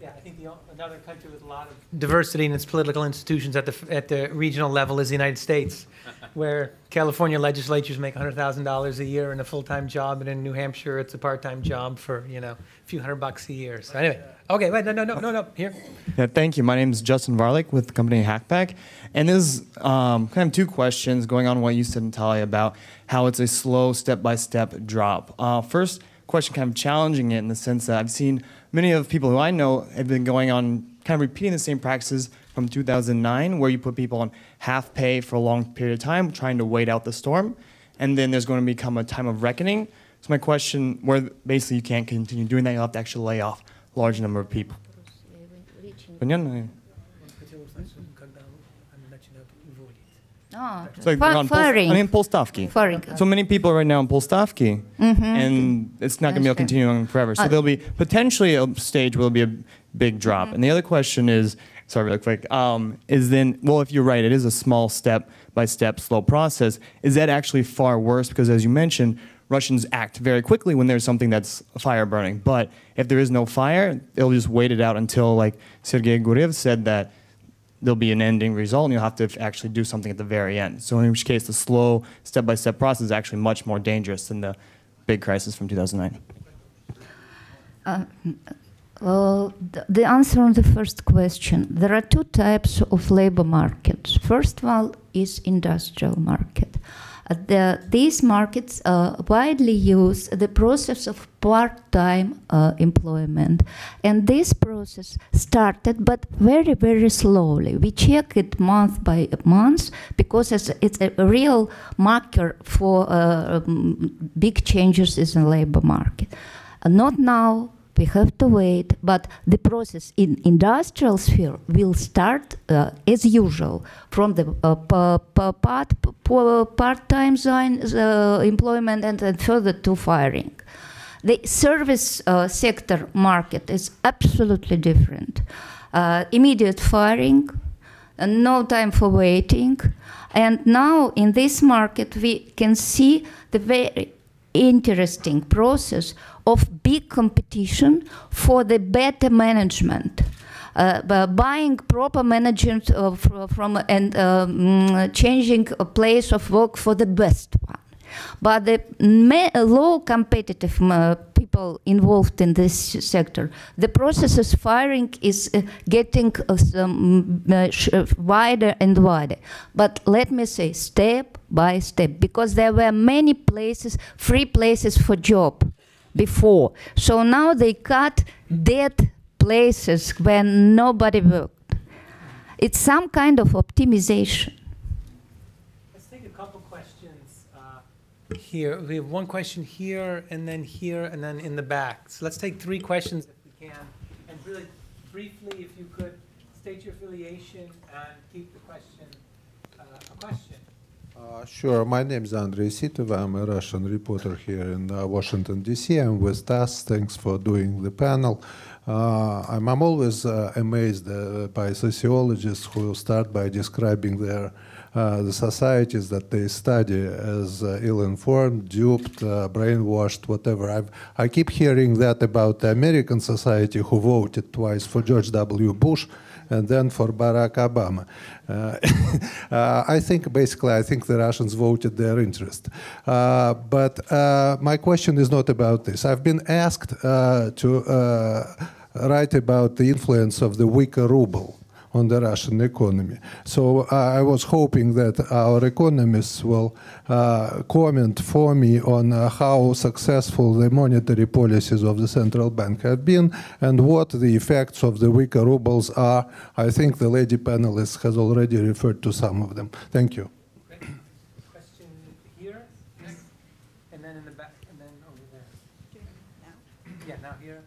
Yeah, I think the, another country with a lot of diversity in its political institutions at the, at the regional level is the United States, where California legislatures make $100,000 a year in a full-time job, and in New Hampshire, it's a part-time job for, you know, a few hundred bucks a year. So anyway, okay, wait, no, no, no, no, no, here. Yeah, thank you. My name is Justin Varlick with the company Hackpack. And there's um, kind of two questions going on what you said, Natalia, about how it's a slow step by step drop. Uh, first question, kind of challenging it in the sense that I've seen many of people who I know have been going on kind of repeating the same practices from 2009, where you put people on half pay for a long period of time, trying to wait out the storm. And then there's going to become a time of reckoning. So my question, where basically you can't continue doing that, you'll have to actually lay off a large number of people. Oh, it's like F- on full, I mean, pull stavki. So many people right now in pull mm -hmm. and it's not going to be continuing forever. So oh. there'll be potentially a stage where there'll be a big drop. Mm -hmm. And the other question is, sorry, really quick, um, is then, well, if you're right, it is a small step by step, slow process. Is that actually far worse? Because as you mentioned, Russians act very quickly when there's something that's fire burning. But if there is no fire, they'll just wait it out until, like Sergei Guriev said, that there'll be an ending result and you'll have to actually do something at the very end. So in which case, the slow step-by-step process is actually much more dangerous than the big crisis from 2009. Uh, well, th- the answer on the first question there are two types of labor markets. First one is industrial market. Uh, the, these markets uh, widely use the process of part-time uh, employment, and this process started, but very, very slowly. We check it month by month because it's, it's a real marker for uh, um, big changes in the labor market. Uh, not now, we have to wait, but the process in industrial sphere will start uh, as usual from the uh, pa- pa- part, pa- part-time uh, employment and then further to firing. The service uh, sector market is absolutely different. Uh, immediate firing, no time for waiting. And now in this market, we can see the very interesting process of big competition for the better management. Uh, buying proper management uh, fr- from and um, changing a place of work for the best one. But the low competitive uh, people involved in this sector, the process of firing is uh, getting uh, some, uh, uh, wider and wider. But let me say, step by step, because there were many places, free places for job before. So now they cut dead places where nobody worked. It's some kind of optimization. Let's take a couple questions uh, here. We have one question here, and then here, and then in the back. So let's take three questions if we can. And really briefly, if you could state your affiliation and keep the question uh, a question. Sure. My name is Andrei Sitov. I'm a Russian reporter here in uh, Washington, D.C. I'm with TASS. Thanks for doing the panel. Uh, I'm, I'm always uh, amazed uh, by sociologists who start by describing their uh, the societies that they study as ill-informed, duped, brainwashed, whatever. I've, I keep hearing that about the American society who voted twice for George W. Bush and then for Barack Obama. Uh, uh, I think basically, I think the Russians voted their interest. Uh, but my question is not about this. I've been asked to write about the influence of the weaker ruble on the Russian economy. So uh, I was hoping that our economists will uh, comment for me on uh, how successful the monetary policies of the central bank have been and what the effects of the weaker rubles are. I think the lady panelist has already referred to some of them. Thank you. Question here, and then in the back, and then over there. Yeah, now here.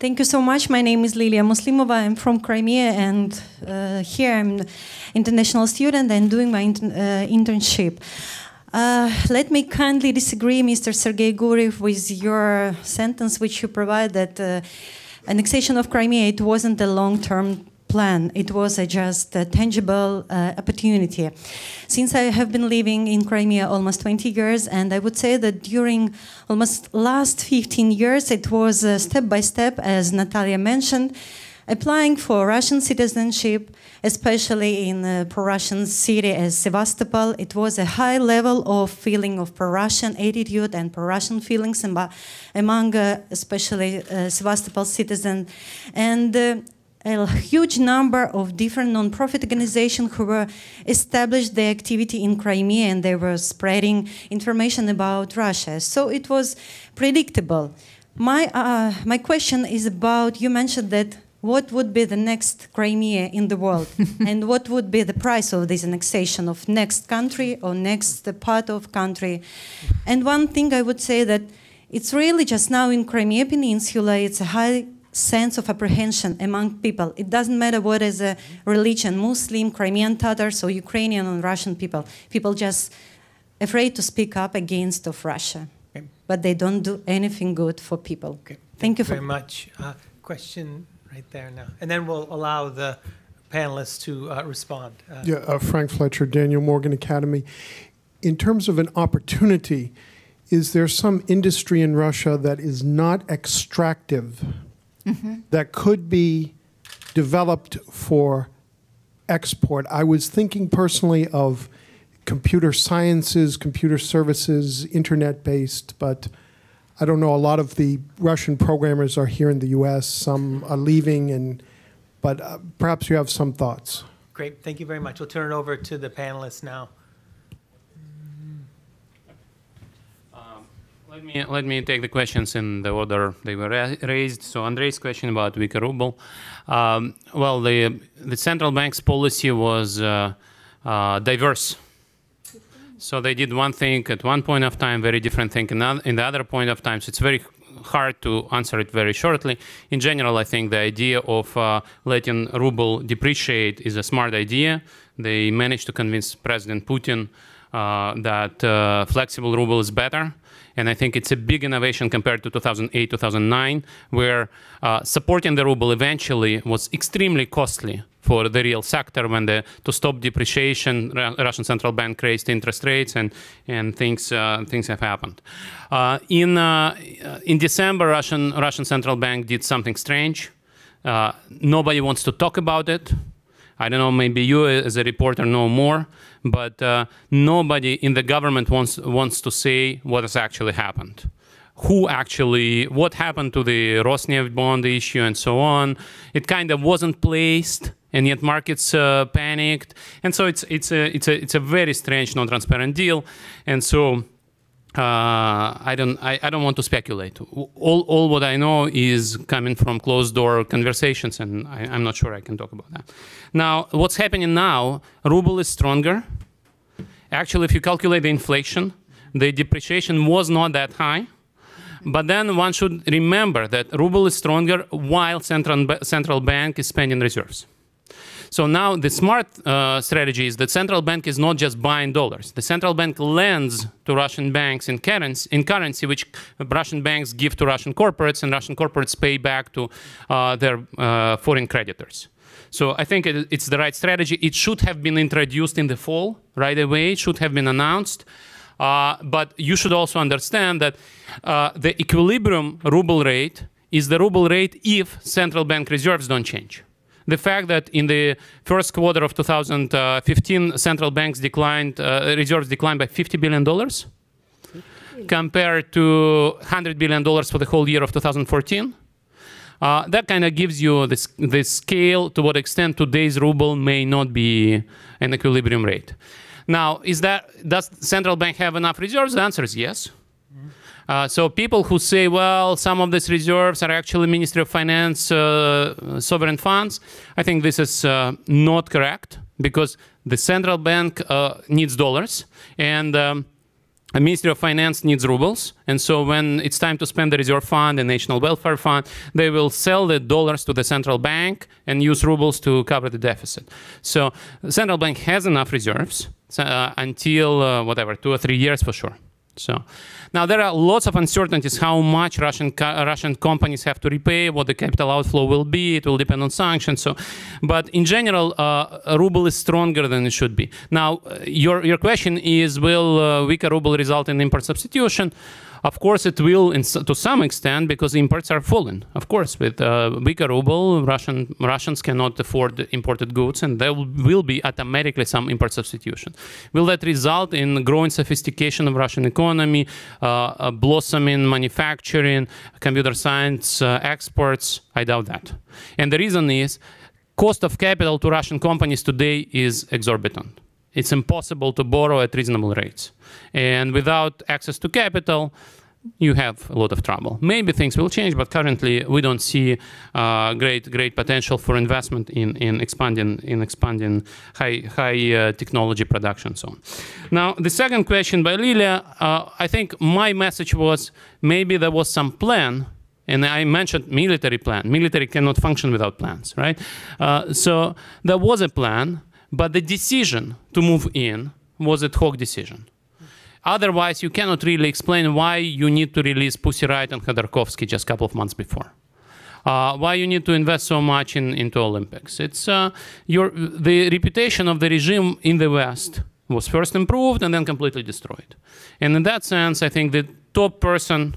Thank you so much. My name is Lilia Muslimova. I'm from Crimea, and uh, here I'm an international student and doing my uh, internship. Uh, let me kindly disagree, Mr. Sergei Guriev, with your sentence which you provide that uh, annexation of Crimea, it wasn't a long-term plan. It was a just a tangible uh, opportunity. Since I have been living in Crimea almost 20 years, and I would say that during almost last 15 years, it was uh, step by step, as Natalia mentioned, applying for Russian citizenship, especially in a pro-Russian city as Sevastopol. It was a high level of feeling of pro-Russian attitude and pro-Russian feelings among, uh, especially uh, Sevastopol citizens. And uh, a huge number of different non-profit organizations who were established their activity in Crimea and they were spreading information about Russia. So it was predictable. My, uh, my question is about, you mentioned that what would be the next Crimea in the world and what would be the price of this annexation of next country or next part of country. And one thing I would say that it's really just now in Crimea Peninsula, it's a high sense of apprehension among people. It doesn't matter what is a religion, Muslim, Crimean Tatars, or Ukrainian and Russian people. People just afraid to speak up against of Russia. Okay. But they don't do anything good for people. Okay. Thank, Thank you very much. Uh, question right there now. And then we'll allow the panelists to uh, respond. Uh, yeah, uh, Frank Fletcher, Daniel Morgan Academy. In terms of an opportunity, is there some industry in Russia that is not extractive mm-hmm. that could be developed for export. I was thinking personally of computer sciences, computer services, internet based, but I don't know. A lot of the Russian programmers are here in the U.S. Some are leaving, and but uh, perhaps you have some thoughts. Great, thank you very much. We'll turn it over to the panelists now. Let me, let me take the questions in the order they were ra raised. So Andrei's question about weaker ruble. Um, well, the, the central bank's policy was uh, uh, diverse. So they did one thing at one point of time, very different thing in, in the other point of time. So it's very hard to answer it very shortly. In general, I think the idea of uh, letting ruble depreciate is a smart idea. They managed to convince President Putin uh, that uh, flexible ruble is better. And I think it's a big innovation compared to 2008, 2009, where uh, supporting the ruble eventually was extremely costly for the real sector when the to stop depreciation, Russian central bank raised interest rates and and things uh, things have happened. Uh, in uh, in December, Russian Russian central bank did something strange. Uh, nobody wants to talk about it. I don't know. Maybe you, as a reporter, know more but uh, nobody in the government wants wants to say what has actually happened. Who actually what happened to the Rosneft bond issue and so on. It kind of wasn't placed and yet markets uh, panicked. And so it's it's a it's a it's a very strange non-transparent deal. And so Uh, I don't I, I, don't want to speculate. All, all what I know is coming from closed door conversations, and I, am not sure I can talk about that. Now, what's happening now? Ruble is stronger. Actually, if you calculate the inflation, the depreciation was not that high. But then one should remember that ruble is stronger while central central bank is spending reserves. So now the smart uh, strategy is that central bank is not just buying dollars. The central bank lends to Russian banks in currency, in currency which Russian banks give to Russian corporates, and Russian corporates pay back to uh, their uh, foreign creditors. So I think it, it's the right strategy. It should have been introduced in the fall right away. It should have been announced. Uh, but you should also understand that uh, the equilibrium ruble rate is the ruble rate if central bank reserves don't change the fact that in the first quarter of 2015, central banks declined, uh, reserves declined by 50 billion dollars compared to 100 billion dollars for the whole year of 2014. Uh, that kind of gives you this, this scale to what extent today's ruble may not be an equilibrium rate. Now, is that does central bank have enough reserves? The answer is yes. Uh, so people who say, well, some of these reserves are actually Ministry of Finance uh, sovereign funds, I think this is uh, not correct because the central bank uh, needs dollars and um, the Ministry of Finance needs rubles. And so when it's time to spend the reserve fund, the national welfare fund, they will sell the dollars to the central bank and use rubles to cover the deficit. So the central bank has enough reserves uh, until, whatever, two or three years for sure. So now there are lots of uncertainties how much Russian Russian companies have to repay, what the capital outflow will be. It will depend on sanctions. So, but in general, uh, ruble is stronger than it should be. Now, uh, your your question is, will uh, weaker ruble result in import substitution? Of course, it will to some extent because imports are falling. Of course, with uh, weaker ruble, Russian Russians cannot afford imported goods, and there will, will be automatically some import substitution. Will that result in growing sophistication of Russian economy, uh, uh, blossoming manufacturing, computer science uh, exports? I doubt that. And the reason is, cost of capital to Russian companies today is exorbitant. It's impossible to borrow at reasonable rates. And without access to capital, you have a lot of trouble. Maybe things will change, but currently we don't see uh, great great potential for investment in, in expanding in expanding high high uh, technology production. So, now the second question by Lilia, uh, I think my message was maybe there was some plan and I mentioned military plan. Military cannot function without plans, right? Uh, so there was a plan, but the decision to move in was ad hoc decision. Otherwise, you cannot really explain why you need to release Pussy Riot and Khodorkovsky just a couple of months before. Uh, why you need to invest so much in, into Olympics? It's uh, your the reputation of the regime in the West was first improved and then completely destroyed. And in that sense, I think the top person,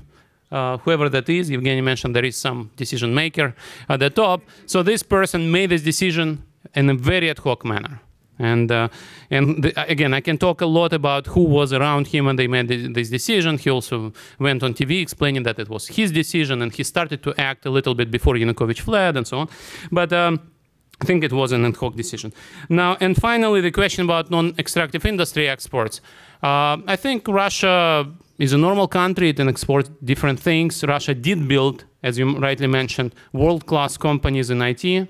uh, whoever that is, Evgeny mentioned there is some decision maker at the top. So this person made this decision in a very ad hoc manner. And uh, and the, again, I can talk a lot about who was around him when they made this, this decision. He also went on TV explaining that it was his decision, and he started to act a little bit before Yanukovych fled, and so on. But um, I think it was an ad hoc decision. Now, and finally, the question about non-extractive industry exports. Uh, I think Russia is a normal country; it can export different things. Russia did build, as you rightly mentioned, world-class companies in IT.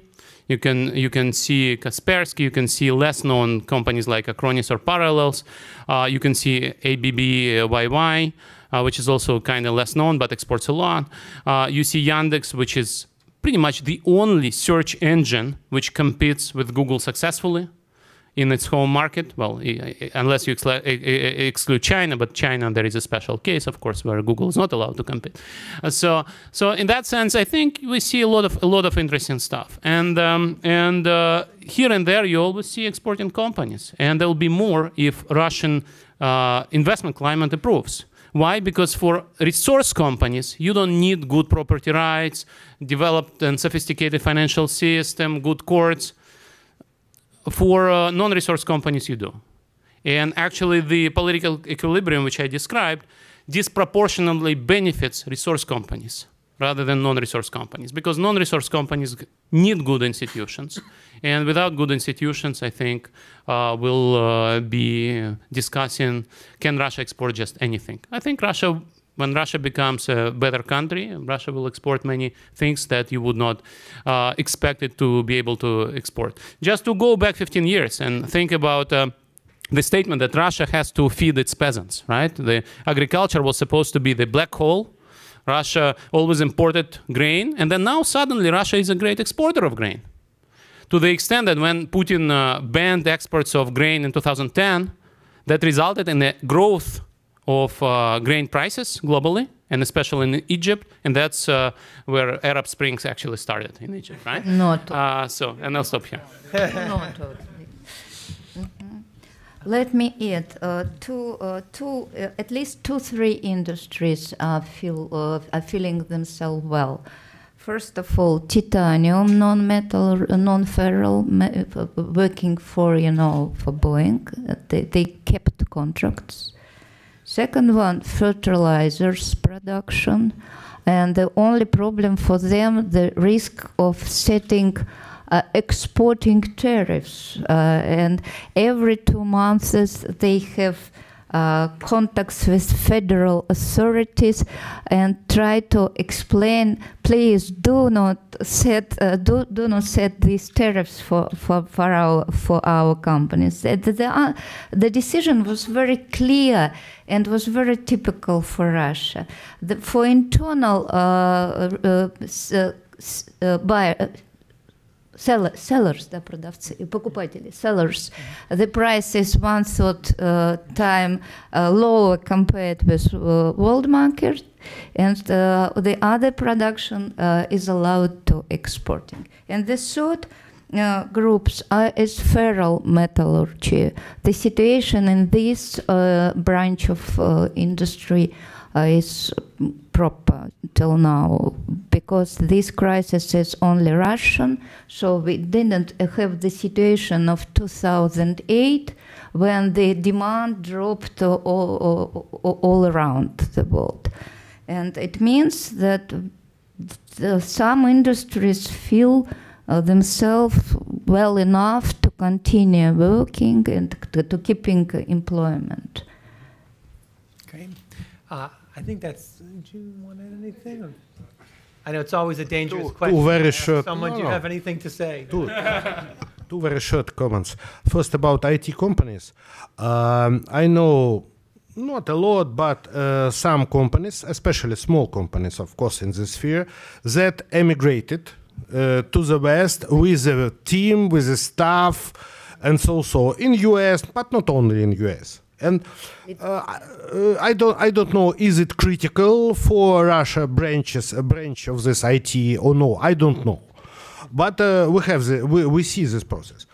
You can you can see Kaspersky. You can see less known companies like Acronis or Parallels. Uh, you can see ABB YY, uh, which is also kind of less known but exports a lot. Uh, you see Yandex, which is pretty much the only search engine which competes with Google successfully in its home market. Well, unless you exclude China, but China there is a special case, of course, where Google is not allowed to compete. Uh, so, so in that sense, I think we see a lot of a lot of interesting stuff, and um, and uh, here and there you always see exporting companies, and there will be more if Russian uh, investment climate improves. Why? Because for resource companies, you don't need good property rights, developed and sophisticated financial system, good courts for uh, non-resource companies you do. And actually the political equilibrium which i described disproportionately benefits resource companies rather than non-resource companies because non-resource companies need good institutions. And without good institutions i think uh, we'll uh, be discussing can russia export just anything? I think russia when Russia becomes a better country, Russia will export many things that you would not uh, expect it to be able to export. Just to go back 15 years and think about uh, the statement that Russia has to feed its peasants, right? The agriculture was supposed to be the black hole. Russia always imported grain, and then now suddenly Russia is a great exporter of grain. To the extent that when Putin uh, banned exports of grain in 2010, that resulted in a growth of uh, grain prices globally, and especially in Egypt, and that's uh, where Arab Springs actually started in Egypt, right? Not Uh, so, and I'll stop here. Not totally. Let me add uh, two, uh, two, uh, at least two, three industries are feel uh, are feeling themselves well. First of all, titanium, non-metal, uh, non-ferrous, uh, working for you know for Boeing. They, they kept contracts. Second one, fertilizers production, and the only problem for them the risk of setting uh, exporting tariffs, uh, and every two months they have uh, contacts with federal authorities and try to explain please do not set uh, do, do not set these tariffs for, for, for our for our companies. The, the, uh, the decision was very clear and was very typical for Russia. The, for internal uh, uh, s- uh, s- uh, buy, seller, sellers, да, продавцы, покупатели, sellers, the price is one third uh, time uh, lower compared with uh, world market, and uh, the other production uh, is allowed to exporting. And the third uh, groups are is feral metallurgy. The situation in this uh, branch of uh, industry uh, is proper till now because this crisis is only Russian, so we didn't have the situation of 2008 when the demand dropped all, all, all around the world. And it means that some industries feel uh, themselves well enough to continue working and to keeping employment. I think that's, do you want to add anything? or- I know it's always a dangerous Two- question. two very to ask short- Someone, no, do you no. have anything to say? Two, two very short comments. First, about IT companies. Um, I know not a lot, but uh, some companies, especially small companies, of course, in this sphere, that emigrated uh, to the West with a team, with a staff, and so so in US, but not only in US. And uh, uh, I don't, I don't know. Is it critical for Russia branches, a branch of this IT or no? I don't know. But uh, we have the, we, we see this process.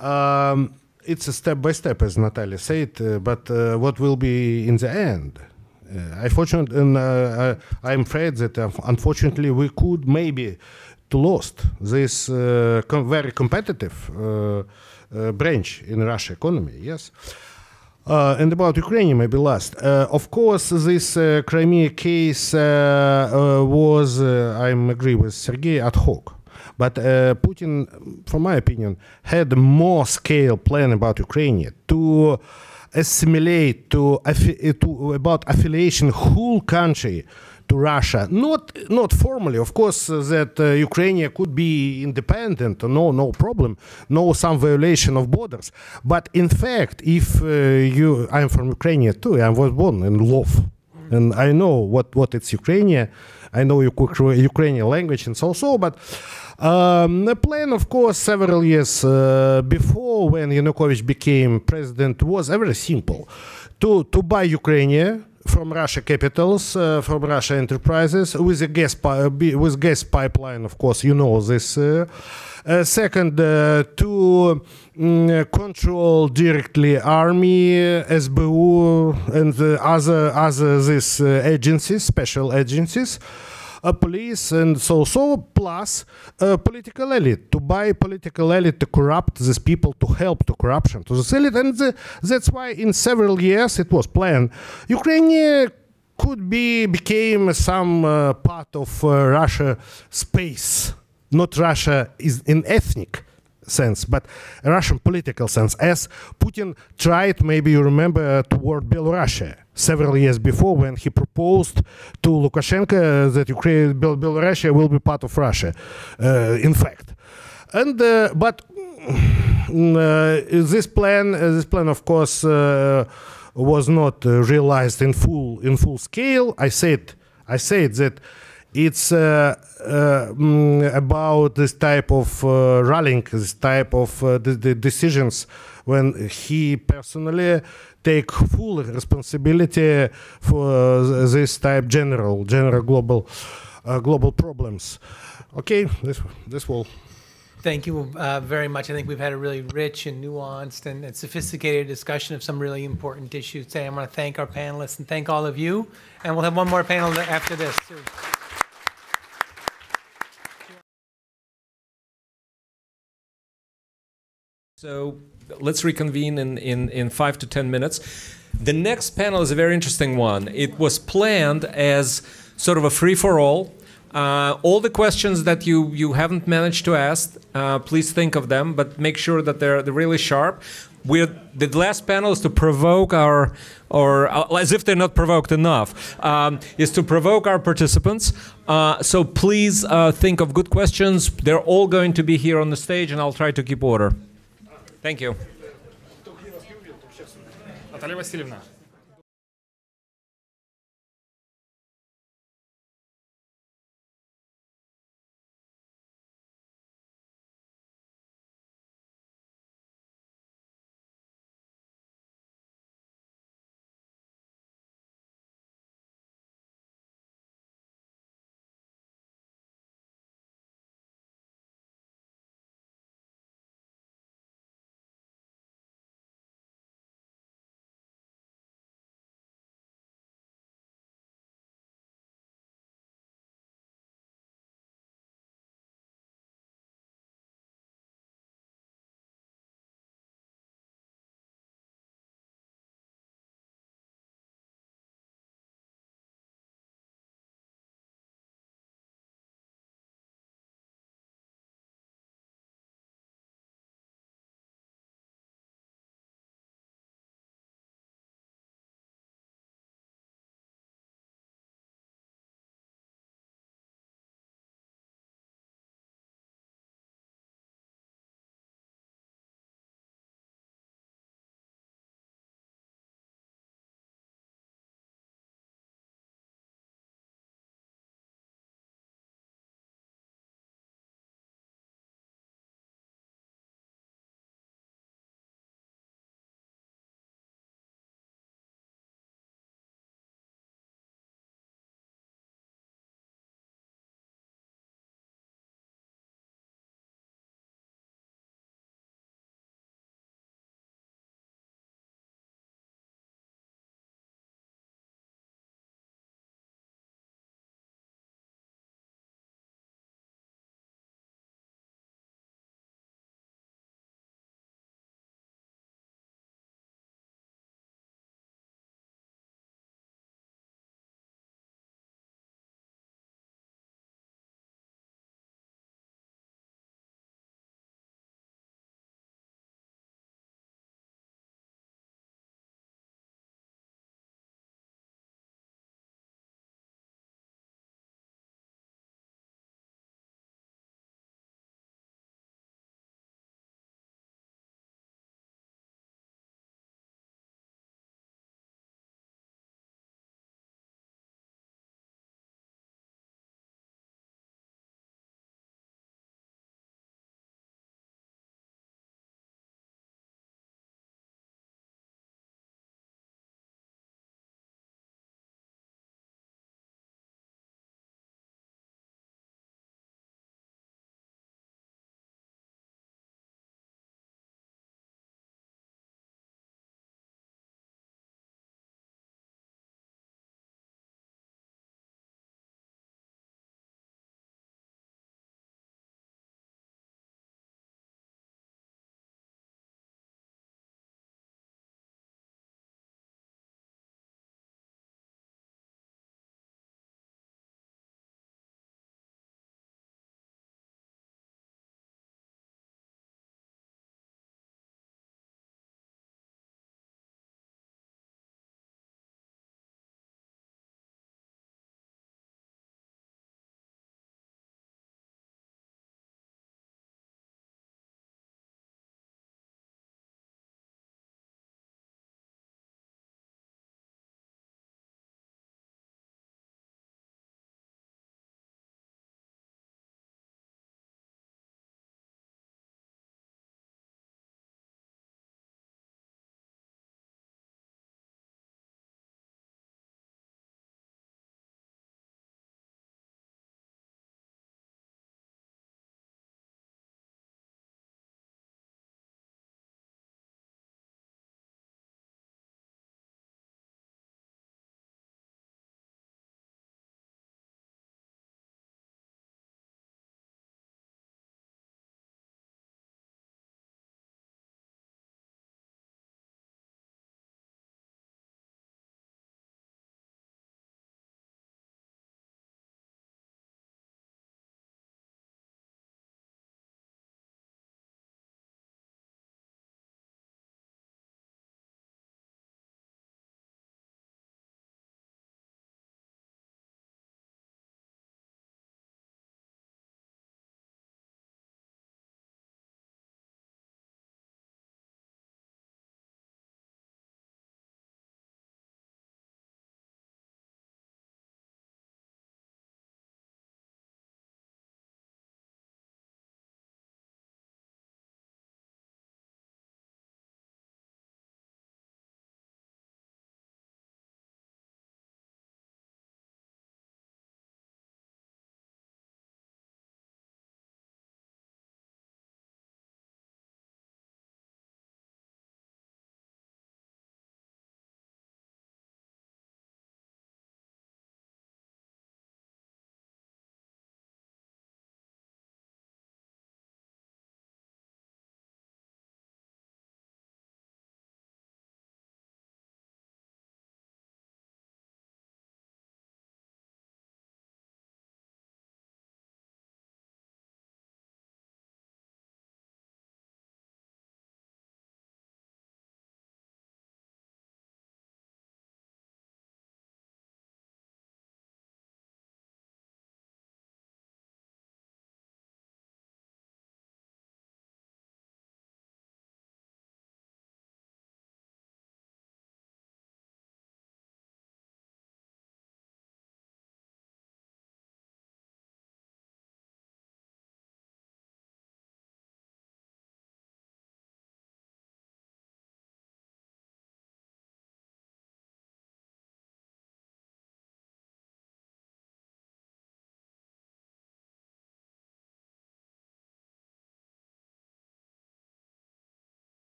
Um, it's a step by step, as Natalia said. Uh, but uh, what will be in the end? Uh, unfortunately, and, uh, I, I'm afraid that uh, unfortunately we could maybe to lost this uh, com- very competitive uh, uh, branch in Russia economy. Yes. Uh, and about Ukraine, maybe last. Uh, of course, this uh, Crimea case uh, uh, was, uh, I agree with Sergei, ad hoc. But Putin, from my opinion, had more scale plan about Ukraine to assimilate, to, to about affiliation whole country to Russia. Not not formally, of course, uh, that uh, Ukraine could be independent, no no problem, no some violation of borders. But in fact, if uh, you, I'm from Ukraine too. I was born in Lvov, and I know what what it's Ukraine. I know Ukrainian language and so so, but. Um, the plan, of course, several years uh, before when Yanukovych became president was very simple to, to buy Ukraine from Russia capitals, uh, from Russia enterprises with a gas pi- with gas pipeline. Of course, you know this. Uh, uh, second, uh, to mm, control directly army, SBU, and the other other these uh, agencies, special agencies. Uh, police and so so plus a political elite. To buy political elite to corrupt these people to help to corruption. To the elite and the, that's why in several years it was planned. Ukraine could be became some uh, part of uh, Russia space. Not Russia is in ethnic sense, but a Russian political sense, as Putin tried, maybe you remember, toward Belarus several years before when he proposed to Lukashenko that Ukraine, Bel- Belarus will be part of Russia, uh, in fact. And uh, but mm, uh, this plan, uh, this plan, of course, uh, was not uh, realized in full in full scale. I said, I said that it's uh, uh, mm, about this type of uh, rallying, this type of uh, the, the decisions when he personally take full responsibility for uh, this type general, general global, uh, global problems. Okay, this this will. Thank you very much. I think we've had a really rich and nuanced and, and sophisticated discussion of some really important issues today. I want to thank our panelists and thank all of you. And we'll have one more panel after this, too. So let's reconvene in, in, in five to ten minutes. The next panel is a very interesting one. It was planned as sort of a free for all. Uh, all the questions that you, you haven't managed to ask, uh, please think of them, but make sure that they're, they're really sharp. We're, the last panel is to provoke our, or uh, as if they're not provoked enough, um, is to provoke our participants. Uh, so please uh, think of good questions. They're all going to be here on the stage, and I'll try to keep order. Thank you. Наталья Васильевна.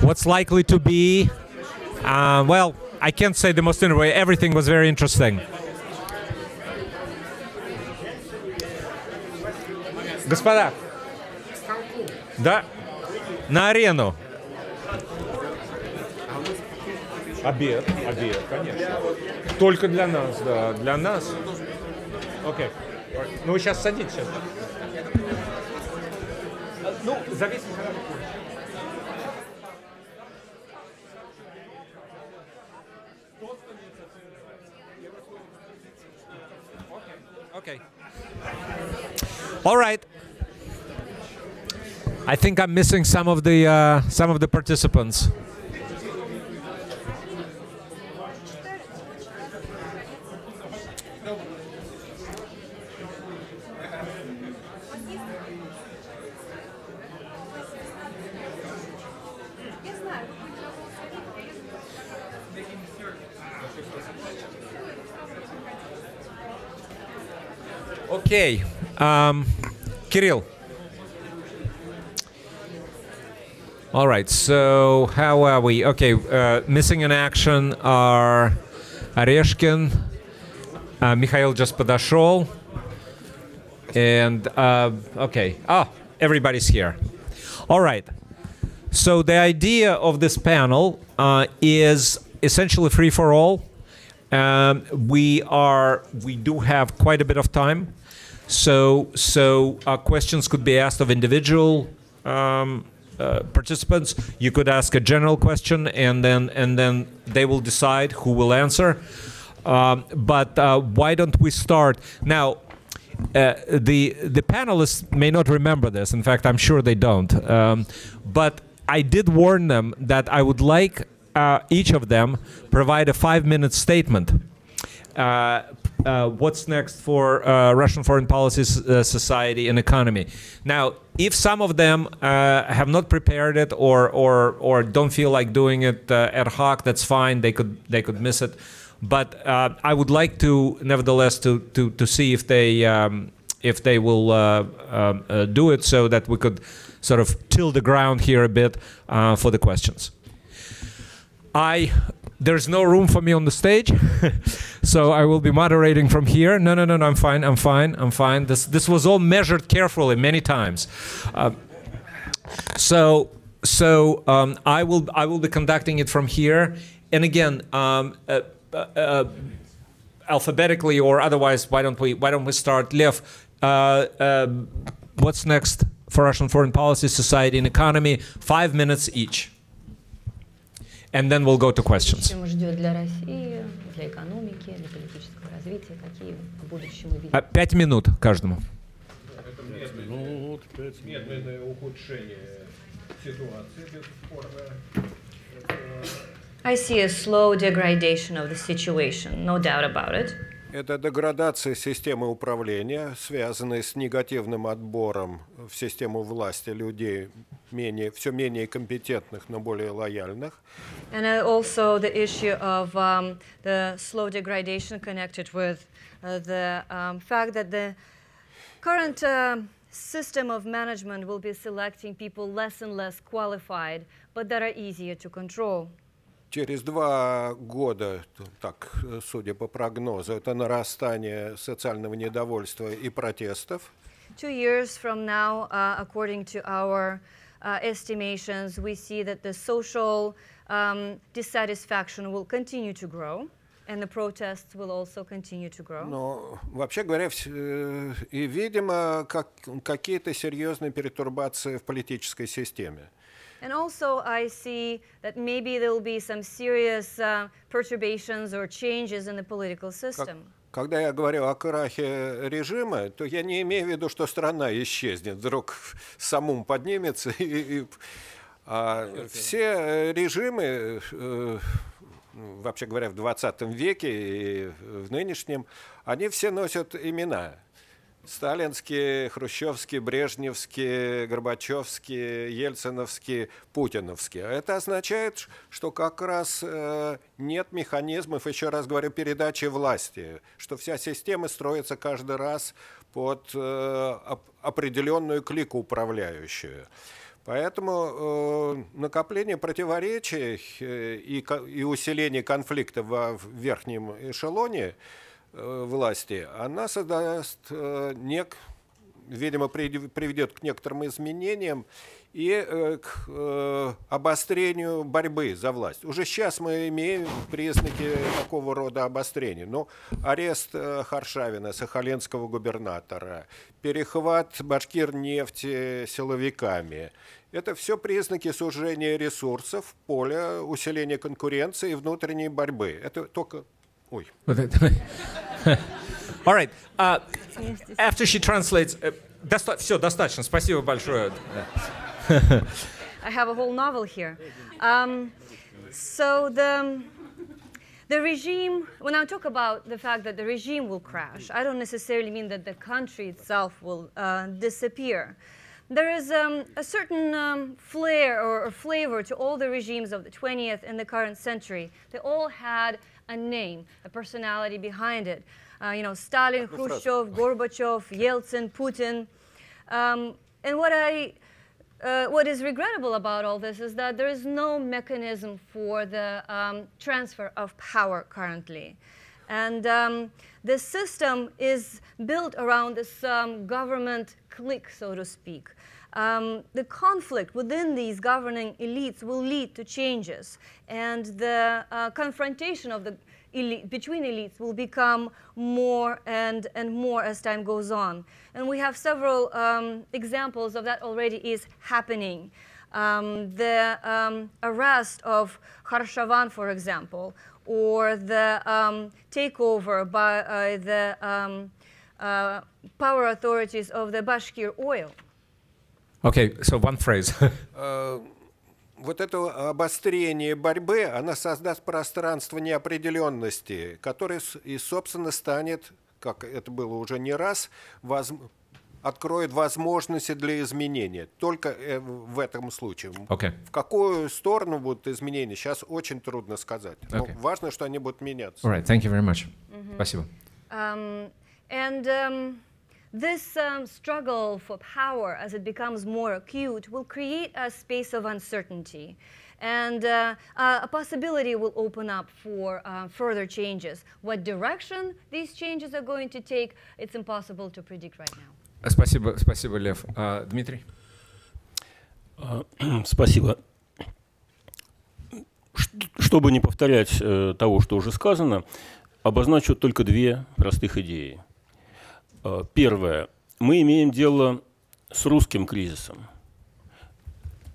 What's likely to be? Uh, well, I can't say the most interesting. Everything was very interesting. Господа, да, на арену. Обед, обед, конечно. Только для нас, да, для нас. Окей. Ну, вы сейчас садитесь. Ну, зависит Okay. All right. I think I'm missing some of the uh, some of the participants. Okay. Um, Kirill. All right, so how are we? Okay, uh, missing in action are Oreshkin, uh, Mikhail just подошел, and uh, okay, ah, everybody's here. All right, so the idea of this panel uh, is essentially free for all. Um, we are we do have quite a bit of time so so uh, questions could be asked of individual um, uh, participants. You could ask a general question, and then and then they will decide who will answer. Um, but uh, why don't we start now? Uh, the the panelists may not remember this. In fact, I'm sure they don't. Um, but I did warn them that I would like uh, each of them provide a five-minute statement. Uh, what's next for uh, Russian foreign policy uh, society and economy? Now, if some of them uh, have not prepared it or or or don't feel like doing it uh, ad hoc, that's fine. They could they could miss it. But uh, I would like to, nevertheless, to to to see if they um, if they will um, do it, so that we could sort of till the ground here a bit for the questions. I there's no room for me on the stage, so I will be moderating from here. No, no, no, no. I'm fine. I'm fine. I'm fine. This this was all measured carefully many times. Uh, so so um, I will I will be conducting it from here. And again, um, uh, uh, uh, alphabetically or otherwise, why don't we why don't we start? Lev, uh, um, what's next for Russian foreign policy, society, and economy? Five minutes each And then we'll go to questions. Пять минут каждому. Пять минут, пять минут. Медленное ухудшение ситуации, бесспорно. I see a slow degradation of the situation, no doubt about it. Это деградация системы управления, связанная с негативным отбором в систему власти людей, менее, все менее компетентных, но более лояльных. And uh, also the issue of um, the slow degradation connected with uh, the um, fact that the current um system of management will be selecting people less and less qualified, but that are easier to control. Через два года, так, судя по прогнозу, это нарастание социального недовольства и протестов. Two years from now, uh, according to our uh, estimations, we see that the social um, dissatisfaction will continue to grow, and the protests will also continue to grow. Но, вообще говоря, э, и, видимо, как, какие-то серьезные пертурбации в политической системе. And also, I see that maybe there will be some serious uh, perturbations or changes in the political system. Когда я говорю о крахе режима, то я не имею в виду, что страна исчезнет, вдруг самум поднимется. И, и- а все режимы, э, ну, вообще говоря, в 20 веке и в нынешнем, они все носят имена. Сталинские, хрущевские, брежневские, горбачевские, ельциновские, путиновские. Это означает, что как раз э, нет механизмов, еще раз говорю, передачи власти, что вся система строится каждый раз под э, оп- определенную клику управляющую. Поэтому э, накопление противоречий э, и, и усиление конфликта во, верхнем эшелоне власти, она создаст э, нек, видимо, приведет к некоторым изменениям и э, к э, обострению борьбы за власть. Уже сейчас мы имеем признаки такого рода обострения. Ну, арест э, Харшавина, сахалинского губернатора, перехват башкир нефти силовиками. Это все признаки сужения ресурсов, поля, усиления конкуренции и внутренней борьбы. Это только... Ой. All right. Uh, after she translates... Uh, доста- все, достаточно. Спасибо большое. I have a whole novel here. Um, so the the regime, when I talk about the fact that the regime will crash, I don't necessarily mean that the country itself will uh, disappear. There is um, a certain um, flair or, or, flavor to all the regimes of the 20th and the current century. They all had a name, a personality behind it. Uh, you know, Stalin, Khrushchev, Gorbachev, Yeltsin, Putin. Um, and what I uh, what is regrettable about all this is that there is no mechanism for the um, transfer of power currently. And um, the system is built around this um, government clique, so to speak. Um, the conflict within these governing elites will lead to changes, and the uh, confrontation of the elite, between elites will become more and, and more as time goes on. And we have several um, examples of that already is happening. Um, the um, arrest of Khoroshavin, for example, or the um, takeover by uh, the um, uh, power authorities of the Bashkir oil. Okay, so one phrase. uh, вот это обострение борьбы, она создаст пространство неопределенности, которое и, собственно, станет, как это было уже не раз, воз... откроет возможности для изменения. Только э, в этом случае. Okay. В какую сторону будут изменения, сейчас очень трудно сказать. Но okay. важно, что они будут меняться. All right. Thank you very much. Mm-hmm. Спасибо. Um, and, um... This um, struggle for power, as it becomes more acute, will create a space of uncertainty. And uh, uh, a possibility will open up for uh, further changes. What direction these changes are going to take, it's impossible to predict right now. Спасибо, спасибо, Лев. Дмитрий? Спасибо. Чтобы не повторять э, того, что уже сказано, обозначу только две простых идеи. Э, первое. Мы имеем дело с русским кризисом.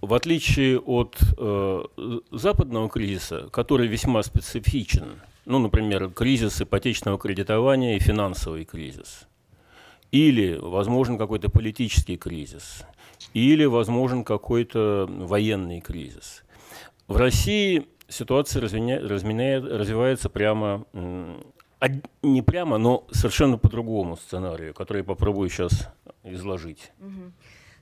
В отличие от э, западного кризиса, который весьма специфичен, ну, например, кризис ипотечного кредитования и финансовый кризис, или, возможен, какой-то политический кризис, или, возможен, какой-то военный кризис. В России ситуация разменяет, развивается прямо не прямо, но совершенно по другому сценарию, который я попробую сейчас изложить. Mm -hmm.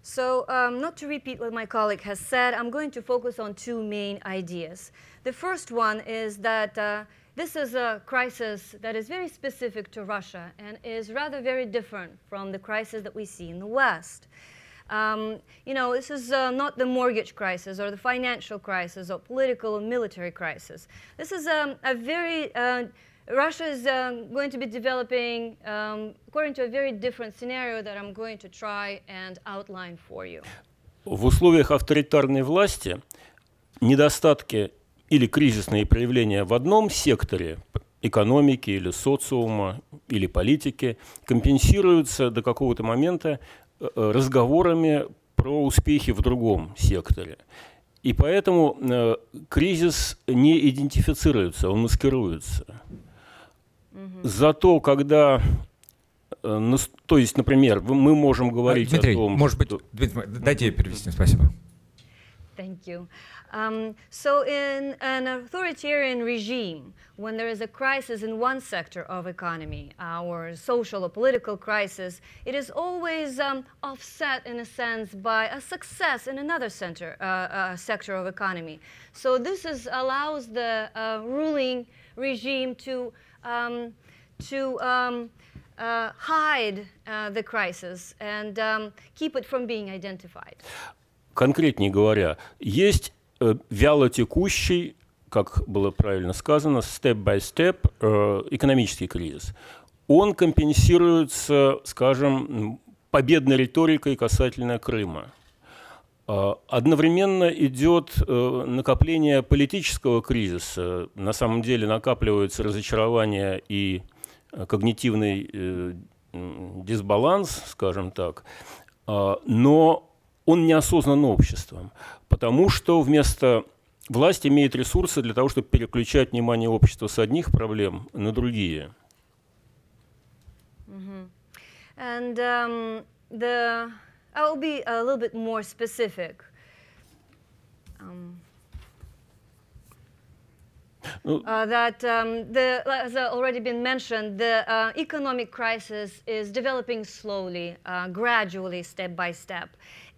So, um, not to repeat what my colleague has said, I'm going to focus on two main ideas. The first one is that uh, this is a crisis that is very specific to Russia and is rather very different from the crisis that we see in the West. Um, you know, this is uh, not the mortgage crisis or the financial crisis or political or military crisis. This is um, a very uh, Russia is um, going to be developing um, according to a very different scenario that I'm going to try and outline for you. В условиях авторитарной власти недостатки или кризисные проявления в одном секторе экономики или социума или политики компенсируются до какого-то момента э, разговорами про успехи в другом секторе. И поэтому э, кризис не идентифицируется, он маскируется. Зато когда э, то есть, например, мы можем говорить Дмитрий, о том, может быть, Дмитрий, дайте перевести, спасибо. Thank you. Um, so in an authoritarian regime, when there is a crisis in one sector of economy, our social or political crisis, it is always um, offset in a sense by a success in another center, uh, uh, sector of economy. So this is, allows the uh, ruling regime to um, to um, uh, hide uh, the crisis and um, keep it from being identified. конкретнее говоря, есть э, вяло текущий, как было правильно сказано, степ-by-степ э, экономический кризис. Он компенсируется, скажем, победной риторикой касательно Крыма. А, одновременно идет э, накопление политического кризиса. На самом деле накапливаются разочарования и когнитивный э, дисбаланс, скажем так. А, но он не осознан обществом, потому что вместо власть имеет ресурсы для того, чтобы переключать внимание общества с одних проблем на другие. And um, the I will be a little bit more specific. Um, uh, that um, the, as already been mentioned, the uh, economic crisis is developing slowly, uh, gradually, step by step.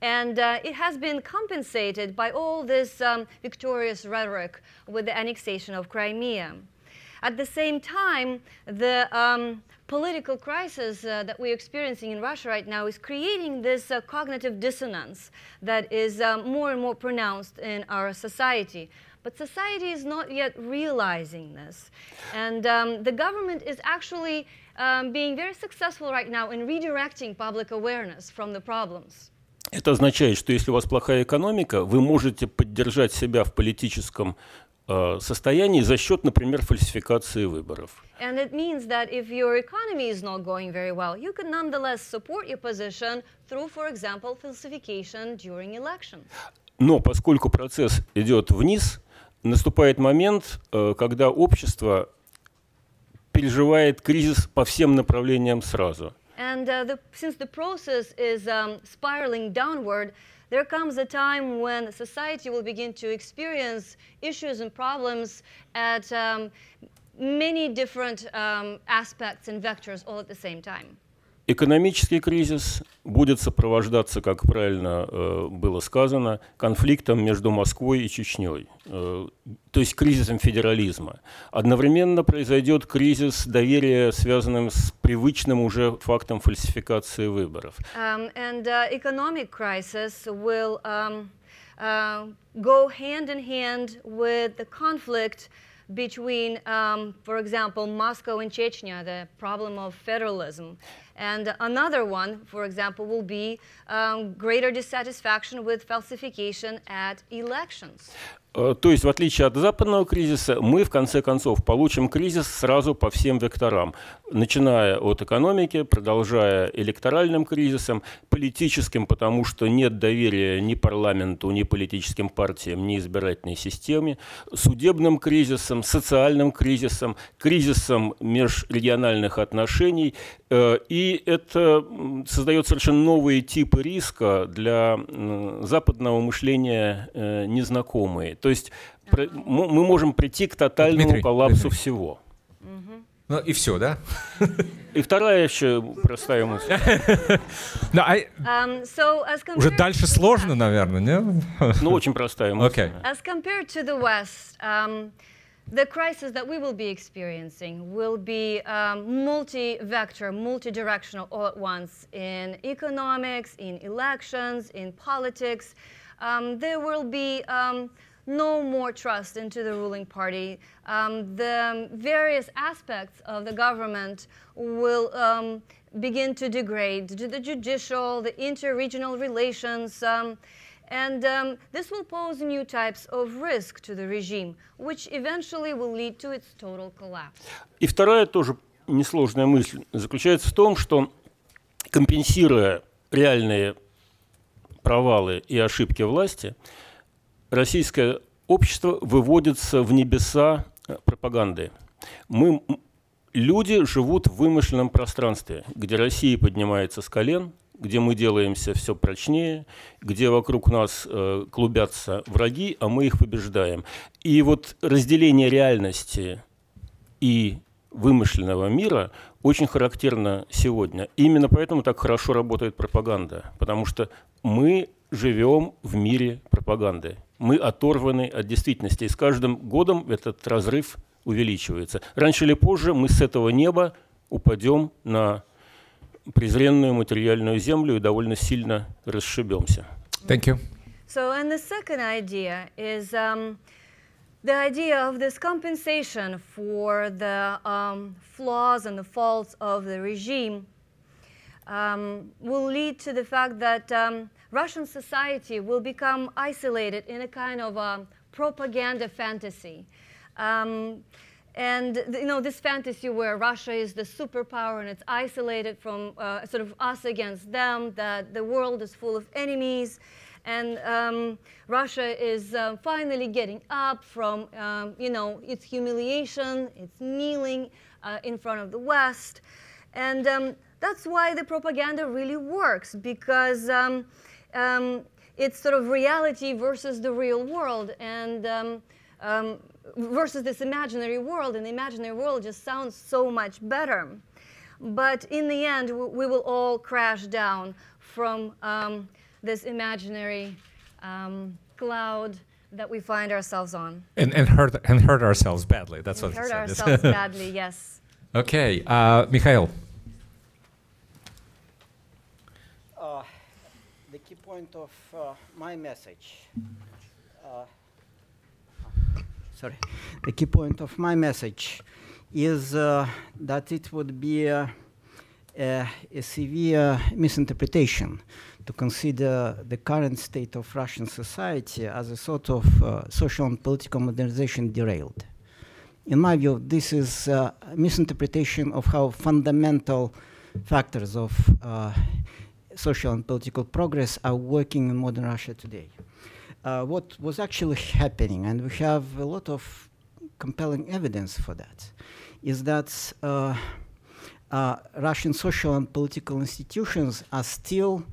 And uh, it has been compensated by all this um, victorious rhetoric with the annexation of Crimea. At the same time, the um, political crisis uh, that we're experiencing in Russia right now is creating this uh, cognitive dissonance that is um, more and more pronounced in our society. But society is not yet realizing this. And um, the government is actually um, being very successful right now in redirecting public awareness from the problems. Это означает, что если у вас плохая экономика, вы можете поддержать себя в политическом состоянии за счет, например, фальсификации выборов. And it means that if your economy is not going very well, you can nonetheless support your position through, for example, falsification during elections. Но поскольку процесс идет вниз, наступает момент, когда общество переживает кризис по всем направлениям сразу. And uh, the, since the process is um, spiraling downward, there comes a time when society will begin to experience issues and problems at um, many different um, aspects and vectors all at the same time. Экономический кризис будет сопровождаться, как правильно э, было сказано, конфликтом между Москвой и Чечней, э, то есть кризисом федерализма. Одновременно произойдет кризис доверия, связанным с привычным уже фактом фальсификации выборов. Um, and uh, between, um, for example, Moscow and Chechnya, the problem of federalism. And another one, for example, will be um, greater dissatisfaction with falsification at elections. Э, то есть, в отличие от западного кризиса, мы, в конце концов, получим кризис сразу по всем векторам, начиная от экономики, продолжая электоральным кризисом, политическим, потому что нет доверия ни парламенту, ни политическим партиям, ни избирательной системе, судебным кризисом, социальным кризисом, кризисом межрегиональных отношений. Э, и это создает совершенно новые типы риска для западного мышления э, незнакомые. То есть мы можем прийти к тотальному Дмитрий, коллапсу Дмитрий. всего. Ну и все, да? И вторая еще простая мысль. no, I... um, so Уже дальше сложно, наверное, не? Ну, очень простая мысль. Okay. As compared to the West, um, the crisis that we will be experiencing will be um, multi-vector, multi-directional all at once in economics, in elections, in politics. Um, there will be um, no more trust into the ruling party. Um, the various aspects of the government will um, begin to degrade, the judicial, the inter-regional relations, um, and um, this will pose new types of risk to the regime, which eventually will lead to its total collapse. И вторая тоже несложная мысль заключается в том, что компенсируя реальные провалы и ошибки власти, российское общество выводится в небеса пропаганды. Мы, люди живут в вымышленном пространстве, где Россия поднимается с колен, где мы делаемся все прочнее, где вокруг нас э, клубятся враги, а мы их побеждаем. И вот разделение реальности и вымышленного мира очень характерно сегодня. Именно поэтому так хорошо работает пропаганда, потому что мы живем в мире пропаганды. Мы оторваны от действительности. И с каждым годом этот разрыв увеличивается. Раньше или позже мы с этого неба упадем на презренную материальную землю и довольно сильно расшибемся. Thank you. So, and the second idea is um, the idea of this compensation for the um, flaws and the faults of the regime um, will lead to the fact that um, Russian society will become isolated in a kind of a propaganda fantasy. and you know this fantasy where Russia is the superpower and it's isolated from uh, sort of us against them, that the world is full of enemies, and um, Russia is uh, finally getting up from um, you know its humiliation, its kneeling uh, in front of the West, and um, that's why the propaganda really works because um, um, it's sort of reality versus the real world. And um, um, versus this imaginary world and the imaginary world just sounds so much better. But in the end we will all crash down from um, this imaginary um, cloud that we find ourselves on. And, and hurt and hurt ourselves badly. That's and what hurt said. ourselves badly yes. Okay uh, mikhail. Uh, the key point of uh, my message. Uh, sorry. The key point of my message is uh, that it would be a, a, a severe misinterpretation to consider the current state of Russian society as a sort of uh, social and political modernization derailed. In my view, this is uh, a misinterpretation of how fundamental factors of uh, social and political progress are working in modern Russia today. Uh, what was actually happening, and we have a lot of compelling evidence for that, is that uh, uh, Russian social and political institutions are still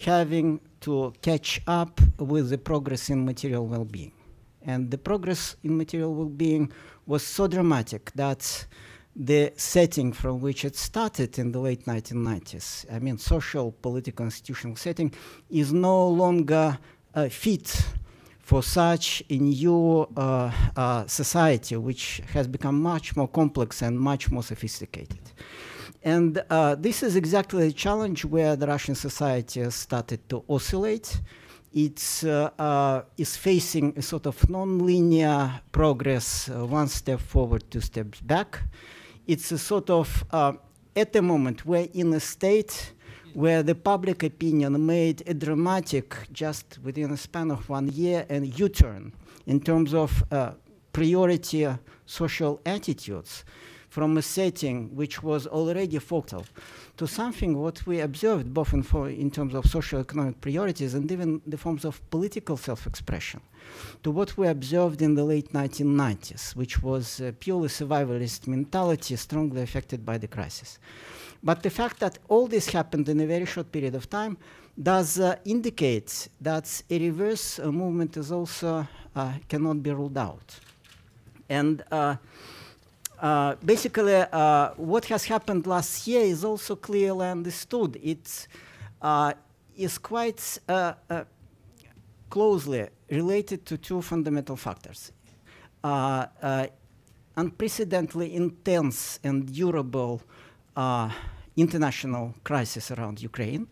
having to catch up with the progress in material well-being. And the progress in material well-being was so dramatic that the setting from which it started in the late 1990s, I mean, social, political, institutional setting, is no longer fit for such a new uh, uh, society, which has become much more complex and much more sophisticated. And uh, this is exactly the challenge where the Russian society has started to oscillate. It uh, is facing a sort of non-linear progress, uh, one step forward, two steps back it's a sort of uh, at the moment we're in a state where the public opinion made a dramatic, just within a span of one year, and U-turn in terms of uh, priority social attitudes from a setting which was already focal to something what we observed both in, in terms of social economic priorities and even the forms of political self-expression to what we observed in the late 1990s, which was purely survivalist mentality strongly affected by the crisis. But the fact that all this happened in a very short period of time does uh, indicate that a reverse uh, movement is also uh, cannot be ruled out. And uh, uh, basically, uh, what has happened last year is also clearly understood. It is quite closely related to two fundamental factors. Unprecedentedly intense and durable uh, international crisis around Ukraine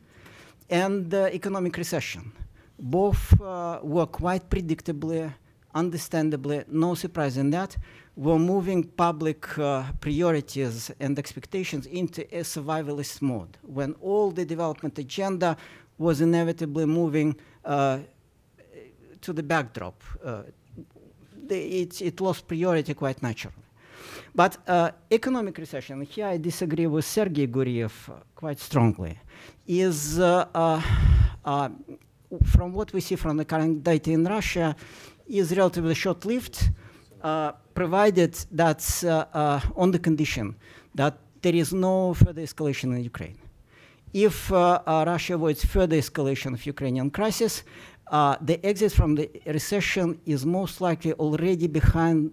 and economic recession. Both were quite predictably, understandably, no surprise in that, were moving public uh, priorities and expectations into a survivalist mode when all the development agenda was inevitably moving uh, to the backdrop. Uh, it, it lost priority quite naturally. But uh, economic recession, here I disagree with Sergei Guriev uh, quite strongly, is uh, uh, uh, from what we see from the current data in Russia, is relatively short-lived, provided that's on the condition that there is no further escalation in Ukraine. If Russia avoids further escalation of Ukrainian crisis, uh, the exit from the recession is most likely already behind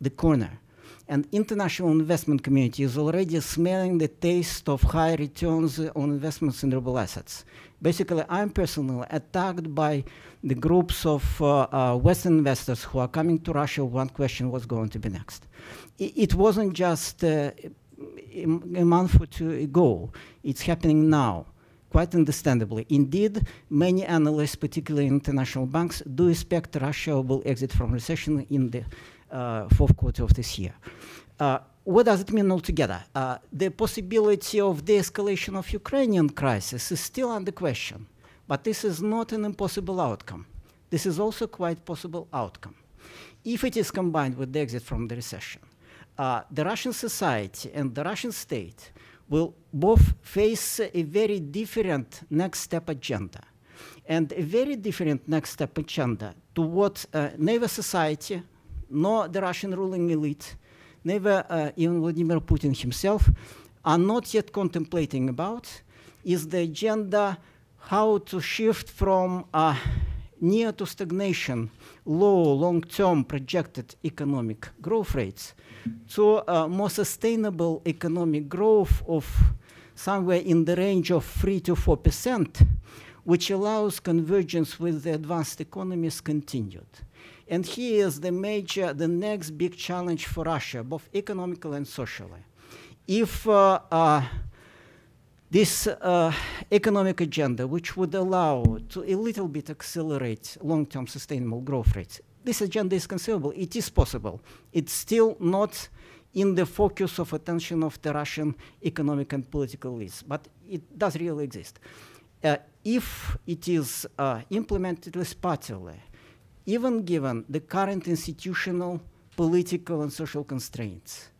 the corner. And international investment community is already smelling the taste of high returns on investments in ruble assets. Basically, I'm personally attacked by the groups of uh, uh, Western investors who are coming to Russia. One question was going to be next. I it wasn't just uh, a month or two ago. It's happening now quite understandably. Indeed, many analysts, particularly international banks, do expect Russia will exit from recession in the fourth quarter of this year. Uh, what does it mean altogether? Uh, the possibility of de-escalation of Ukrainian crisis is still under question, but this is not an impossible outcome. This is also quite possible outcome. If it is combined with the exit from the recession, uh, the Russian society and the Russian state will both face a very different next step agenda and a very different next step agenda to what uh, society nor the Russian ruling elite never uh, even Vladimir Putin himself are not yet contemplating about is the agenda how to shift from uh, near to stagnation, low long-term projected economic growth rates to uh, more sustainable economic growth of somewhere in the range of 3 to 4 percent, which allows convergence with the advanced economies continued. And here is the major, the next big challenge for Russia, both economically and socially. If uh, uh, this uh, economic agenda, which would allow to a little bit accelerate long-term sustainable growth rates, this agenda is conceivable. It is possible. It's still not in the focus of attention of the Russian economic and political elites, but it does really exist. Uh, if it is uh, implemented responsibly, even given the current institutional, political, and social constraints.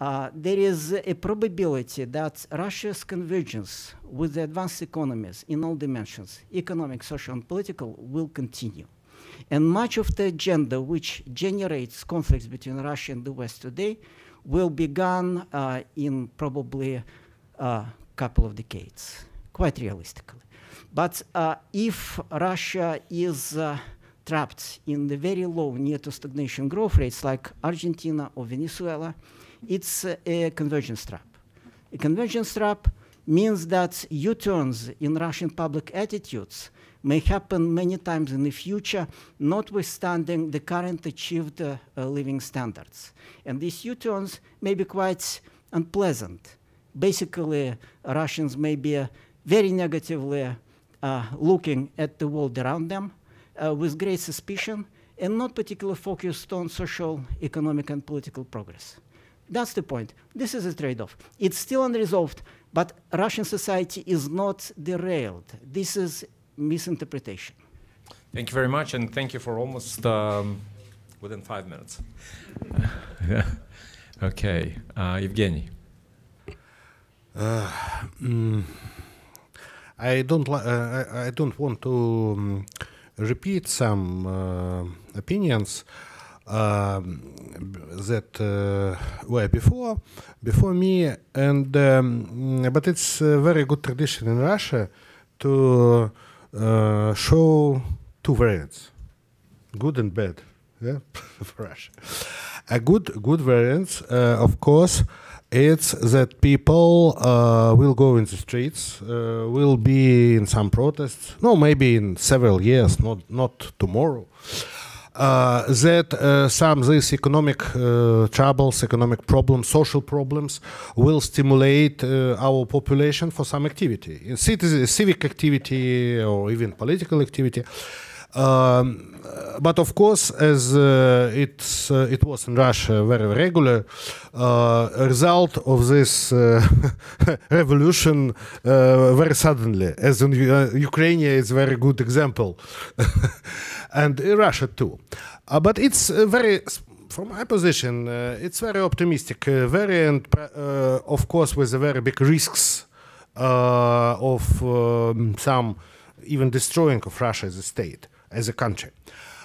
Uh, there is a probability that Russia's convergence with the advanced economies in all dimensions, economic, social, and political, will continue. And much of the agenda which generates conflicts between Russia and the West today will be gone uh, in probably a uh, couple of decades, quite realistically. But uh, if Russia is uh, trapped in the very low near to stagnation growth rates like Argentina or Venezuela, it's a convergence trap. A convergence trap means that U-turns in Russian public attitudes may happen many times in the future, notwithstanding the current achieved uh, uh, living standards. And these U-turns may be quite unpleasant. Basically, Russians may be uh, very negatively uh, looking at the world around them, uh, with great suspicion and not particularly focused on social, economic, and political progress. That's the point. This is a trade-off. It's still unresolved, but Russian society is not derailed. This is misinterpretation. Thank you very much, and thank you for almost um, within five minutes. yeah. Okay, uh, Evgeny. Uh, mm, I don't. Uh, I, I, don't want to um, repeat some uh, opinions um, that uh, were before before me, and um, but it's a very good tradition in Russia to uh, show two variants, good and bad, yeah, for Russia. A good good variant, uh, of course, it's that people uh, will go in the streets, uh, will be in some protests. No, maybe in several years, not not tomorrow. Uh, that uh, some these economic uh, troubles, economic problems, social problems will stimulate uh, our population for some activity, in citizen, civic activity or even political activity. Um, but of course, as uh, it's, uh, it was in Russia very regular, uh, result of this uh, revolution uh, very suddenly, as in uh, Ukraine is a very good example, and Russia too. but it's very from my position, it's very optimistic, very, and of course, with very big risks of um, some even destroying of Russia as a state as a country.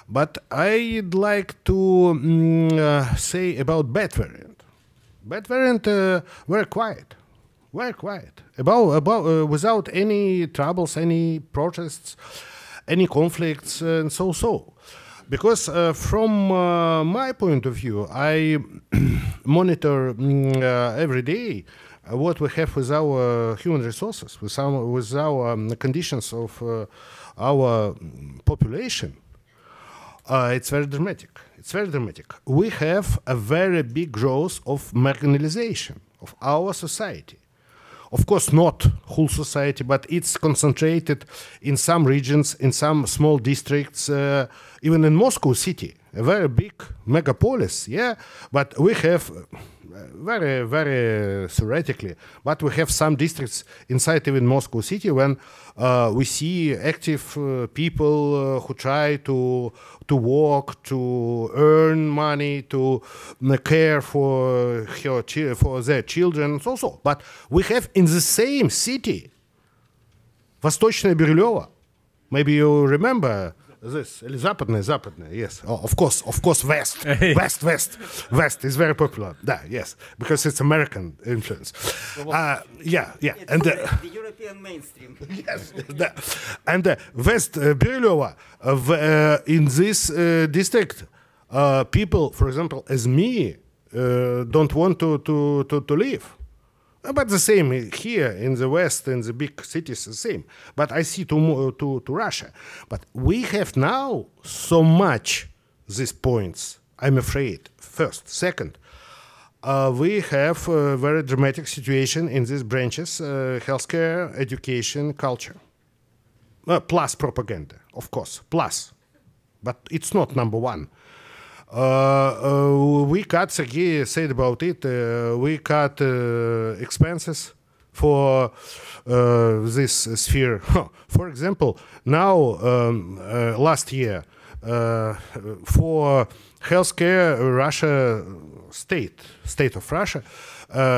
But I'd like to mm, uh, say about bad variant. Bad variant uh, very quiet, very quiet. About about uh, without any troubles, any protests, any conflicts, and so so. Because uh, from uh, my point of view, I monitor mm, uh, every day what we have with our human resources, with our, with our um, conditions of our population, uh, it's very dramatic. It's very dramatic. We have a very big growth of marginalization of our society. Of course, not whole society, but it's concentrated in some regions, in some small districts, uh, even in Moscow city, a very big megapolis, yeah. But we have very, very theoretically, but we have some districts inside even Moscow city when uh, we see active uh, people uh, who try to to work, to earn money, to uh, care for her chi- for their children, so so. But we have in the same city, Восточная Бирюлево. Maybe you remember this. Или западная, западная, yes. Oh, of course, of course, west. west, west. West is very popular. Да, yes. Because it's American influence. Uh, yeah, yeah. and uh, the European mainstream. yes, да. And uh, West uh, Бирюлево, uh, в- uh, in this uh, district, uh, people, for example, as me, uh, don't want to, to, to, to live. But the same here in the West, in the big cities, the same. But I see to, to, to Russia. But we have now so much these points, I'm afraid. First. Second, uh, we have a very dramatic situation in these branches uh, healthcare, education, culture. Uh, plus propaganda, of course, plus. But it's not number one. Uh, uh, we cut, Sergei said about it, uh, we cut expenses for uh, this sphere. for example, now, um, uh, last year, uh, for healthcare, Russia state, state of Russia,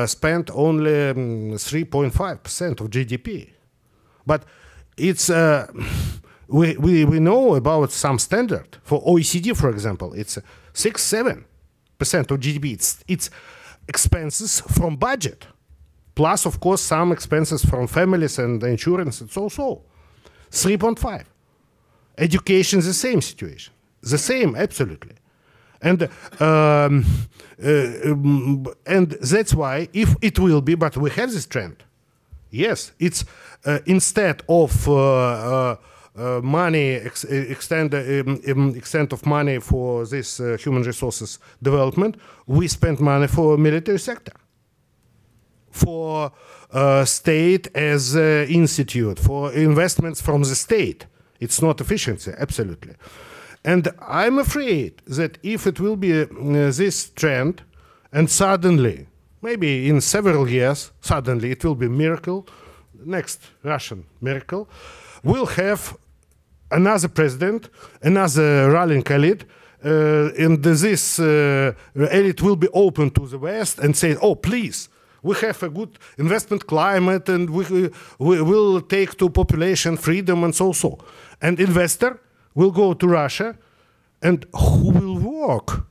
spent only um, 3.5% of GDP. But it's we, we, we know about some standard for OECD, for example. It's uh, six seven percent of GDP. It's it's expenses from budget, plus of course some expenses from families and insurance. It's also three point five. Education, the same situation, the same absolutely. And um, uh, um, and that's why if it will be, but we have this trend. Yes, it's uh, instead of uh, uh, money ex- extend um, extent of money for this uh, human resources development, we spend money for military sector, for uh, state as uh, institute, for investments from the state. It's not efficiency, absolutely. And I'm afraid that if it will be uh, this trend, and suddenly, maybe in several years, suddenly it will be miracle, next Russian miracle, we'll have another president, another ruling elite, uh, and this uh, elite will be open to the West and say, "Oh, please, we have a good investment climate, and we, we will take to population freedom and so so." And investor will go to Russia, and who will work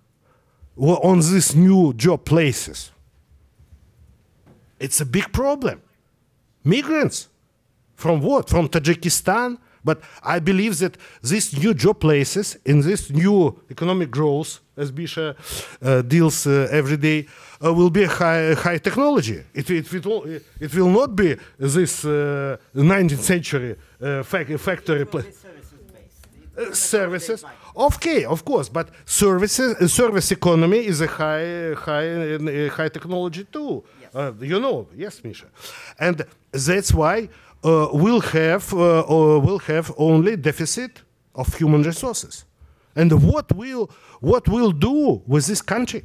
on these new job places? It's a big problem. Migrants. From what? From Tajikistan? But I believe that these new job places in this new economic growth, as Misha uh, deals uh, every day, uh, will be high, high technology. It, it, it, will, it will not be this uh, 19th century uh, fac- factory. place. uh, services. Okay, of course, but services, uh, service economy is a high, high, uh, high technology too. Uh, you know, yes, Misha, and that's why uh, we'll have uh, or we'll have only deficit of human resources. And what will what will do with this country?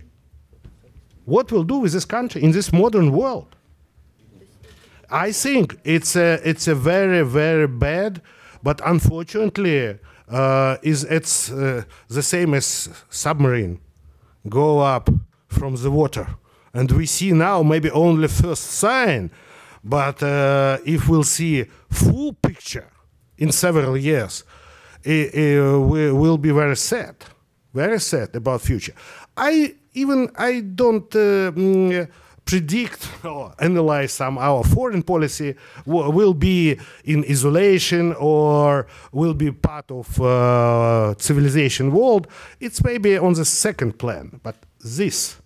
What will do with this country in this modern world? I think it's a it's a very very bad, but unfortunately, uh, is it's uh, the same as submarine, go up from the water, and we see now maybe only first sign, but uh, if we'll see full picture in several years, i i- we will be very sad, very sad about future. I even I don't. Uh, mm, predict or analyze some our foreign policy will be in isolation or will be part of uh, civilization world it's maybe on the second plan but this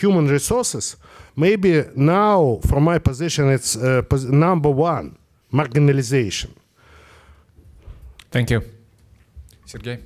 human resources maybe now from my position it's uh, pos- number one marginalization Thank you. Sergey?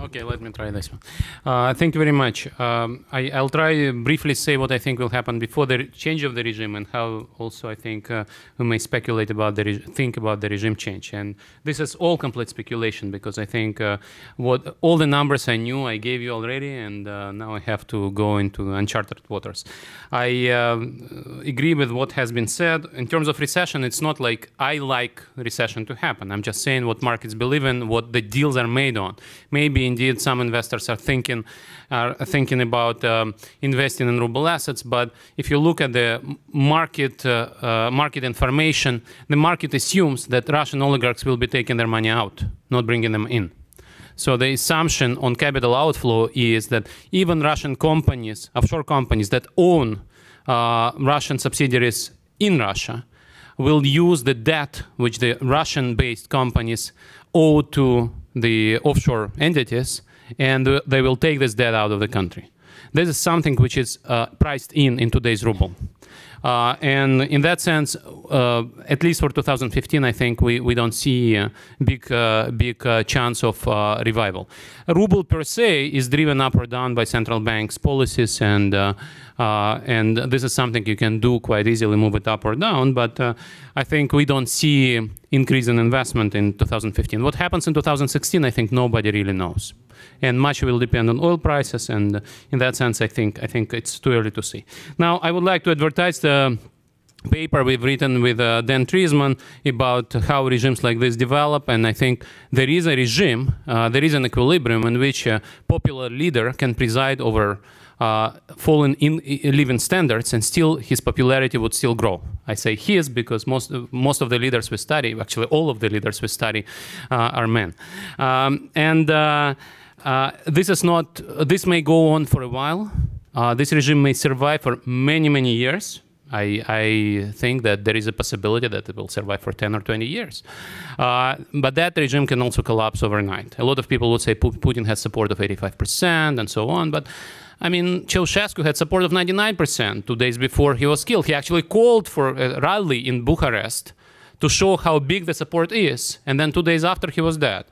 Okay, let me try this one. Uh, thank you very much. Um, I, will try briefly say what I think will happen before the change of the regime and how also I think uh, we may speculate about the think about the regime change. And this is all complete speculation because I think uh, what all the numbers I knew I gave you already, and uh, now I have to go into uncharted waters. I um, agree with what has been said in terms of recession. It's not like I like recession to happen. I'm just saying what markets believe in, what the deals are made on. Maybe indeed some investors are thinking are thinking about um, investing in ruble assets. But if you look at the market uh, uh, market information, the market assumes that Russian oligarchs will be taking their money out, not bringing them in. So the assumption on capital outflow is that even Russian companies, offshore companies that own uh, Russian subsidiaries in Russia, will use the debt which the Russian-based companies owe to the offshore entities, and they will take this debt out of the country. This is something which is uh, priced in in today's ruble. Uh, and in that sense, uh, at least for 2015, I think we, we don't see a big, uh, big uh, chance of uh, revival. Ruble per se is driven up or down by central banks' policies, and, uh, and this is something you can do quite easily, move it up or down, but I think we don't see increase in investment in 2015. What happens in 2016, I think nobody really knows and much will depend on oil prices. And in that sense, I think I think it's too early to see. Now, I would like to advertise the paper we've written with uh, Dan Treisman about how regimes like this develop, and I think there is a regime, uh, there is an equilibrium in which a popular leader can preside over uh, fallen in, in living standards, and still his popularity would still grow. I say his because most most of the leaders we study, actually all of the leaders we study, uh, are men, um, and. Uh, this is not. This may go on for a while. Uh, this regime may survive for many, many years. I, I, think that there is a possibility that it will survive for 10 or 20 years. Uh, but that regime can also collapse overnight. A lot of people would say Putin has support of 85% and so on. But I mean, Ceausescu had support of 99% two days before he was killed. He actually called for a rally in Bucharest to show how big the support is. And then two days after, he was dead.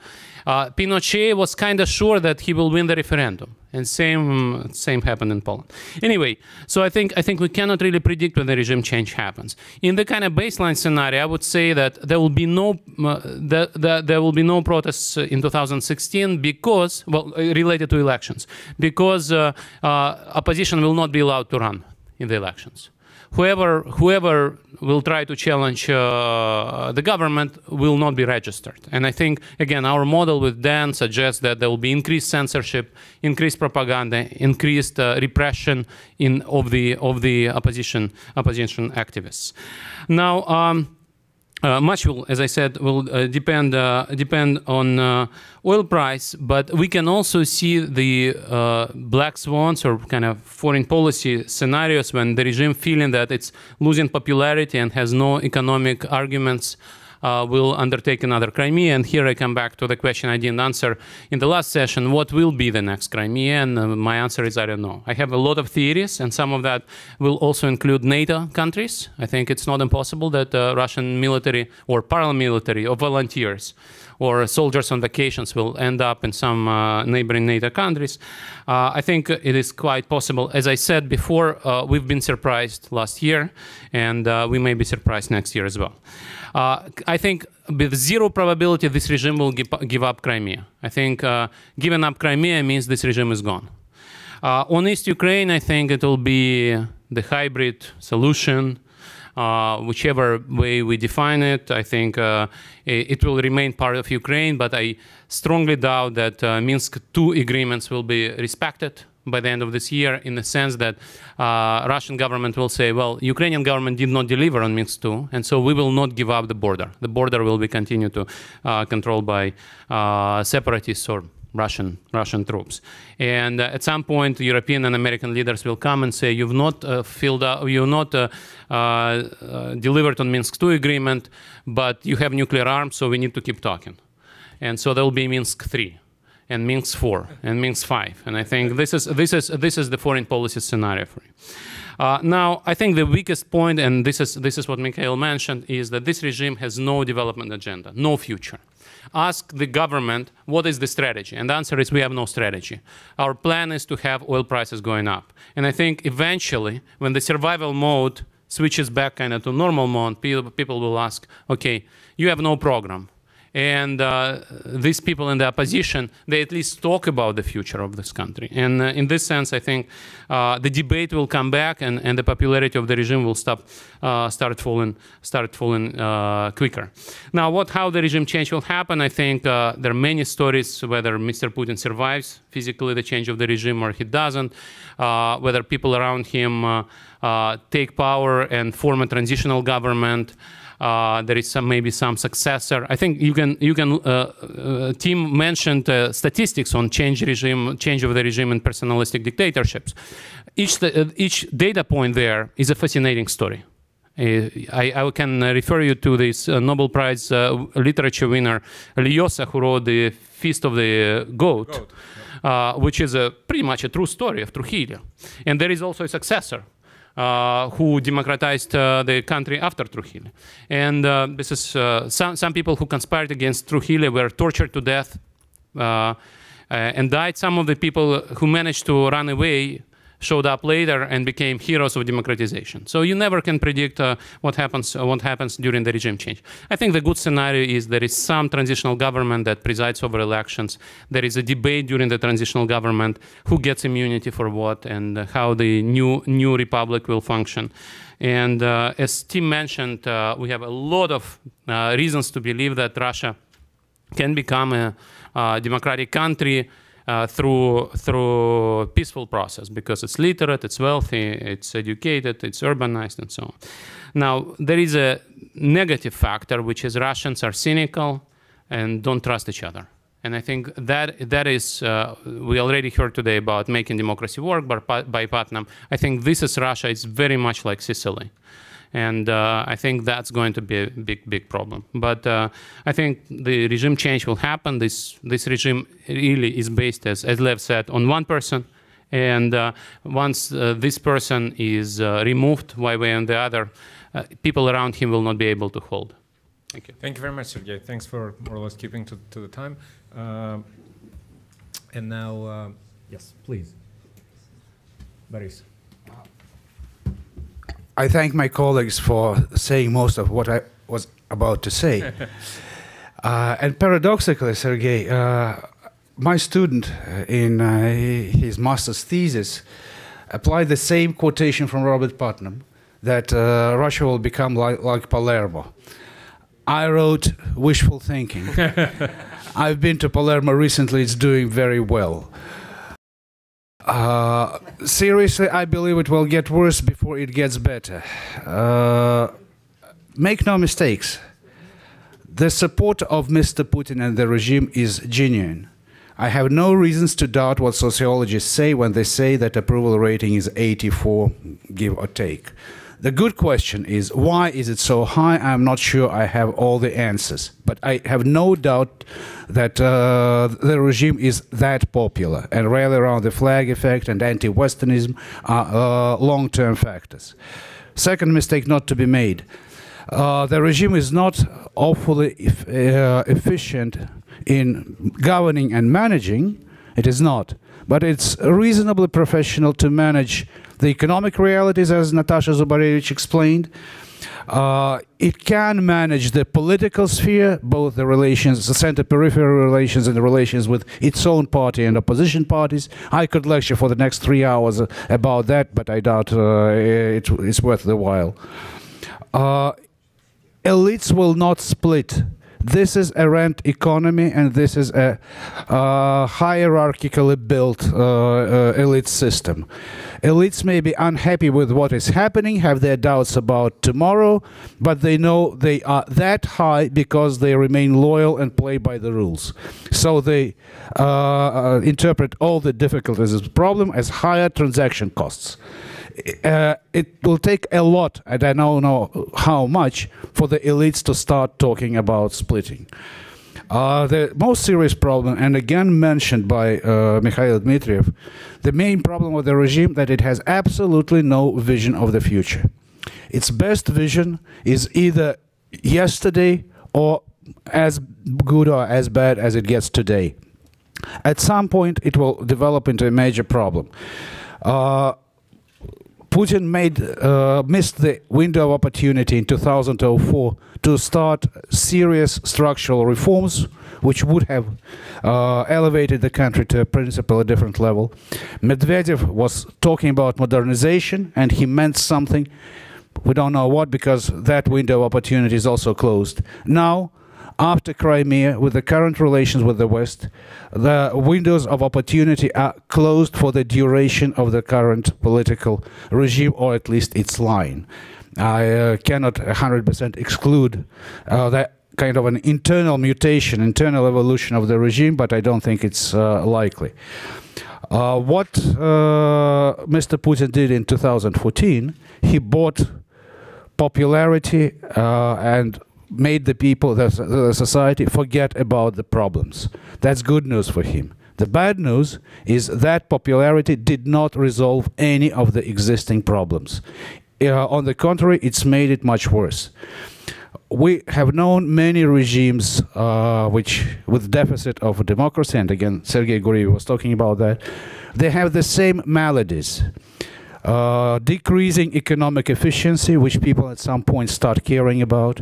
Uh, Pinochet was kind of sure that he will win the referendum, and same same happened in Poland. Anyway, so I think I think we cannot really predict when the regime change happens. In the kind of baseline scenario, I would say that there will be no uh, the, the, there will be no protests in 2016 because well related to elections because uh, uh, opposition will not be allowed to run in the elections whoever whoever will try to challenge uh, the government will not be registered. And I think again our model with Dan suggests that there will be increased censorship, increased propaganda, increased uh, repression in of the of the opposition opposition activists. Now. Um, uh, much will, as I said, will uh, depend uh, depend on uh, oil price, but we can also see the uh, black swans or kind of foreign policy scenarios when the regime feeling that it's losing popularity and has no economic arguments uh, will undertake another Crimea. And here I come back to the question I didn't answer in the last session, what will be the next Crimea? And uh, my answer is I don't know. I have a lot of theories, and some of that will also include NATO countries. I think it's not impossible that uh, Russian military or paramilitary or volunteers or soldiers on vacations will end up in some uh, neighboring NATO countries. Uh, I think it is quite possible. As I said before, uh, we've been surprised last year, and we may be surprised next year as well. I think with zero probability this regime will give, give up Crimea. I think uh, giving up Crimea means this regime is gone. Uh, on East Ukraine, I think it will be the hybrid solution. Uh, whichever way we define it, I think uh, it, will remain part of Ukraine, but I strongly doubt that uh, Minsk II agreements will be respected by the end of this year in the sense that uh, Russian government will say, well, Ukrainian government did not deliver on Minsk II, and so we will not give up the border. The border will be continued to uh, controlled by separatists or Russian Russian troops. And uh, at some point, European and American leaders will come and say, "You've not uh, filled out, you've not uh, uh, delivered on Minsk II agreement, but you have nuclear arms, so we need to keep talking." And so there will be Minsk III and Minsk 4 and Minsk 5. And I think this is, this is, this is the foreign policy scenario for you. Uh, now, I think the weakest point, and this is, this is what Mikhail mentioned, is that this regime has no development agenda, no future. Ask the government what is the strategy, and the answer is we have no strategy. Our plan is to have oil prices going up, and I think eventually, when the survival mode switches back kind of to normal mode, people, people will ask, okay, you have no program and uh, these people in the opposition they at least talk about the future of this country. And uh, in this sense i think uh, the debate will come back and, and the popularity of the regime will stop uh, start falling start falling uh, quicker. Now what how the regime change will happen i think uh, there are many stories whether mr putin survives physically the change of the regime or he doesn't whether people around him take power and form a transitional government uh, there is some maybe some successor. I think you can you can. Uh, uh, Tim mentioned uh, statistics on change regime, change of the regime in personalistic dictatorships. Each each data point there is a fascinating story. I, I, can refer you to this Nobel Prize literature winner Llosa, who wrote the Feast of the Goat. Goat. Uh, which is a, pretty much a true story of Trujillo. And there is also a successor uh, who democratized uh, the country after Trujillo. And uh, this is some, some people who conspired against Trujillo were tortured to death and died. Some of the people who managed to run away showed up later and became heroes of democratization. So you never can predict uh, what happens uh, what happens during the regime change. I think the good scenario is there is some transitional government that presides over elections. There is a debate during the transitional government who gets immunity for what and uh, how the new new republic will function. And uh, as Tim mentioned, uh, we have a lot of uh, reasons to believe that Russia can become a democratic country uh, through through peaceful process because it's literate, it's wealthy, it's educated, it's urbanized, and so on. Now there is a negative factor, which is Russians are cynical and don't trust each other. And I think that that is uh, we already heard today about making democracy work by, by Putnam. I think this is Russia. It's very much like Sicily and uh, I think that's going to be a big, big problem. But uh, I think the regime change will happen. This this regime really is based, as as Lev said, on one person, and uh, once uh, this person is uh, removed, one way or the other, uh, people around him will not be able to hold. Thank you. Thank you very much, Sergey. Thanks for more or less keeping to, to the time. and now, yes, please, Boris. I thank my colleagues for saying most of what I was about to say. uh, and paradoxically, Sergei, uh, my student uh, in uh, his master's thesis applied the same quotation from Robert Putnam that uh, Russia will become like, like Palermo. I wrote wishful thinking. I've been to Palermo recently, it's doing very well. Uh, seriously, I believe it will get worse before it gets better. Uh, make no mistakes. The support of Mr. Putin and the regime is genuine. I have no reasons to doubt what sociologists say when they say that approval rating is 84, give or take. The good question is why is it so high? I'm not sure I have all the answers, but I have no doubt that uh, the regime is that popular and rally around the flag effect and anti-Westernism are uh, long-term factors. Second mistake not to be made. Uh, the regime is not awfully uh, efficient in governing and managing. It is not. But it's reasonably professional to manage the economic realities, as Natasha Zubarevich explained. Uh, it can manage the political sphere, both the relations, the center-peripheral relations and the relations with its own party and opposition parties. I could lecture for the next three hours about that, but I doubt uh, it, it's worth the while. Uh, elites will not split this is a rent economy and this is a uh, hierarchically built uh, uh, elite system. Elites may be unhappy with what is happening, have their doubts about tomorrow, but they know they are that high because they remain loyal and play by the rules. So they uh, uh, interpret all the difficulties as problem as higher transaction costs uh, it will take a lot, and I don't know how much, for the elites to start talking about splitting. Uh, the most serious problem, and again mentioned by uh, Mikhail Dmitriev, the main problem with the regime that it has absolutely no vision of the future. Its best vision is either yesterday or as good or as bad as it gets today. At some point, it will develop into a major problem. Uh, Putin made uh, missed the window of opportunity in 2004 to start serious structural reforms, which would have uh, elevated the country to a principally different level. Medvedev was talking about modernization, and he meant something. We don't know what because that window of opportunity is also closed. Now, after Crimea, with the current relations with the West, the windows of opportunity are closed for the duration of the current political regime, or at least its line. I uh, cannot 100% exclude uh, that kind of an internal mutation, internal evolution of the regime, but I don't think it's uh, likely. Uh, what uh, Mr. Putin did in 2014, he bought popularity uh, and made the people, the, society, forget about the problems. That's good news for him. The bad news is that popularity did not resolve any of the existing problems. Uh, on the contrary, it's made it much worse. We have known many regimes uh, which, with deficit of democracy, and again, Sergei Guriev was talking about that, they have the same maladies. Uh, decreasing economic efficiency, which people at some point start caring about,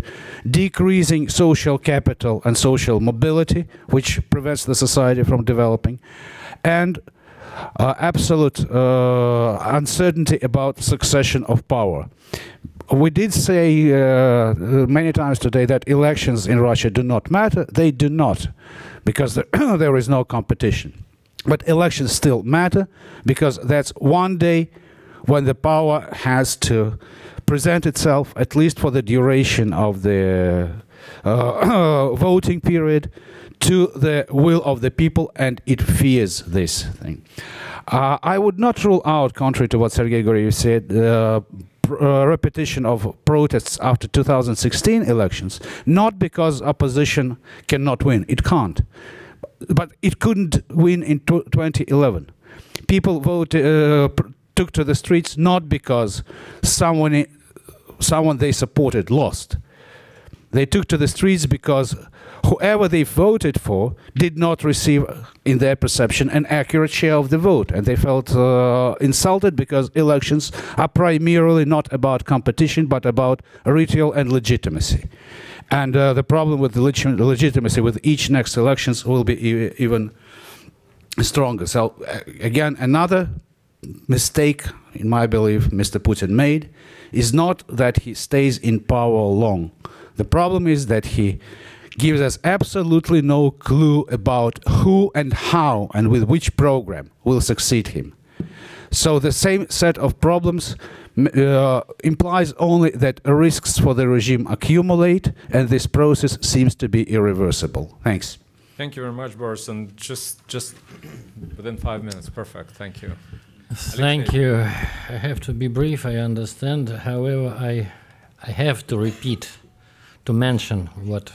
decreasing social capital and social mobility, which prevents the society from developing, and uh, absolute uh, uncertainty about succession of power. We did say uh, many times today that elections in Russia do not matter. They do not, because there, there is no competition. But elections still matter because that's one day when the power has to present itself, at least for the duration of the uh, voting period, to the will of the people, and it fears this thing. Uh, I would not rule out, contrary to what Sergei Guriev said, uh, uh, repetition of protests after 2016 elections, not because opposition cannot win, it can't, but it couldn't win in 2011. People voted, uh, took to the streets not because someone, someone they supported lost. They took to the streets because whoever they voted for did not receive, in their perception, an accurate share of the vote. And they felt uh, insulted because elections are primarily not about competition, but about ritual and legitimacy. And uh, the problem with the legitimacy with each next elections will be e even stronger. So, uh, again, another mistake, in my belief, Mr. Putin made is not that he stays in power long. The problem is that he gives us absolutely no clue about who and how and with which program will succeed him. So the same set of problems uh, implies only that risks for the regime accumulate and this process seems to be irreversible. Thanks. Thank you very much, Boris. And just, just within five minutes, perfect. Thank you. Thank you. I have to be brief, I understand. However, I, I have to repeat, to mention what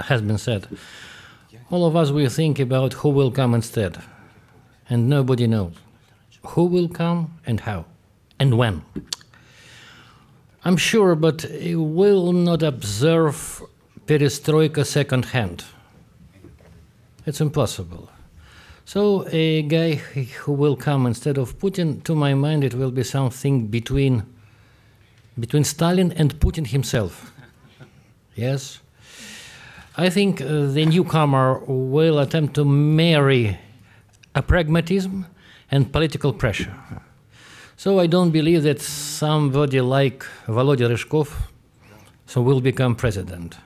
has been said. All of us will think about who will come instead, and nobody knows who will come and how and when. I'm sure, but we will not observe perestroika second hand. It's impossible. So a guy who will come instead of Putin, to my mind, it will be something between between Stalin and Putin himself. yes. I think uh, the newcomer will attempt to marry a pragmatism and political pressure. So I don't believe that somebody like Volodya Ryzhkov so will become president.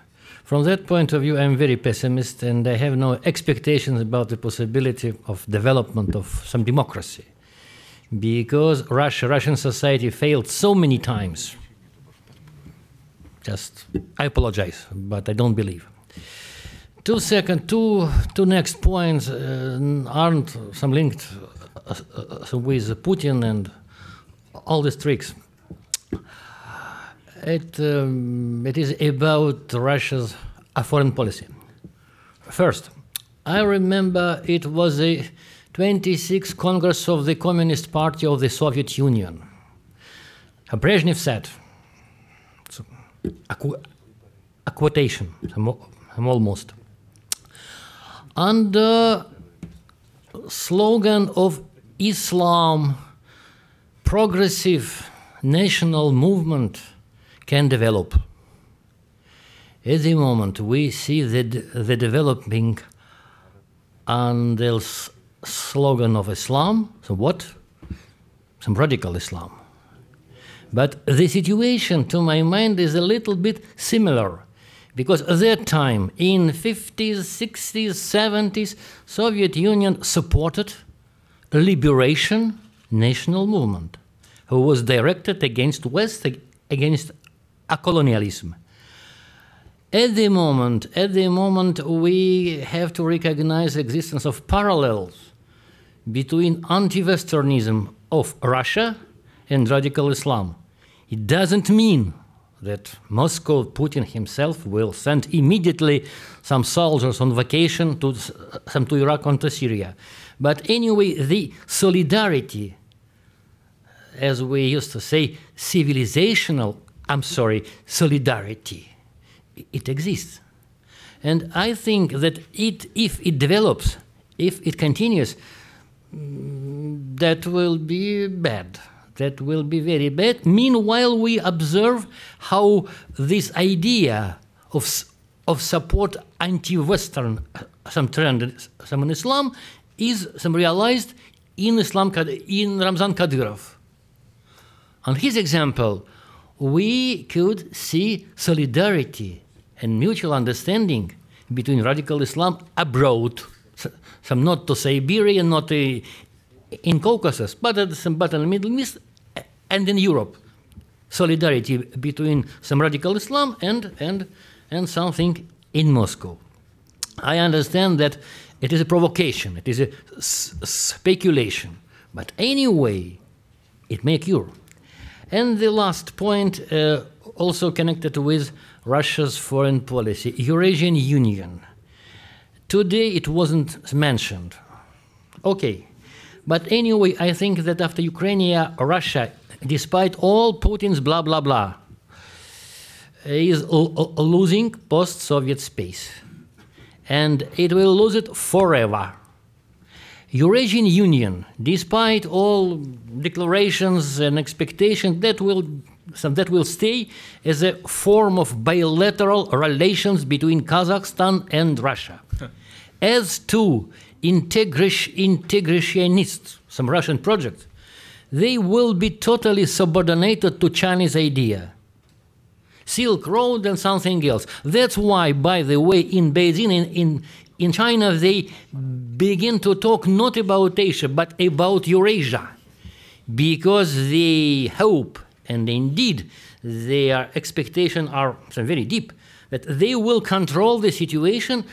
From that point of view, I'm very pessimist, and I have no expectations about the possibility of development of some democracy, because Russia, Russian society failed so many times. Just, I apologize, but I don't believe. Two second, two, two next points uh, aren't some linked uh, uh, with Putin and all these tricks. It, um, it is about Russia's uh, foreign policy. First, I remember it was the 26th Congress of the Communist Party of the Soviet Union. Brezhnev said, a quotation, I'm, I'm almost. Under slogan of Islam, progressive national movement can develop. At the moment, we see the, the developing under s- slogan of Islam. So what? Some radical Islam. But the situation, to my mind, is a little bit similar. Because at that time, in 50s, 60s, 70s, Soviet Union supported liberation national movement who was directed against West, against a colonialism. At the moment, at the moment, we have to recognize the existence of parallels between anti-Westernism of Russia and radical Islam. It doesn't mean that Moscow, Putin himself, will send immediately some soldiers on vacation to some to Iraq and to Syria. But anyway, the solidarity, as we used to say, civilizational, I'm sorry, solidarity, it exists. And I think that it, if it develops, if it continues, mm, that will be bad. That will be very bad. Meanwhile, we observe how this idea of, of support anti-Western, uh, some trend, some in Islam, is some realized in Islam, in Ramzan Kadyrov. On his example, we could see solidarity and mutual understanding between radical Islam abroad, some not to Siberia, not uh, in Caucasus, but some but in the Middle East and in Europe. Solidarity between some radical Islam and, and, and something in Moscow. I understand that it is a provocation, it is a speculation, but anyway, it may cure. And the last point, uh, also connected with Russia's foreign policy, Eurasian Union. Today it wasn't mentioned. Okay. But anyway, I think that after Ukraine, Russia, despite all Putin's blah, blah, blah, is losing post Soviet space. And it will lose it forever. Eurasian Union, despite all declarations and expectations, that will some that will stay as a form of bilateral relations between Kazakhstan and Russia. as to integris- integrationists, some Russian projects, they will be totally subordinated to Chinese idea. Silk Road and something else. That's why, by the way, in Beijing, in, in, in China, they begin to talk not about Asia, but about Eurasia. Because they hope, and indeed their expectations are very deep, that they will control the situation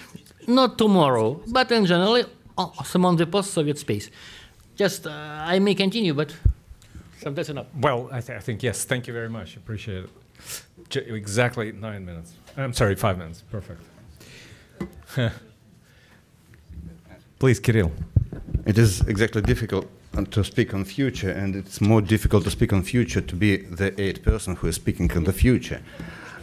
not tomorrow, but in general, some on the post-Soviet space. Just, uh, I may continue, but that's enough. Well, I, th- I think yes. Thank you very much. Appreciate it. J- exactly nine minutes. I'm sorry, five minutes. Perfect. Please, Kirill. It is exactly difficult uh, to speak on future, and it's more difficult to speak on future to be the eighth person who is speaking on the future.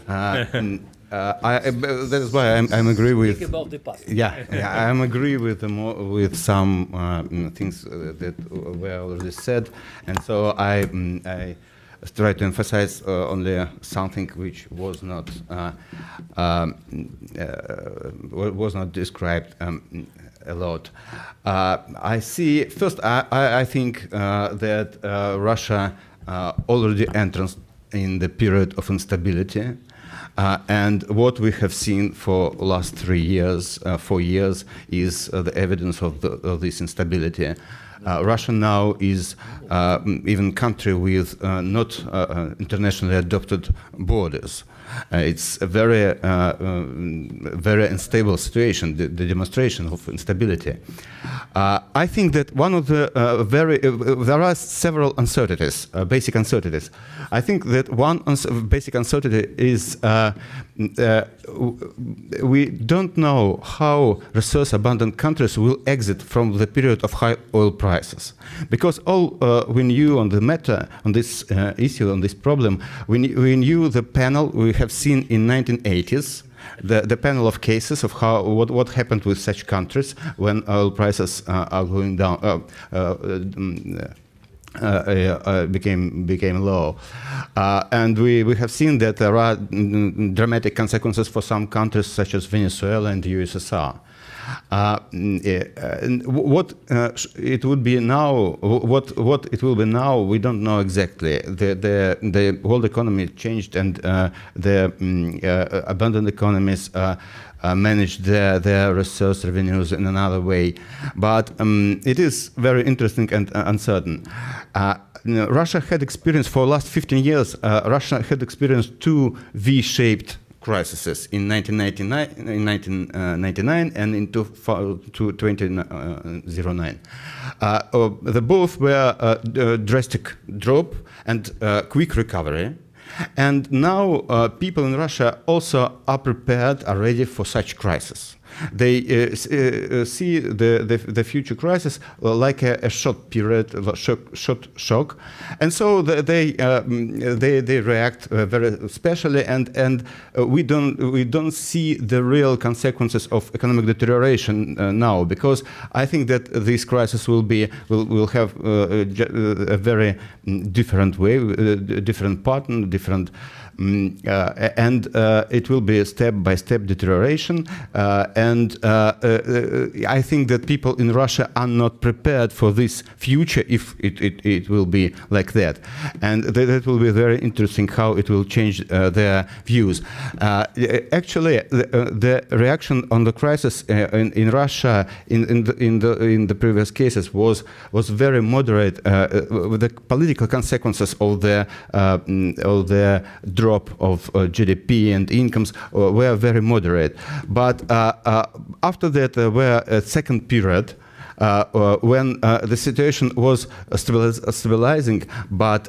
Uh, and, uh, I, I- that is why I'm, I'm agree with. Speak about the past. Yeah, yeah, I'm agree with the more, with some uh, things uh, that were already said, and so I mm, I try to emphasize uh, only something which was not uh, um, uh, was not described um, a lot. Uh, I see. First, I, I, think uh, that uh, Russia already entered in the period of instability. Uh, and what we have seen for last three years, uh, four years, is uh, the evidence of, the, of this instability. Russia now is even country with not internationally adopted borders. Uh, it's a very, uh, um, very unstable situation, the, the demonstration of instability. I think that one of the uh, very uh, there are several uncertainties, uh, basic uncertainties. I think that one uns basic uncertainty is uh, uh, we don't know how resource-abundant countries will exit from the period of high oil prices, because all uh, we knew on the matter on this issue on this problem, we, we knew the panel we have seen in 1980s the, the panel of cases of how what, what happened with such countries when oil prices uh, are going down. Uh, uh, mm, uh, became became low, and we, we have seen that there are mm, dramatic consequences for some countries such as Venezuela and the USSR. Uh, mm, what uh, it would be now, what what it will be now, we don't know exactly. The the the world economy changed, and uh, the um, abundant economies. Uh, manage their, their resource revenues in another way. But um, it is very interesting and uh, uncertain. Uh, Russia had experienced for last 15 years, Russia had experienced two V-shaped crises in 1999, in 1999 and in 2009. Uh, uh, the both were uh, drastic drop and quick recovery. And now uh, people in Russia also are prepared, are ready for such crisis. They uh, uh, see the, the, the, future crisis like a, a short period, shock, short shock, and so they um, they, they react uh, very specially, and and we don't we don't see the real consequences of economic deterioration now because I think that this crisis will be will will have a very mm, different way, different pattern, different. Mm, uh, and uh, it will be a step-by-step deterioration. Uh, and I think that people in Russia are not prepared for this future if it, it, it will be like that. And that, that, will be very interesting how it will change their views. actually, the, the, reaction on the crisis in, in, Russia in, in, the, in, the, in the previous cases was, was very moderate. the political consequences of the, mm, of the drop of uh, GDP and incomes uh, were very moderate. But uh, after that, there were a second period uh, uh, when uh, the situation was stabiliz stabilizing, but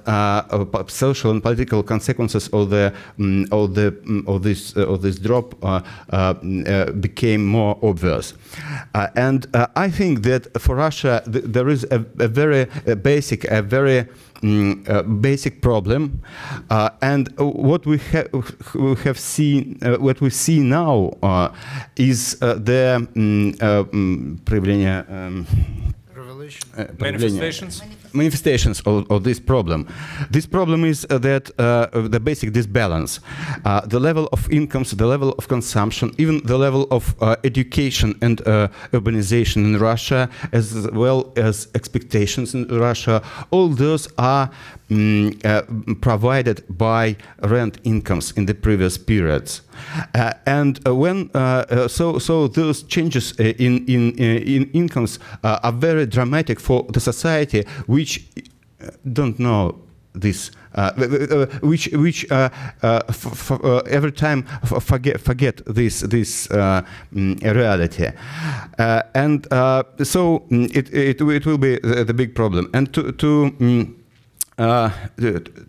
social and political consequences of the um, of the um, of this of this drop became more obvious. and I think that for Russia, th there is a, a very a basic, a very Mm, uh, basic problem, uh, and what we, ha we have seen, uh, what we see now uh, is uh, the um, um, manifestations? Manifestations of, of, this problem. This problem is uh, that uh, the basic disbalance, uh, the level of incomes, the level of consumption, even the level of uh, education and uh, urbanization in Russia, as well as expectations in Russia, all those are um, provided by rent incomes in the previous periods. Uh, and uh, when so so those changes in in in incomes are very dramatic for the society, which don't know this, uh, which which uh, uh, every time forget forget this this mm, reality, and so mm, it, it it will be the big problem. And to to uh,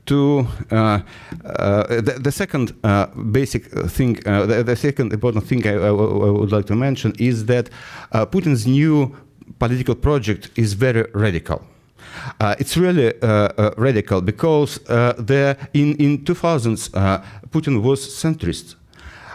to uh, uh, the, the, second uh, basic thing, uh, the, the, second important thing I, I, I, would like to mention is that Putin's new political project is very radical. it's really radical because the, in in 2000s Putin was centrist,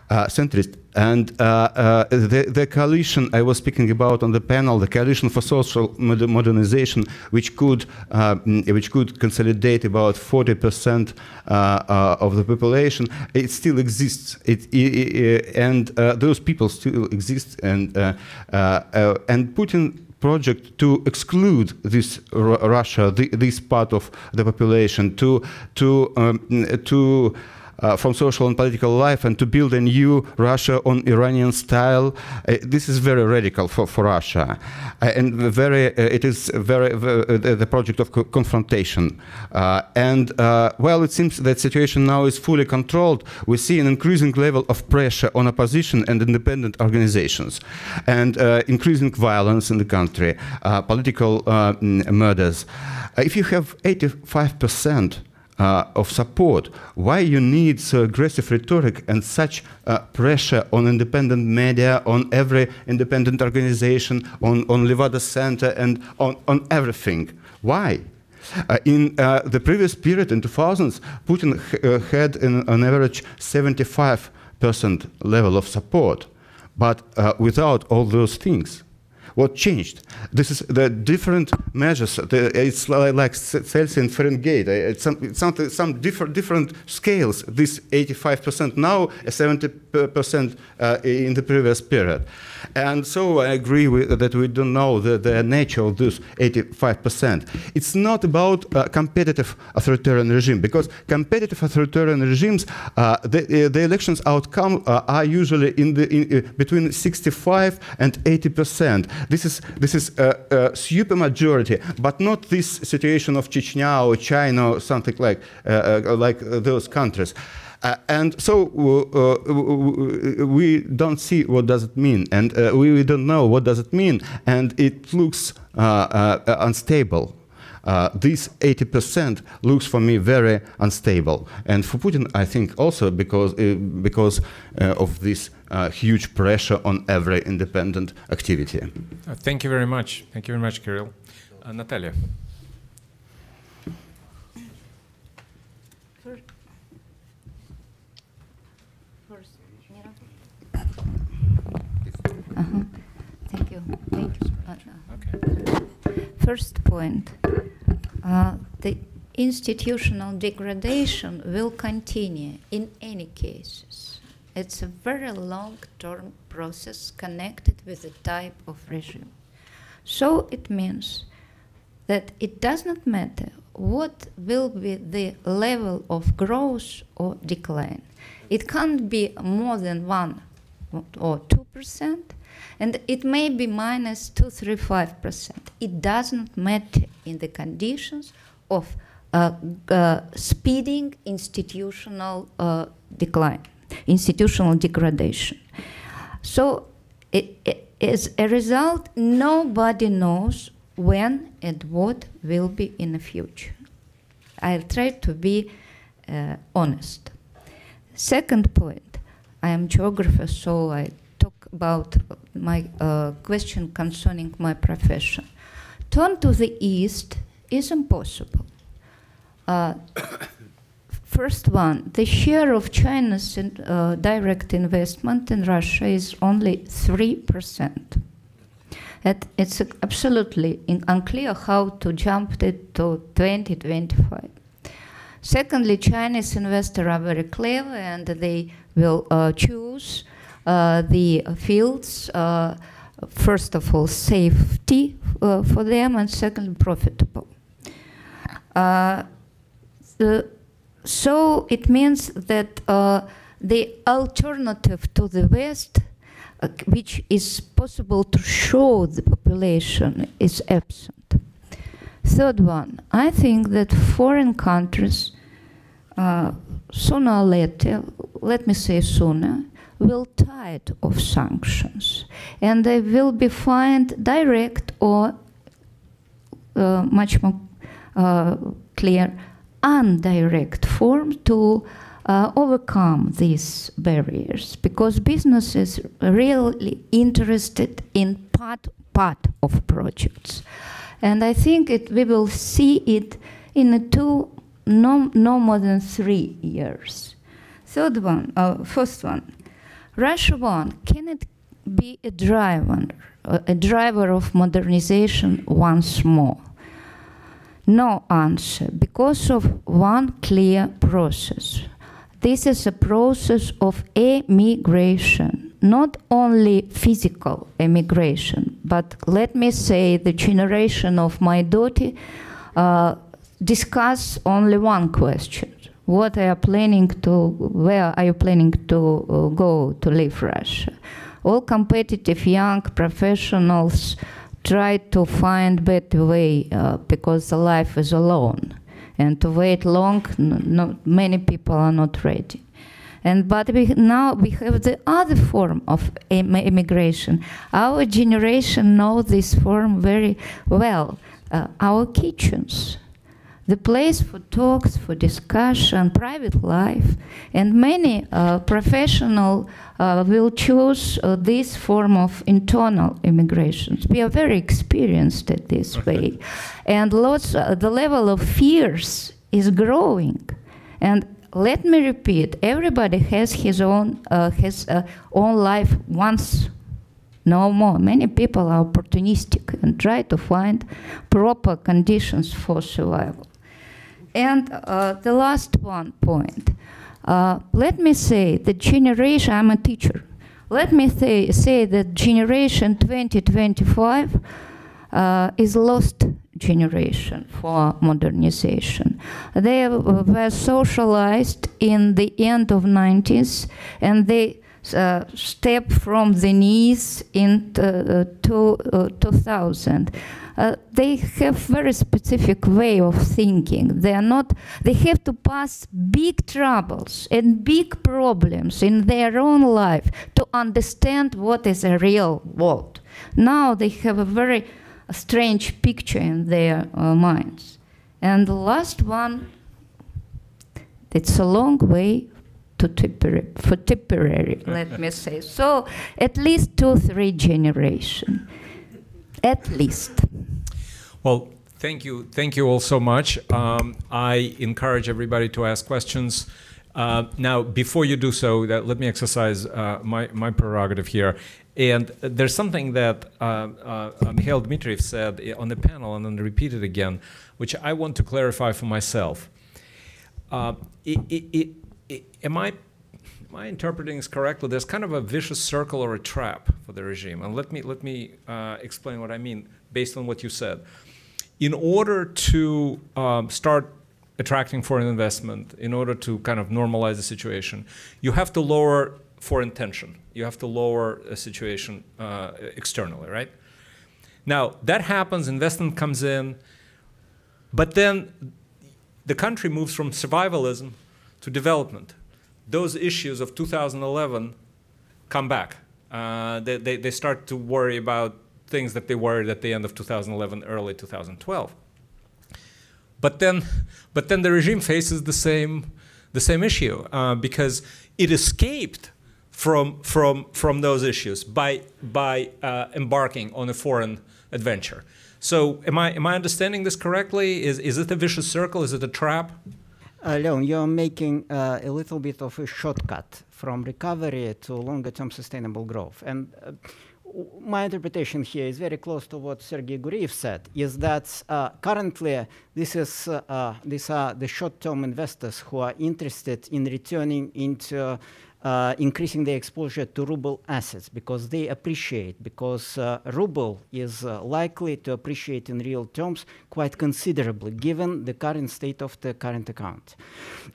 centrist, and uh, uh, the, the, coalition I was speaking about on the panel, the coalition for social modernization, which could uh, which could consolidate about 40 percent uh, of the population, it still exists. It, it, and those people still exist, and and Putin project to exclude this Russia, the, this part of the population, to to um, to uh, from social and political life and to build a new Russia on Iranian style. Uh, this is very radical for, for Russia, uh, and very uh, it is very, very uh, the project of co confrontation. Uh, and well, it seems that situation now is fully controlled. We see an increasing level of pressure on opposition and independent organizations, and increasing violence in the country, political murders. if you have 85% uh, of support. Why you need so aggressive rhetoric and such uh, pressure on independent media, on every independent organization, on, on Levada Center, and on, on everything? Why? Uh, in uh, the previous period, in 2000s, Putin uh, had an, average 75% level of support, but uh, without all those things. What changed? This is the different measures. It's like Celsius and Fahrenheit. It's some, it's some, some different, different scales. This 85% now, 70% uh, in the previous period. And so I agree with, that we don't know the, the nature of this 85%. It's not about a competitive authoritarian regime, because competitive authoritarian regimes, uh, the, uh, the, elections outcome uh, are usually in the, in, uh, between 65 and 80%. This is, this is a, a super majority, but not this situation of Chechnya or China or something like, uh, uh, like those countries. Uh, and so uh, uh, we don't see what does it mean, and uh, we don't know what does it mean, and it looks uh, uh, unstable. this 80% looks for me very unstable, and for Putin, I think also because because of this huge pressure on every independent activity. thank you very much. Thank you very much, Kirill. Natalia. Uh-huh. Thank you. Thank you. Uh, okay. First point uh, the institutional degradation will continue in any cases. It's a very long term process connected with the type of regime. So it means that it does not matter what will be the level of growth or decline. It can't be more than 1 or 2%, and it may be minus 235%. It doesn't matter in the conditions of uh, uh, speeding institutional uh, decline, institutional degradation. So, it, it, as a result, nobody knows when and what will be in the future. I'll try to be uh, honest. Second point I am geographer, so I talk about my uh, question concerning my profession. Turn to the east is impossible. Uh, first one, the share of China's in, uh, direct investment in Russia is only 3%. It, it's absolutely unclear how to jump it to 2025. Secondly, Chinese investors are very clever and they will uh, choose the fields, uh, first of all, safety uh, for them, and second, profitable. The, so it means that the alternative to the West, uh, which is possible to show the population, is absent. Third one, I think that foreign countries, uh, sooner or later, let me say sooner, will tire of sanctions and they will be find direct or uh, much more uh, clear indirect form to uh, overcome these barriers because business is really interested in part part of projects. And i think it, we will see it in two no, no more than three years. Third one uh, first one Russia one, can it be a driver, a driver of modernization once more? No answer, because of one clear process. This is a process of emigration, not only physical emigration, but let me say the generation of my daughter uh, discuss only one question. What are you planning to, where are you planning to uh, go to leave Russia? All competitive young professionals try to find better way uh, because the life is alone. And to wait long, many people are not ready. And but we now we have the other form of immigration. Our generation know this form very well. Uh, our kitchens, the place for talks, for discussion, private life, and many uh, professional uh, will choose uh, this form of internal immigration. We are very experienced at this way, and lots. Uh, the level of fears is growing, and let me repeat: everybody has his own uh, his uh, own life once. No more. Many people are opportunistic and try to find proper conditions for survival. And uh, the last one point. Uh, let me say the generation, I'm a teacher. Let me say, say that generation 2025 uh, is lost generation for modernization. They were socialized in the end of 90s and they uh, step from the knees in uh, to, uh, 2000. Uh, they have very specific way of thinking. They are not. They have to pass big troubles and big problems in their own life to understand what is a real world. Now they have a very strange picture in their uh, minds. And the last one, it's a long way to Tipperary, for Tipperary, let me say. So at least two, three generation, at least. Well, thank you, thank you all so much. Um, I encourage everybody to ask questions. Uh, now, before you do so, that, let me exercise uh, my, my prerogative here. And there's something that uh, uh, Mikhail Dmitriev said on the panel and then repeated again, which I want to clarify for myself. Uh, it, it, it, am I I interpreting this correctly? There's kind of a vicious circle or a trap for the regime, and let me let me uh, explain what I mean based on what you said. In order to um, start attracting foreign investment, in order to kind of normalize the situation, you have to lower foreign tension. You have to lower a situation uh, externally, right? Now that happens, investment comes in, but then the country moves from survivalism to development. Those issues of 2011 come back. Uh, they, they, they start to worry about things that they worried at the end of 2011, early 2012. But then, but then the regime faces the same, the same issue uh, because it escaped from, from, from those issues by, by uh, embarking on a foreign adventure. So am I, am I understanding this correctly? Is, is it a vicious circle? Is it a trap? Leon, you're making uh, a little bit of a shortcut from recovery to longer-term sustainable growth. And uh, my interpretation here is very close to what Sergei Guriev said, is that uh, currently this is, uh, uh, these are the short-term investors who are interested in returning into uh, increasing their exposure to ruble assets because they appreciate, because uh, ruble is uh, likely to appreciate in real terms quite considerably given the current state of the current account.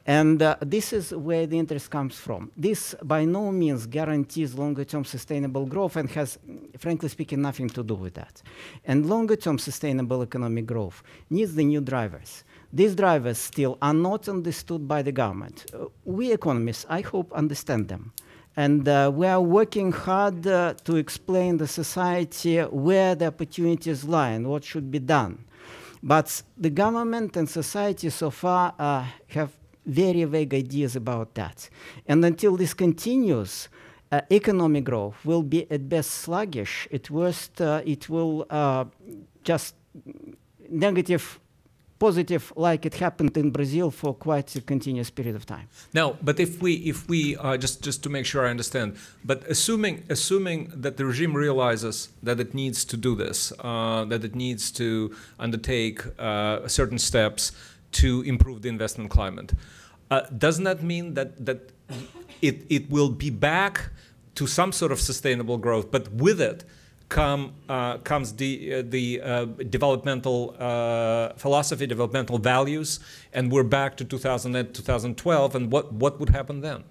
And uh, this is where the interest comes from. This by no means guarantees longer term sustainable growth and has, frankly speaking, nothing to do with that. And longer term sustainable economic growth needs the new drivers. These drivers still are not understood by the government. Uh, we economists, I hope, understand them. And uh, we are working hard uh, to explain the society where the opportunities lie and what should be done. But the government and society so far uh, have very vague ideas about that. And until this continues, uh, economic growth will be at best sluggish. At worst, uh, it will just negative positive like it happened in Brazil for quite a continuous period of time. Now, but if we, if we uh, just just to make sure I understand, but assuming assuming that the regime realizes that it needs to do this, uh, that it needs to undertake uh, certain steps to improve the investment climate, uh, doesn't that mean that that it it will be back to some sort of sustainable growth, but with it come uh, comes the uh, the uh, developmental philosophy, developmental values, and we're back to 2008, 2012. And what what would happen then?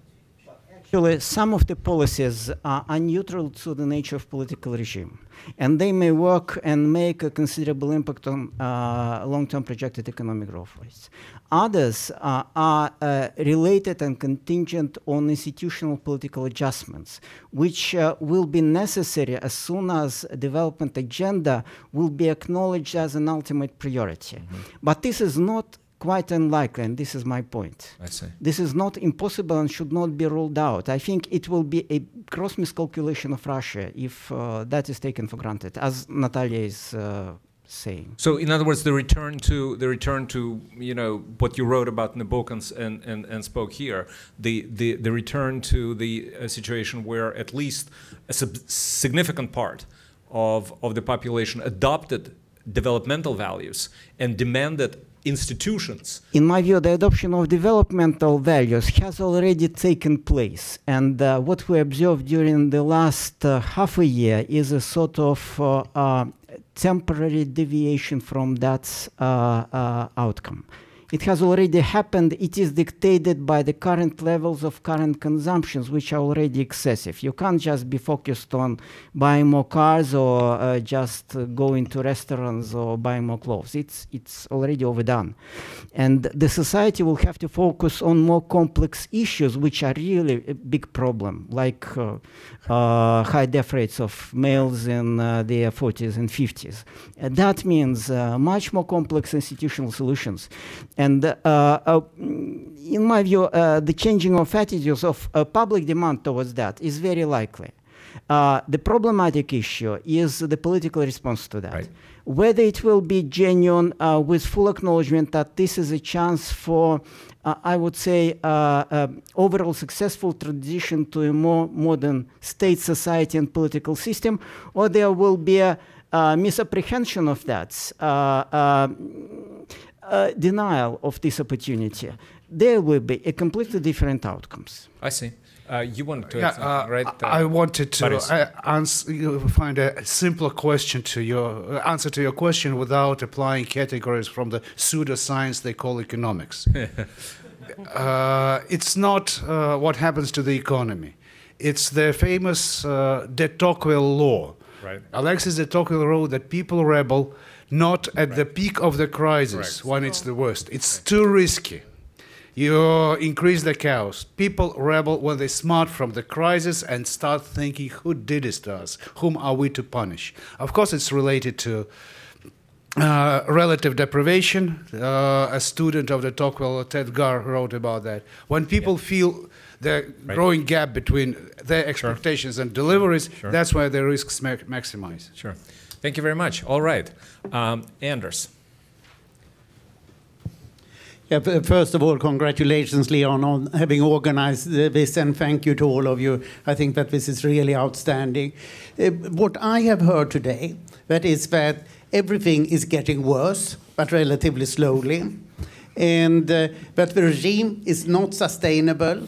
Actually, some of the policies are, are neutral to the nature of political regime, and they may work and make a considerable impact on uh, long-term projected economic growth rates. Others uh, are uh, related and contingent on institutional political adjustments, which uh, will be necessary as soon as a development agenda will be acknowledged as an ultimate priority. But this is not quite unlikely, and this is my point. I see. This is not impossible and should not be ruled out. I think it will be a gross miscalculation of Russia if uh, that is taken for granted, as Natalia is uh, saying. So, in other words, the return to the return to you know what you wrote about in the book and and, and, and spoke here, the, the the return to the uh, situation where at least a sub- significant part of of the population adopted developmental values and demanded institutions In my view, the adoption of developmental values has already taken place. And uh, what we observed during the last uh, half a year is a sort of uh, uh, temporary deviation from that uh, uh, outcome. It has already happened. It is dictated by the current levels of current consumptions, which are already excessive. You can't just be focused on buying more cars or uh, just uh, going to restaurants or buying more clothes. It's, it's already overdone. And the society will have to focus on more complex issues, which are really a big problem, like uh, uh, high death rates of males in uh, their 40s and 50s. And that means uh, much more complex institutional solutions. Uh, uh, in my view, uh, the changing of attitudes of uh, public demand towards that is very likely. Uh, the problematic issue is the political response to that. Whether it will be genuine uh, with full acknowledgement that this is a chance for, uh, I would say, overall successful transition to a more modern state society and political system, or there will be a uh, misapprehension of that, uh, uh, uh, denial of this opportunity. There will be a completely different outcomes. I see. Uh, you wanted to Yeah, add something, uh, right? I wanted to Boris? uh, ans- you know, find a simpler question to your uh, answer to your question without applying categories from the pseudoscience they call economics. uh, it's not uh, what happens to the economy. It's the famous uh, de Tocqueville law. Right. Alexis de Tocqueville wrote that people rebel not at the peak of the crisis when it's the worst. It's too risky. You increase the chaos. People rebel when they smart from the crisis and start thinking, who did this to us? Whom are we to punish? Of course, it's related to uh, relative deprivation. Uh, a student of the Tocqueville, Ted Gurr, wrote about that. When people feel the growing gap between their expectations and deliveries, Sure. that's where the risks ma- maximize. Sure. Thank you very much. All right. Um, Anders. Yeah, first of all, congratulations, Leon, on having organized this, and thank you to all of you. I think that this is really outstanding. Uh, what I have heard today, that is that everything is getting worse, but relatively slowly, and uh, that the regime is not sustainable,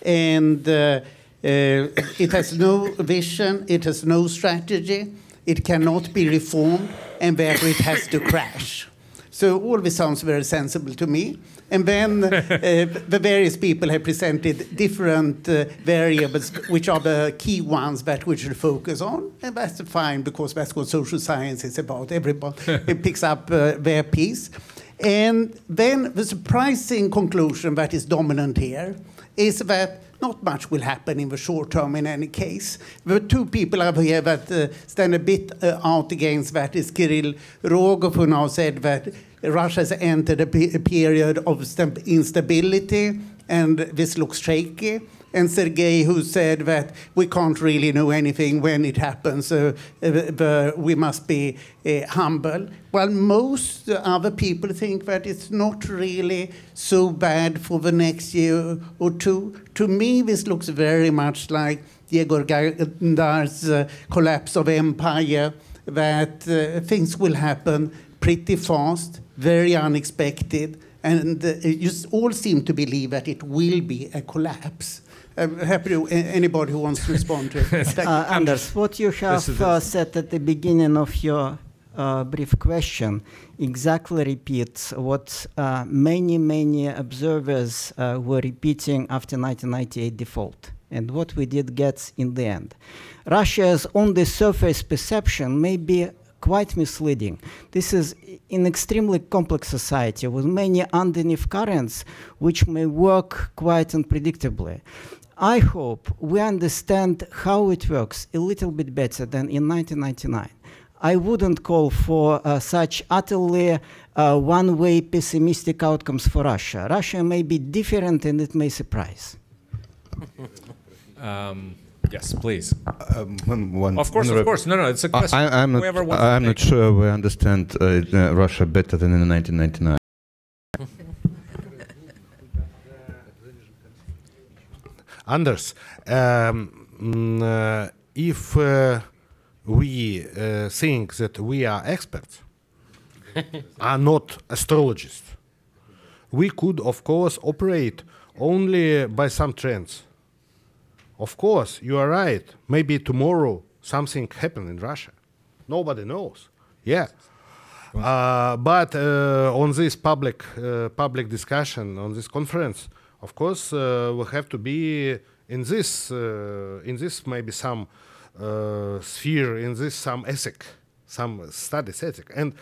and uh, uh, it has no vision, it has no strategy, it cannot be reformed, and therefore it has to crash. So all this sounds very sensible to me. And then uh, the various people have presented different uh, variables, which are the key ones that we should focus on. And that's fine because that's what social science is about. Everybody picks up uh, their piece. And then the surprising conclusion that is dominant here is that not much will happen in the short term in any case. Are two people over here that uh, stand a bit uh, out against that is Kirill Rogov, who now said that Russia has entered a, pe- a period of instability and this looks shaky. And Sergei, who said that we can't really know anything when it happens, uh, uh, the- we must be uh, humble. Well, most other people think that it's not really so bad for the next year or two. To me, this looks very much like Yegor Gaidar's uh, collapse of empire, that uh, things will happen pretty fast, very unexpected, and uh, you all seem to believe that it will be a collapse. I'm happy to anybody who wants to respond to it. Uh, Anders, what you have uh, said at the beginning of your uh, brief question exactly repeats what uh, many, many observers uh, were repeating after 1998 default and what we did get in the end. Russia's on the surface perception may be quite misleading. This is an extremely complex society with many underneath currents which may work quite unpredictably. I hope we understand how it works a little bit better than in 1999. I wouldn't call for uh, such utterly uh, one way pessimistic outcomes for Russia. Russia may be different and it may surprise. Um, yes, please. Um, one, one, Of course, one of course. No, no, it's a question. I, am not. Whoever wants to I'm not sure we understand uh, uh, Russia better than in 1999. Anders, um, mm, uh, if uh, we uh, think that we are experts, are not astrologists, we could, of course, operate only by some trends. Of course, you are right. Maybe tomorrow something happen in Russia. Nobody knows. Yeah. Uh, but uh, on this public uh, public discussion on this conference, of course, uh, we have to be in this uh, in this maybe some uh, sphere in this some ethic, some studies ethic, and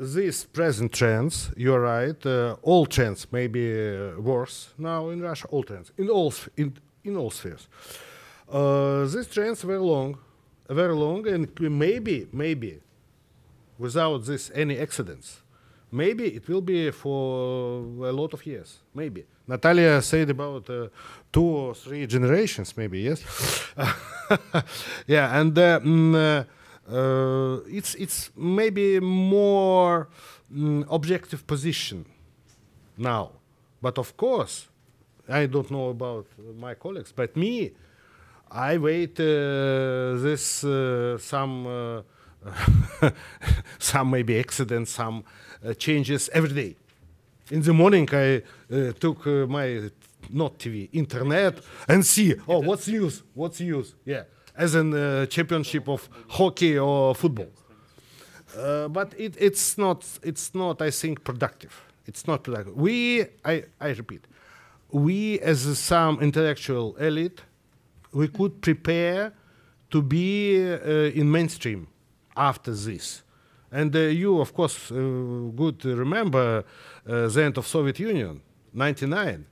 these present trends. You're right. All trends may be worse now in Russia. All trends in all in in all spheres. These trends very long, very long, and maybe maybe without this any accidents. Maybe it will be for a lot of years. Maybe Natalia said about uh, two or three generations. Maybe yes. yeah, and uh, mm, uh, uh, it's it's maybe more mm, objective position now, but of course, I don't know about my colleagues, but me, I wait uh, this uh, some some maybe accidents, some changes every day. In the morning, I uh, took uh, my not TV, internet, and see oh what's news, what's news, yeah, as in uh, championship of hockey or football. Uh, but it, it's not it's not I think productive. It's not productive. We I, I repeat, we as a some intellectual elite, we could prepare to be uh, in mainstream after this. And uh, you, of course, uh, good remember uh, the end of Soviet Union, 99,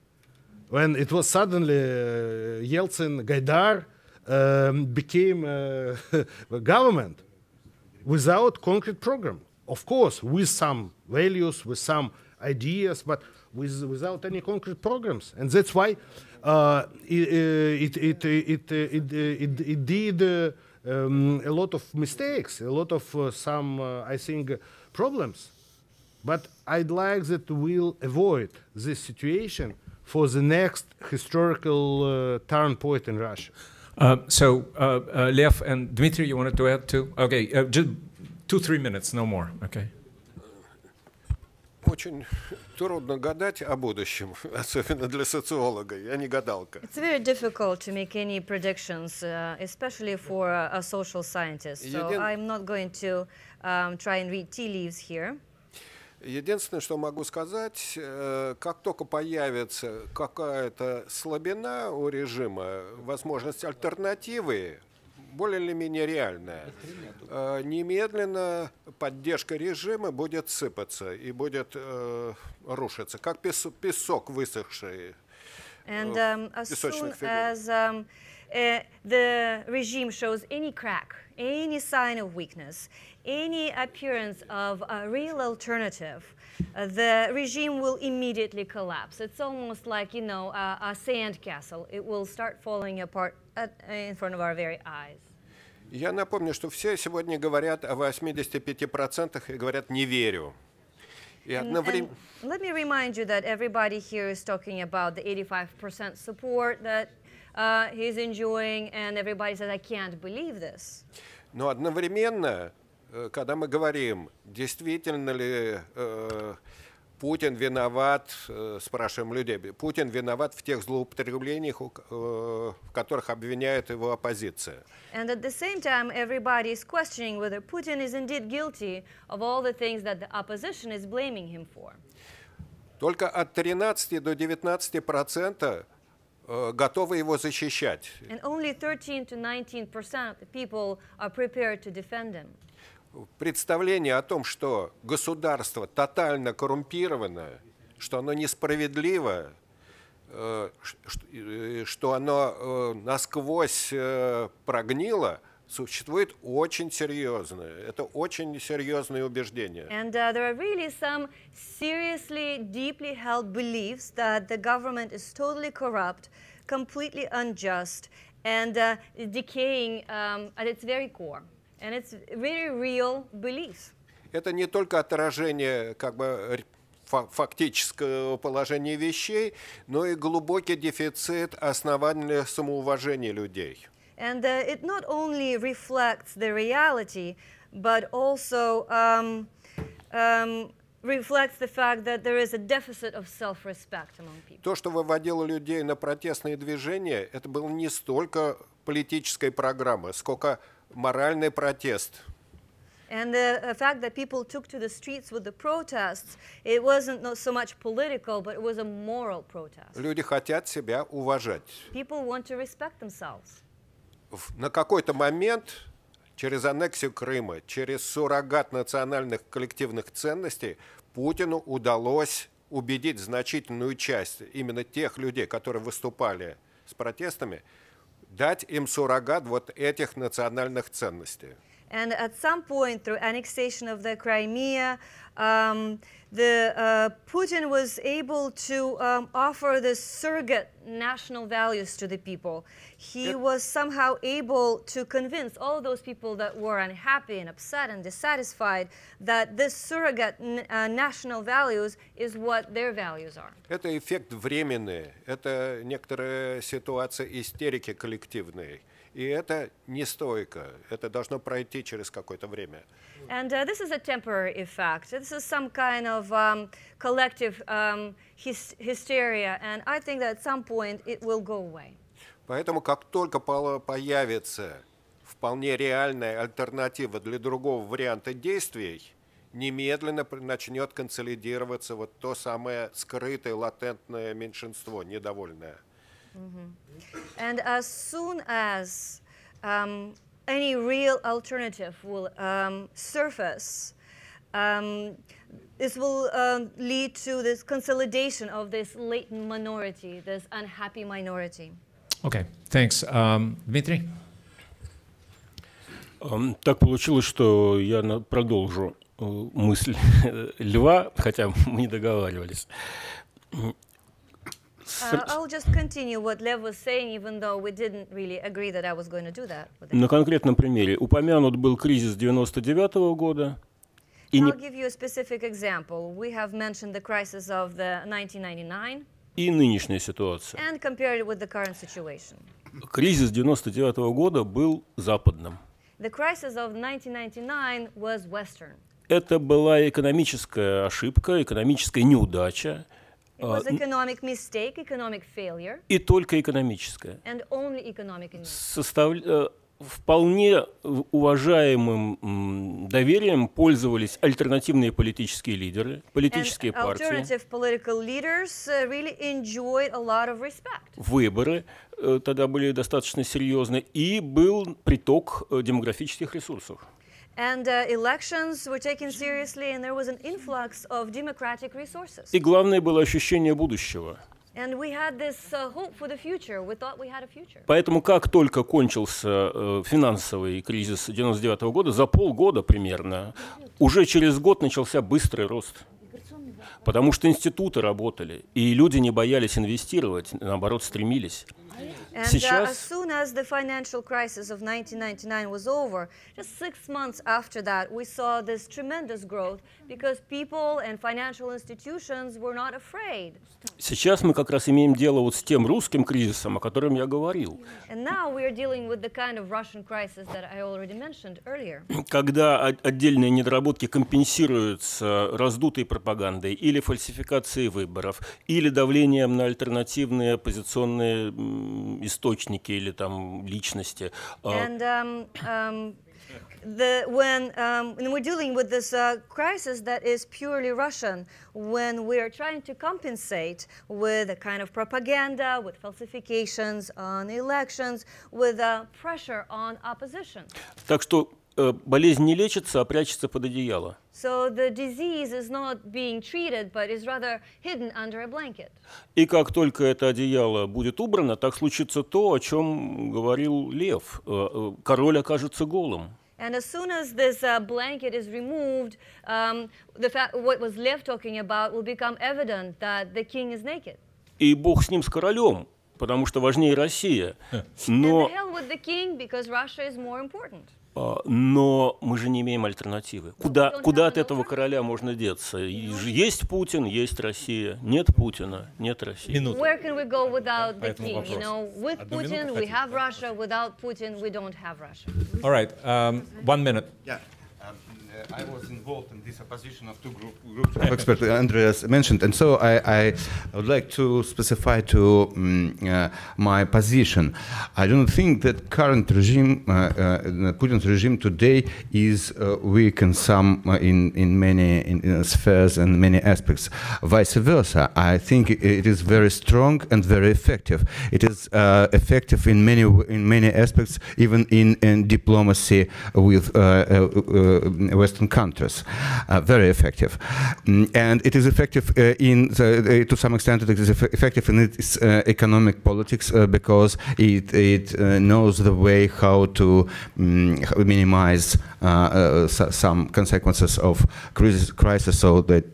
when it was suddenly Yeltsin, Gaidar um, became a government without concrete program. Of course, with some values, with some ideas, but with, without any concrete programs. And that's why uh, it, it, it, it, it, it, it did uh, um, a lot of mistakes, a lot of uh, some, uh, I think, problems. But I'd like that we'll avoid this situation for the next historical uh, turn point in Russia. Uh, so, uh, uh, Lev and Dmitry, you wanted to add too? Okay, uh, just two, three minutes, no more. Okay. Очень трудно гадать о будущем, особенно для социолога. Я не гадалка. It's very difficult to make any predictions, uh, especially for a, social scientist. So Един- I'm not going to um, try and read tea leaves here. Единственное, что могу сказать, э, как только появится какая-то слабина у режима, возможность альтернативы более или менее реальная, э, немедленно поддержка режима будет сыпаться и будет э, рушиться, как песо- песок высохший. And э, um, as soon as um, uh, the regime shows any crack, any sign of weakness, any appearance of a real alternative, uh, the regime will immediately collapse. It's almost like, you know, a, a sand castle. It will start falling apart at, in front of our very eyes. Я напомню, что все сегодня говорят о 85% и говорят «не верю». И одновременно... and let me remind you that everybody here is talking about the 85% support that uh, he's enjoying, and everybody says, I can't believe this. Но одновременно, э, когда мы говорим, действительно ли э, Путин виноват, э, спрашиваем людей, Путин виноват в тех злоупотреблениях, э, в которых обвиняет его оппозиция. And at the same time, everybody is questioning whether Putin is indeed guilty of all the things that the opposition is blaming him for. Только от 13 до 19 процента э, готовы его защищать. And only 13 to 19 percent of the people are prepared to defend him. Представление о том, что государство тотально коррумпировано, что оно несправедливо, э, э, что оно э, насквозь прогнило, существует очень серьезное. Это очень серьезные убеждения. And uh, there are really some seriously, deeply held beliefs that the government is totally corrupt, completely unjust, and uh, decaying um, at its very core. And it's really real beliefs. Это не только отражение как бы фактического положения вещей, но и глубокий дефицит основания самоуважения людей. And uh, it not only reflects the reality, but also um, um, reflects the fact that there is a deficit of self respect among people. То, что выводило людей на протестные движения, это был не столько политическая программа, сколько моральный протест. And the, fact that people took to the streets with the protests, it wasn't not so much political, but it was a moral protest. Люди хотят себя уважать. People want to respect themselves. На какой-то момент через аннексию Крыма, через суррогат национальных коллективных ценностей Путину удалось убедить значительную часть именно тех людей, которые выступали с протестами, дать им суррогат вот этих национальных ценностей. And at some point, through annexation of the Crimea, um, the, uh, Putin was able to um, offer the surrogate national values to the people. He was somehow able to convince all those people that were unhappy and upset and dissatisfied that this surrogate n- uh, national values is what their values are. Это эффект временный, это некоторая ситуация истерики коллективной. И это не стойко, это должно пройти через какое-то время. And uh, this is a temporary effect. This is some kind of um, collective um, hys- hysteria, and I think that at some point it will go away. Поэтому как только по- появится вполне реальная альтернатива для другого варианта действий, немедленно начнет консолидироваться вот то самое скрытое, латентное меньшинство, недовольное. Mhm. And as soon as um, any real alternative will um, surface, um, this will um, lead to this consolidation of this latent minority, this unhappy minority. Okay, thanks. Um, Dmitry? Ам, Так получилось, что я на- продолжу э, мысль Льва, хотя мы не договаривались. На конкретном примере упомянут был кризис 99 года, и, I'll give you a specific example. We have mentioned the crisis of the 1999 и нынешняя ситуация. and compared it with the current situation. Кризис 99 года был западным. The crisis of 1999 was Western. Это была экономическая ошибка, экономическая неудача, а, mistake, и только экономическое. Состав... Э, вполне уважаемым доверием пользовались альтернативные политические лидеры, политические And партии. Выборы э, тогда были достаточно серьезны, и был приток э, демографических ресурсов. И главное было ощущение будущего. Поэтому как только кончился э, финансовый кризис 99 года, за полгода примерно, уже через год начался быстрый рост. Потому что институты работали, и люди не боялись инвестировать, наоборот, стремились. And uh, Сейчас- as soon as the financial crisis of 1999 was over, just six months after that, we saw this tremendous growth because people and financial institutions were not afraid. Сейчас мы как раз имеем дело вот с тем русским кризисом, о котором я говорил. And now we are dealing with the kind of Russian crisis that I already mentioned earlier. Когда отдельные недоработки компенсируются раздутой пропагандой или фальсификацией выборов, или давлением на альтернативные оппозиционные источники или там личности. а, And um, um, the, when, um, when we're dealing with this uh, crisis that is purely Russian, when we are trying to compensate with a kind of propaganda, with falsifications on elections, with uh, pressure on opposition. Так что э, болезнь не лечится, а прячется под одеяло. So the disease is not being treated, but is rather hidden under a blanket. И как только это одеяло будет убрано, так случится то, о чем говорил Лев. Э, э, Король окажется голым. And as soon as this uh, blanket is removed, um, the fact what was Lev talking about will become evident that the king is naked. И Бог с ним, с королем, потому что важнее Россия. And Но, the hell with the king because Russia is more important. А, но мы же не имеем альтернативы. Куда, куда от этого короля можно деться? Ж- Есть Путин, есть Россия. Нет Путина, нет России. Where can we go without the king? You know, with Одну Putin минуту we have Russia. Without Putin we don't have Russia. All right, um, one minute. Yeah. I was involved in this opposition of two group, groups of experts Andreas mentioned, and so I, I would like to specify to um, uh, my position. I don't think that current regime, uh, uh, Putin's regime today, is uh, weak in some, uh, in in many in, in spheres and many aspects. Vice versa, I think it is very strong and very effective. It is uh, effective in many in many aspects, even in, in diplomacy with uh, Western countries. Uh, very effective, Mm, and it is effective uh, in the, uh, to some extent. It is effective in its uh, economic politics uh, because it it knows the way how to mm, minimize some consequences of crisis, crisis so that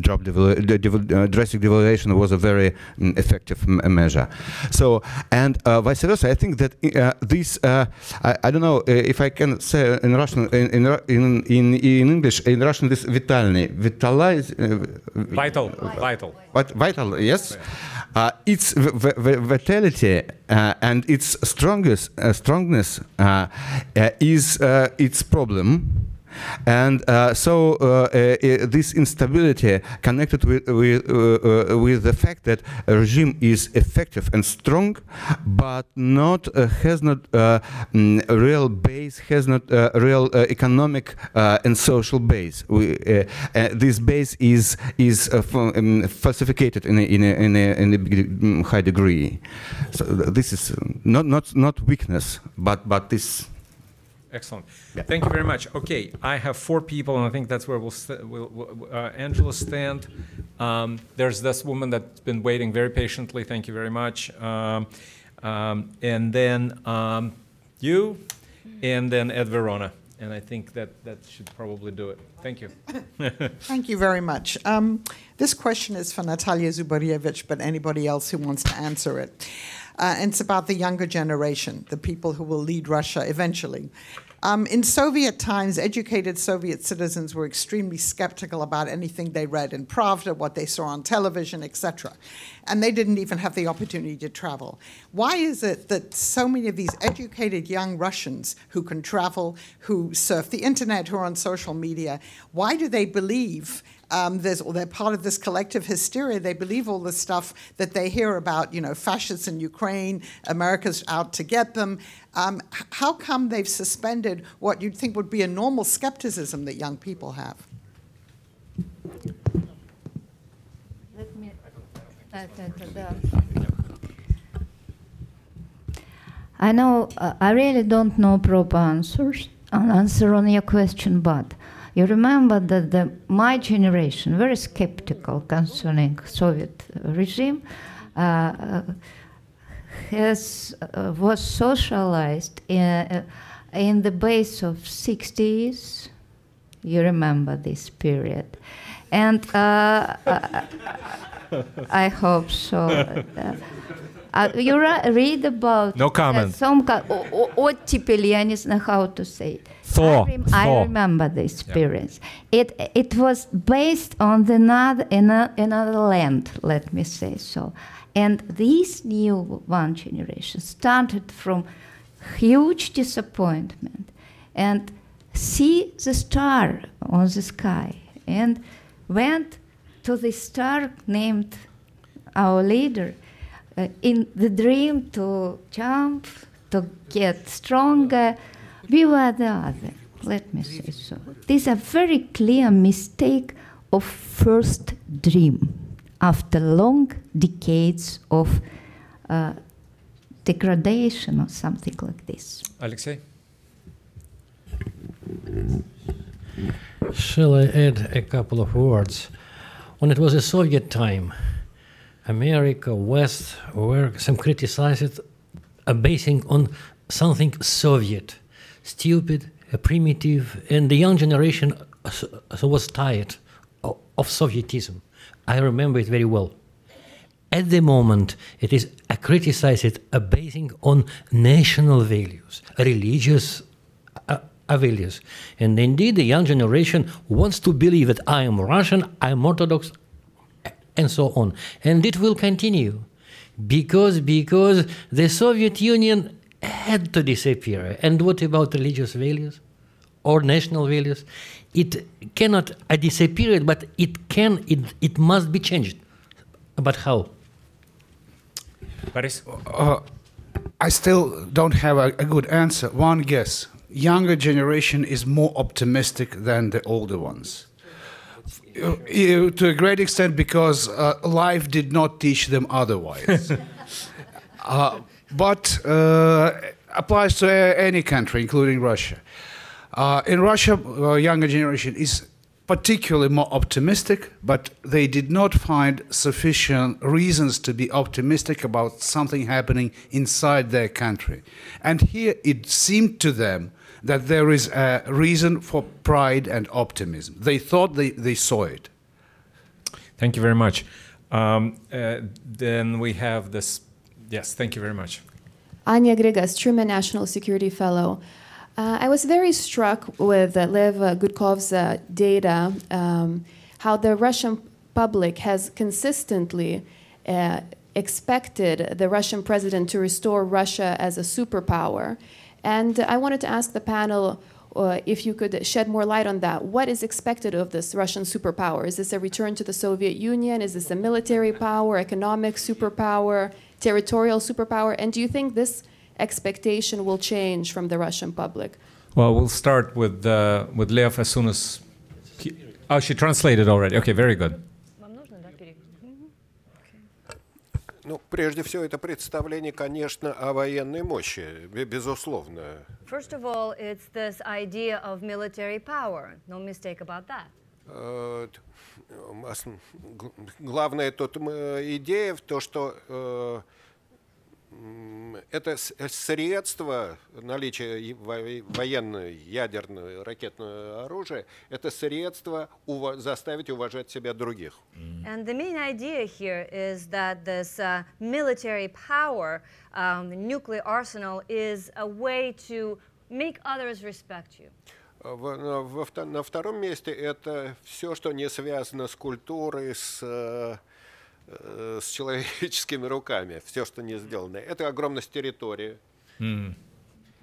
job deval- uh, drastic devaluation was a very mm, effective m- measure. So, and uh, vice versa, I think that uh, this, uh, I, I don't know uh, if I can say in Russian, in, in, in, in, English, in Russian, this vitalny, vitalize, uh, Vital, vital. What, vital, yes. Uh, its vitality uh, and its strongest uh, strongness uh, uh, is uh, its problem. And uh, so uh, uh, this instability connected with with, uh, uh, with the fact that a regime is effective and strong, but not uh, has not mm, real base, has not a real economic and social base. We, this base is is um, falsified in a, in a, in a, in a mm, high degree. So this is not not not weakness, but but this. Excellent. Thank you very much. Okay, I have four people, and I think that's where we'll, st- we'll, we'll uh, Angela Stent. Um, there's this woman that's been waiting very patiently. Thank you very much. Um, um, and then um, you, and then Ed Verona. And I think that that should probably do it. Thank you. Thank you very much. Um, this question is for Natalia Zubarevich, but anybody else who wants to answer it. Uh, and it's about the younger generation, the people who will lead Russia eventually. Um, in Soviet times, educated Soviet citizens were extremely skeptical about anything they read in Pravda, what they saw on television, etc. And they didn't even have the opportunity to travel. Why is it that so many of these educated young Russians who can travel, who surf the internet, who are on social media, why do they believe um, there's, or they're part of this collective hysteria. They believe all the stuff that they hear about, you know, fascists in Ukraine, America's out to get them. Um, how come they've suspended what you'd think would be a normal skepticism that young people have? I know uh, I really don't know proper answers an answer on your question, but you remember that the, my generation very skeptical concerning Soviet regime. Uh, uh, has uh, was socialized in, uh, in the base of 60s. You remember this period, and uh, I hope so. Uh, you read about No comment. some kind o- o- I don't know how to say it. Thaw, I, rem- I remember the experience. It it was based on the another ano- another land, let me say so. And this new one generation started from huge disappointment and see the star on the sky and went to the star named our leader uh, in the dream to jump, to get stronger. We were the other, let me say so. This is a very clear mistake of first dream after long decades of uh, degradation or something like this. Alexei? Shall I add a couple of words? When it was a Soviet time, America, West were some criticized uh, basing on something Soviet, stupid, uh, primitive, and the young generation uh, uh, was tired of, of Sovietism. I remember it very well. At the moment, it is uh, criticized uh, basing on national values, religious uh, values. And indeed, the young generation wants to believe that I am Russian, I am Orthodox, and so on. And it will continue because, because the Soviet Union had to disappear. And what about religious values or national values? It cannot uh, disappear, but it can, it, it must be changed. But how? Boris? Uh, I still don't have a, a good answer. One guess: younger generation is more optimistic than the older ones. Uh, to a great extent, because uh, life did not teach them otherwise. uh, but uh, applies to any country, including Russia. Uh, in Russia, uh, younger generation is particularly more optimistic, but they did not find sufficient reasons to be optimistic about something happening inside their country. And here it seemed to them that there is a reason for pride and optimism. They thought they, they saw it. Thank you very much. Um, uh, then we have this. Yes, thank you very much. Anya Grigas, Truman National Security Fellow. Uh, I was very struck with uh, Lev uh, Gudkov's uh, data, um, how the Russian public has consistently uh, expected the Russian president to restore Russia as a superpower. And I wanted to ask the panel uh, if you could shed more light on that. What is expected of this Russian superpower? Is this a return to the Soviet Union? Is this a military power, economic superpower, territorial superpower? And do you think this expectation will change from the Russian public? Well, we'll start with uh, with Lev as soon as. Oh, she translated already. Okay, very good. Ну, прежде всего, это представление, конечно, о военной мощи, бе- безусловно. First of all, it's this idea of military power. No mistake about that. Э, Главная тут идея в том, что э, это с- средство во- военного, ядерного, ракетного оружия, это средство ува- заставить уважать себя других. And the main idea here is that this uh, military power, um, nuclear arsenal, is a way to make others respect you. В- на- во вто- на втором месте это все, что не связано с культурой, с, э, с человеческими руками, все, что не сделано. Это огромность территории. М.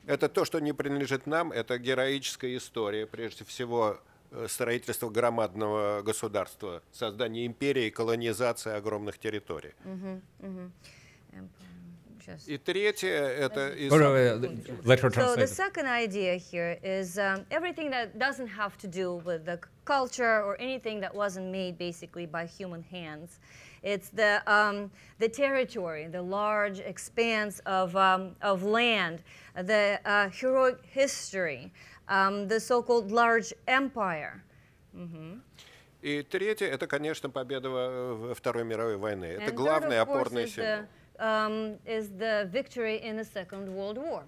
Это то, что не принадлежит нам, это героическая история, прежде всего э, строительство громадного государства, создание империи, колонизация огромных территорий. Mhm, mhm. Um, just- И третье это из- Or, uh, So the second idea here is um, everything that doesn't have to do with the culture or anything that wasn't made basically by human hands. It's the, um, the territory, the large expanse of, um, of land, the uh, heroic history, um, the so-called large empire. Mhm. И третье это, конечно, победа во во Второй мировой войны. Это And third, главный of course, опорный is символ. the, um, is the victory in the Second World War.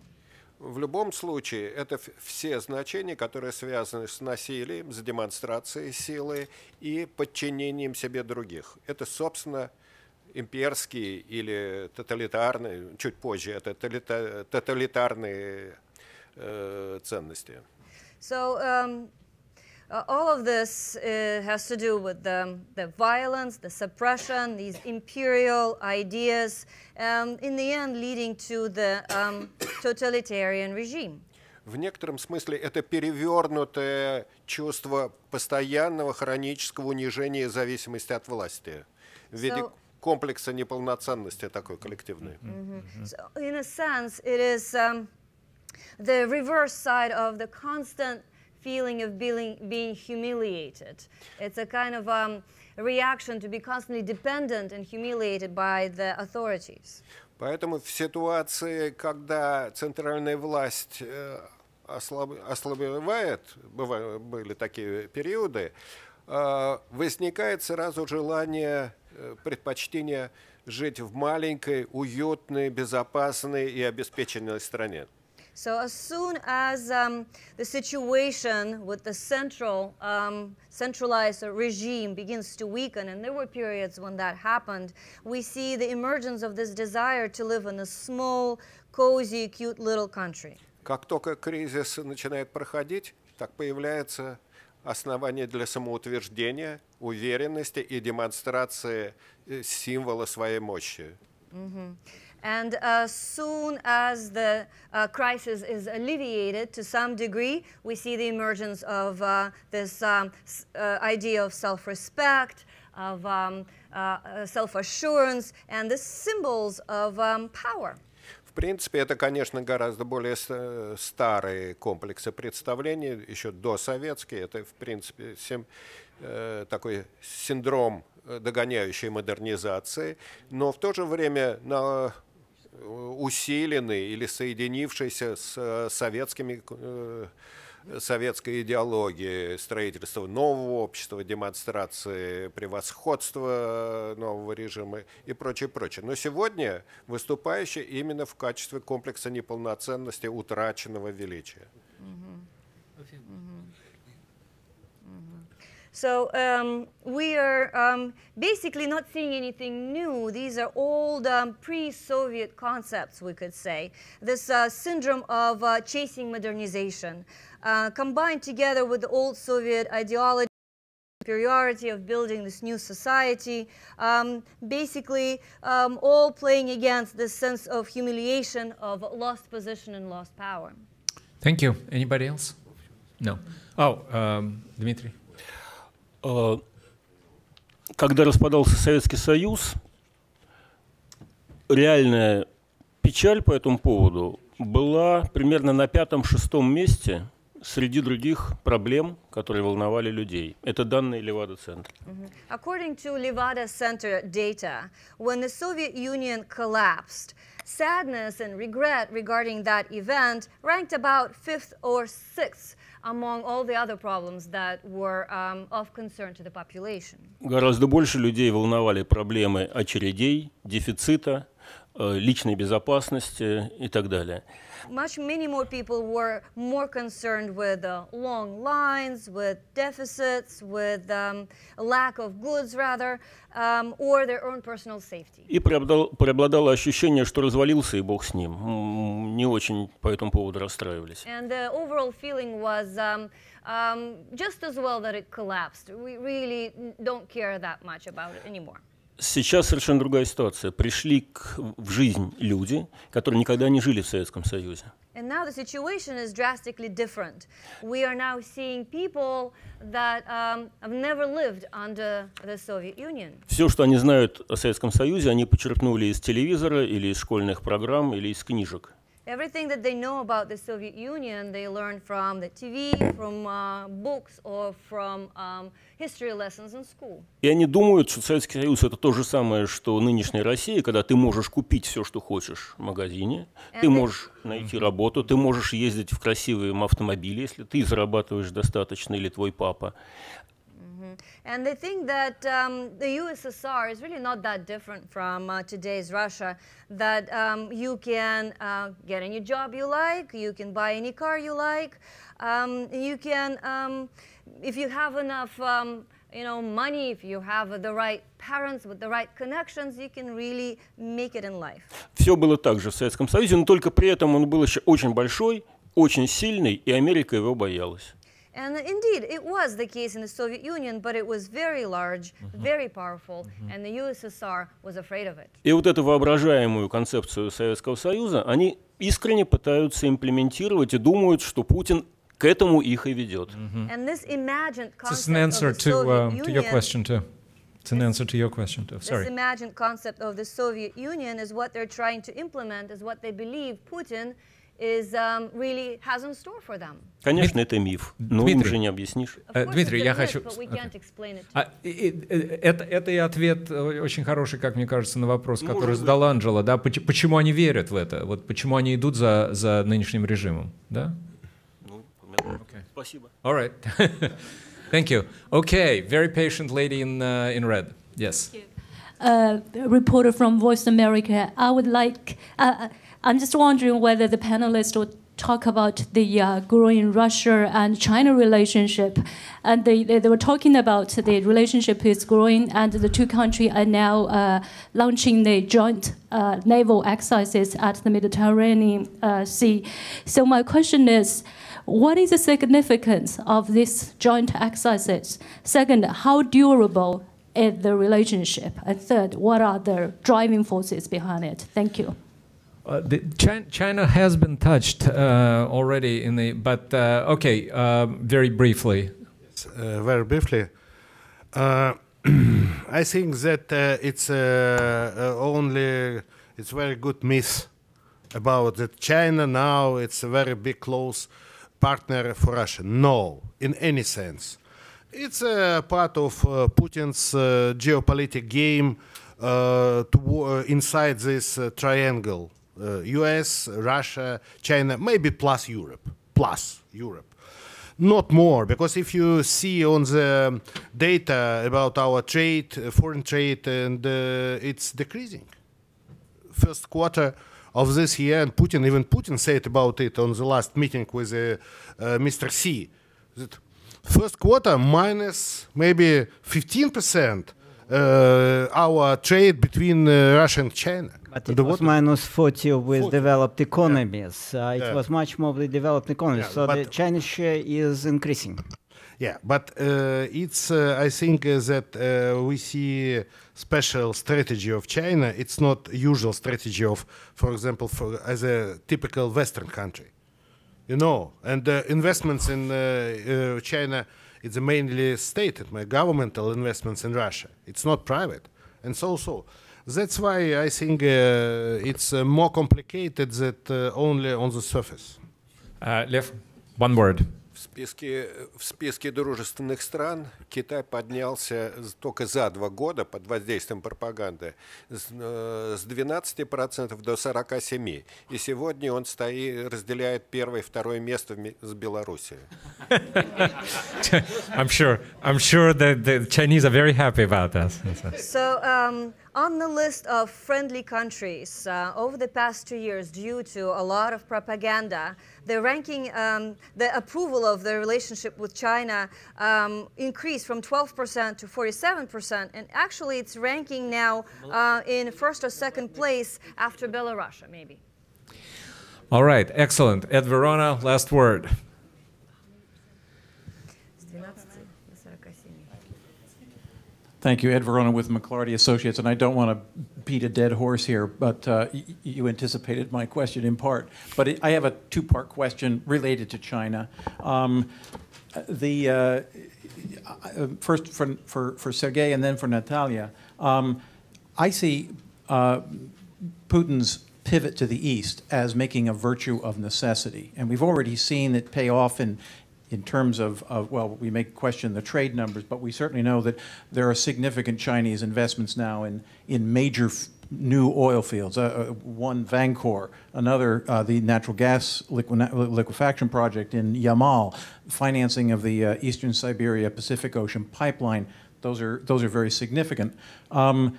В любом случае, это все значения, которые связаны с насилием, с демонстрацией силы и подчинением себе других. Это, собственно, имперские или тоталитарные, чуть позже, это тоталитарные э, ценности. So um, uh, all of this uh, has to do with the, the violence, the suppression, these imperial ideas, um, in the end leading to the um, totalitarian regime. В некотором смысле это перевернутое чувство постоянного хронического унижения и зависимости от власти в виде So- комплекса неполноценности такой коллективной. So in a sense, it is um, the reverse side of the constant feeling of being, being humiliated. It's a kind of um, reaction to be constantly dependent and humiliated by the authorities. Поэтому в ситуации, когда центральная власть э, ослаб- ослабевает, быва- были такие периоды, э, возникает сразу желание, э, предпочтение жить в маленькой, уютной, безопасной и обеспеченной стране. So as soon as um, the situation with the central, um, centralized regime begins to weaken, and there were periods when that happened, we see the emergence of this desire to live in a small, cozy, cute little country. Как только кризис начинает проходить, так появляется основание для самоутверждения, уверенности и демонстрации э, символа своей мощи. Mhm. And as soon as the uh, crisis is alleviated to some degree, we see the emergence of uh, this um, s- uh, idea of self respect, of um, uh, self assurance, and the symbols of um, power. В принципе, это, конечно, гораздо более с- э, старые комплексы представлений, еще досоветские. Это, в принципе, сем- э, такой синдром э, догоняющей модернизации, но в то же время на э, усиленный или соединившийся с э, советскими э, советской идеологией строительства нового общества, демонстрации превосходства нового режима и прочее, прочее. Но сегодня выступающий именно в качестве комплекса неполноценности утраченного величия. So um, we are um, basically not seeing anything new. These are old um, pre-Soviet concepts, we could say. This uh, syndrome of uh, chasing modernization, uh, combined together with the old Soviet ideology superiority of building this new society, um, basically um, all playing against this sense of humiliation of lost position and lost power. Thank you. Anybody else? No. Oh, um, Dmitry. Э, Когда распадался Советский Союз, реальная печаль по этому поводу была примерно на пятом-шестом месте среди других проблем, которые волновали людей. Это данные Левада-центра. According to Levada Center data, when the Soviet Union collapsed, sadness and regret regarding that event ranked about fifth or sixth among all the other problems that were um, of concern to the population. Гораздо больше людей волновали проблемы очередей, дефицита, э, личной безопасности и так далее. Much many more people were more concerned with uh, long lines, with deficits, with um, a lack of goods, rather, um, or their own personal safety. И преобладало, преобладало ощущение, что развалился и бог с ним. М, Не очень по этому поводу расстраивались. And the overall feeling was um, um, just as well that it collapsed. We really n- don't care that much about it anymore. Сейчас совершенно другая ситуация. Пришли к- в жизнь люди, которые никогда не жили в Советском Союзе. And now the situation is drastically different. We are now seeing people that um, have never lived under the Soviet Union. Все, что они знают о Советском Союзе, они почерпнули из телевизора или из школьных программ или из книжек. Everything that they know about the Soviet Union, they learn from the TV, from uh, books, or from um, history lessons in school. И они думают, что Советский Союз это то же самое, что нынешняя Россия, когда ты можешь купить все, что хочешь в магазине, ты And they- можешь найти работу, ты можешь ездить в красивом автомобиле, если ты зарабатываешь достаточно, или твой папа. Mhm. And they think that um, the USSR is really not that different from uh, today's Russia, that um, you can uh, get any job you like, you can buy any car you like, um, you can, um, if you have enough um, you know, money, if you have the right parents with the right connections, you can really make it in life. Все было так же в Советском Союзе, но только при этом он был еще очень большой, очень сильный, и Америка его боялась. And indeed, it was the case in the Soviet Union, but it was very large, very powerful, and the USSR was afraid of it. И вот эту воображаемую концепцию Советского Союза они искренне пытаются имплементировать и думают, что Путин к этому их и ведет. And this imagined This is an concept answer of the to, Soviet uh, Union, to your question, too. It's an answer to your question, too. this Sorry. imagined concept of the Soviet Union is what they're trying to implement, is what they believe Putin is um, really has in store for them. Конечно, это миф, но им Дмитрий. же не объяснишь. Э, Дмитрий, я хочу... А, и- и- э, это, это и ответ э, очень хороший, как мне кажется, на вопрос, Может который быть. задал Анджела, да, поч- почему они верят в это, вот почему они идут за, за нынешним режимом, да? Спасибо. All right. Thank you. Okay, very patient lady in, uh, in red. Yes. uh, reporter from Voice America. I would like, uh, I'm just wondering whether the panelists will talk about the uh, growing Russia and China relationship. And they, they, they were talking about the relationship is growing, and the two countries are now uh, launching the joint uh, naval exercises at the Mediterranean uh, Sea. So, my question is, what is the significance of these joint exercises? Second, how durable is the relationship? And third, what are the driving forces behind it? Thank you. Uh, China, China has been touched uh, already in the, but uh, okay, uh, very briefly. uh, very briefly. Uh, I think that uh, it's only it's very good myth about that China now it's a very big close partner for Russia. No, in any sense. It's a part of Putin's geopolitical game to, inside this triangle: U.S., Russia, China, maybe plus Europe, plus Europe not more because if you see on the data about our trade uh, foreign trade and uh, it's decreasing first quarter of this year and putin even putin said about it on the last meeting with uh, uh, mr Xi that first quarter minus maybe 15% uh, our trade between uh, russia and china the was what- minus 40 with 40. developed economies. Uh, it Yeah. was much more with developed economies. Yeah, so the Chinese share is increasing. Yeah, but uh, it's uh, I think uh, that uh, we see special strategy of China. It's not usual strategy of, for example, for, as a typical Western country, you know. And uh, investments in uh, uh, China, it's mainly state, my governmental investments in Russia. It's not private, and so so. That's why I think uh, it's uh, more complicated that uh, only on the surface. Uh, Lev, one word. В списке, в списке дружественных стран Китай поднялся только за два года под воздействием пропаганды с, э, с 12% до 47%. И сегодня он стоит, разделяет первое и второе место с Белоруссией. I'm sure. I'm sure that the Chinese are very happy about that. So, um, on the list of friendly countries uh, over the past two years, due to a lot of propaganda, the ranking, um, the approval of the relationship with China um, increased from 12% to 47%, and actually it's ranking now uh, in first or second place after Belarus, maybe. All right, excellent. Ed Verona, last word. Thank you, Ed Verona with McClarty Associates. And I don't want to beat a dead horse here, but uh, you anticipated my question in part. But it, I have a two part question related to China. Um, the uh, uh, first for, for, for Sergei and then for Natalia. Um, I see uh, Putin's pivot to the east as making a virtue of necessity. And we've already seen it pay off in, in terms of, of, well, we may question the trade numbers, but we certainly know that there are significant Chinese investments now in, in major new oil fields. Uh, uh, one, Vankor, another, uh, the natural gas liqui- liquefaction project in Yamal, financing of the uh, Eastern Siberia Pacific Ocean pipeline. Those are, those are very significant. Um,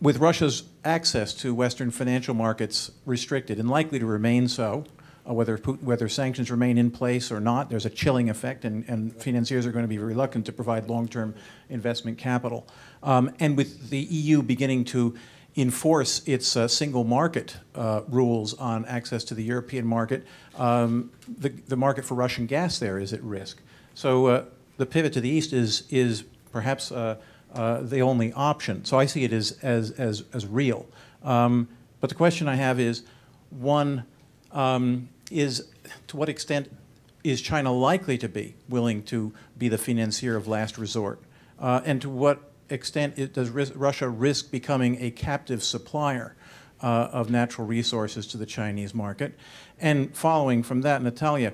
with Russia's access to Western financial markets restricted and likely to remain so, uh, whether whether sanctions remain in place or not. There's a chilling effect, and, and financiers are going to be reluctant to provide long-term investment capital. Um, and with the EU beginning to enforce its uh, single market uh, rules on access to the European market, um, the, the market for Russian gas there is at risk. So uh, the pivot to the east is, is perhaps uh, uh, the only option. So I see it as, as, as, as real. Um, but the question I have is, one, um, is to what extent is China likely to be willing to be the financier of last resort? Uh, and to what extent it, does Russia risk becoming a captive supplier uh, of natural resources to the Chinese market? And following from that, Natalia,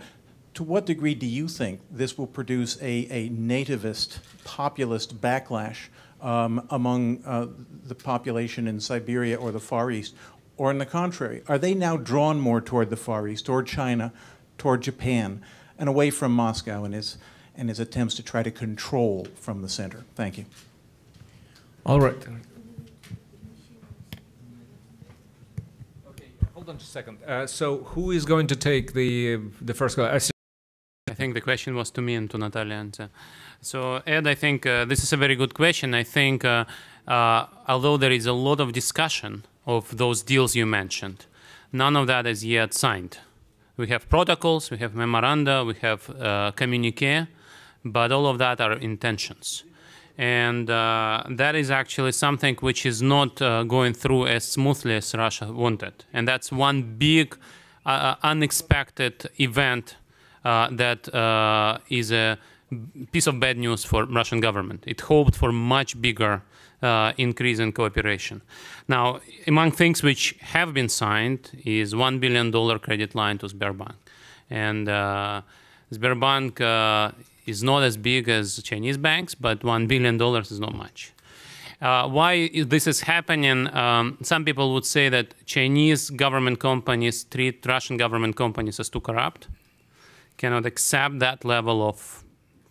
to what degree do you think this will produce a, a nativist, populist backlash um, among uh, the population in Siberia or the Far East? Or on the contrary, are they now drawn more toward the Far East, toward China, toward Japan, and away from Moscow and his, and his attempts to try to control from the center? Thank you. All right. Okay, hold on just a second. Uh, so, who is going to take the the first go? I, I think the question was to me and to Natalia. And, uh, so, Ed, I think uh, this is a very good question. I think, uh, uh, although there is a lot of discussion of those deals you mentioned, none of that is yet signed. We have protocols, we have memoranda, we have uh, communique, but all of that are intentions and uh, that is actually something which is not uh, going through as smoothly as Russia wanted. And that's one big uh, uh unexpected event uh, that is a piece of bad news for Russian government. It hoped for much bigger increase in cooperation. Now, among things which have been signed is $1 billion credit line to Sberbank. And Sberbank is not as big as Chinese banks, but $1 billion is not much. Uh, why this is happening, um, some people would say that Chinese government companies treat Russian government companies as too corrupt, cannot accept that level of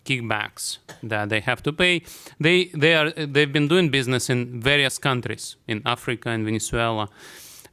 kickbacks that they have to pay. They, they are, they've been doing business in various countries, in Africa and Venezuela,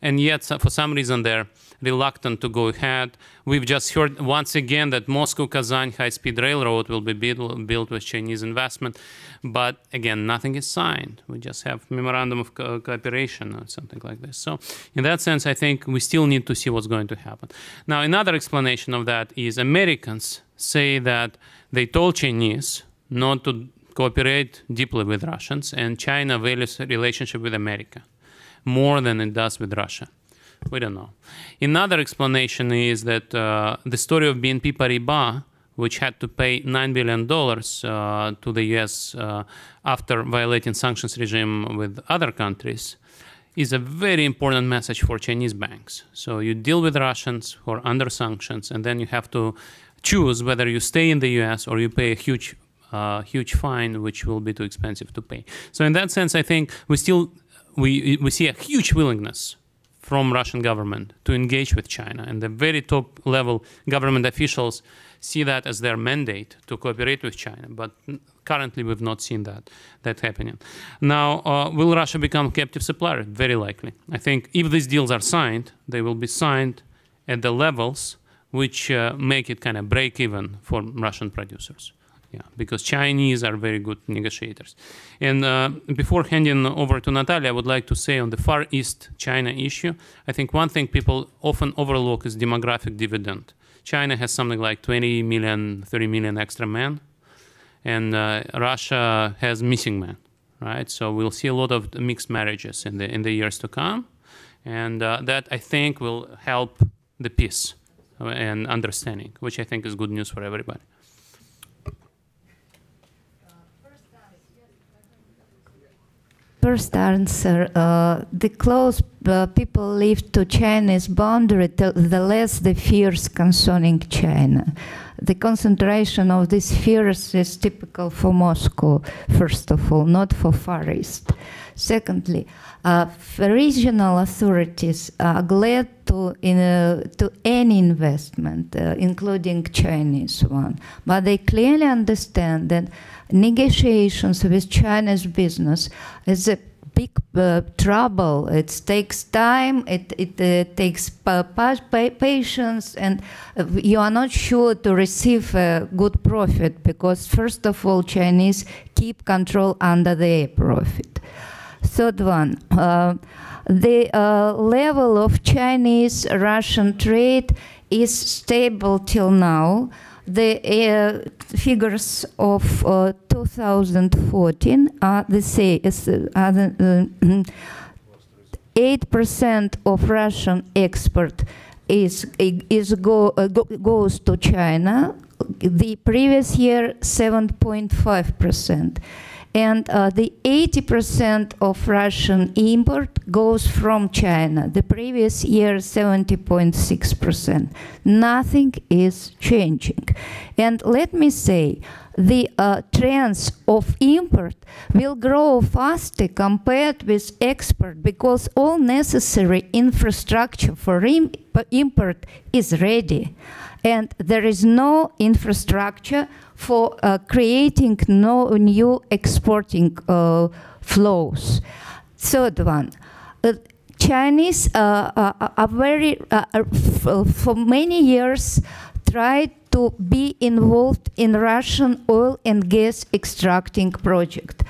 and yet for some reason they're reluctant to go ahead. We've just heard once again that Moscow-Kazan high-speed railroad will be built, with Chinese investment, but again, nothing is signed. We just have memorandum of co cooperation or something like this. So in that sense, I think we still need to see what's going to happen. Now, another explanation of that is Americans say that they told Chinese not to cooperate deeply with Russians, and China values relationship with America more than it does with Russia. We don't know. Another explanation is that uh, the story of BNP Paribas, which had to pay $9 billion uh, to the US uh, after violating sanctions regime with other countries, is a very important message for Chinese banks. So you deal with Russians who are under sanctions, and then you have to choose whether you stay in the US or you pay a huge, uh, huge fine, which will be too expensive to pay. So in that sense, I think we still we, we see a huge willingness from Russian government to engage with China. And the very top level government officials see that as their mandate to cooperate with China. But currently we've not seen that, that happening. Now, uh, will Russia become captive supplier? Very likely. I think if these deals are signed, they will be signed at the levels which uh, make it kind of break even for Russian producers. Yeah, because Chinese are very good negotiators. And uh, before handing over to Natalia, I would like to say on the Far East China issue, I think one thing people often overlook is demographic dividend. China has something like 20 million, 30 million extra men, and uh, Russia has missing men, right? So we'll see a lot of mixed marriages in the in the years to come, and uh, that I think will help the peace and understanding, which I think is good news for everybody. first answer, uh, the close uh, people live to China's boundary, the less the fears concerning China. The concentration of these fears is typical for Moscow, first of all, not for Far East. Secondly, uh, regional authorities are glad to, in, uh, to any investment, uh, including Chinese one, but they clearly understand that negotiations with China's business is a big uh, trouble. It takes time, it, it uh, takes pa- pa- pa- patience, and uh, you are not sure to receive a good profit because, first of all, Chinese keep control under their profit. Third one, uh, the uh, level of Chinese Russian trade is stable till now. The uh, figures of uh, 2014 are the same. uh, uh, 8% of Russian export is, is go, uh, go, goes to China. The previous year, 7.5%. And uh, the 80% of Russian import goes from China. The previous year, 70.6%. Nothing is changing. And let me say, the uh, trends of import will grow faster compared with export because all necessary infrastructure for im import is ready and there is no infrastructure for uh, creating no new exporting uh, flows. Third one, uh, Chinese uh, uh, are very, for many years, tried to be involved in Russian oil and gas extracting project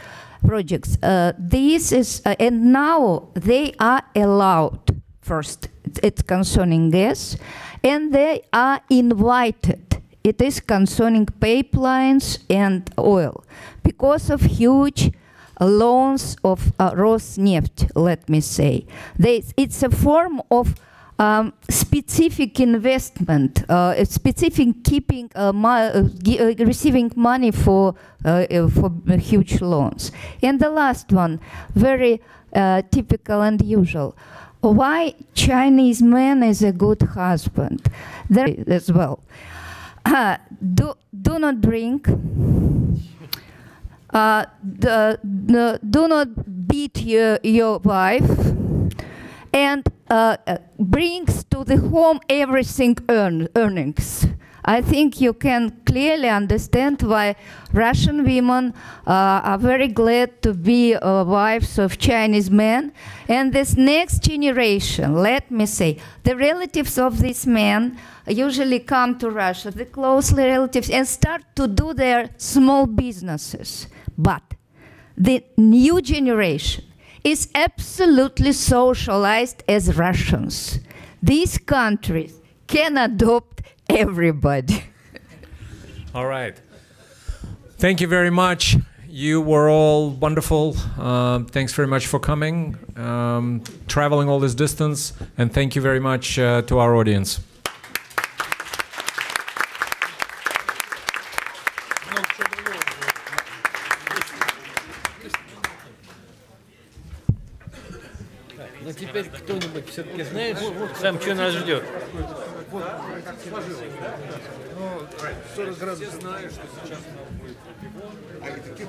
projects. Uh, this is, uh, and now they are allowed. First, it's concerning gas, and they are invited. It is concerning pipelines and oil because of huge loans of uh, Rosneft, let me say. They, it's a form of um, specific investment, uh, specific keeping uh, mo uh, receiving money for uh, uh, for huge loans. And the last one, very uh, typical and usual. Why Chinese man is a good husband? There as well. do do not drink. The, the, do not beat your, your wife and uh, uh, brings to the home everything earn, earnings. I think you can clearly understand why Russian women uh, are very glad to be uh, wives of Chinese men. And this next generation, let me say, the relatives of these men usually come to Russia, the closely relatives, and start to do their small businesses. But the new generation, is absolutely socialized as Russians. These countries can adopt everybody. All right. Thank you very much. You were all wonderful. Um, thanks very much for coming, um, traveling all this distance, and thank you very much uh, to our audience. теперь кто-нибудь все-таки знает, сам что нас ждет? вот, да? как сложилось, да? Ну, 40 градусов. Все знают, что сейчас у нас будет регион. А где ты?